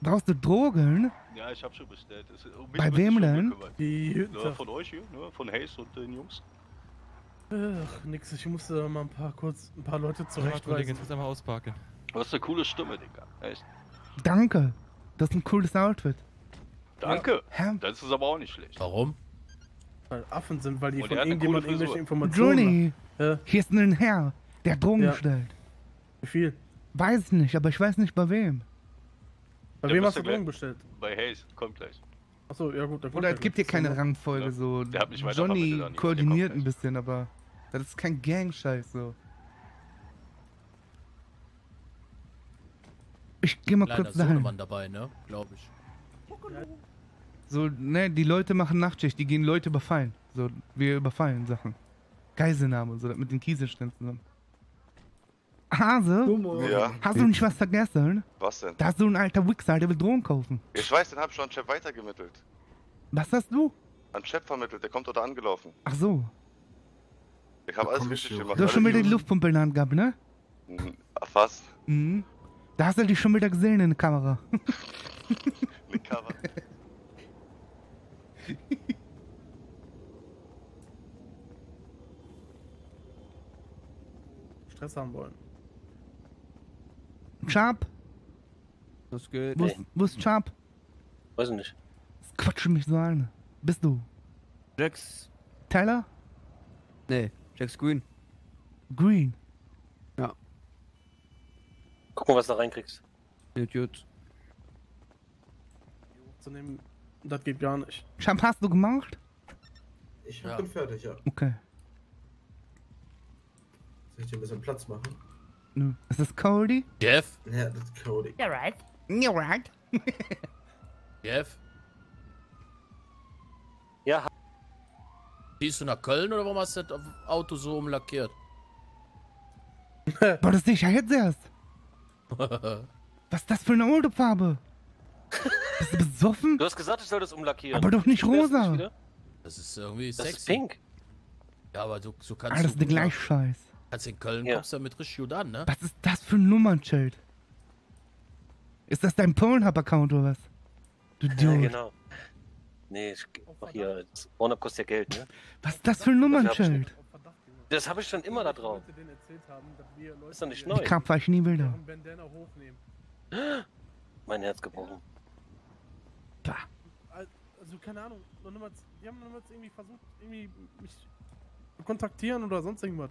Brauchst du Drogen? Ja, ich hab schon bestellt. Das, um Bei wem denn? Die Na, von euch hier, ne? Von Hayes und den Jungs. Ach, nix, ich musste mal ein paar kurz ein paar Leute Ja, zurechtweisen. muss einmal ausparken. Du hast eine coole Stimme, Digga. Echt. Danke. Das ist ein cooles Outfit. Danke. Hä? Das ist aber auch nicht schlecht. Warum? Weil Affen sind, weil die Und von irgendjemand irgendwelche. Informationen Johnny, Ja. hier ist ein Herr, der Drogen Ja. bestellt. Wie viel? Weiß ich nicht, aber ich weiß nicht bei wem. Bei Der wem hast du Drogen bestellt? Bei Hayes, kommt gleich. Achso, ja gut, dann kommt Oder er es gibt hier keine Rangfolge Ja. so. Der hat mich weiter Johnny koordiniert ein bisschen, aber das ist kein Gang-Scheiß so. Ich geh mal Kleiner kurz dahin. Sohnemann dabei, ne? Glaube ich. So, ne, die Leute machen Nachtschicht, die gehen Leute überfallen. So, wir überfallen Sachen. Geiselnahme, so mit den Kieselsteinen zusammen. Hase? Ja. Hast du nicht was vergessen? Was denn? Da hast du ein alter Wichser, der will Drogen kaufen. Ich weiß, den hab ich schon an Chef weitergemittelt. Was hast du? An Chef vermittelt, der kommt dort angelaufen. Ach so. Ich habe alles komm ich richtig gemacht. Du hast schon alles wieder die gut. Luftpumpe in der Hand gehabt, ne? Hm, Fast. Mhm. Da hast du dich schon wieder gesehen in der Kamera. Eine Cover. Stress haben wollen. Sharp? Das geht. Wo ist, wo ist Sharp? Weiß ich nicht. Das quatschen mich so an. Bist du? Jax. Tyler? Nee, Jax Green. Green. Ja. Guck mal, was du da reinkriegst. Gut, gut. Zu nehmen, das geht gar nicht. Sharp hast du gemacht? Ich Ja. bin fertig, ja. Okay. Soll ich dir ein bisschen Platz machen? Nö. Ist das Cody? Jeff? Ja, das ist Cody. You're right. You're right. Jeff? Ja. Ziehst du nach Köln oder warum hast du das Auto so umlackiert? Boah, das ja jetzt erst. Was ist das für eine Autofarbe? Bist du besoffen? Du hast gesagt, ich soll das umlackieren. Aber doch nicht rosa. Das ist irgendwie Das sexy. ist pink. Ja, aber so, so kannst Alles du. der gut gleiche Scheiß. Kannst in Köln Ja. kommst du damit richtig gut an, ne? Was ist das für ein Nummernschild? Ist das dein Pornhub-Account oder was? Du Ja, Idiot. genau. Nee, ich mach hier. Warner kostet ja Geld, ne? Was ist das für ein Nummernschild? Das habe ich schon immer da drauf. Ist doch nicht neu. Ich war ich nie hochnehmen. Mein Herz gebrochen. Also, keine Ahnung, noch niemals, die haben noch niemals irgendwie versucht, irgendwie mich zu kontaktieren oder sonst irgendwas.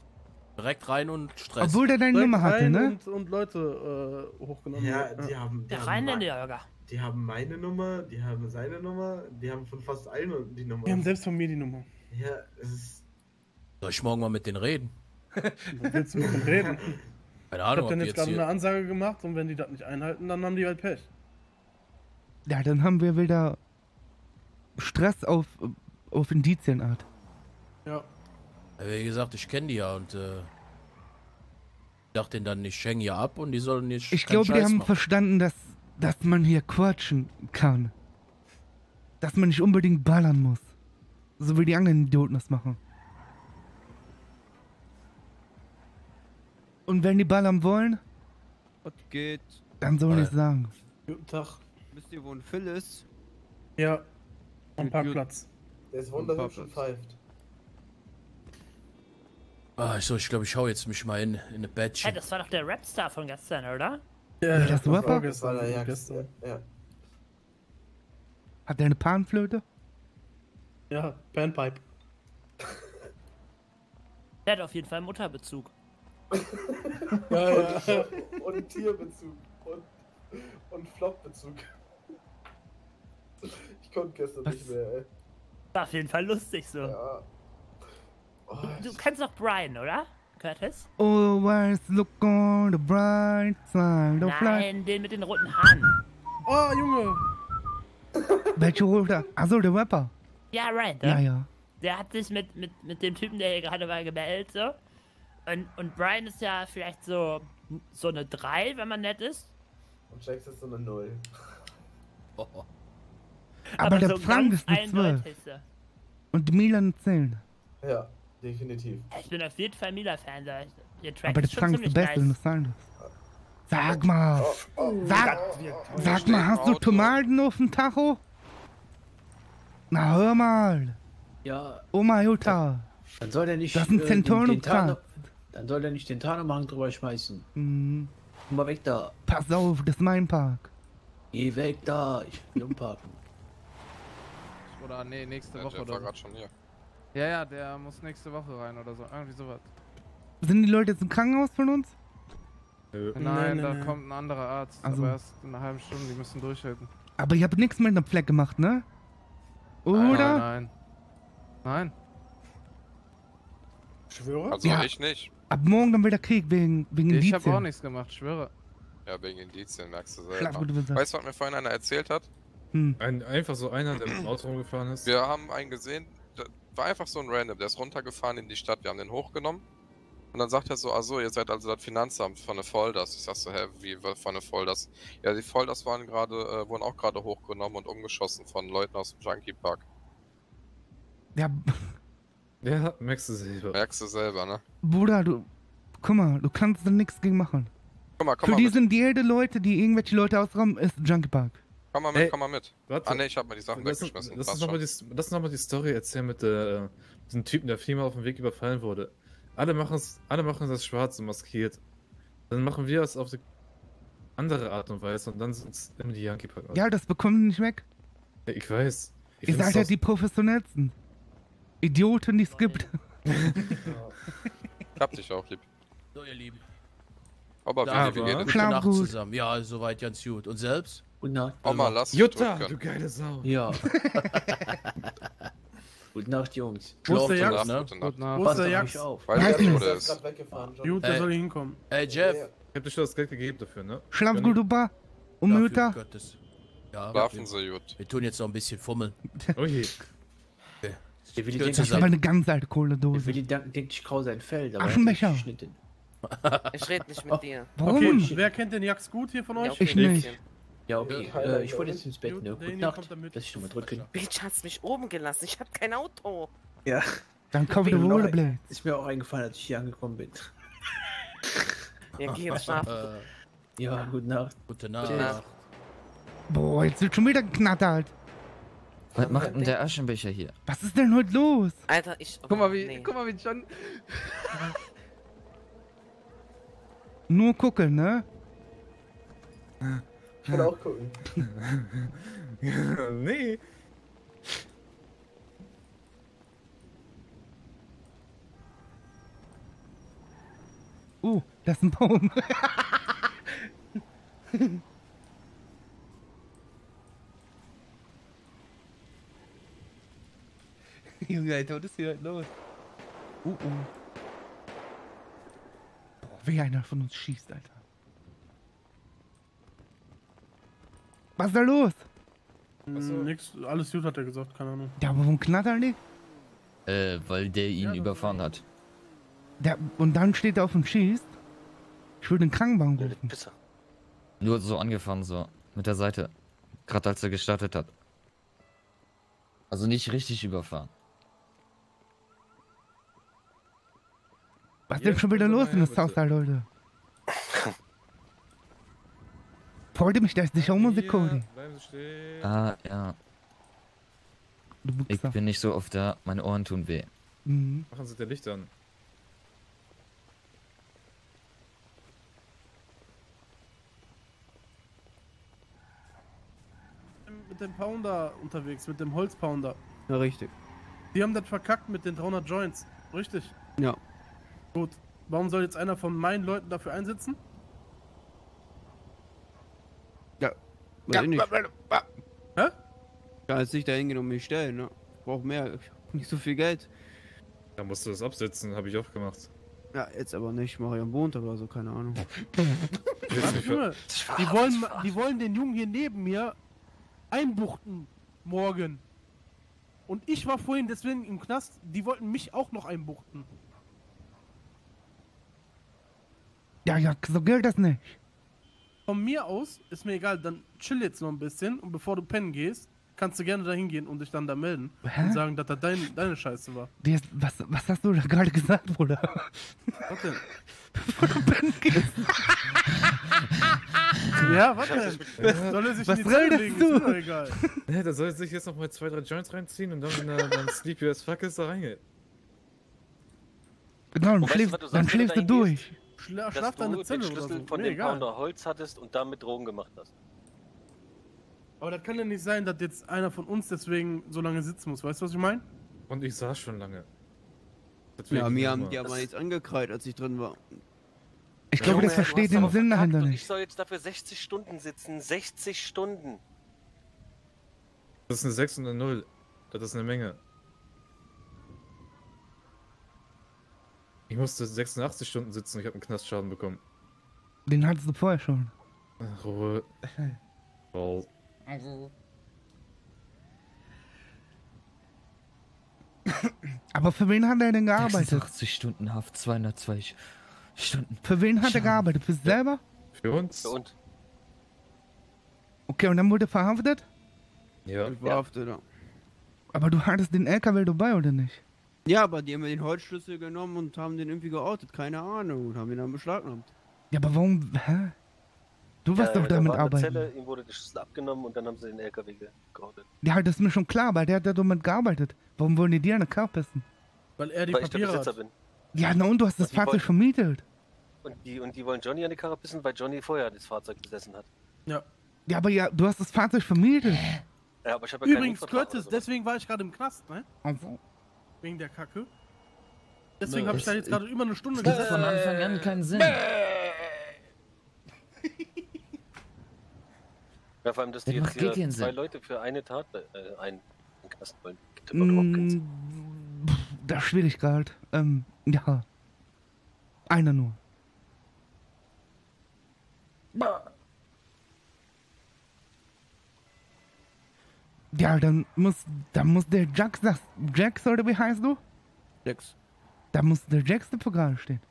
Direkt rein und Stress. Obwohl der deine Direkt Nummer hatte, rein ne? Und, und Leute äh, hochgenommen. Ja, die haben. Die Der haben Rheinländer. Die haben meine Nummer, die haben seine Nummer, die haben von fast allen die Nummer. Die haben selbst von mir die Nummer. Ja, es ist. Soll ich morgen mal mit denen reden? Was willst du mit denen reden? Keine Ich Ahnung, hab ob dann jetzt jetzt gerade eine. Ansage gemacht und wenn die das nicht einhalten, dann haben die halt Pech. Ja, dann haben wir wieder Stress auf, auf Indizienart. Ja. Wie gesagt, ich kenne die ja und äh, ich dachte denen dann, ich hänge hier ab und die sollen nicht. Ich glaube, die haben machen. verstanden, dass, dass man hier quatschen kann. Dass man nicht unbedingt ballern muss. So wie die anderen Idioten das machen. Und wenn die ballern wollen, Was geht? dann sollen die es Äh. sagen. Guten Tag. Wisst ihr, wo ein Phil ist? Ja. Am Parkplatz. Der ist wunderhübsch und pfeift. Ah, ich, so, ich glaube, ich hau jetzt mich mal in, in eine Hey, Bettchen. das war doch der Rapstar von gestern, oder? Ja, das war? Das war der Jagd. gestern. Ja. Hat der eine Panflöte? Ja, Panpipe. Der hat auf jeden Fall Mutterbezug. Ja, ja. Und Tierbezug. Und, und Flockbezug. Ich konnte gestern Was? nicht mehr, ey. War auf jeden Fall lustig so. Ja. Oh, Du kennst doch Brian, oder? Curtis? Always look on the bright side of life. Nein, den mit den roten Haaren. Oh, Junge! Welche rote? Achso, der Rapper. Ja, right. ne? Ja, ja. Der hat sich mit, mit, mit dem Typen, der hier gerade war, gemeldet, so. Und, und Brian ist ja vielleicht so, so eine 3, wenn man nett ist. Und Jax ist so eine Null. Aber, der so Frank ist eine 12. eindeutig so. Und Milan eine 10. Ja, definitiv. Ich bin auf jeden Fall Mila-Fan. Aber der Frank ist der Beste, nice. das? Sag mal. Oh, Sag, sag mal, hast du Tomaten auf dem Tacho? Na, hör mal. Ja, Oma Jutta. dann soll er nicht. Das ist ein äh, den- den Tarn- Kraft. Dann soll er nicht den Tarnumhang drüber schmeißen. Hm, Komm mal weg da. pass auf, das ist mein Park. Geh weg da. Ich will umparken. Oder nee, nächste Der Woche oder war so. gerade schon hier. Ja, ja, der muss nächste Woche rein oder so. Irgendwie sowas. Sind die Leute jetzt im Krankenhaus von uns? Nö. Nein, nee, da nee. kommt ein anderer Arzt. Also. Aber erst in einer halben Stunde, die müssen durchhalten. Aber ihr habt nichts mit einem Fleck gemacht, ne? Nein, Oder? Nein. Nein. Schwöre? Also Ja. ich nicht. Ab morgen dann wieder Krieg wegen, wegen Ich habe auch Indizien. nichts gemacht, schwöre. Ja, wegen Indizien, merkst du Schlaf selber. gut, du Weißt du, was mir vorhin einer erzählt hat? Hm. Ein, einfach so einer, der mit dem Auto rumgefahren ist. Wir haben einen gesehen, war einfach so ein Random, der ist runtergefahren in die Stadt, wir haben den hochgenommen. Und dann sagt er so, ah so, ihr seid also das Finanzamt von der Volders. Ich sag so, hä, wie von der Volders? Ja, die Volders waren gerade, äh, wurden auch gerade hochgenommen und umgeschossen von Leuten aus dem Junkie Park. Ja, Ja, merkst du selber. Merkst du selber, ne? Bruder, du. Guck mal, du kannst da nichts gegen machen. Guck mal, komm Für mal die mit. sind jede Leute, die irgendwelche Leute ausrauben, ist Junkie Park. Komm mal mit, Ey, komm mal mit. warte. Ah ne, ich hab mir die Sachen Lass, weggeschmissen. lass, uns noch mal schon. die, lass noch mal die Story erzählen mit der, diesem Typen, der viermal auf dem Weg überfallen wurde. Alle machen es, alle machen das schwarz und maskiert. Dann machen wir es auf die andere Art und Weise und dann sind es immer die Yankee Park. Ja, das bekommen die nicht weg. Ja, ich weiß. Ich Ihr seid halt die professionellsten. Idioten, die es gibt. Ich hab dich auch lieb. So, ihr Lieben. Aber Da, wie geht Gute es? Nacht zusammen. Ja, soweit ganz gut. Und selbst? Gute Nacht. Oma, lass Jutta, du geile Sau. Ja. Gute Nacht, Jungs. Wo ist der gut, ne? Wo ist der auf. Weiß nicht, wo der ist der Ey. soll hinkommen. Ey, Jeff. Ich hab dir schon das Geld gegeben dafür, ne? Schlaf gut, Opa. Um Jutta. Gottes. Ja, Schlafen wir, sie gut. wir tun jetzt noch ein bisschen fummeln. Oh je. Okay. Der Willi denkt, Das ist aber zusammen. eine ganz alte der Kohledose. Willi denkt, denkt, ich kau sein Feld, er Aschenbecher. Ich rede nicht mit dir. Warum? Okay, wer kennt den Jax gut hier von euch? Ich nicht. Ja, okay. Keiner Äh, ich wollte jetzt ins Bett, ne? Gute Nacht. kommt damit. Lass ich nochmal drücken. Bitch hat's mich oben gelassen. Ich hab kein Auto. Ja. Dann Ist mir auch- Rollerblades. Ist mir auch eingefallen, als ich hier angekommen bin. Ja, geh jetzt schlafen. Ja, gute Nacht. Gute Nacht. Nacht. Boah, jetzt wird schon wieder geknattert. Was macht denn der Aschenbecher hier? Was ist denn heute los? Alter, ich. Guck mal, wie, Nee. guck mal, wie schon. Nur gucken, ne? Ich will auch gucken. nee. Uh, das ist ein Baum. Junge, Alter, was ist hier heute los? Uh, uh. Boah, wie einer von uns schießt, Alter. Was ist da los? Achso. Nix, alles gut hat er gesagt, keine Ahnung. Ja, aber warum knattern die? Äh, weil der ihn überfahren hat. Der, und dann steht er auf und schießt. Ich will den Krankenwagen rufen. Nur so angefahren, so. Mit der Seite. Gerade als er gestartet hat. Also nicht richtig überfahren. Was ist denn schon wieder los in das Haus da, Leute? Freut ihr mich, dass ich auch Musik Cody? Bleiben Sie stehen. Ah, ja. Ich bin nicht so oft da, meine Ohren tun weh. Mhm. Machen Sie der Licht an. Mit dem Pounder unterwegs, mit dem Holzpounder. Ja, richtig. Die haben das verkackt mit den 300 Joints. Richtig. Ja. Gut. Warum soll jetzt einer von meinen Leuten dafür einsitzen? Ja. Ja, Weiß ich nicht. Hä? Kann jetzt nicht dahin gehen und mich stellen, ne? Ich brauch mehr. Ich hab nicht so viel Geld. Da musst du das absetzen, habe ich auch gemacht. Ja, jetzt aber nicht. Mache ich am Montag oder so, keine Ahnung. Junge, die wollen, die wollen den Jungen hier neben mir einbuchten morgen. Und ich war vorhin deswegen im Knast. Die wollten mich auch noch einbuchten. Ja, ja, so gilt das nicht. Von mir aus ist mir egal, dann chill jetzt noch ein bisschen und bevor du pennen gehst, kannst du gerne dahin gehen und dich dann da melden Hä? und sagen, dass das dein, deine Scheiße war. Ist, was, was hast du da gerade gesagt, Bruder? Was denn? Bevor du pennen gehst. Ja, was denn? Soll er sich Was in die legen? du? Ist mir doch egal. Ja, da soll sich jetzt noch mal zwei, drei Joints reinziehen und dann, wenn er dann sleepy as fuck ist, da reingeht. Genau, dann Und weißt du, schläfst, dann schläfst du durch. Schla dass schlaf da du den oder Schlüssel so. von Mir dem egal. Pounder Holz hattest und damit Drogen gemacht hast. Aber das kann ja nicht sein, dass jetzt einer von uns deswegen so lange sitzen muss. Weißt du, was ich meine? Und ich saß schon lange. Ja, mir haben die aber nichts angekreidet, als ich drin war. Ich glaube, das du versteht den Sinn dahinter nicht. Ich soll jetzt dafür 60 Stunden sitzen. 60 Stunden. Das ist eine 6 und eine 0. Das ist eine Menge. Ich musste 86 Stunden sitzen, ich habe einen Knastschaden bekommen. Den hattest du vorher schon. Ach, Ruhe. Wow. Aber für wen hat er denn gearbeitet? 86 Stunden Haft, 202 Stunden. Für wen hat er gearbeitet? Für sich selber? Für uns? Für uns. Okay, und dann wurde er verhaftet? Ja. Verhaftet, ja. Aber du hattest den LKW dabei, oder nicht? Ja, aber die haben mir den Holzschlüssel genommen und haben den irgendwie geoutet, keine Ahnung, und haben ihn dann beschlagnahmt. Ja, aber warum, hä? Du wirst Ja, doch da damit eine arbeiten. Zelle, ihm wurde der Schlüssel abgenommen und dann haben sie den LKW geoutet. Ja, das ist mir schon klar, weil der hat ja damit gearbeitet. Warum wollen die dir eine Karre pissen? Weil er die Weil ich der Papiere Besitzer hat. bin. Ja, na und du hast das Die Fahrzeug wollten- vermietet. Und die, und die wollen Johnny an die Karre pissen, weil Johnny vorher das Fahrzeug besessen hat. Ja. Ja, aber ja, du hast das Fahrzeug vermietet. Ja, aber ich habe ja Übrigens, Curtis, deswegen war ich gerade im Knast, ne? Also. Wegen der Kacke. Deswegen habe ich da das- jetzt gerade über eine Stunde Das macht gesessen. von Anfang an keinen Sinn. Ja, vor allem, dass die Das jetzt macht gar hier zwei Sinn. Leute für eine Tat äh, einen in den Knast wollen. Mm, pff, Das ist schwierig gerade. Ähm, ja. Einer nur. Ja, dann muss, dann muss der Jax, das, Jax oder wie heißt du? Jax. Da muss der Jax dafür gerade stehen.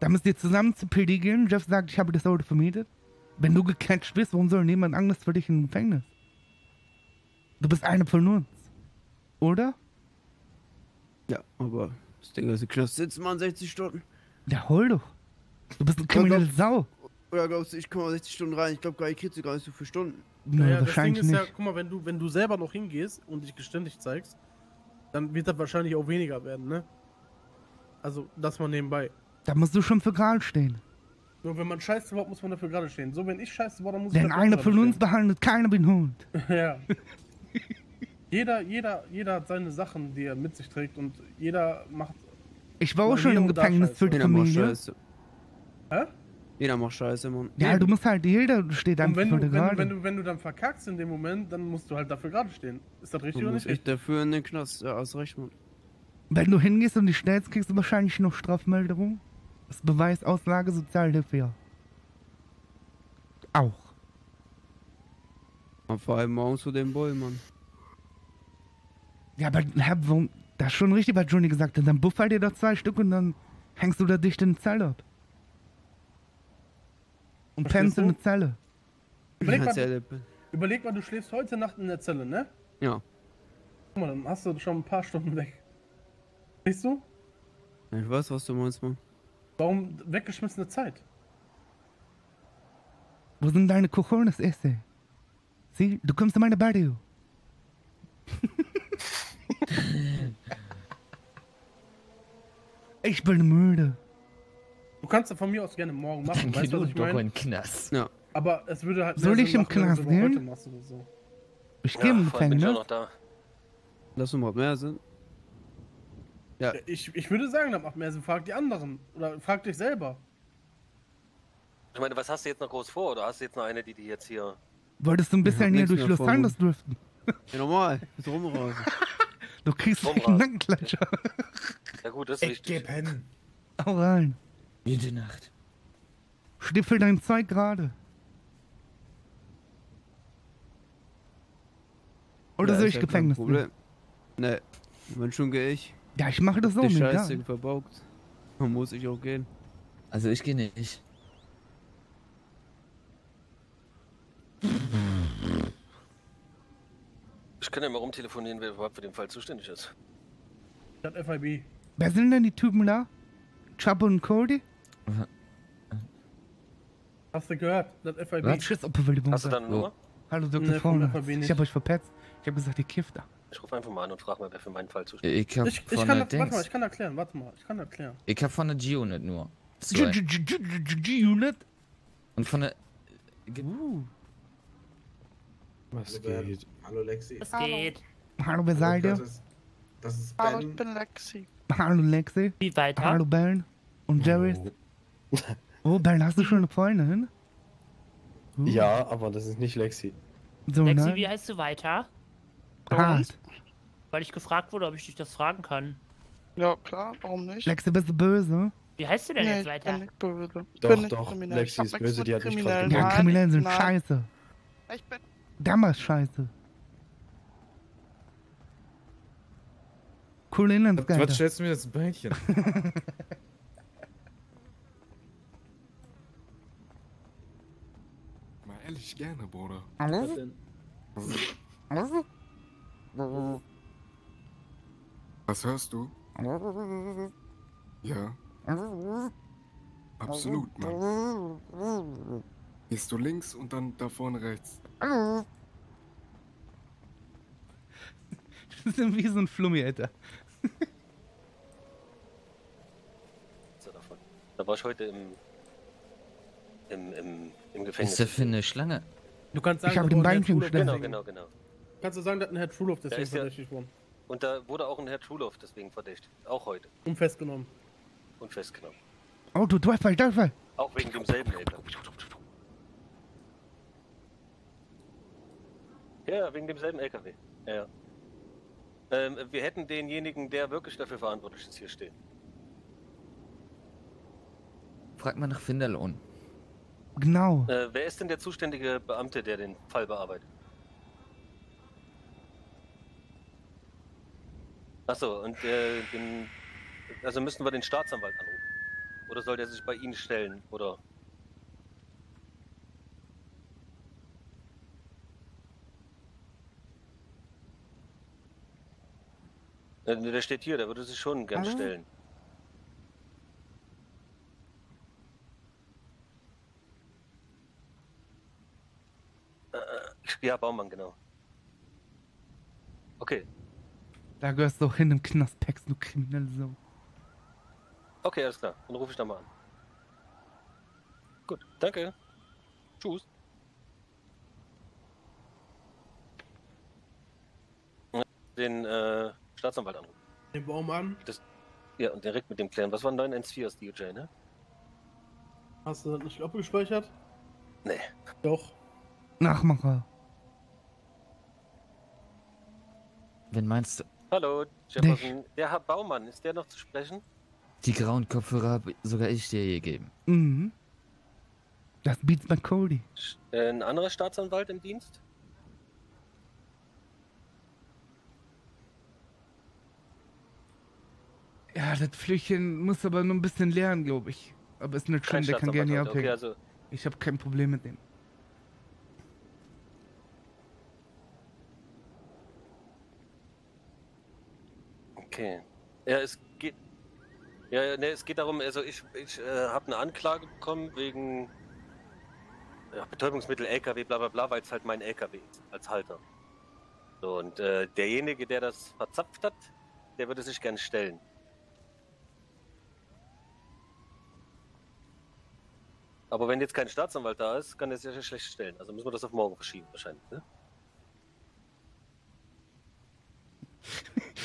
Da müsst ihr zusammen zu PD gehen. Jeff sagt, ich habe das Auto vermietet. Wenn du gecatcht bist, warum soll niemand anderes für dich im Gefängnis? Du bist einer von uns. Oder? Ja, aber das Ding ist, im Knast sitzt man 60 Stunden. Ja, hol doch. Du bist eine kriminelle Sau. Oder glaubst du, ich komme 60 Stunden rein? Ich glaube gar nicht, kriegst du gar nicht so viele Stunden. Naja, das Ding wahrscheinlich ist ja, nicht. guck mal, wenn du, wenn du selber noch hingehst und dich geständig zeigst, dann wird das wahrscheinlich auch weniger werden, ne? Also, das mal nebenbei. Da musst du schon für gerade stehen. Nur wenn man scheiße baut, muss man dafür gerade stehen. So, wenn ich scheiße baue, dann muss Denn ich dafür einer gerade von uns behandelt keiner wie ein Hund. ja. jeder, jeder, jeder hat seine Sachen, die er mit sich trägt und jeder macht. Ich war auch schon im Gefängnis für die Familie. Hä? Jeder macht Scheiße, Mann. Ja, du musst halt, jeder steht einfach wenn für du, die wenn, du, wenn, du, wenn du dann verkackst in dem Moment, dann musst du halt dafür gerade stehen. Ist das richtig Du oder nicht? echt dafür in den Knast. Ja, hast recht, Mann. Wenn du hingehst und dich stellst, kriegst du wahrscheinlich noch Strafmeldung. Das Beweisauslage Sozialhilfe, ja. Auch. Und vor allem morgens zu dem Boy, Mann. Ja, aber Herr, warum, das ist schon richtig, was Johnny gesagt hat. Dann buffert dir da zwei Stück und dann hängst du da dicht in der Zelle ab. Und pennst in du? der Zelle. Überleg mal, Zelle. überleg mal, du schläfst heute Nacht in der Zelle, ne? Ja. Guck mal, dann hast du schon ein paar Stunden weg. Siehst du? Ich weiß, was du meinst, Mann. Warum weggeschmissene Zeit? Wo sind deine Cojones, esse? Sieh, du kommst in meine Barrio. ich bin müde. Du kannst das von mir aus gerne morgen machen, Dann weißt du, was ich doch in Knast. Ja. Aber es würde halt Soll ich im machen, wenn du Knast gehen? machst oder so. Ich gehe im vorhin bin ich Gefängnis. noch da. Lass uns mal mehr Sinn. Ja. Ich, ich würde sagen, das macht mehr Sinn. Frag die anderen. Oder frag dich selber. Ich meine, was hast du jetzt noch groß vor? Oder hast du jetzt noch eine, die die jetzt hier. Wolltest du ein bisschen hier durch mehr Los Angeles driften? Ja, normal. Ist rumrasen. Du kriegst einen. Nackenklatscher. Ja, gut, das ist wichtig. pennen. Hau rein. Jede Nacht. Stiefel dein Zeug gerade. Oder Ja, soll ich ja kein Gefängnis? Problem. Ne, wenn schon gehe ich. Ja, ich mache das so, mir Scheiße egal. verbaugt. Dann muss ich auch gehen. Also ich gehe nicht. Ich kann ja mal rumtelefonieren, wer überhaupt für den Fall zuständig ist. Das FIB. Wer sind denn die Typen da? Chapo und Cody? Hast du gehört? Das FIB. Was? Schiffsopferwürdigung. Hast du da eine Nummer? Hallo Dr. Ne, Vorne. FAB Ich hab euch verpetzt. Ich hab gesagt, ihr kifft da. Ich rufe einfach mal an und frage mal, wer für meinen Fall zuständig ist. Ich Ich, ich kann warte mal, ich kann erklären, warte mal, ich kann erklären. Ich hab von der G-Unit nur. G-Unit? Und von der. Was Hallo, geht? Ben. Hallo Lexi. Es geht. Hallo, wer seid ihr? Das ist, ist Hallo, Ben. ich bin Lexi. Hallo Lexi. Wie weiter? Hallo Ben. Und Jerry. Oh, Ben, hast du schon eine Freundin? Uh, Ja, aber das ist nicht Lexi. So, Lexi, ne? wie heißt du weiter? Hart. Weil ich gefragt wurde, ob ich dich das fragen kann. Ja, klar, warum nicht? Lexi, bist du böse? Wie heißt du denn nee, jetzt ich weiter? bin nicht böse. Ich Doch, bin nicht doch, kriminell. Lexi Ich ist böse, die hat mich gerade. Ja, Kriminellen sind nein. scheiße. Ich bin Damals scheiße. Cool Inlandsgeil. Was stellst du mir das Beinchen? ehrlich gerne, Bruder. Was denn? Was hörst du? Ja, absolut, Mann. Gehst du links und dann da vorne rechts. Das ist wie so ein Flummi, Alter. Da war ich heute im. im, im, im Was Gefängnis. ist der für eine Schlange? Du kannst sagen, Ich hab da den wurde Beinchen. Genau, genau, genau. Kannst du sagen, dass ein Herr Truloff Da deswegen ja- verdächtigt worden? Und da wurde auch ein Herr Truloff deswegen verdächtigt. Auch heute. Und festgenommen. Und festgenommen. Oh, du Teufel, Teufel. Auch wegen demselben LKW. Ja, wegen demselben LKW. Ja, ja. Ähm, wir hätten denjenigen, der wirklich dafür verantwortlich ist, hier stehen. Frag mal nach Finderlohn. Genau. Äh, wer ist denn der zuständige Beamte, der den Fall bearbeitet? Achso, und äh, den, also müssen wir den Staatsanwalt anrufen. Oder soll der sich bei Ihnen stellen? Oder Äh, Der steht hier, der würde sich schon gern Ah. stellen. Äh, ja, Baumann, genau. Okay, Da gehörst du auch hin im Knast, Pex, du kriminelle Sau. okay, alles klar. Dann rufe ich nochmal an. Gut, danke. Tschüss. Den äh, Staatsanwalt anrufen. Den Baumann, Das, ja, und direkt mit dem klären. Was war 914 aus DJ, ne? hast du das nicht abgespeichert? Nee. Doch. Nachmacher. Wen meinst du? Hallo, Jefferson. Der Herr Baumann, ist der noch zu sprechen? Die grauen Kopfhörer habe sogar ich dir gegeben. Mhm. Das beats bei Cody. Äh, ein anderer Staatsanwalt im Dienst? Ja, das Flüchtchen muss aber nur ein bisschen lernen, glaube ich. Aber ist nicht schlimm, Kein der kann gerne hier abhängen. okay, also- Ich habe kein Problem mit dem. Okay. Ja, es geht. Ja, nee, es geht darum, also ich, ich äh, habe eine Anklage bekommen wegen ja, Betäubungsmittel, LKW, bla bla bla, weil es halt mein LKW als Halter. So, und äh, derjenige, der das verzapft hat, der würde sich gern stellen. Aber wenn jetzt kein Staatsanwalt da ist, kann er sich ja schlecht stellen. Also müssen wir das auf morgen verschieben wahrscheinlich, ne?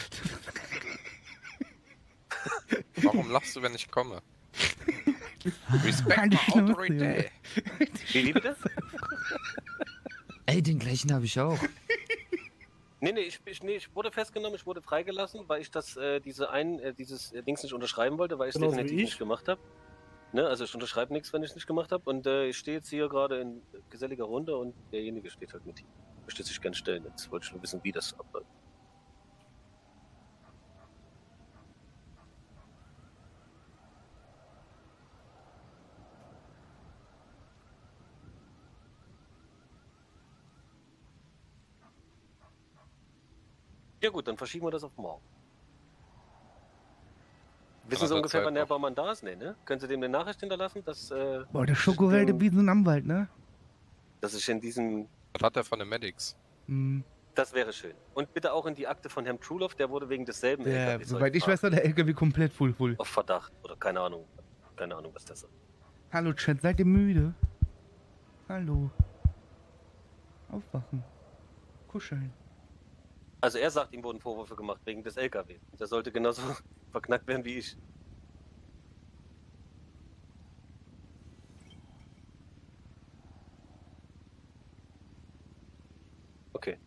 Warum lachst du, wenn ich komme? Respect my authority. Wie, bitte? Ey, den gleichen habe ich auch. Nee, nee ich, ich, nee, ich wurde festgenommen, ich wurde freigelassen, weil ich das, äh, diese ein, äh, dieses äh, Dings nicht unterschreiben wollte, weil ich es definitiv ich. nicht gemacht habe. Ne, also ich unterschreibe nichts, wenn ich es nicht gemacht habe. Und äh, ich stehe jetzt hier gerade in geselliger Runde und derjenige steht halt mit ihm. Möchte sich gern stellen. Jetzt wollte ich nur wissen, wie das abläuft. Ja gut, dann verschieben wir das auf morgen. Wissen Sie ungefähr, Zeit wann der. Baumann da ist? Nee, ne? Können Sie dem eine Nachricht hinterlassen, dass, äh, Boah, der Schokowelde wie so ein Anwalt, ne? dass ich in diesem... Was hat er von den Medics? Mhm. Das wäre schön. Und bitte auch in die Akte von Herrn Truloff, der wurde wegen desselben Der, LKWs soweit ich weiß, war der LKW komplett full full. auf Verdacht oder keine Ahnung. Keine Ahnung, was das ist. Hallo Chat, seid ihr müde? Hallo. Aufwachen. Kuscheln. Also er sagt, ihm wurden Vorwürfe gemacht wegen des LKW. Der sollte genauso verknackt werden wie ich. Okay.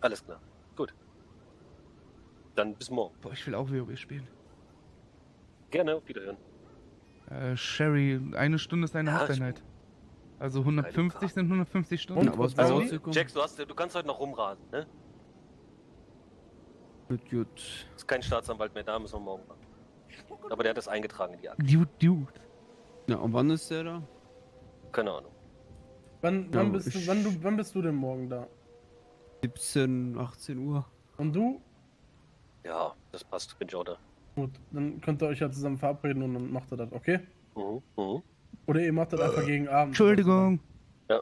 Alles klar. Gut. Dann bis morgen. Boah, ich will auch WoW spielen. Gerne, auf Wiederhören. Äh, Sherry, eine Stunde ist eine Ja, Haupteinheit. Also 150 sind 150 Stunden. Und, was Also? Jax, du, hast, du kannst heute noch rumrasen, ne? Gut, gut. Ist kein Staatsanwalt mehr da, müssen wir morgen machen. Aber der hat das eingetragen in die Akte. Dude, dude. Ja, und wann ist der da? Keine Ahnung. Wann, Ja, wann, bist du, wann, du, wann bist du denn morgen da? 17, 18 Uhr. Und du? Ja, das passt, bin ich auch da. Gut, dann könnt ihr euch ja zusammen verabreden und dann macht ihr das, okay? Mhm, mhm. Oder ihr macht das einfach gegen Abend. Entschuldigung. Ja.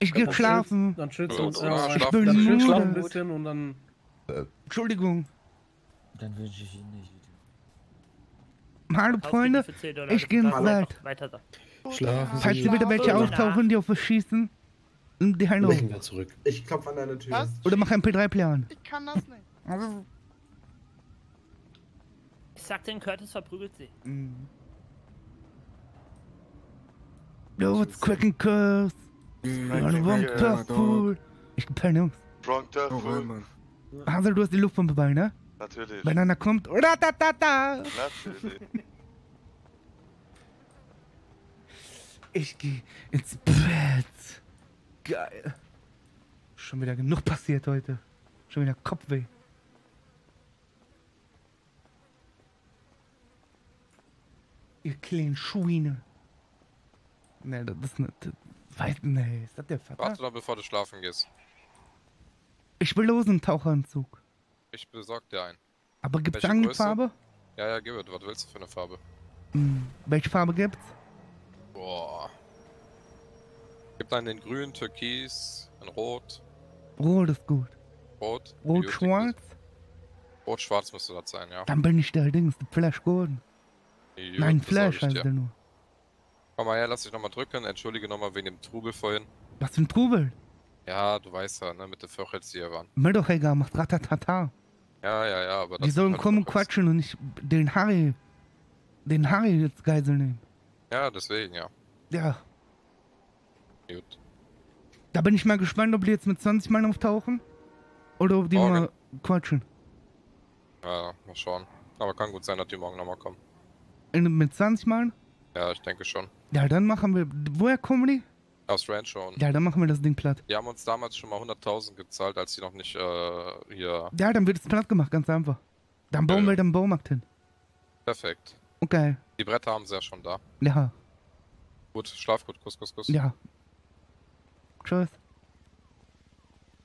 Ich geh schlafen. Dann chillst du uns ja, ja, schlafen dann chillst ein bisschen und dann. Entschuldigung. Dann wünsche ich Ihnen nicht. Hallo Freunde, Ausgegeben für 10 Dollar, ich gehe ins Weiter da. Schlafen Falls Sie. Wieder welche auftauchen, die auf was schießen, die Hallo. Ich klopfe an deine Tür. Oder mach MP3-Player an. Ich kann das nicht. Ich sag den Curtis verprügelt sie. Mhm. No, it's cracking curse. One wrong tough fool. Ich geb keine Jungs. Wrong Turf, Hau rein, Mann. Hansel, du hast die Luftpumpe bei, ne? Natürlich. Wenn einer kommt. Ratatata. Natürlich. Ich geh ins Bett. Geil. Schon wieder genug passiert heute. Schon wieder Kopfweh. Ihr kleinen Schweine. Nee, das ist nicht. Weiß, nee, ist das der Vater? Warte noch, bevor du schlafen gehst. Ich will los einen Taucheranzug. Ich besorg dir einen. Aber gibt's Welche eine? Farbe? Ja, ja, gib es. Was willst du für eine Farbe? Hm, welche Farbe gibt's? Boah. Gibt einen in grün, türkis, in rot, Rot ist gut. rot. Rot-schwarz? Rot-schwarz müsste das sein, ja. Dann bin ich der Dings, der Flash Golden. Gut, Nein, Flash heißt der nur. Komm mal her, lass dich nochmal drücken. Entschuldige nochmal wegen dem Trubel vorhin. Was für ein Trubel? Ja, du weißt ja, ne, mit den Vöchels, die hier waren. Mir doch egal, macht ratatata. Ja, ja, ja, aber Die sollen kann kommen doch quatschen und nicht den Harry, den Harry jetzt Geisel nehmen. Ja, deswegen, ja. Ja, Gut. da bin ich mal gespannt, ob die jetzt mit 20 Mann auftauchen. Oder ob die Morgen. mal quatschen. Ja, mal schauen. Aber kann gut sein, dass die morgen nochmal kommen. Mit 20 Mann? Ja, ich denke schon. Ja, dann machen wir. Woher kommen die? Aus Ranch schon. Ja, dann machen wir das Ding platt. Die haben uns damals schon mal 100.000 gezahlt, als sie noch nicht äh, hier. Ja, dann wird es platt gemacht, ganz einfach. Dann bauen Ja. wir den Baumarkt hin. Perfekt. Okay. Die Bretter haben sie ja schon da. Ja, Gut, schlaf gut. Kuss, kuss, kuss. ja. Tschüss.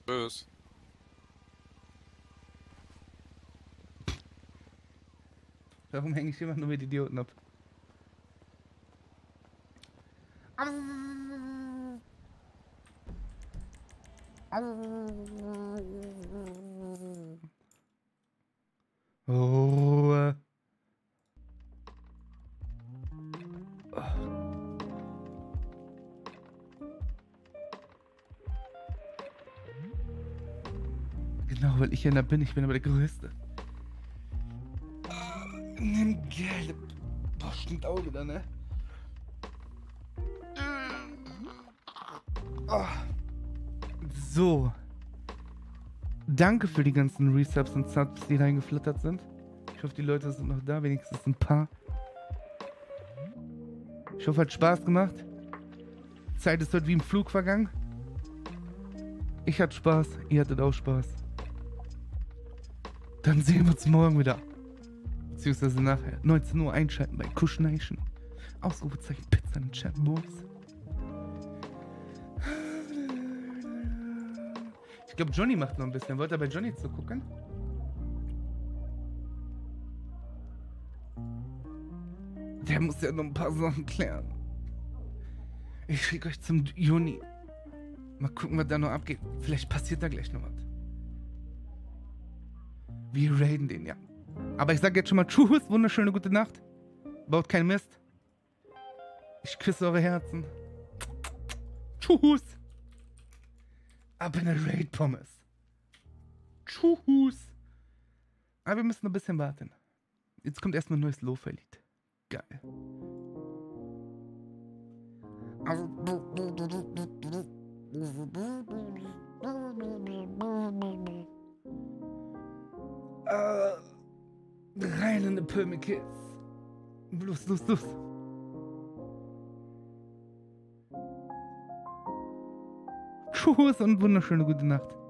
Tschüss. Warum hänge ich immer nur mit Idioten ab? Ruhe. Genau, weil ich ja da bin, ich bin aber der Größte. Nimm Geld. Boah, stimmt auch wieder, ne? Ah. So. Danke für die ganzen Resubs und Subs, die reingeflattert sind. Ich hoffe, die Leute sind noch da, wenigstens ein paar. Ich hoffe, hat Spaß gemacht. Zeit ist heute wie im Flug vergangen. Ich hatte Spaß, ihr hattet auch Spaß. Dann sehen wir uns morgen wieder. Beziehungsweise nachher. 19 Uhr einschalten bei Kush Nation. Ausrufezeichen Pizza den Chat, Boys. Ich glaube, Johnny macht noch ein bisschen. Wollt ihr bei Johnny zugucken? Der muss ja noch ein paar Sachen klären. Ich schicke euch zum Juni. Mal gucken, was da noch abgeht. Vielleicht passiert da gleich noch was. Wir raiden den, ja. Aber ich sag jetzt schon mal Tschüss, wunderschöne gute Nacht. Baut keinen Mist. Ich küsse eure Herzen. Tschüss. Ab in der Raid Pommes. Tschüss. Aber wir müssen noch ein bisschen warten. Jetzt kommt erstmal ein neues Lo-Fi-Lied. Geil. Äh, rein in die Pömikis. Los, los, los. Tschüss und wunderschöne gute Nacht.